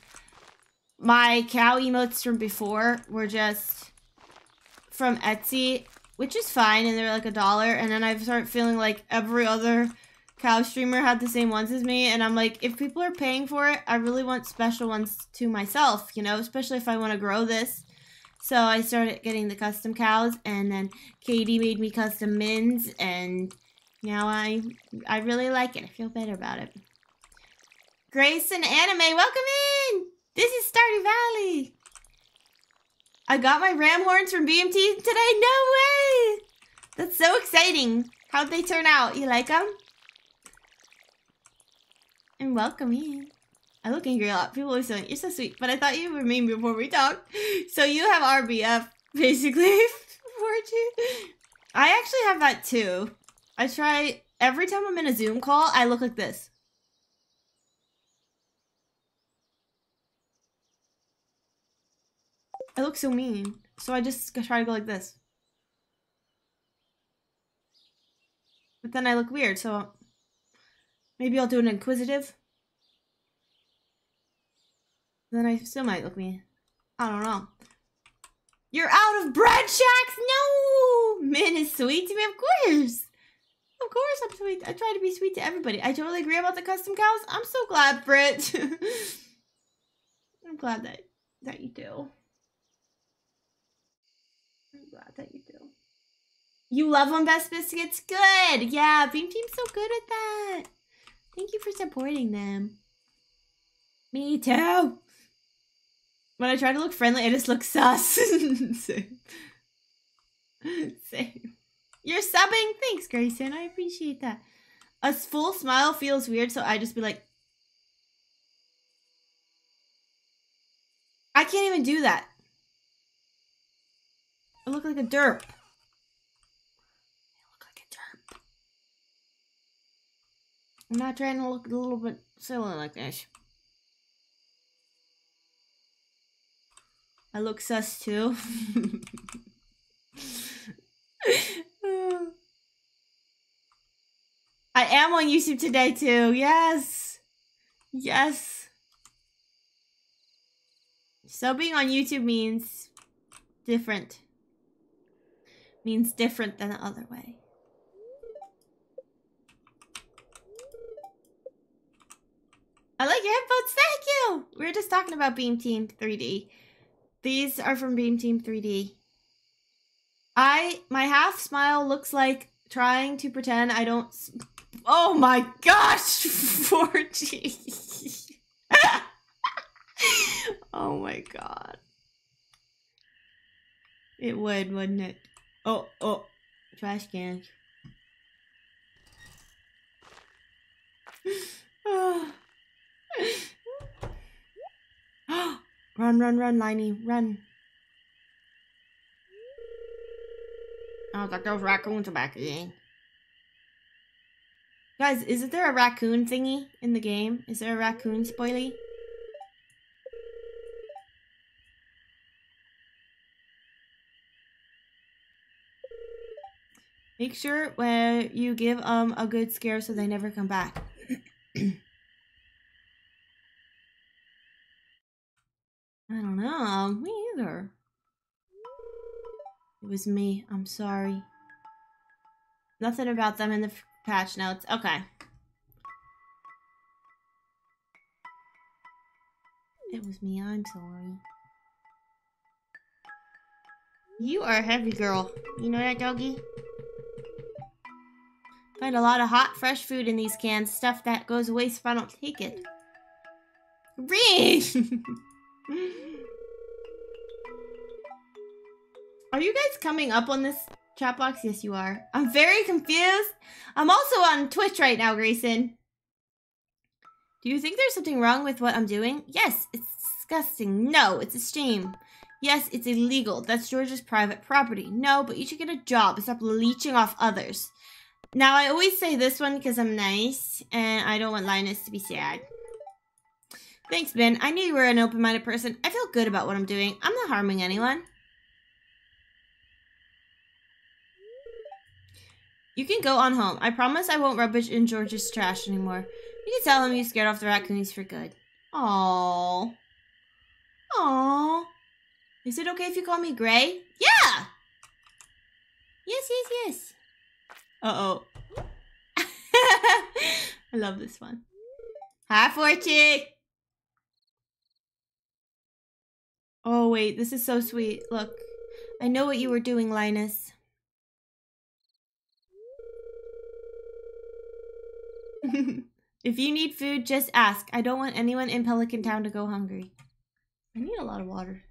my cow emotes from before were just from Etsy, which is fine, and they're like a dollar. And then I start feeling like every other cow streamer had the same ones as me, and I'm like, if people are paying for it, I really want special ones to myself, you know, especially if I want to grow this. So I started getting the custom cows, and then Katie made me custom mins, and now I I really like it. I feel better about it. Grace and Anime, welcome in! This is Stardew Valley! I got my ram horns from BMT today? No way! That's so exciting. How'd they turn out? You like them? And welcome in. I look angry a lot. People always saying, you're so sweet. But I thought you were mean before we talked. (laughs) So you have RBF, basically, (laughs) for you. I actually have that too. I try every time I'm in a Zoom call, I look like this. I look so mean. So I just try to go like this. But then I look weird, so maybe I'll do an inquisitive. Then I still might look mean. I don't know. You're out of bread shacks? No! Min is sweet to me, of course. Of course I'm sweet. I try to be sweet to everybody. I totally agree about the custom cows. I'm so glad, Britt. (laughs) I'm glad that that you do. I'm glad that you do. You love on Best Biscuits? Good! Yeah, Beam Team's so good at that. Thank you for supporting them. Me too. When I try to look friendly, I just look sus. (laughs) Same. Same. You're subbing? Thanks, Grayson. I appreciate that. A full smile feels weird, so I just be like, I can't even do that. I look like a derp. I look like a derp. I'm not trying to look a little bit silly like this. I look sus too. I am on YouTube today too. Yes. Yes. So being on YouTube means different. Means different than the other way. I like your headphones. Thank you. We were just talking about Beam Team 3D. These are from Beam Team 3D. I my half smile looks like trying to pretend I don't. Oh my gosh, 4G. oh my god. It would, wouldn't it? Oh, oh, trash can. Run, run, run, Liney, run. Was like, those raccoons are back again. Guys, isn't there a raccoon thingy in the game? Is there a raccoon spoilie? Make sure where you give um a good scare so they never come back. (clears throat) I don't know. Me either. It was me. I'm sorry. Nothing about them in the patch notes. Okay. It was me. I'm sorry. You are a heavy girl. You know that, doggy? Find a lot of hot, fresh food in these cans. Stuff that goes waste if I don't take it. Read! (laughs) Are you guys coming up on this chat box? Yes, you are. I'm very confused. I'm also on Twitch right now, Grayson. Do you think there's something wrong with what I'm doing? Yes, it's disgusting. No, it's a shame. Yes, it's illegal. That's George's private property. No, but you should get a job stop leeching off others. Now, I always say this one because I'm nice and I don't want Linus to be sad. Thanks, Ben. I knew you were an open minded person. I feel good about what I'm doing. I'm not harming anyone. You can go on home. I promise I won't rubbish in George's trash anymore. You can tell him you scared off the raccoons for good. Aww. Aww. Is it okay if you call me Gray? Yeah! Yes, yes, yes. Uh-oh. (laughs) I love this one. Hi, Fortune! Oh, wait. This is so sweet. Look. I know what you were doing, Linus. (laughs) if you need food, just ask. I don't want anyone in Pelican Town to go hungry. I need a lot of water.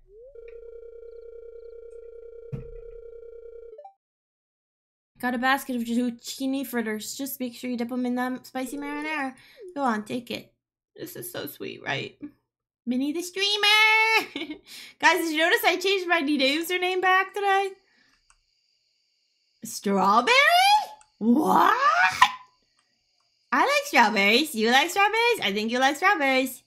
Got a basket of zucchini fritters. Just make sure you dip them in that spicy marinara. Go on, take it. This is so sweet, right? Minnie the streamer! (laughs) Guys, did you notice I changed my username back today? Strawberry? What? I like strawberries. You like strawberries? I think you like strawberries.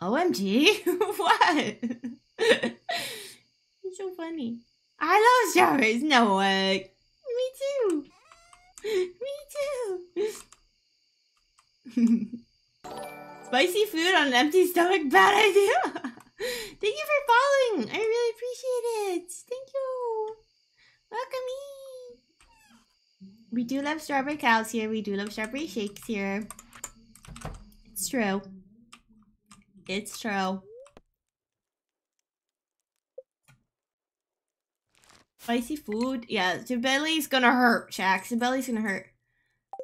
OMG. (laughs) what? (laughs) it's so funny. I love strawberries. No way. Me too. Me too. Spicy food on an empty stomach, bad idea. (laughs) Thank you for following. I really appreciate it. Thank you. Welcome me. We do love strawberry cows here. We do love strawberry shakes here. It's true. It's true. Spicy food? Yeah, your belly's gonna hurt, Shax. Your belly's gonna hurt.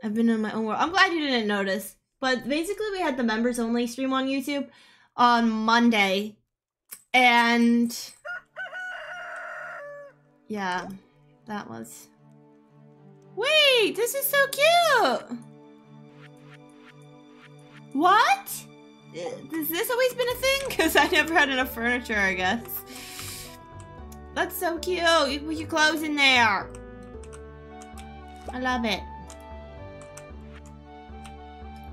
I've been in my own world. I'm glad you didn't notice. But basically, we had the members only stream on YouTube on Monday. And. Yeah, that was. Wait, this is so cute! What? Has this always been a thing? (laughs) Because I never had enough furniture, I guess. That's so cute. You put your clothes in there. I love it.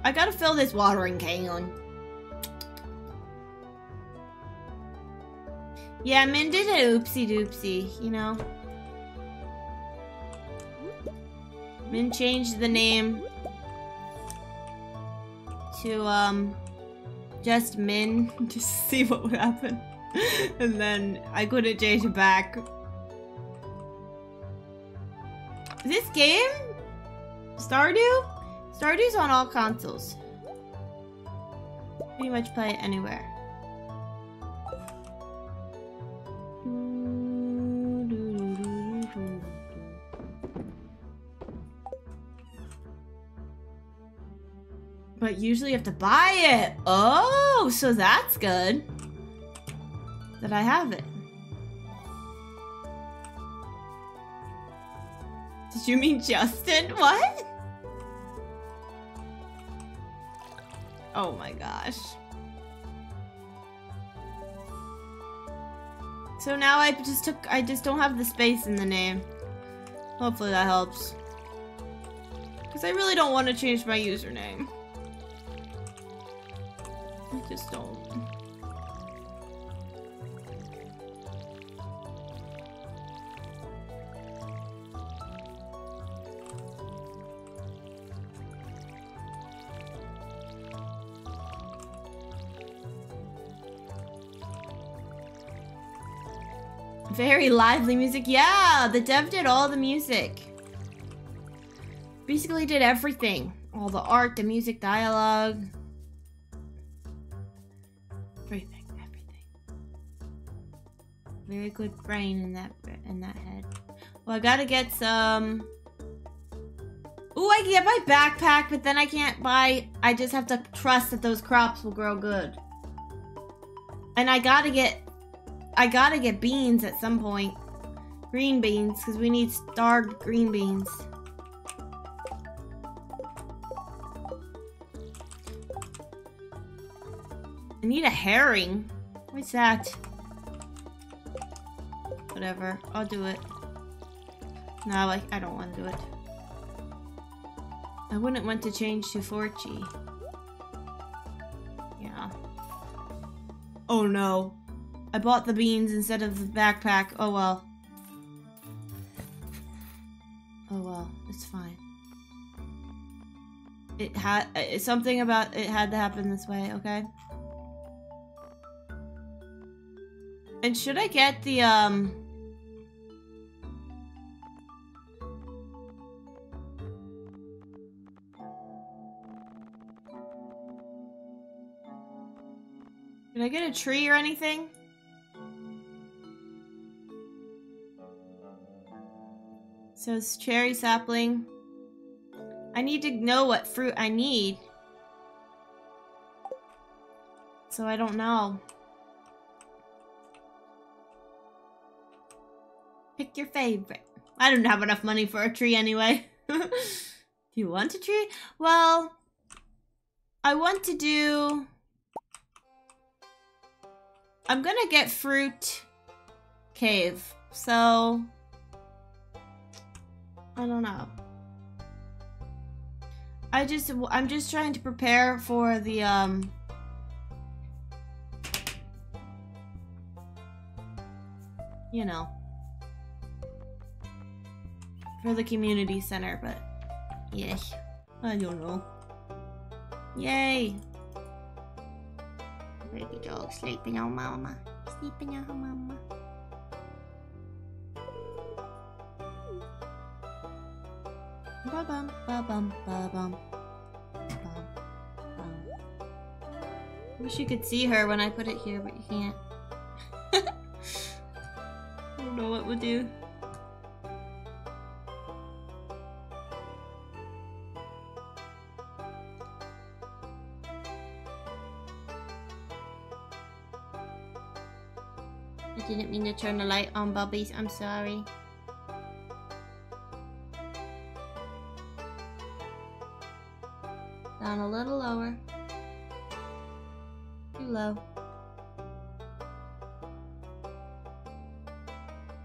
I gotta fill this watering can. Yeah, Min did an oopsie doopsie, you know. Min changed the name to, um, just Min, (laughs) to see what would happen. and then I couldn't change it back. This game? Stardew? Stardew's on all consoles. Pretty much play it anywhere. But usually you have to buy it. Oh, so that's good. That I have it. Did you mean Justin? (laughs) What? Oh my gosh. So now I just took- I just don't have the space in the name. Hopefully that helps. Because I really don't want to change my username. I just don't. Very lively music. Yeah, the dev did all the music. Basically did everything. All the art, the music, dialogue. Very good brain in that in that head. Well, I gotta get some. Ooh, I can get my backpack, but then I can't buy. I just have to trust that those crops will grow good. And I gotta get I gotta get beans at some point. Green beans, because we need starved green beans. I need a herring. What's that? Whatever, I'll do it. No, like I don't want to do it. I wouldn't want to change to Forchi. Yeah. Oh no. I bought the beans instead of the backpack. Oh well. Oh well, it's fine. It had something about it had to happen this way, okay? And should I get the um Did I get a tree or anything? So it's cherry sapling. I need to know what fruit I need. So I don't know. Pick your favorite. I don't have enough money for a tree anyway. (laughs) do you want a tree? Well, I want to do... I'm gonna get fruit cave. So I don't know. I just I'm just trying to prepare for the um you know for the community center, but yeah, I don't know. Yay! Baby dog sleeping on mama. Sleeping on her mama. Ba bum ba bum ba bum. Wish you could see her when I put it here, but you can't. (laughs) I don't know what we'll do. Didn't mean to turn the light oh, on, Bubbies. I'm sorry. Down a little lower. Too low.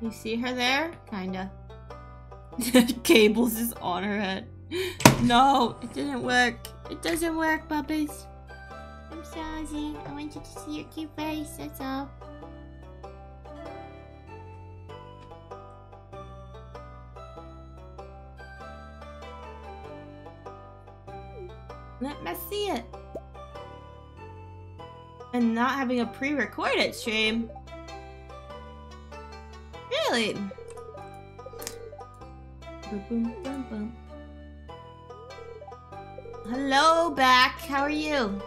You see her there? Kinda. The (laughs) cables is on her head. No, it didn't work. It doesn't work, puppies. I'm sorry. I want you to see your cute face. That's all. Having a pre-recorded stream. Really? Hello, back. How are you?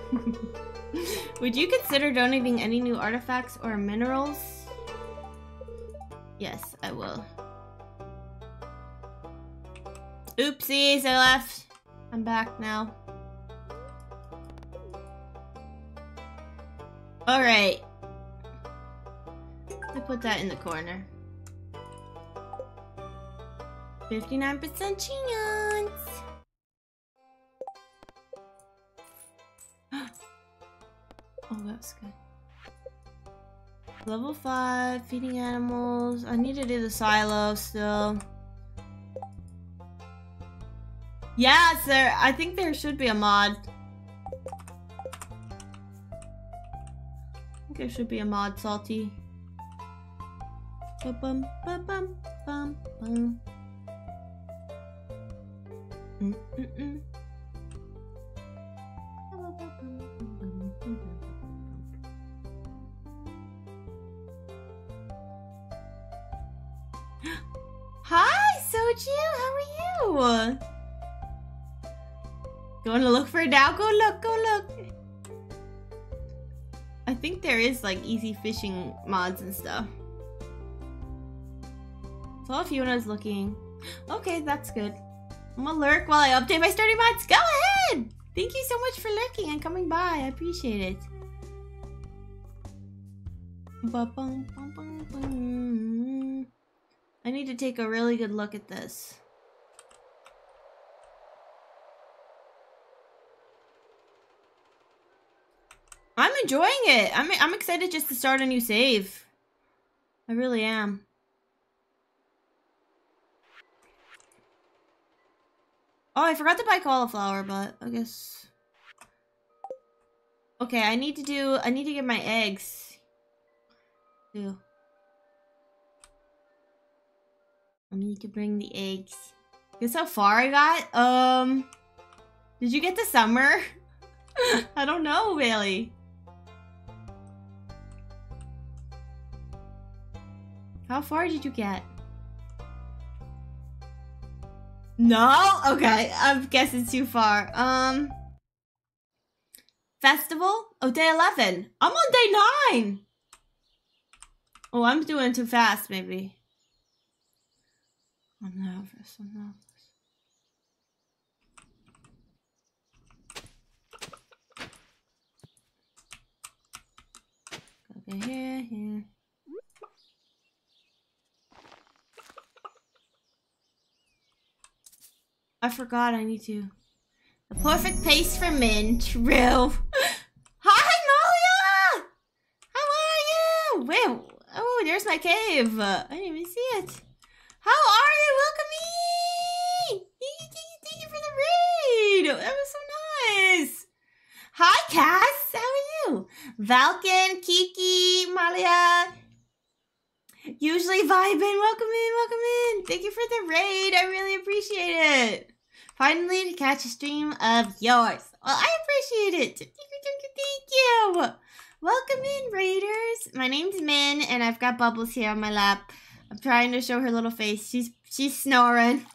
(laughs) Would you consider donating any new artifacts or minerals? Yes, I will. Oopsies, I left. I'm back now. Alright. I put that in the corner. 59% chance. (gasps) oh, that's good. Level 5, feeding animals. I need to do the silo still. Yeah, there. I think there should be a mod. There should be a mod, Salty. Ba-bum, ba-bum, bum, bum. Mm-mm-mm. (gasps) Hi, Soju. How are you? Going to look for it now? Go look. Go look. I think there is like easy fishing mods and stuff. So if Yuna's looking. Okay, that's good. I'm gonna lurk while I update my starting mods. Go ahead! Thank you so much for lurking and coming by. I appreciate it. I need to take a really good look at this. I'm enjoying it. I'm I'm excited just to start a new save. I really am. Oh, I forgot to buy cauliflower, but I guess. Okay, I need to do. I need to get my eggs. Too. I need to bring the eggs. Guess how far I got? Um, did you get to summer? (laughs) I don't know, Bailey. How far did you get? No? Okay, I'm guessing too far. Um, festival? Oh, day 11. I'm on day 9. Oh, I'm doing too fast, maybe. I'm nervous, I'm nervous. Okay, here, here. I forgot I need to. The perfect pace for men. True. (laughs) Hi, Malia! How are you? Wait, oh, there's my cave. I didn't even see it. How are you? Welcome me! Thank you, thank you for the raid. Oh, that was so nice. Hi, Cass. How are you? Valken, Kiki, Malia. Usually vibing. Welcome in, welcome in. Thank you for the raid. I really appreciate it. Finally, to catch a stream of yours. Well, I appreciate it. Thank you, thank you, thank you. Welcome in, raiders. My name's Min, and I've got Bubbles here on my lap. I'm trying to show her little face. She's she's snoring.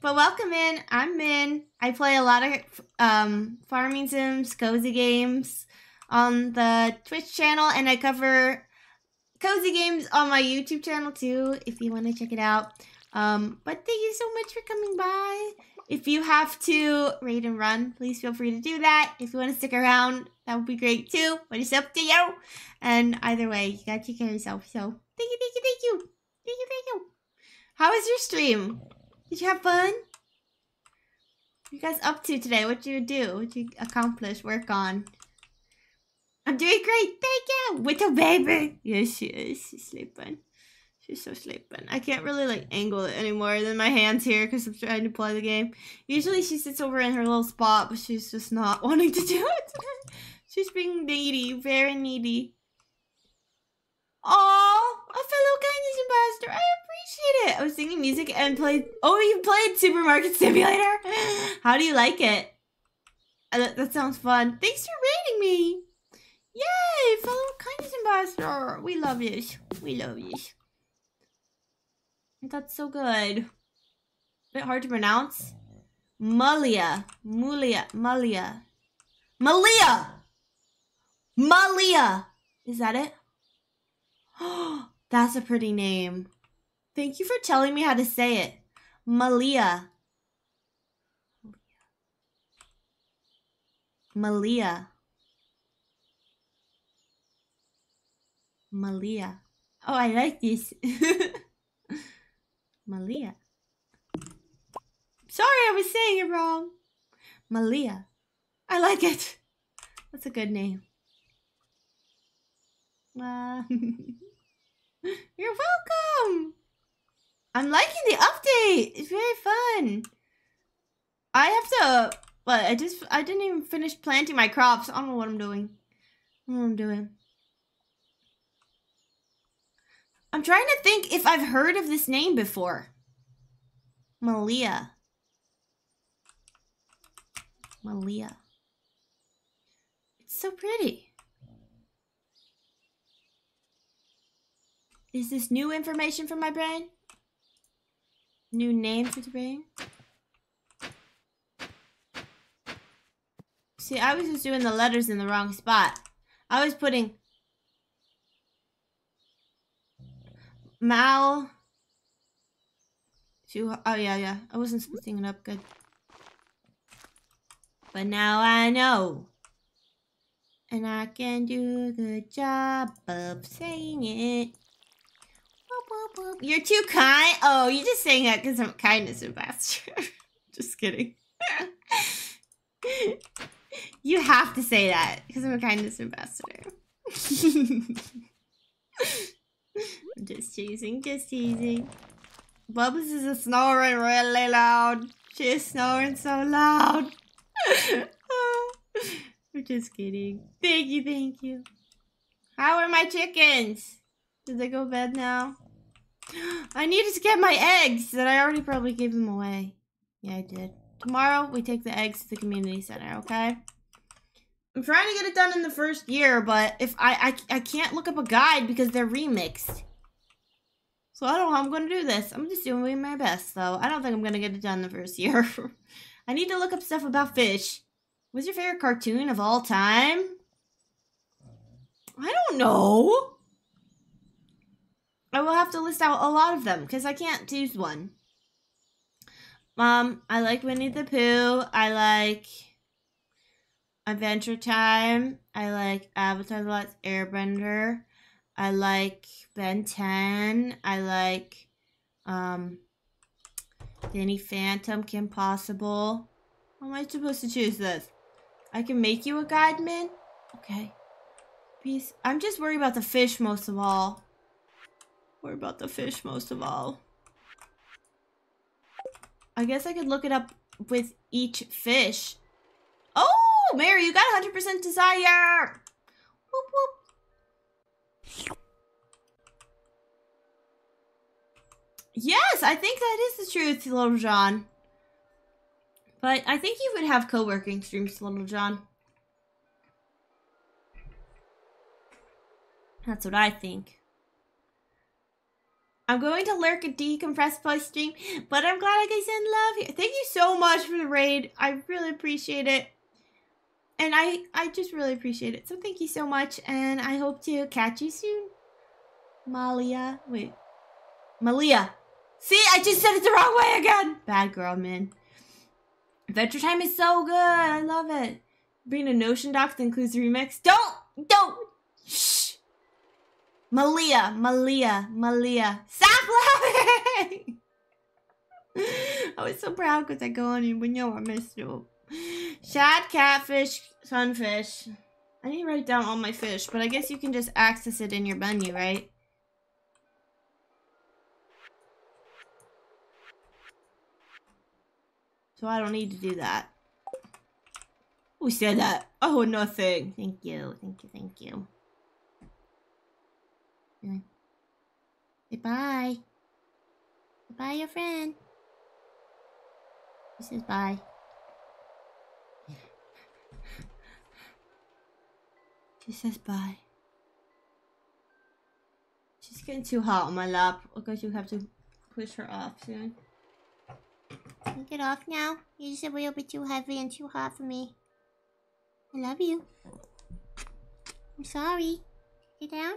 But welcome in. I'm Min. I play a lot of um, farming sims, cozy games on the Twitch channel, and I cover cozy games on my YouTube channel too. If you want to check it out. Um, but thank you so much for coming by. If you have to raid and run, please feel free to do that. If you want to stick around, that would be great too. But it's up to you. And either way, you gotta take care of yourself. So thank you, thank you, thank you, thank you, thank you. How was your stream? Did you have fun? What you guys up to today? What you do? What you accomplish? Work on? I'm doing great. Thank you. With a baby. Yes, she is. She's sleeping. She's so sleeping. I can't really like angle it anymore than my hands here because I'm trying to play the game. Usually she sits over in her little spot, but she's just not (laughs) wanting to do it. (laughs) she's being needy, very needy. Oh, a fellow kindness ambassador. I appreciate it. I was singing music and played. Oh, you played Supermarket Simulator. (laughs) How do you like it? Uh, That, that sounds fun. Thanks for rating me. Yay, fellow kindness ambassador. We love you. We love you. That's so good. A Bit hard to pronounce. Malia. Mulia. Malia. Malia! Malia! Is that it? Oh, (gasps) That's a pretty name. Thank you for telling me how to say it. Malia. Malia. Malia. Oh, I like this. (laughs) Malia. Sorry, I was saying it wrong. Malia. I like it. That's a good name. Uh, (laughs) you're welcome. I'm liking the update. It's very fun. I have to, but I just, I didn't even finish planting my crops. I don't know what I'm doing. I don't know what I'm doing. I'm trying to think if I've heard of this name before. Malia. Malia. It's so pretty. Is this new information for my brain? New name for the brain? See, I was just doing the letters in the wrong spot. I was putting Mal. Two. Oh yeah, yeah. I wasn't splitting it up good. But now I know. And I can do good job of saying it. You're too kind. Oh, you just saying that because I'm a kindness ambassador. (laughs) just kidding. (laughs) you have to say that because I'm a kindness ambassador. (laughs) Just teasing, just teasing. Bubbles is snoring really loud. She's snoring so loud. (laughs) I'm just kidding. Thank you, thank you. How are my chickens? Did they go to bed now? (gasps) I needed to get my eggs that I already probably gave them away. Yeah, I did. Tomorrow, we take the eggs to the community center, okay? I'm trying to get it done in the first year, but if I, I, I can't look up a guide because they're remixed. So I don't know how I'm going to do this. I'm just doing my best, though. I don't think I'm going to get it done the first year. (laughs) I need to look up stuff about fish. What's your favorite cartoon of all time? I don't know. I will have to list out a lot of them because I can't choose one. Um, I like Winnie the Pooh. I like Adventure Time. I like Avatar: The Last Airbender. I like Ben 10. I like um Danny Phantom, Kim Possible. How am I supposed to choose this? I can make you a guide, man? Okay. Peace. I'm just worried about the fish most of all. Worry about the fish most of all. I guess I could look it up with each fish Ooh, Mary, you got 100% desire. Whoop, whoop. Yes, I think that is the truth, Little John. But I think you would have co-working streams, Little John. That's what I think. I'm going to lurk a decompressed post stream, but I'm glad I can send love here. Thank you so much for the raid. I really appreciate it. And I I just really appreciate it. So thank you so much and I hope to catch you soon. Malia. Wait. Malia. See, I just said it the wrong way again. Bad girl, man. Adventure Time is so good. I love it. Bring a Notion doc that includes the remix. Don't! Don't! Shh! Malia, Malia, Malia. Stop laughing! (laughs) I was so proud because I go on and we know I messed up. Shad, catfish, sunfish. I need to write down all my fish, but I guess you can just access it in your menu, right? So I don't need to do that. Who said that? Oh, nothing. Thank you, thank you, thank you. Yeah. Say bye. Bye, your friend. He says bye. She says bye. She's getting too hot on my lap. I guess you have to push her off soon. Can you get off now? You're just a little bit too heavy and too hot for me. I love you. I'm sorry. Get down.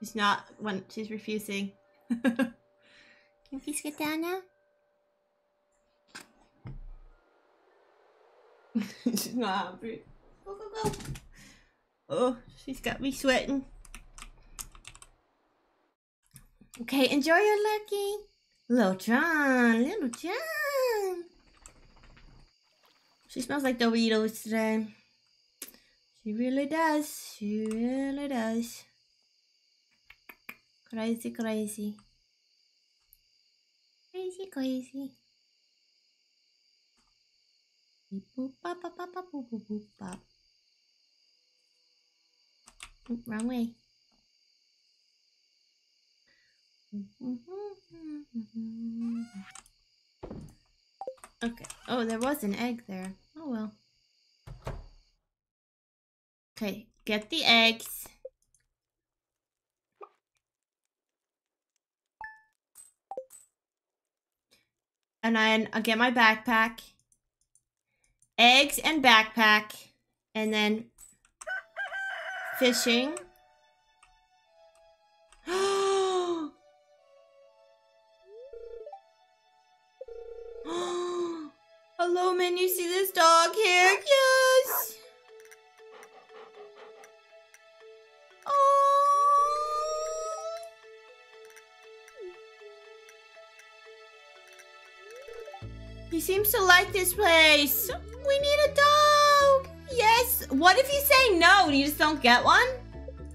She's not when she's refusing. (laughs) Can you please get down now? (laughs) she's not happy. Go go go. Oh, she's got me sweating. Okay, enjoy your lurking. Little John, little John. She smells like Doritos today. She really does. She really does. Crazy, crazy. Crazy, crazy. Boop, bop, bop, bop, bop, boop, boop, bop. Oop, wrong way. Mm-hmm. Okay. Oh, there was an egg there. Oh well. Okay, get the eggs. And then I'll get my backpack. Eggs and backpack. And then fishing. (gasps) Hello, man. You see this dog here? Yes. He seems to like this place. We need a dog. Yes. What if you say no? You just don't get one?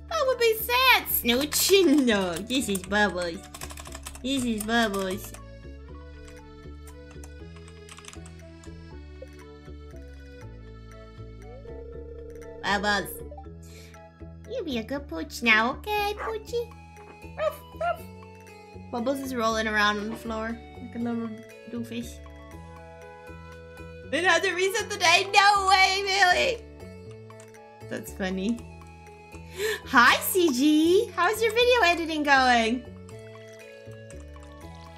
That would be sad, Snooch. (laughs) no, this is Bubbles. This is Bubbles. Bubbles. You be a good pooch now, okay, Poochie? Bubbles is rolling around on the floor like a little doofus. To reset the day. No way, Billy. That's funny. Hi, CG. How's your video editing going?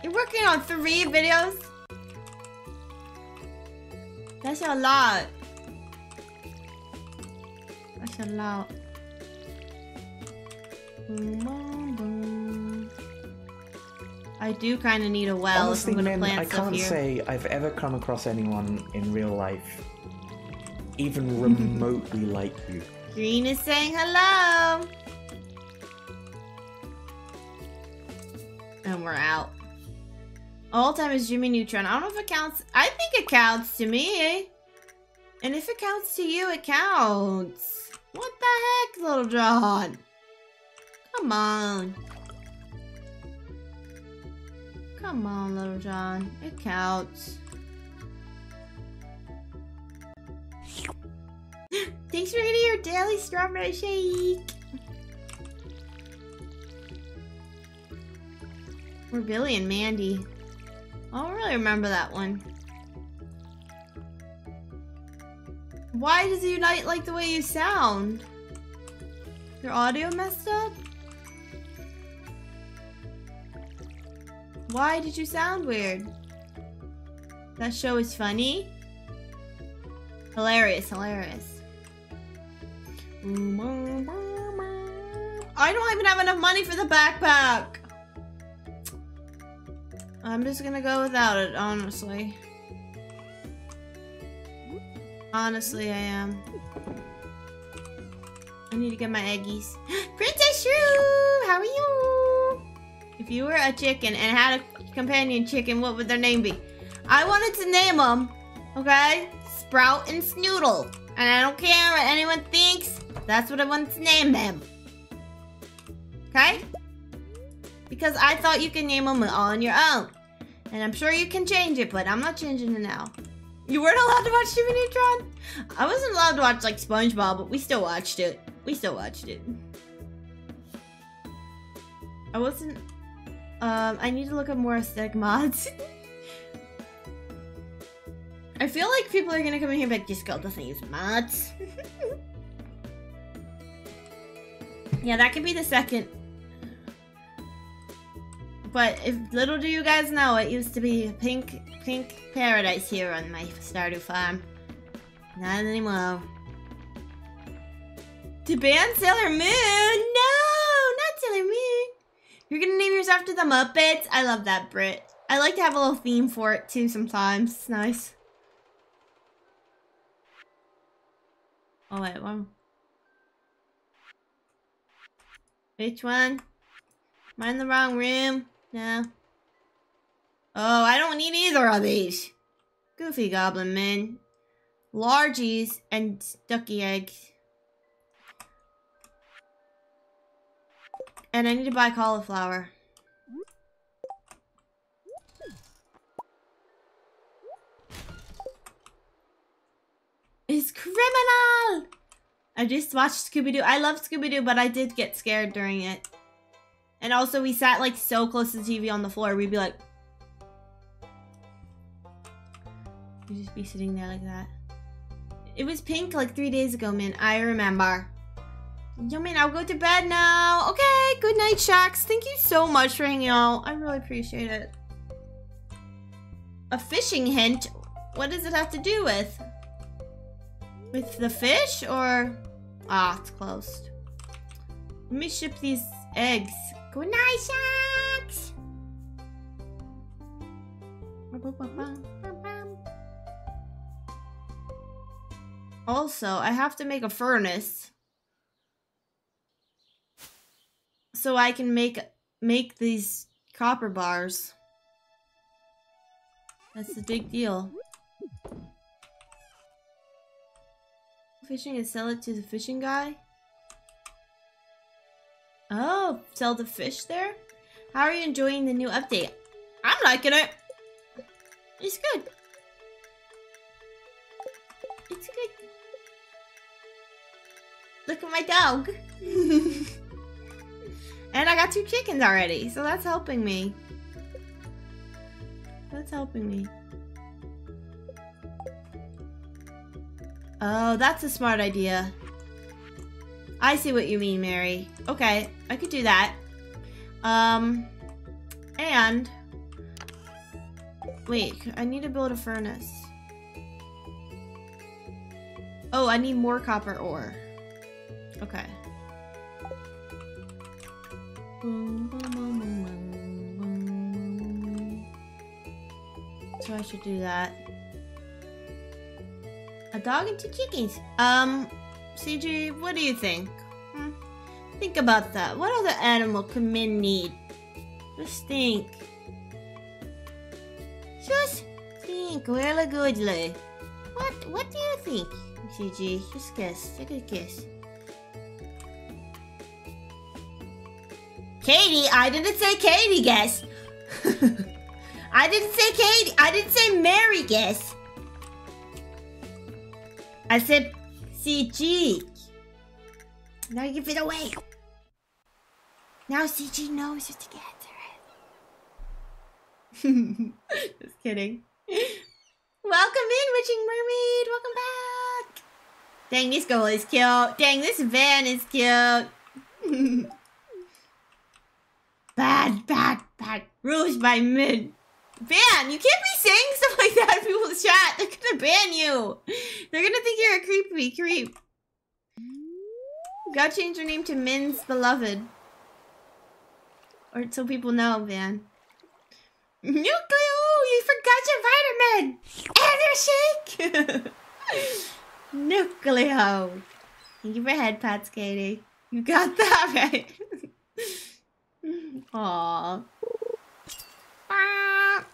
You're working on three videos? That's a lot. That's a lot. Boom, boom. I do kind of need a well Honestly, if I'm gonna man, plant I can't here. say I've ever come across anyone in real life even (laughs) remotely like you. Green is saying hello. And we're out. All time is Jimmy Neutron. I don't know if it counts. I think it counts to me. And if it counts to you, it counts. What the heck, Little John? Come on. Come on, Little John. It counts. (gasps) Thanks for getting your daily strawberry shake. We're Billy and Mandy. I don't really remember that one. Why does Unite like the way you sound? Your audio messed up? Why did you sound weird? That show is funny? Hilarious, hilarious. I don't even have enough money for the backpack. I'm just gonna go without it, honestly. Honestly, I am. I need to get my eggies. (gasps) Princess Shrew! How are you? If you were a chicken and had a companion chicken, what would their name be? I wanted to name them, okay? Sprout and Snoodle. And I don't care what anyone thinks. That's what I want to name them. Okay? Because I thought you could name them all on your own. And I'm sure you can change it, but I'm not changing it now. You weren't allowed to watch Jimmy Neutron? I wasn't allowed to watch like SpongeBob, but we still watched it. We still watched it. I wasn't... Um, I need to look up more aesthetic mods. (laughs) I feel like people are gonna come in here and be like, this girl doesn't use mods. (laughs) yeah, that could be the second. But if little do you guys know, it used to be pink, pink paradise here on my Stardew farm. Not anymore. To ban Sailor Moon? No, not Sailor Moon. You're gonna name yours after the Muppets? I love that, Brit. I like to have a little theme for it too sometimes. It's nice. Oh wait, one. Which one? Am I in the wrong room? No. Oh, I don't need either of these. Goofy Goblin Men. Largies and ducky eggs. And I need to buy cauliflower. It's criminal! I just watched Scooby-Doo. I love Scooby-Doo, but I did get scared during it. And also, we sat like so close to the TV on the floor, we'd be like... We'd just be sitting there like that. It was pink like three days ago, man. I remember. Man, I'll go to bed now. Okay, good night, Shax. Thank you so much for hanging out. I really appreciate it. A fishing hint? What does it have to do with? With the fish or... Ah, it's closed. Let me ship these eggs. Good night, Shax. Also, I have to make a furnace. So I can make make these copper bars. That's the big deal. Fishing and sell it to the fishing guy? Oh, sell the fish there? How are you enjoying the new update? I'm liking it. It's good. It's good. Look at my dog. (laughs) and I got two chickens already, so that's helping me. That's helping me. Oh, that's a smart idea. I see what you mean, Mary. Okay, I could do that. Um, and... Wait, I need to build a furnace. Oh, I need more copper ore. Okay. So I should do that. A dog and two chickens. Um, CG, what do you think? Hmm? Think about that. What other animal could men need? Just think. Just think really goodly. What What do you think, CG? Just guess. Take a guess. Katie, I didn't say Katie guess. (laughs) I didn't say Katie. I didn't say Mary guess. I said CG. Now you give it away. Now CG knows it's to answer (laughs) Just kidding. Welcome in, Witching Mermaid. Welcome back. Dang, this girl is cute. Dang, this van is cute. (laughs) bad, bad, bad. Rules by Min. Ban, you can't be saying stuff like that in people's chat. They're gonna ban you. They're gonna think you're a creepy creep. You gotta change your name to Min's Beloved. Or so people know, Van. Nucleo! You forgot your vitamin! And shake! (laughs) Nucleo! Thank you for head pats, Katie. You got that (laughs) right. Aww. Ah.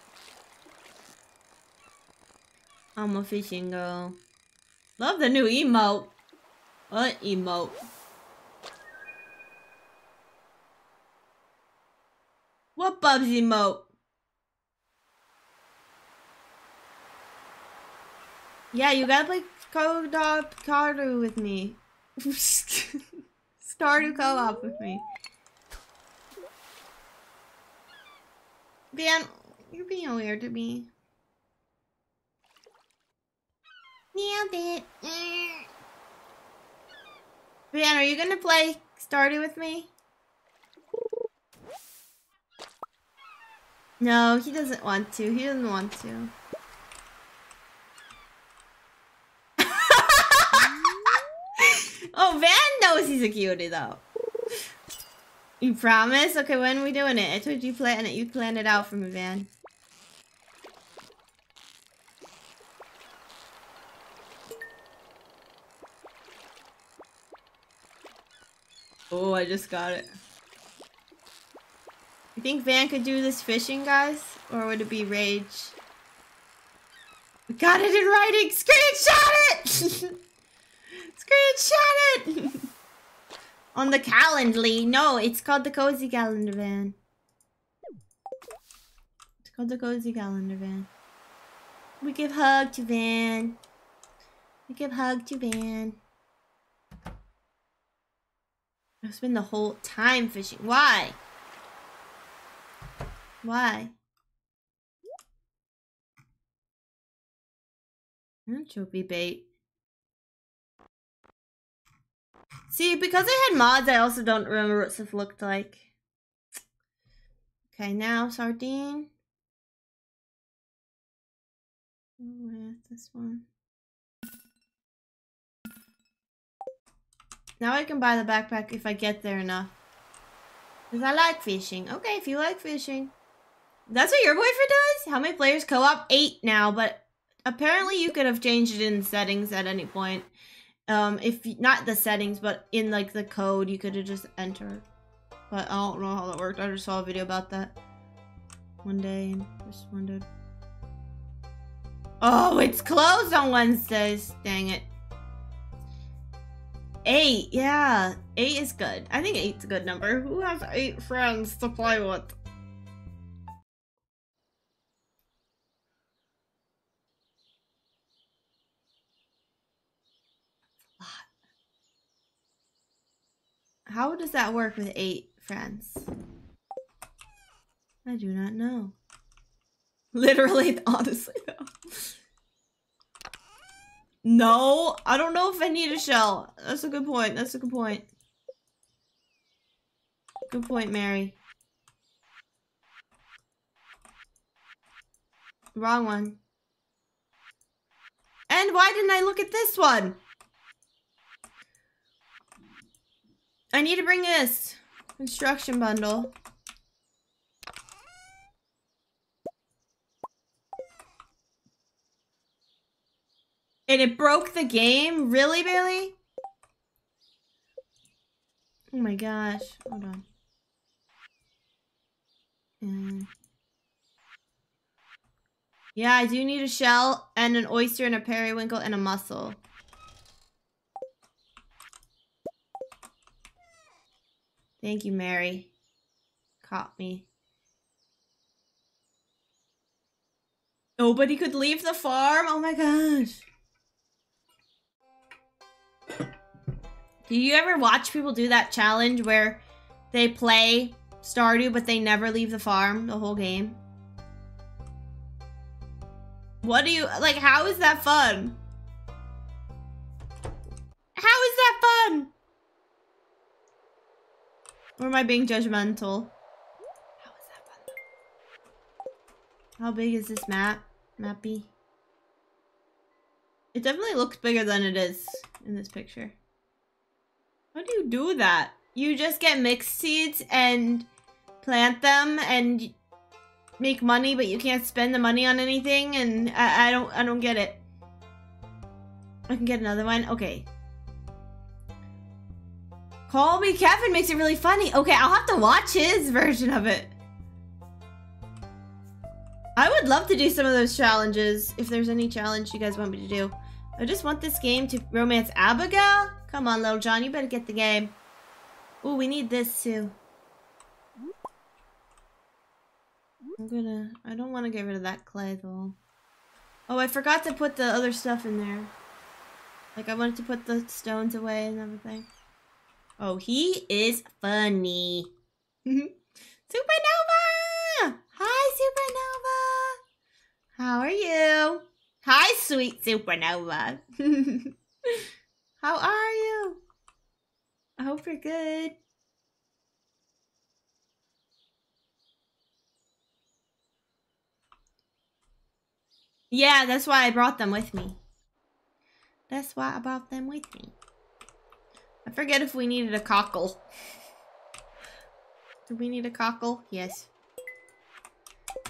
I'm a fishing girl. Love the new emote. What emote? What Bubs emote? Yeah, you gotta play co-op Cardu with me. (laughs) Stardew co-op with me. Dan, you're being weird to me. Nailed it. Van, are you gonna play Stardew with me? No, he doesn't want to. He doesn't want to. (laughs) oh, Van knows he's a cutie though. You promise? Okay, when we doing it? I told you plan it. You planned it out for me, Van. Oh, I just got it. You think Van could do this fishing, guys? Or would it be rage? We got it in writing! Screenshot it! (laughs) Screenshot it! (laughs) On the Calendly. No, it's called the Cozy Calendar Van. It's called the Cozy Calendar Van. We give hug to Van. We give hug to Van. I've spent the whole time fishing. Why? Why? Anchovy bait. See, because I had mods, I also don't remember what stuff looked like. Okay, now sardine. With this one. Now I can buy the backpack if I get there enough. Because I like fishing. Okay, if you like fishing. That's what your boyfriend does? How many players co-op? Eight now, but apparently you could have changed it in settings at any point. Um, if not the settings, but in like the code, you could have just entered. But I don't know how that worked. I just saw a video about that one day and just wondered. Oh, it's closed on Wednesdays. Dang it. Eight, yeah. Eight is good. I think eight's a good number. Who has eight friends to play with? How does that work with eight friends? I do not know. (laughs) Literally, honestly, though. No, I don't know if I need a shell. That's a good point. That's a good point. Good point, Mary. Wrong one. And why didn't I look at this one? I need to bring this construction bundle. And it broke the game? Really, Bailey? Oh my gosh. Hold on. And yeah, I do need a shell and an oyster and a periwinkle and a mussel. Thank you, Mary. Caught me. Nobody could leave the farm? Oh my gosh. Do you ever watch people do that challenge where they play Stardew but they never leave the farm the whole game? What do you like? How is that fun? How is that fun? Or am I being judgmental? How is that fun? How big is this map? Mappy? It definitely looks bigger than it is in this picture. How do you do that? You just get mixed seeds and plant them and make money, but you can't spend the money on anything, and I, I don't I don't get it. I can get another one. Okay. Call me Kevin makes it really funny. Okay, I'll have to watch his version of it. I would love to do some of those challenges if there's any challenge you guys want me to do. I just want this game to romance Abigail. Come on, little John, you better get the game. Ooh, we need this too. I'm gonna... I don't want to get rid of that clay, though. Oh, I forgot to put the other stuff in there. Like, I wanted to put the stones away and everything. Oh, he is funny. Mm-hmm. Supernova! Hi, Supernova! How are you? Hi, sweet Supernova. (laughs) How are you? I hope you're good. Yeah, that's why I brought them with me. That's why I brought them with me. I forget if we needed a cockle. Do we need a cockle? Yes.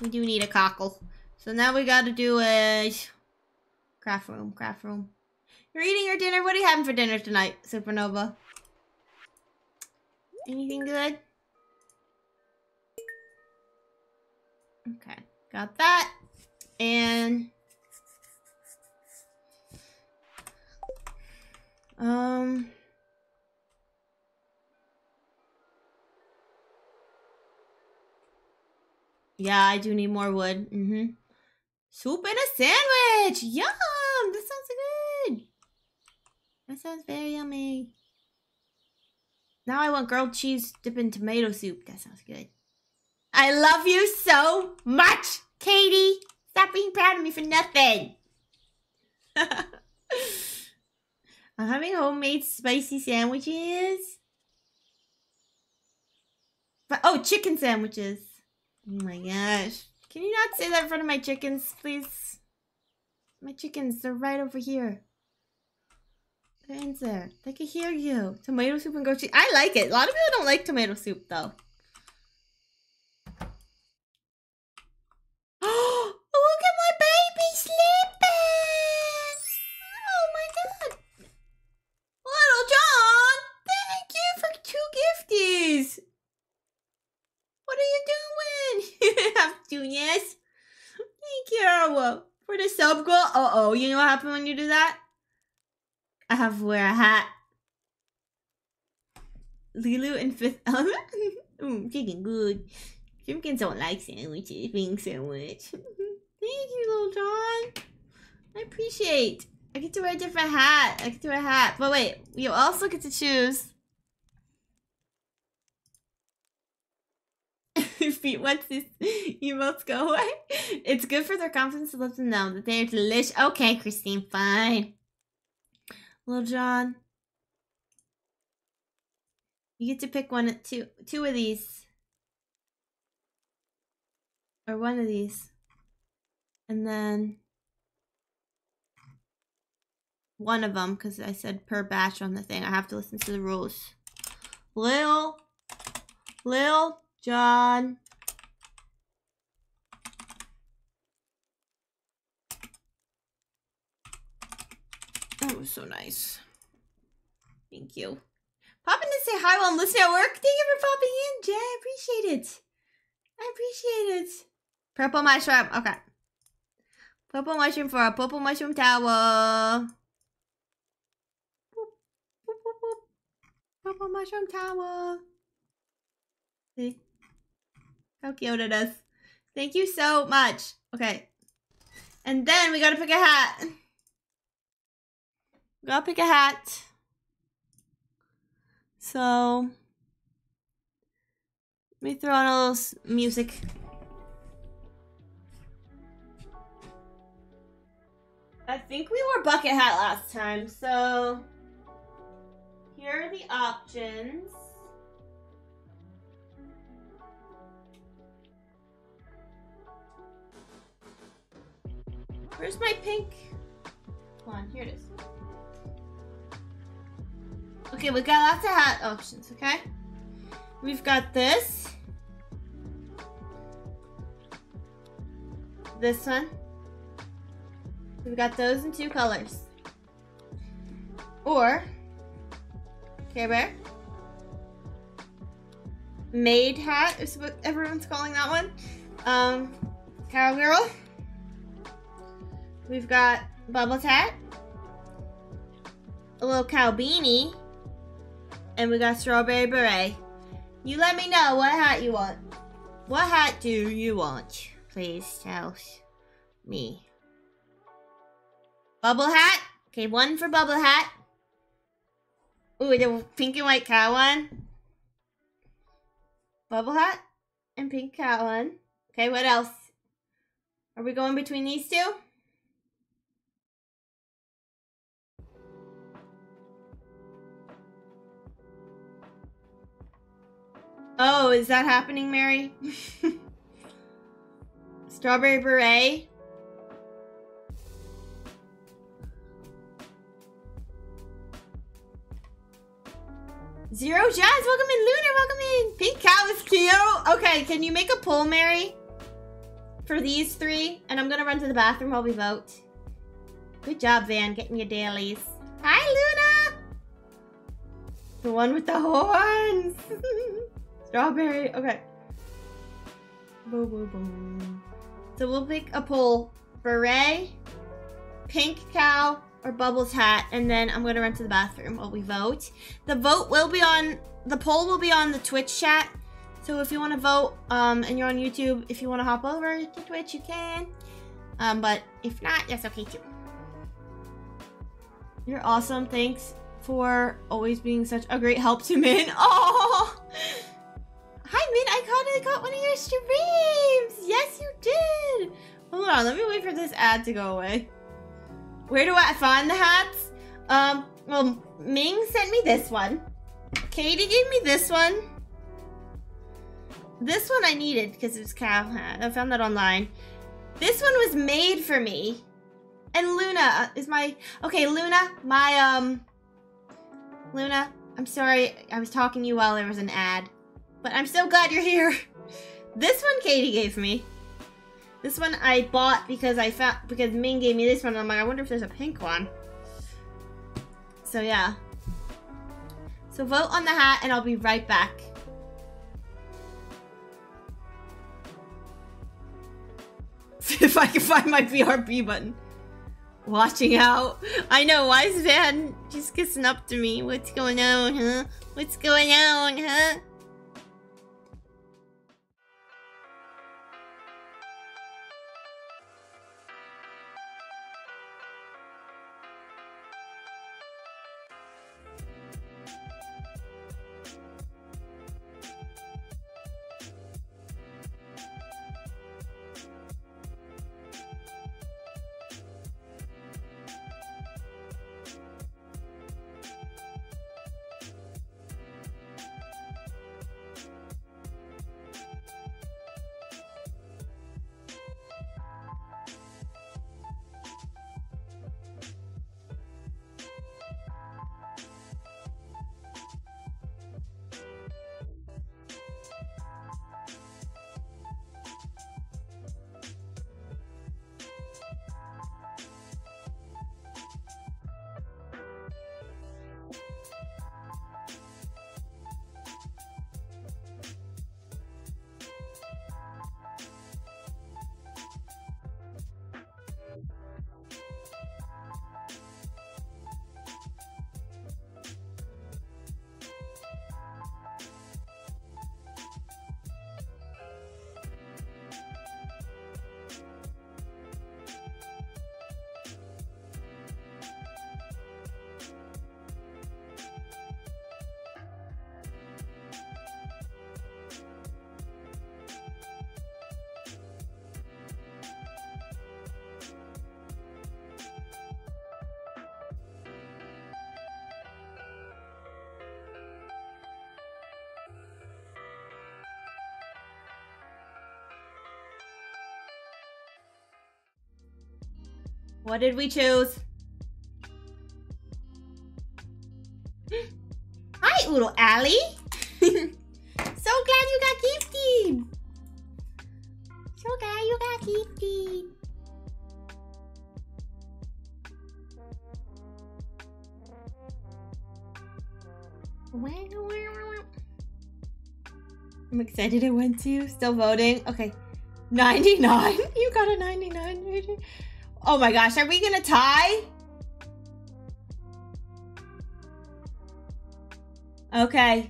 We do need a cockle. So now we gotta do a craft room, craft room. You're eating your dinner? What are you having for dinner tonight, Supernova? Anything good? Okay, got that. And... Um... Yeah, I do need more wood. Mm-hmm. Soup and a sandwich! Yum! That sounds good! That sounds very yummy. Now I want grilled cheese dipped in tomato soup. That sounds good. I love you so much, Katie! Stop being proud of me for nothing! (laughs) I'm having homemade spicy sandwiches. But, oh, chicken sandwiches. Oh my gosh. Can you not say that in front of my chickens, please? My chickens, they're right over here. They're in there. They can hear you. Tomato soup and goat cheese. I like it. A lot of people don't like tomato soup, though. Oh, look at my baby sleeping! Oh my god! Little John! Thank you for two gifties! What are you doing? I'm doing yes. Thank you for the sub goal. Uh happens when you do that? I have to wear a hat. Lulu and Fifth Element. mm, chicken good. Jimkins don't like sandwiches being sandwich. (laughs) Thank you, little John. I appreciate. I get to wear a different hat. I get to wear a hat. But wait, you also get to choose. Feet, what's this? (laughs) You must go away. It's good for their confidence to let them know that they are delicious. Okay, Christine, fine. Little John. You get to pick one, two, two of these. Or one of these. And then one of them, because I said per batch on the thing. I have to listen to the rules. Lil, Lil, John. That was so nice. Thank you. Pop in to say hi while I'm listening at work. Thank you for popping in, Jay. I appreciate it. I appreciate it. Purple mushroom. Okay. Purple mushroom for a purple mushroom tower. Purple mushroom tower. See? How cute it is. Thank you so much. Okay. And then we gotta pick a hat. We gotta pick a hat. So let me throw on a little music. I think we wore bucket hat last time, so here are the options. Where's my pink one? Here it is. Okay, we got lots of hat options, okay? We've got this. This one. We've got those in two colors. Or Care Bear. Maid hat is what everyone's calling that one. Um, Cowgirl. We've got Bubbles hat. A little cow beanie. And we got Strawberry Beret. You let me know what hat you want. What hat do you want? Please tell me. Bubble hat. Okay, one for bubble hat. Ooh, the pink and white cow one. Bubble hat and pink cow one. Okay, what else? Are we going between these two? Oh, is that happening, Mary? (laughs) Strawberry beret. Zero Jazz, welcome in. Lunar, welcome in. Pink Cow is cute. Okay, can you make a poll, Mary? For these three? And I'm gonna run to the bathroom while we vote. Good job, Van, getting your dailies. Hi, Luna! The one with the horns. (laughs) Strawberry. Okay. Boo, boo, boo. So we'll pick a poll. Beret, pink cow, or Bubbles hat, and then I'm gonna run to the bathroom while we vote. The vote will be on the poll will be on the Twitch chat. So if you want to vote, um, and you're on YouTube, if you want to hop over to Twitch, you can. Um, but if not, that's okay too. You're awesome. Thanks for always being such a great help to Min. Oh, (laughs) hi Min. I caught I caught one of your streams. Yes, you did. Hold on. Let me wait for this ad to go away. Where do I find the hats? Um, well, Ming sent me this one. Katie gave me this one. This one I needed because it was cow hat. I found that online. This one was made for me. And Luna is my okay. Luna, my um, Luna. I'm sorry, I was talking to you while there was an ad, but I'm so glad you're here. This one Katie gave me. This one I bought because I found because Ming gave me this one. I'm like, I wonder if there's a pink one. So yeah. So vote on the hat, and I'll be right back. (laughs) if I can find my BRB button. Watching out. I know, why is Van just kissing up to me? What's going on, huh? What's going on, huh? What did we choose? Hi, Oodle Alley. (laughs) so glad you got gifted. So glad you got gifted. I'm excited I went to. Still voting. Okay. 99. (laughs) You got a 99 rating. Oh my gosh, are we gonna tie? Okay.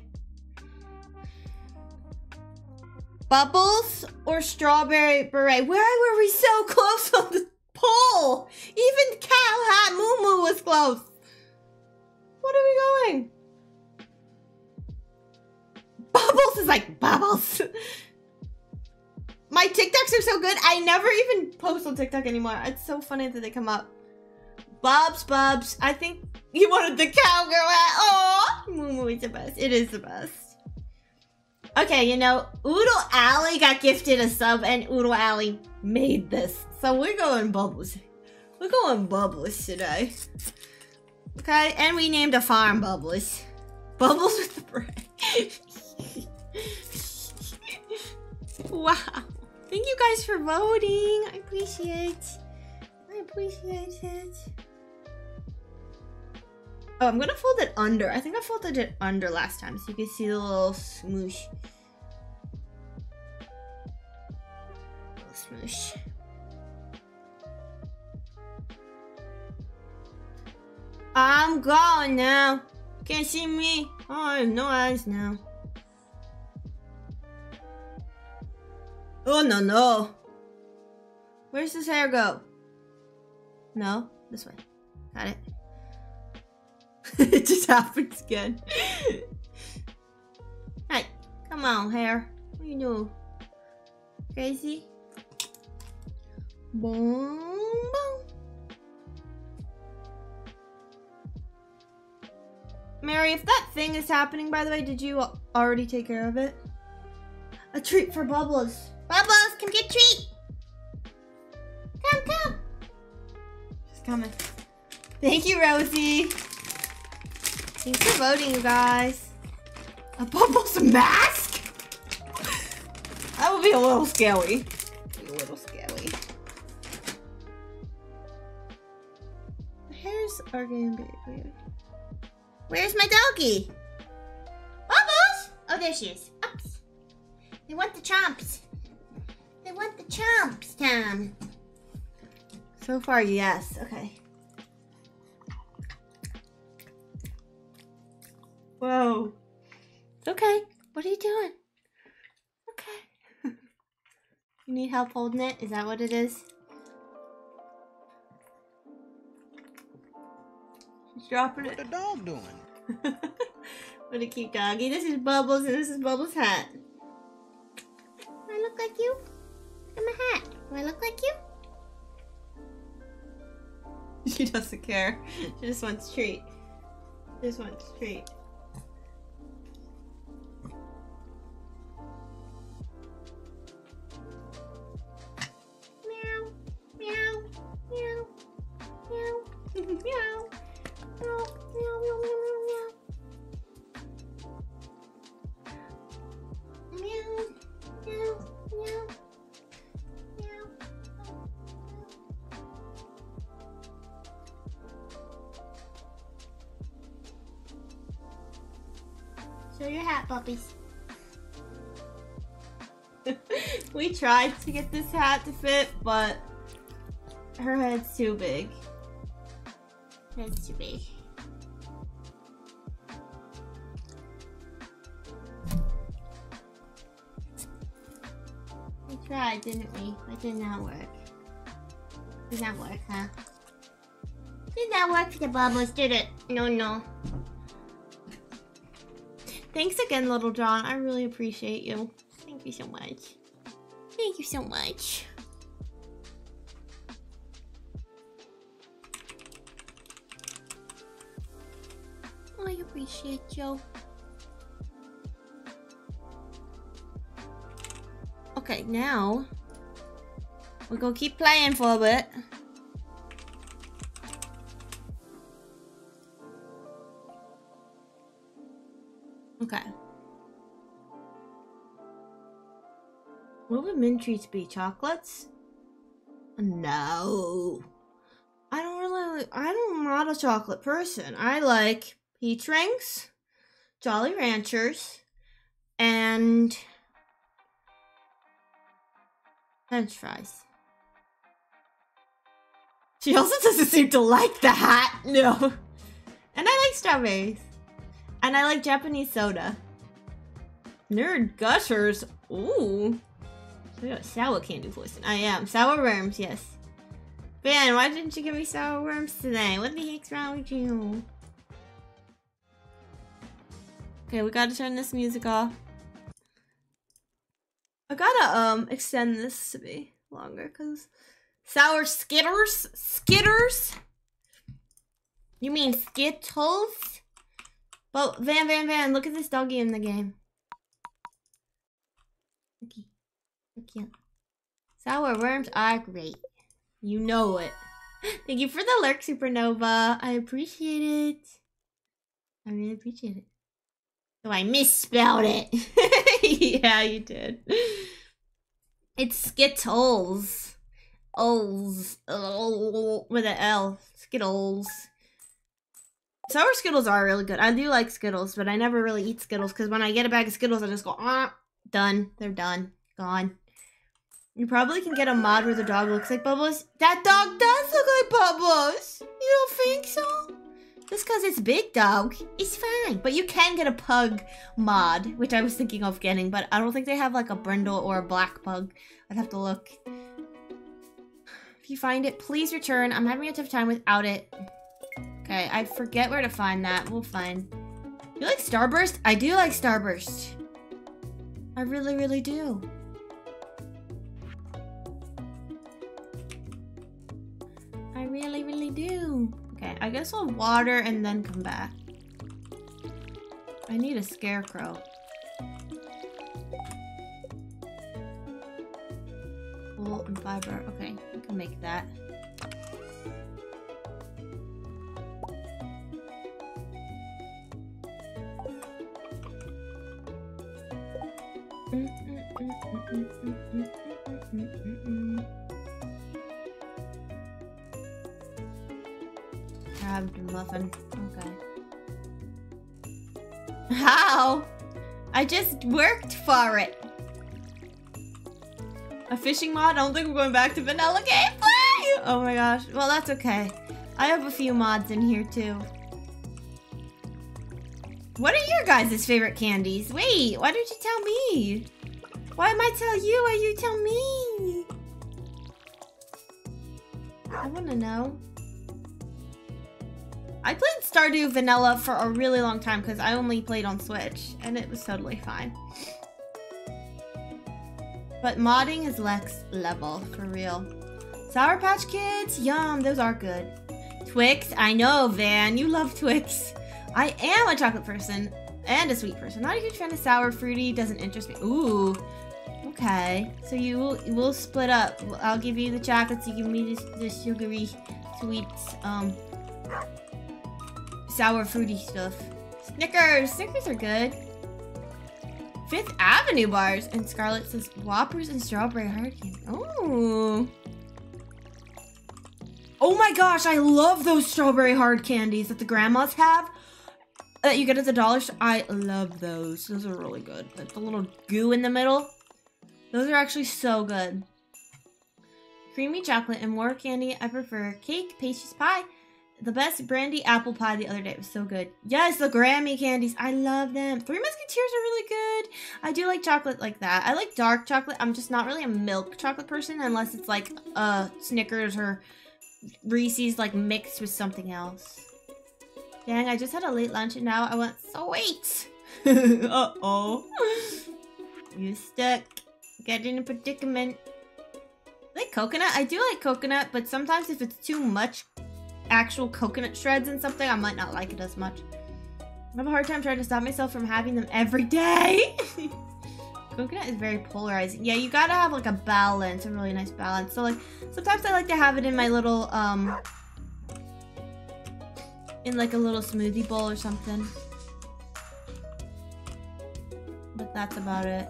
Bubbles or strawberry beret? Why were we so (laughs) close on the poll? Even Cow Hat Moo Moo was close. What are we going? Bubbles is like bubbles. (laughs) My TikToks are so good. I never even post on TikTok anymore. It's so funny that they come up. Bubs, Bubs. I think you wanted the cowgirl hat. Oh, Moo Moo is the best. It is the best. Okay, you know, Oodle Alley got gifted a sub, and Oodle Alley made this. So we're going Bubbles. We're going Bubbles today. Okay, and we named a farm Bubbles. Bubbles with the bread. (laughs) wow. Thank you guys for voting. I appreciate I appreciate it. Oh, I'm gonna fold it under. I think I folded it under last time so you can see the little smoosh. Little smoosh. I'm gone now. Can't see me. Oh, I have no eyes now. Oh no no. Where's this hair go? No, this way. Got it. (laughs) it just happens again. (laughs) hey, come on, hair. What you doing? Crazy? Boom, boom. Mary, if that thing is happening, by the way, did you already take care of it? A treat for Bubbles. Bubbles, come get treat. Come, come. She's coming. Thank you, Rosie. Thanks for voting, you guys. A Bubbles mask? That would be a little scary. A little scary. The hairs are getting weird. Where's my doggy? Bubbles! Oh, there she is. Oops. They want the chomps. They want the chomps, Tom. So far, yes. Okay. Whoa. It's okay. What are you doing? Okay. (laughs) you need help holding it? Is that what it is? She's dropping What it. the dog doing? (laughs) what a cute doggy. This is Bubbles and this is Bubbles' hat. I look like you? Look at my hat. Do I look like you? (laughs) She doesn't care. She just wants treat. She just wants treat. Meow. Meow. Meow. Meow. (laughs) Meow. Meow. Meow. Meow. Meow. Meow. Meow. Puppies. (laughs) we tried to get this hat to fit, but her head's too big. That's too big. We tried, didn't we? It did not work. Did not work, huh? Did not work for the bubbles, did it? No, no. Thanks again, Little John. I really appreciate you. Thank you so much. Thank you so much. I appreciate you. Okay, now we're gonna keep playing for a bit. Mint treats be? Chocolates? No. I don't really. I don't, I'm not a chocolate person. I like peach rings, Jolly Ranchers, and French fries. She also (laughs) doesn't seem to like that. (laughs) No. And I like strawberries. And I like Japanese soda. Nerd gushers. Ooh. I got sour candy poison. I am. Sour worms, yes. Ben, why didn't you give me sour worms today? What the heck's wrong with you? Okay, we gotta turn this music off. I gotta um extend this to be longer because sour skitters, skitters. You mean skittles? But Van Van Van, look at this doggy in the game. Okay, so cute. Sour worms are great. You know it. (gasps) Thank you for the lurk, Supernova. I appreciate it. I really appreciate it. So I misspelled it. (laughs) yeah, you did. It's Skittles. Ols. Oh, with an L. Skittles. Sour Skittles are really good. I do like Skittles, but I never really eat Skittles because when I get a bag of Skittles, I just go, ah, done. They're done. Gone. You probably can get a mod where the dog looks like Bubbles. That dog does look like Bubbles. You don't think so? Just because it's big dog, it's fine. But you can get a pug mod, which I was thinking of getting, but I don't think they have like a brindle or a black pug. I'd have to look. If you find it, please return. I'm having a tough time without it. Okay, I forget where to find that. We'll find. You like Starburst? I do like Starburst. I really, really do. Really, really do. Okay, I guess I'll water and then come back. I need a scarecrow. Wool and fiber. Okay, we can make that. Grabbed muffin. Okay. (laughs) How? I just worked for it. A fishing mod? I don't think we're going back to vanilla gameplay! Oh my gosh. Well, that's okay. I have a few mods in here too. What are your guys' favorite candies? Wait, why didn't you tell me? Why am I tell you? Why you tell me? I wanna know. I played Stardew Vanilla for a really long time because I only played on Switch and it was totally fine. But modding is Lex level, for real. Sour Patch Kids, yum, those are good. Twix, I know, Van, you love Twix. I am a chocolate person and a sweet person. Not a huge fan of sour, fruity, doesn't interest me. Ooh, okay. So you will, will split up. I'll give you the chocolates, you give me the, the sugary, sweets, um, sour, fruity stuff. Snickers, Snickers are good. Fifth Avenue bars and Scarlet says Whoppers and strawberry hard candy. Oh. Oh my gosh, I love those strawberry hard candies that the grandmas have. That you get at the dollar store. I love those. Those are really good. Like the little goo in the middle. Those are actually so good. Creamy chocolate and more candy. I prefer cake, pastries, pie. The best brandy apple pie the other day. It was so good. Yes, the Grammy candies. I love them. Three Musketeers are really good. I do like chocolate like that. I like dark chocolate. I'm just not really a milk chocolate person unless it's like uh Snickers or Reese's like mixed with something else. Dang, I just had a late lunch and now I want sweet. (laughs) Uh-oh. You stuck. Get in a predicament. I like coconut. I do like coconut, but sometimes if it's too much actual coconut shreds and something, I might not like it as much. I have a hard time trying to stop myself from having them every day. (laughs) coconut is very polarizing. Yeah, you gotta have like a balance, a really nice balance. So like, sometimes I like to have it in my little, um, in like a little smoothie bowl or something. But that's about it.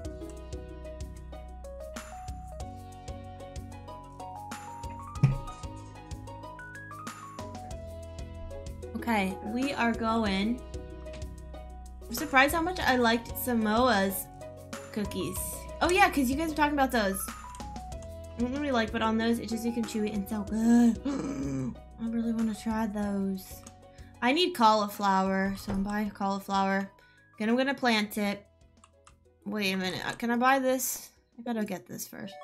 Okay, we are going. I'm surprised how much I liked Samoa's cookies. Oh yeah, because you guys are talking about those. I don't really like, but on those, it's just you can chew it and so good. (gasps) I really want to try those. I need cauliflower, so I'm buying cauliflower. Then I'm gonna plant it. Wait a minute, uh, can I buy this? I gotta get this first.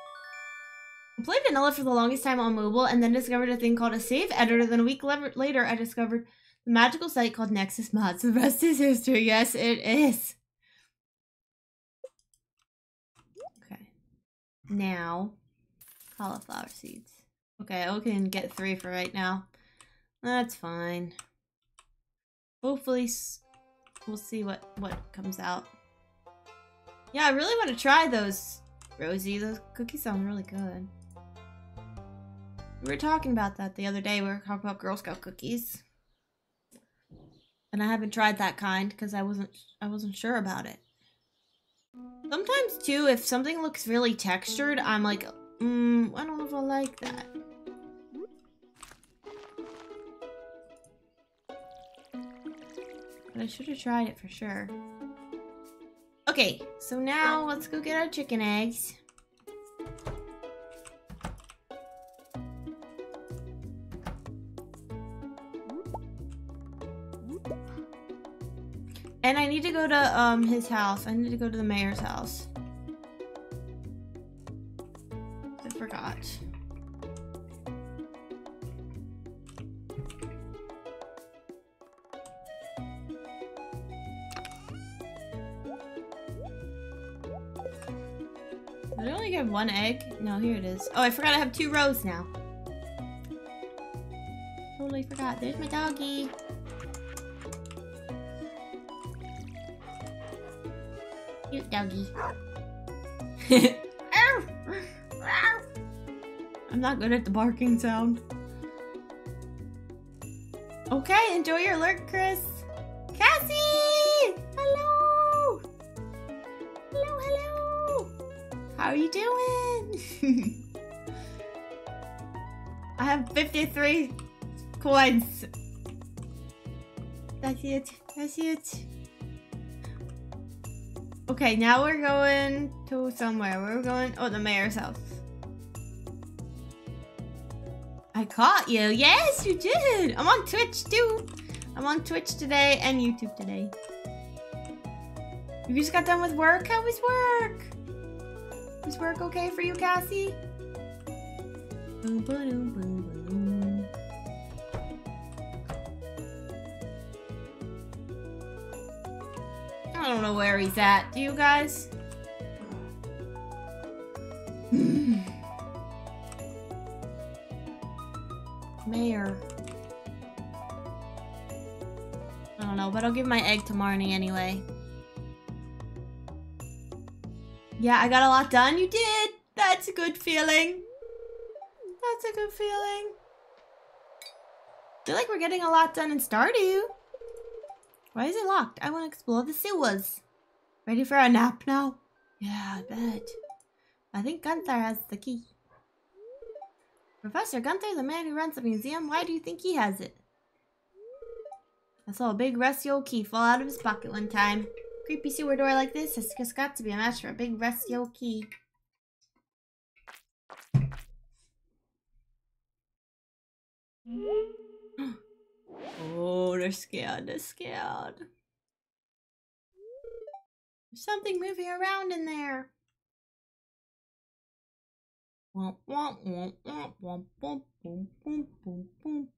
I played vanilla for the longest time on mobile and then discovered a thing called a save editor. Then a week later, I discovered the magical site called Nexus Mods. (laughs) The rest is history. Yes, it is. Okay. Now, cauliflower seeds. Okay, I can get three for right now. That's fine. Hopefully, we'll see what what comes out. Yeah, I really want to try those, Rosie. Those cookies sound really good. We were talking about that the other day. We were talking about Girl Scout cookies, and I haven't tried that kind because I wasn't I wasn't sure about it. Sometimes too, if something looks really textured, I'm like, mm, I don't know if I like that. But I should have tried it for sure. Okay, so now let's go get our chicken eggs. And I need to go to um his house. I need to go to the mayor's house. I forgot. Did I only get one egg? No, here it is. Oh, I forgot I have two rows now. Totally forgot. There's my doggy. Doggy. (laughs) I'm not good at the barking sound. Okay, enjoy your lurk, Chris. Cassie! Hello! Hello, hello! How are you doing? (laughs) I have 53 coins. That's it. That's it. Okay, now we're going to somewhere. We're going. Oh, the mayor's house. I caught you. Yes, you did. I'm on Twitch too. I'm on Twitch today and YouTube today. You just got done with work? How was work? Was work okay for you, Cassie? Boom, boom, boom. I don't know where he's at. Do you guys? Hmm. Mayor. I don't know, but I'll give my egg to Marnie anyway. Yeah, I got a lot done. You did. That's a good feeling. That's a good feeling. feel like we're getting a lot done in Stardew. Why is it locked? I want to explore the sewers. Ready for a nap now? Yeah, I bet. I think Gunther has the key. Professor Gunther, the man who runs the museum, why do you think he has it? I saw a big rusty old key fall out of his pocket one time. Creepy sewer door like this has just got to be a match for a big rusty old key. (gasps) (gasps) (gasps) oh, they're scared. They're scared. There's something moving around in there. Boom boom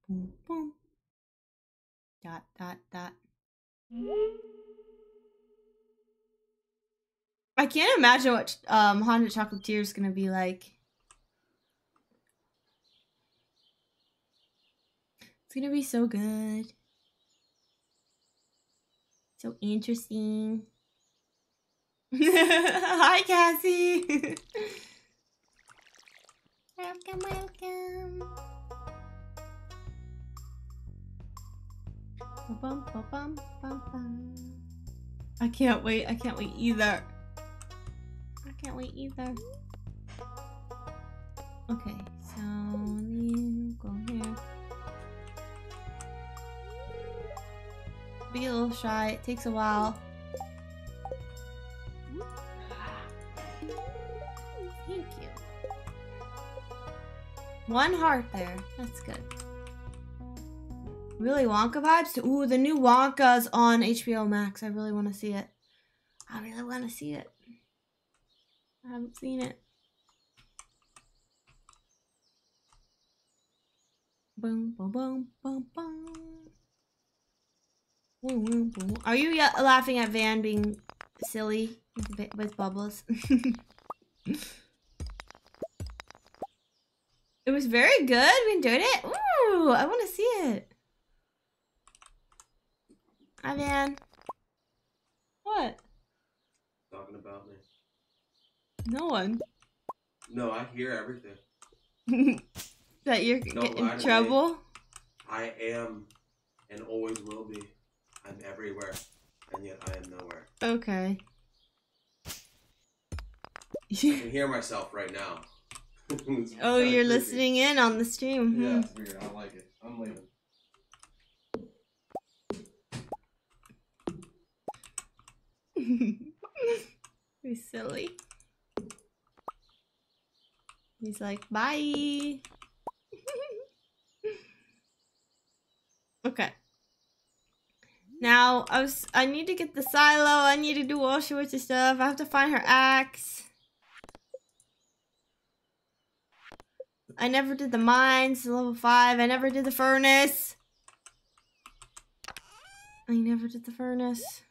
boom boom. Dot dot dot. I can't imagine what um Haunted Chocolatier is gonna be like. It's gonna be so good. So interesting. (laughs) Hi, Cassie. (laughs) welcome, welcome. Bum, bum. I can't wait. I can't wait either. I can't wait either. Okay, so then go here. Be a little shy. It takes a while. Thank you. One heart there. That's good. Really Wonka vibes? Ooh, the new Wonka's on HBO Max. I really want to see it. I really want to see it. I haven't seen it. Boom, boom, boom, boom, boom. Are you laughing at Van being silly with, with bubbles? (laughs) it was very good. We enjoyed it. Ooh, I want to see it. Hi, Van. What? Talking about me. No one. No, I hear everything. (laughs) that you're getting in trouble. I am and always will be. I'm everywhere, and yet I am nowhere. Okay. I can hear myself right now. (laughs) Oh, you're creepy. listening in on the stream. hmm. Yeah, it's weird. I like it. I'm leaving. (laughs) He's silly. He's like, bye. (laughs) okay. Now I was I need to get the silo. I need to do all sorts of stuff. I have to find her axe. I never did the mines, level five. I never did the furnace. I never did the furnace.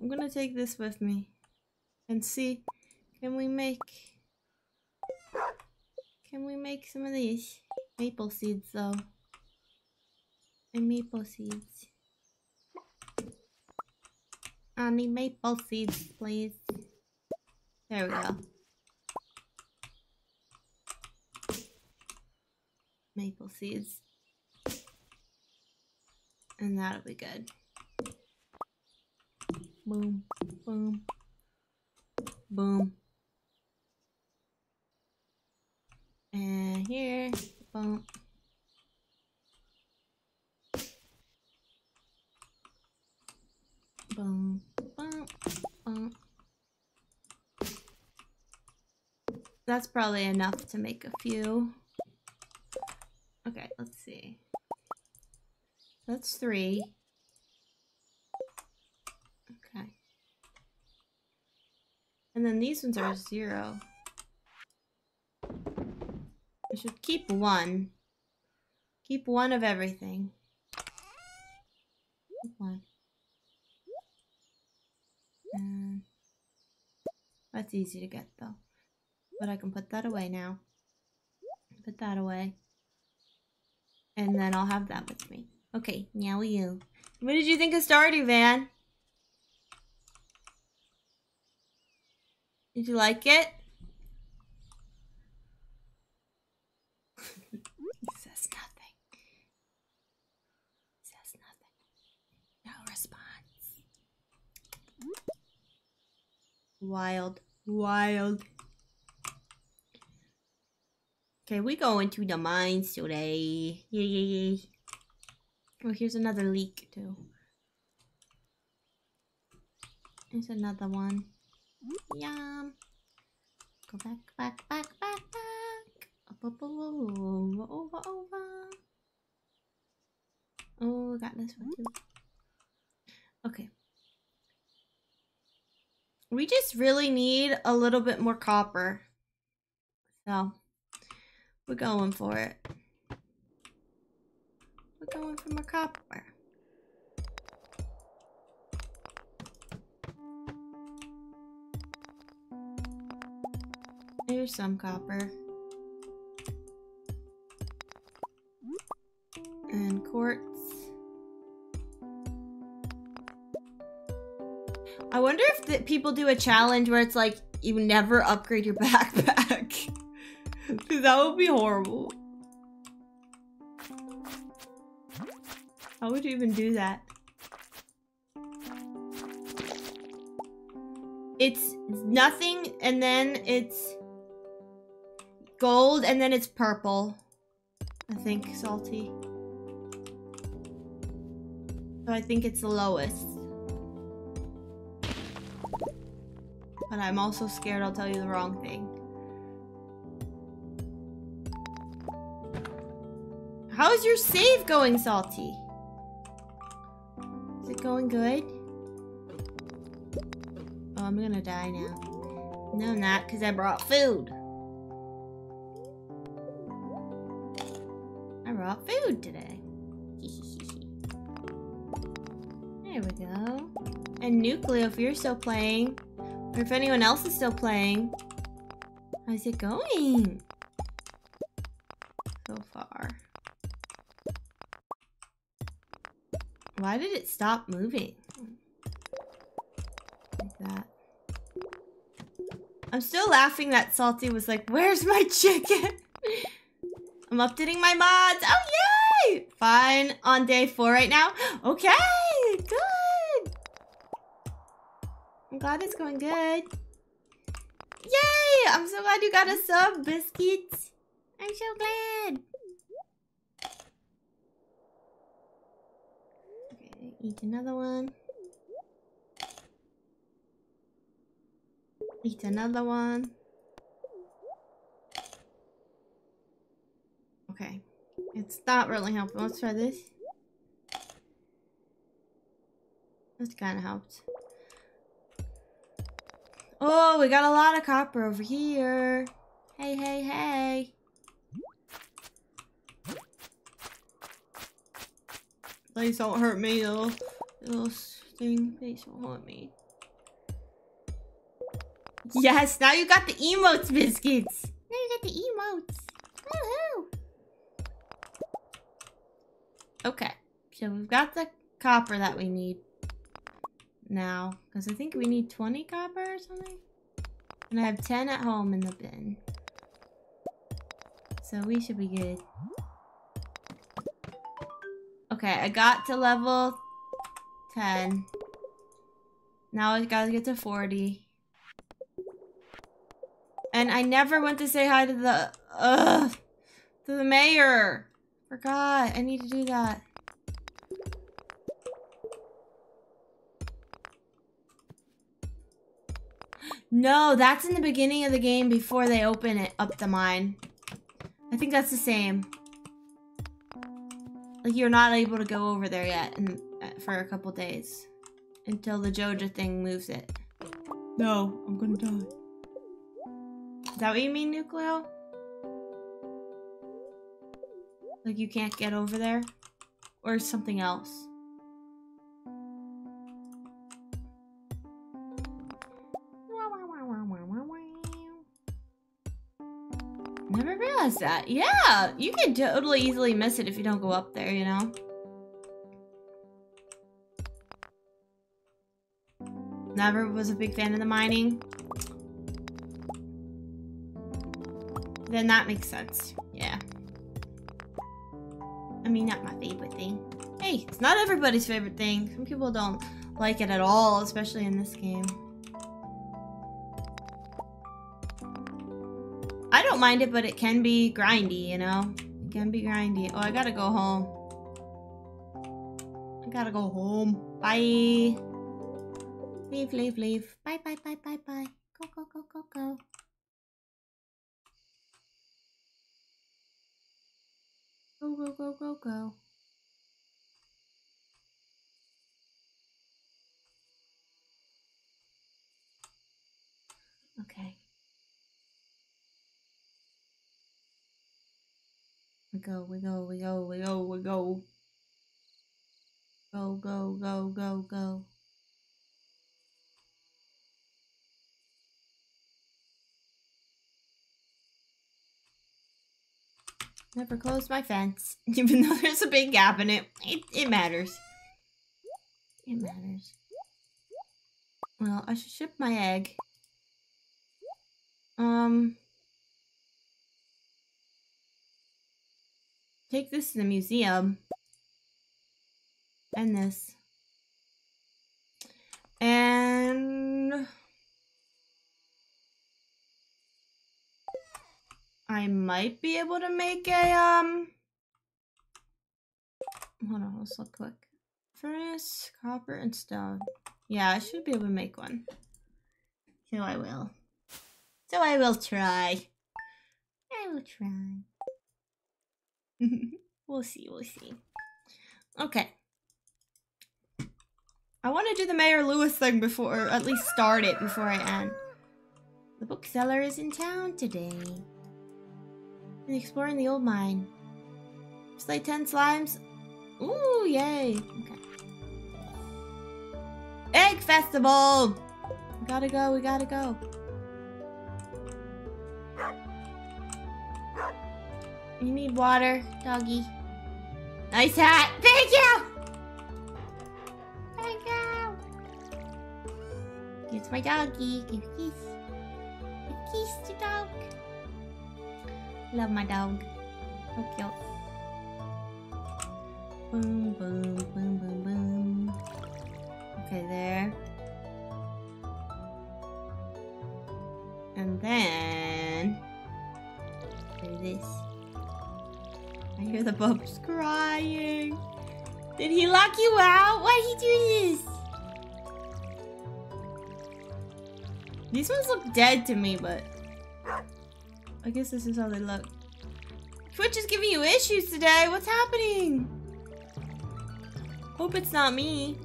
I'm gonna take this with me and see can we make can we make some of these maple seeds though and maple seeds I need maple seeds please there we go maple seeds and that'll be good Boom, boom, boom. And here, boom. That's probably enough to make a few. Okay, let's see. That's three. Okay. And then these ones are zero. I should keep one. Keep one of everything. Keep one. And that's easy to get though. But I can put that away now. Put that away. And then I'll have that with me. Okay, now you. What did you think of Stardew Van? Did you like it? he says nothing. He says nothing. No response. Wild. Wild. Okay, we go into the mines today. Yay, yay, yay. Oh, here's another leak too. There's another one. Yum. Go back, back, back, back, back. Up, up, over, over, over. Oh, got this one too. Okay. We just really need a little bit more copper. So, we're going for it. We're going for more copper. Here's some copper. And quartz. I wonder if the, people do a challenge where it's like you never upgrade your (laughs) backpack. Because that would be horrible. How would you even do that? it's nothing, and then it's gold, and then it's purple. I think salty. So I think it's the lowest. But I'm also scared I'll tell you the wrong thing. How's your save going, Salty? Is it going good? Oh, I'm gonna die now. No, I'm not, because I brought food. I brought food today. (laughs) there we go. And Nucleo, if you're still playing, if anyone else is still playing, how's it going? So far. Why did it stop moving? Like that. I'm still laughing that Salty was like, where's my (laughs) chicken? I'm updating my mods. Oh, yay! Fine on day four right now. Okay, glad it's going good. Yay! I'm so glad you got a sub, Biscuits. I'm so glad. Okay, eat another one. Eat another one. Okay. It's not really helping. Let's try this. This kind of helped. Oh, we got a lot of copper over here. Hey, hey, hey. Please don't hurt me, little, little thing. Please don't hurt me. Yes, now you got the emotes, biscuits. Now you got the emotes. Woohoo! Okay, so we've got the copper that we need now. Because I think we need 20 copper or something. And I have 10 at home in the bin. So we should be good. Okay, I got to level 10. Now I gotta get to 40. And I never went to say hi to the, ugh, to the mayor. Forgot, I need to do that. No, that's in the beginning of the game before they open it up the mine. I think that's the same. Like you're not able to go over there yet in, uh, for a couple days. Until the Joja thing moves it. No, I'm gonna die. Is that what you mean, Nucleo? Like you can't get over there? Or something else? That. Uh, yeah, you can totally easily miss it if you don't go up there, you know? Never was a big fan of the mining. Then that makes sense. Yeah. I mean, not my favorite thing. Hey, it's not everybody's favorite thing. Some people don't like it at all, especially in this game. Mind it, but it can be grindy, you know? It can be grindy. Oh, I gotta go home. I gotta go home. Bye. Leave, leave, leave. Bye, bye, bye, bye, bye. Go, go, go, go, go. Go, go, go, go, go. Okay. We go, we go, we go, we go, we go. Go, go, go, go, go. Never closed my fence, (laughs) even though there's a big gap in it. It, it matters. It matters. Well, I should ship my egg. Um... Take this to the museum. And this. And... I might be able to make a, um... Hold on, let's look quick. Furnace, copper, and stone. Yeah, I should be able to make one. So I will. So I will try. I will try. (laughs) we'll see, we'll see. Okay. I want to do the Mayor Lewis thing before, or at least start it before I end. The bookseller is in town today. And exploring the old mine. Slay 10 slimes. Ooh, yay. Okay. Egg Festival! We gotta go, we gotta go. You need water, doggy. Nice hat! Thank you! Thank you! It's my doggy. Give a kiss. A kiss to dog. Love my dog. So cute. Boom, boom, boom, boom, boom. Okay, there. And then... Do this. I hear the bubs crying. Did he lock you out? Why did he do this? These ones look dead to me, but... I guess this is how they look. Twitch is giving you issues today. What's happening? Hope it's not me.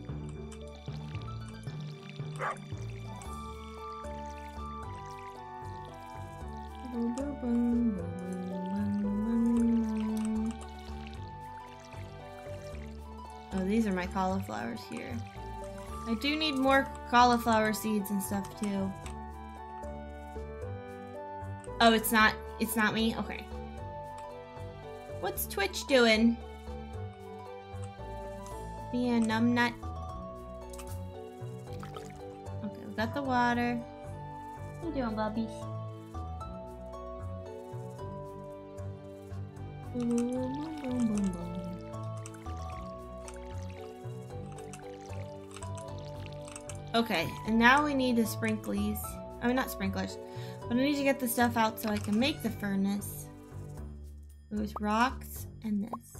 Oh, these are my cauliflowers here. I do need more cauliflower seeds and stuff too. Oh, it's not, it's not me? Okay. What's Twitch doing? Being a numbnut. Okay, we got the water. What you doing, Bubbies? Boom, boom, boom, Okay, and now we need the sprinklies. I mean, not sprinklers. But I need to get the stuff out so I can make the furnace. There's rocks and this.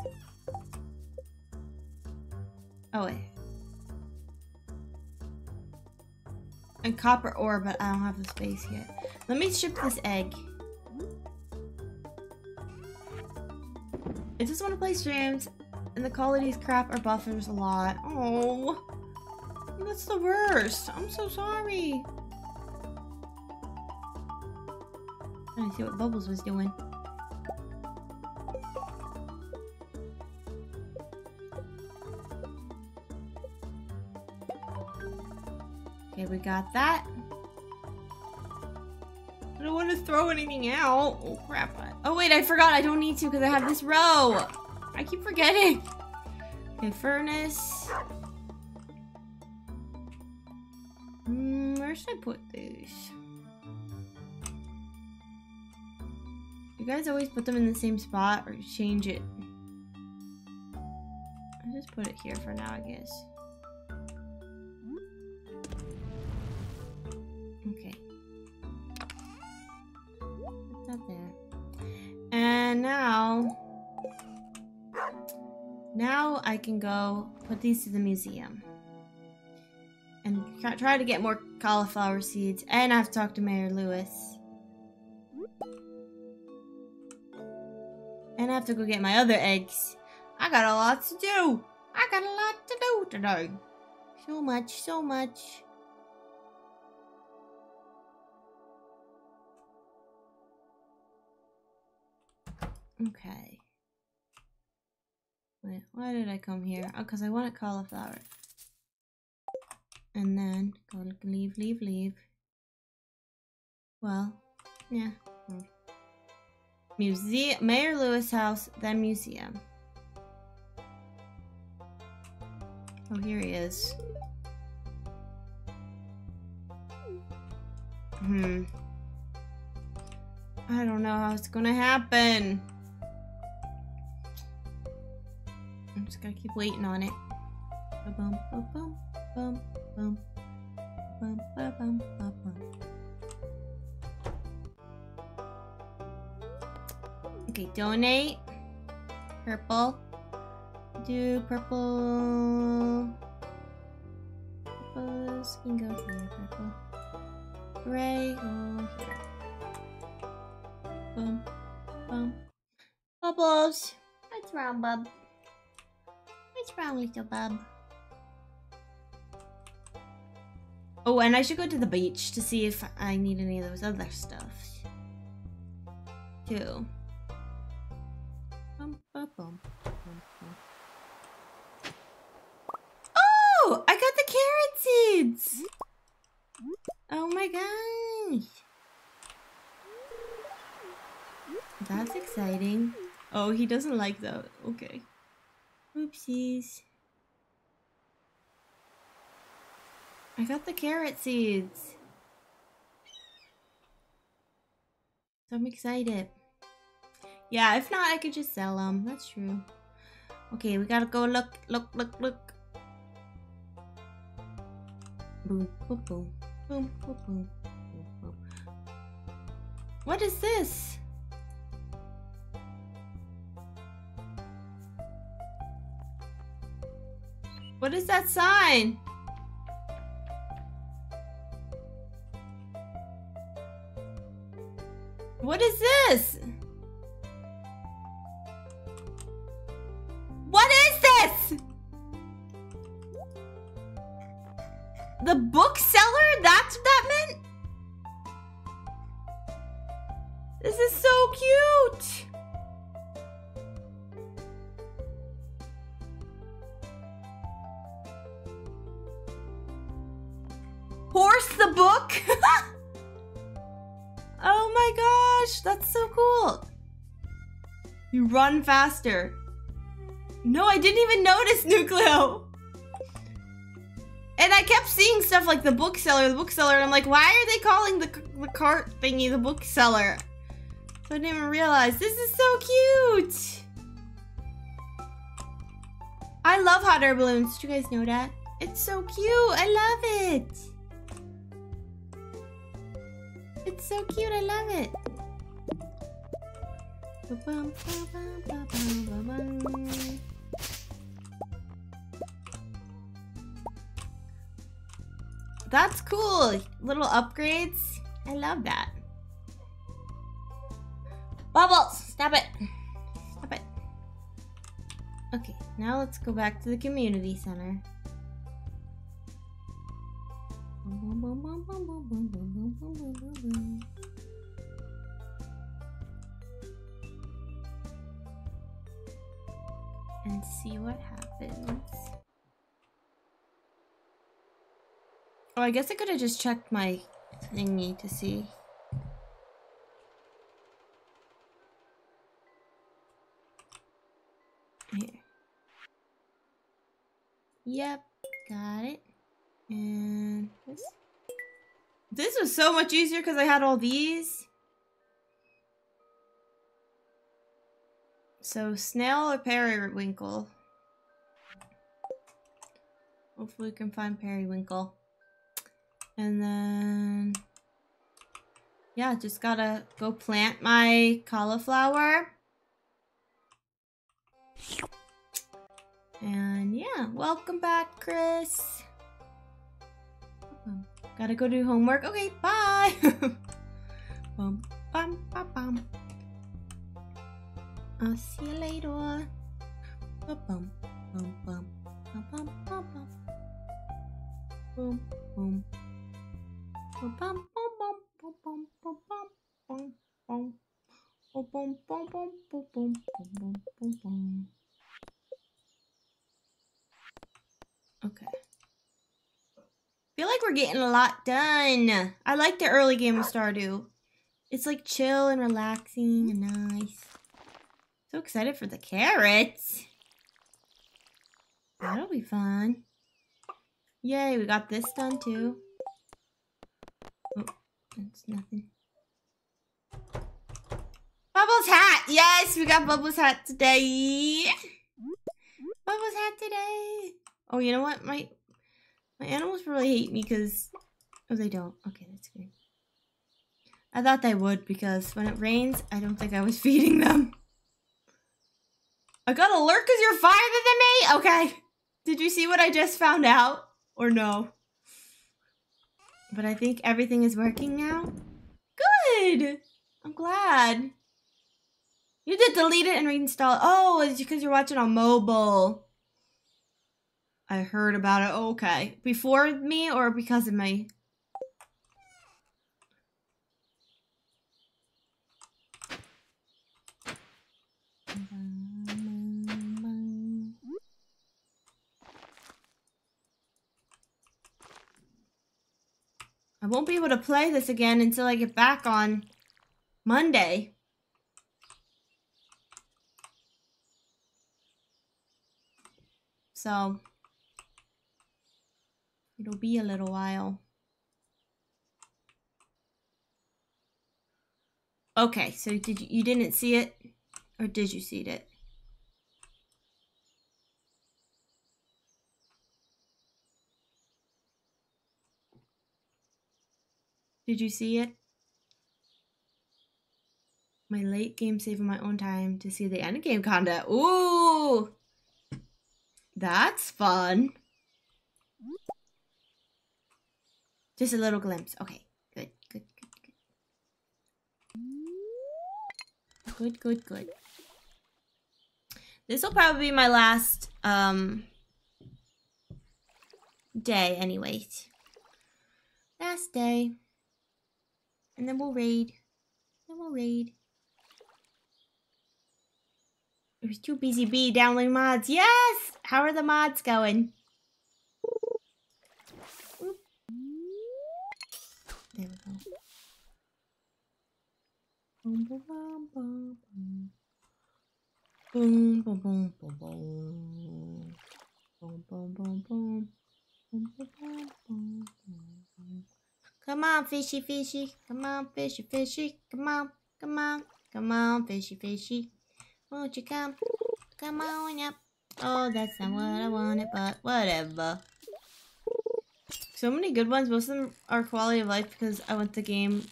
Oh, wait. And copper ore, but I don't have the space yet. Let me ship this egg. I just want to play streams, and the quality's crap or buffers a lot. Oh, that's the worst. I'm so sorry. Trying to see what Bubbles was doing. Okay, we got that. I don't want to throw anything out. Oh, crap. Oh, wait, I forgot. I don't need to because I have this row. I keep forgetting. Okay, furnace. Put these? You guys always put them in the same spot or change it? I'll just put it here for now, I guess. Okay. Put that there. And now... Now I can go put these to the museum. And try to get more cauliflower seeds. And I have to talk to Mayor Lewis. And I have to go get my other eggs. I got a lot to do. I got a lot to do today. So much, so much. Okay. Wait, why did I come here? Oh, because I wanted cauliflower. And then go leave, leave, leave. Well, yeah. Museum, Mayor Lewis House, then museum. Oh, here he is. Hmm. I don't know how it's gonna happen. I'm just gonna keep waiting on it. Okay, donate. Purple. Do purple. Purples can go here. Purple. Gray go here. Boom. Boom. Bubbles. What's wrong, bub? What's wrong, little bub? Oh, and I should go to the beach to see if I need any of those other stuff. Too. Oh! I got the carrot seeds! Oh my gosh! That's exciting. Oh, he doesn't like that. Okay. Oopsies. I got the carrot seeds. So I'm excited. Yeah, if not, I could just sell them. That's true. Okay, we gotta go look, look, look, look. Boom, boom, boom, boom, boom, boom. What is this? What is that sign? What is this? Faster. No, I didn't even notice Nucleo. And I kept seeing stuff like the bookseller, the bookseller, and I'm like, why are they calling the, the cart thingy the bookseller? So I didn't even realize. This is so cute. I love hot air balloons. Did you guys know that? It's so cute. I love it. It's so cute. I love it. That's cool. Little upgrades. I love that. Bubbles, stop it. Stop it. Okay, now let's go back to the community center. And see what happens. Oh, I guess I could have just checked my thingy to see. Here. Yep, got it. And this. This was so much easier because I had all these. So, snail or periwinkle? Hopefully we can find periwinkle. And then... Yeah, just gotta go plant my cauliflower. And yeah, welcome back, Chris. Gotta go do homework. Okay, bye. (laughs) bum, bum, bum, bum. I'll see you later. Bum, bum, bum, bum, bum, bum, bum, bum. Boom, boom. Bum, bum, bum, bum, bum, bum, bum, bum, bum. Oh. Okay. Feel like we're getting a lot done. I like the early game of Stardew. It's like chill and relaxing and nice. So excited for the carrots. That'll be fun. Yay, we got this done too. Oh, that's nothing. Bubbles hat! Yes, we got Bubbles hat today. Bubbles hat today. Oh, you know what? My my animals really hate me because oh they don't. Okay, that's good. I thought they would because when it rains, I don't think I was (laughs) feeding them. I got a alert because you're farther than me? Okay. Did you see what I just found out? Or no? But I think everything is working now. Good! I'm glad. You did delete it and reinstall it. Oh, it's because you're watching on mobile. I heard about it. Okay. Before me or because of me? I won't be able to play this again until I get back on Monday. So it'll be a little while. Okay, so did you, you didn't see it or did you see it? Did you see it? My late game saving my own time to see the end game content. Ooh! That's fun. Just a little glimpse. Okay, good, good, good, good. Good, good, good. This will probably be my last um day anyways. Last day. And then we'll raid. Then we'll raid. It was too busy bee downloading mods. Yes! How are the mods going? There we go. Boom, boom, boom, boom, boom. Boom, boom, boom, boom, boom. Boom, boom, boom, boom. Boom, boom, boom, boom, boom. Come on, fishy, fishy. Come on, fishy, fishy. Come on, come on, come on, fishy, fishy. Won't you come? Come on up. Oh, that's not what I wanted, but whatever. So many good ones. Most of them are quality of life because I went the game.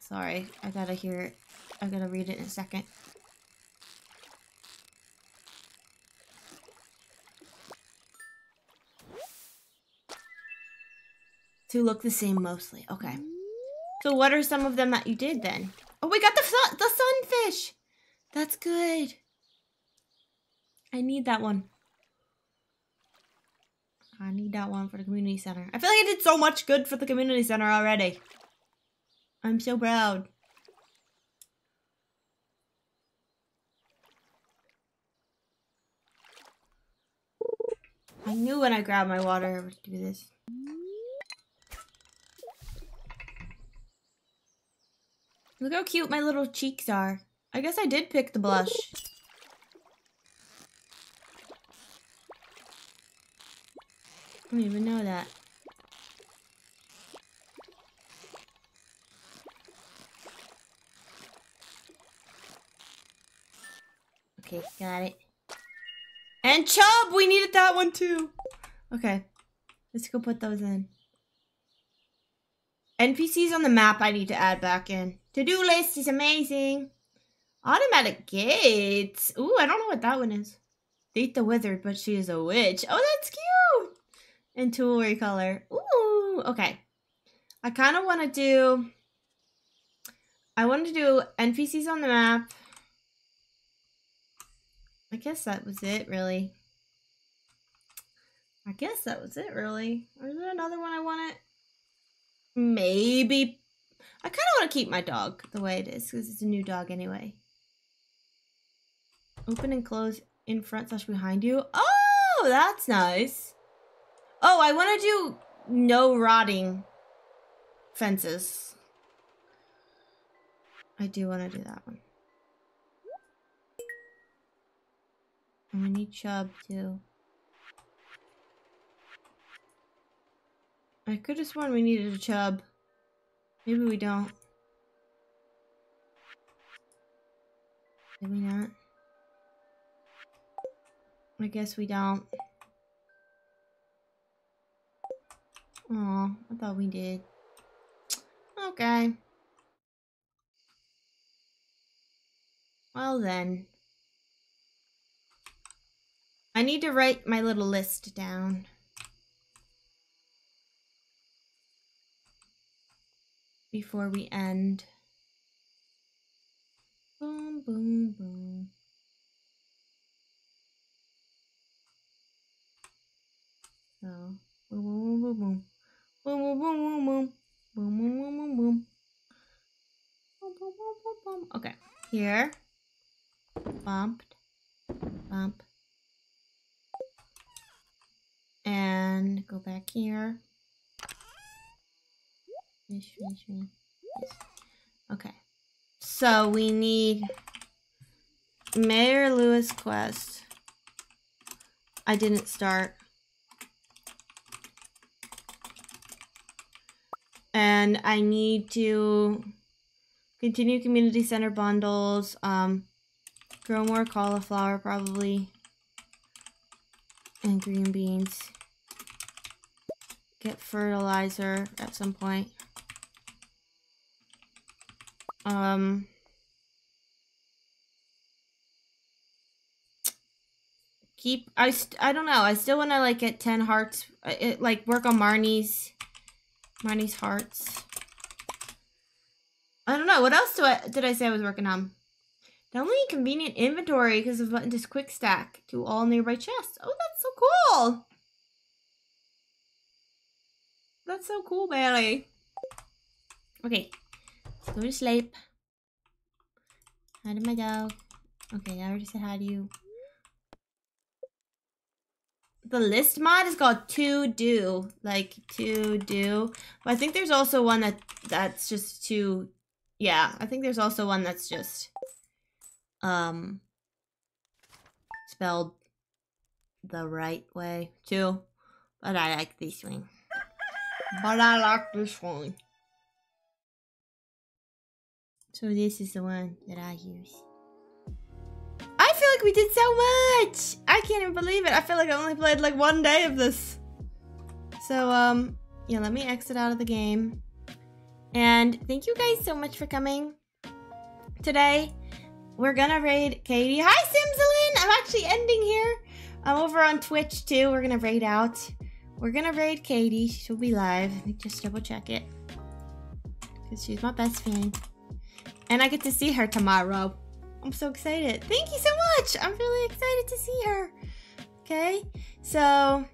Sorry, I gotta hear it. I gotta read it in a second. Look the same mostly. Okay. Mm-hmm. So what are some of them that you did then? Oh, we got the sun, the sunfish. That's good. I need that one. I need that one for the community center. I feel like I did so much good for the community center already. I'm so proud. I knew when I grabbed my water I would do this. Mm-hmm. Look how cute my little cheeks are. I guess I did pick the blush. I didn't even know that. Okay, got it. And Chub! We needed that one too! Okay. Let's go put those in. NPCs on the map I need to add back in. To-do list is amazing. Automatic gates. Ooh, I don't know what that one is. Date the wizard, but she is a witch. Oh, that's cute. And jewelry color. Ooh, okay. I kind of want to do... I want to do NPCs on the map. I guess that was it, really. I guess that was it, really. Is there another one I wanted? Maybe. I kind of want to keep my dog the way it is because it's a new dog anyway. Open and close in front slash behind you. Oh, that's nice. Oh, I want to do no rotting fences. I do want to do that one. And we need Chub too. I could have sworn we needed a Chub. Maybe we don't. Maybe not? I guess we don't. Oh, I thought we did. Okay. Well then. I need to write my little list down. Before we end. Boom, boom, boom. So, boom, boom, boom, boom. Boom, boom, boom, boom, boom. Boom, boom, boom, boom, boom. Boom, boom, boom, boom, boom. Okay, here. Bumped. Bump. And go back here. Fish, fish, fish. Yes. Okay. So we need Mayor Lewis quest. I didn't start. And I need to continue community center bundles, um, grow more cauliflower probably, and green beans. Get fertilizer at some point. Um, keep I I don't know. I still want to like get 10 hearts uh, it, like work on Marnie's Marnie's hearts. I don't know. What else do I did I say I was working on? The only convenient inventory because of just quick stack to all nearby chests. Oh, that's so cool. That's so cool, Bailey. Okay. Go to sleep. Hi to my dog. Okay, I already said hi to you. The list mod is called to do, like to do. But I think there's also one that that's just to, yeah. I think there's also one that's just, um, spelled the right way too. But I like this one. But I like this one. So this is the one that I use. I feel like we did so much! I can't even believe it. I feel like I only played like one day of this. So, um, yeah, let me exit out of the game. And thank you guys so much for coming today. We're gonna raid Katie. Hi, Simsalin! I'm actually ending here. I'm over on Twitch too. We're gonna raid out. We're gonna raid Katie. She'll be live. Let me just double check it. Because she's my best friend. And I get to see her tomorrow. I'm so excited. Thank you so much. I'm really excited to see her. Okay, so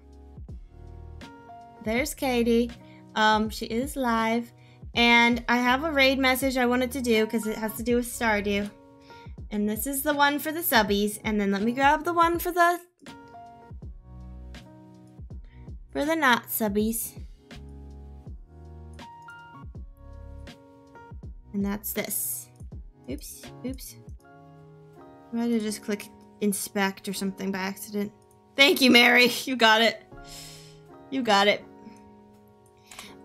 there's Katie. Um, she is live. And I have a raid message I wanted to do because it has to do with Stardew. And this is the one for the subbies. And then let me grab the one for the for the not subbies. And that's this. Oops, oops. I might have just click inspect or something by accident. Thank you, Mary. (laughs) You got it. You got it.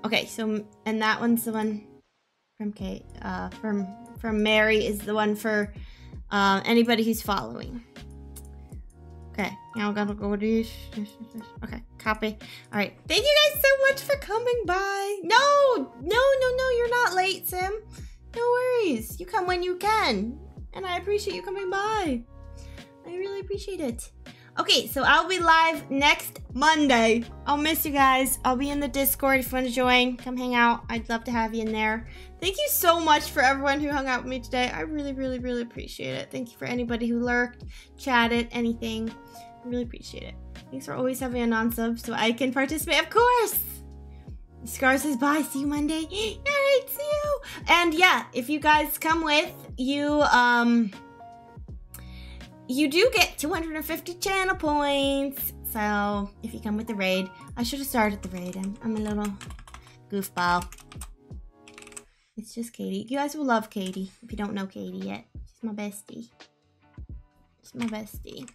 Okay, so and that one's the one from Kate. Uh, from from Mary is the one for uh, anybody who's following. Okay, now I'm gonna go this. Okay, copy. All right, thank you guys so much for coming by. No, no, no, no, you're not late, Sim. No worries. You come when you can, and I appreciate you coming by. I really appreciate it. Okay, so I'll be live next Monday. I'll miss you guys. I'll be in the Discord if you want to join. Come hang out. I'd love to have you in there. Thank you so much for everyone who hung out with me today. I really, really, really appreciate it. Thank you for anybody who lurked, chatted, anything. I really appreciate it. Thanks for always having a non-sub so I can participate, of course! Scar says bye, see you Monday. (gasps) Alright, see you! And yeah, if you guys come with, you, um you do get 250 channel points. So if you come with the raid, I should have started the raid. I'm, I'm a little goofball. It's just Katie. You guys will love Katie if you don't know Katie yet. She's my bestie. She's my bestie.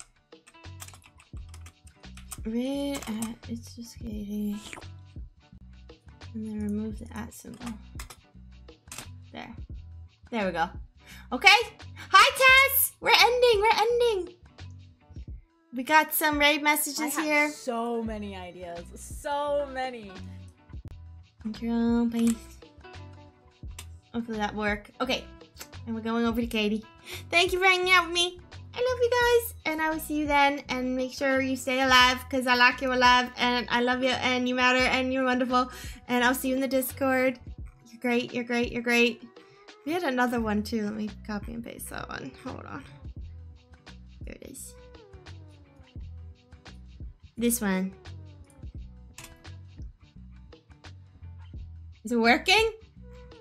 Raid at, it's just Katie. And then remove the at symbol. There. There we go. Okay? Hi, Tess! We're ending, we're ending. We got some raid I messages have here. so many ideas. So many. Control, paste. Hopefully that work. Okay. And we're going over to Katie. Thank you for hanging out with me. I love you guys. And I will see you then. And make sure you stay alive because I like you alive. And I love you. And you matter. And you're wonderful. And I'll see you in the Discord. You're great. You're great. You're great. We had another one too. Let me copy and paste that one. Hold on. Here it is. This one. Is it working?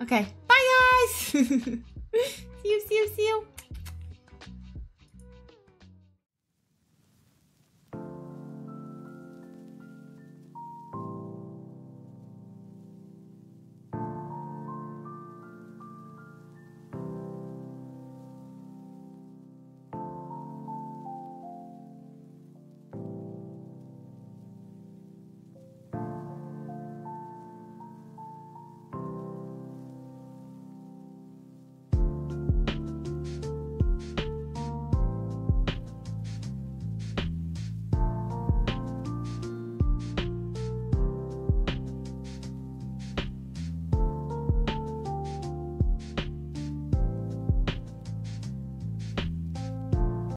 Okay. Bye guys. (laughs) see you, see you, see you.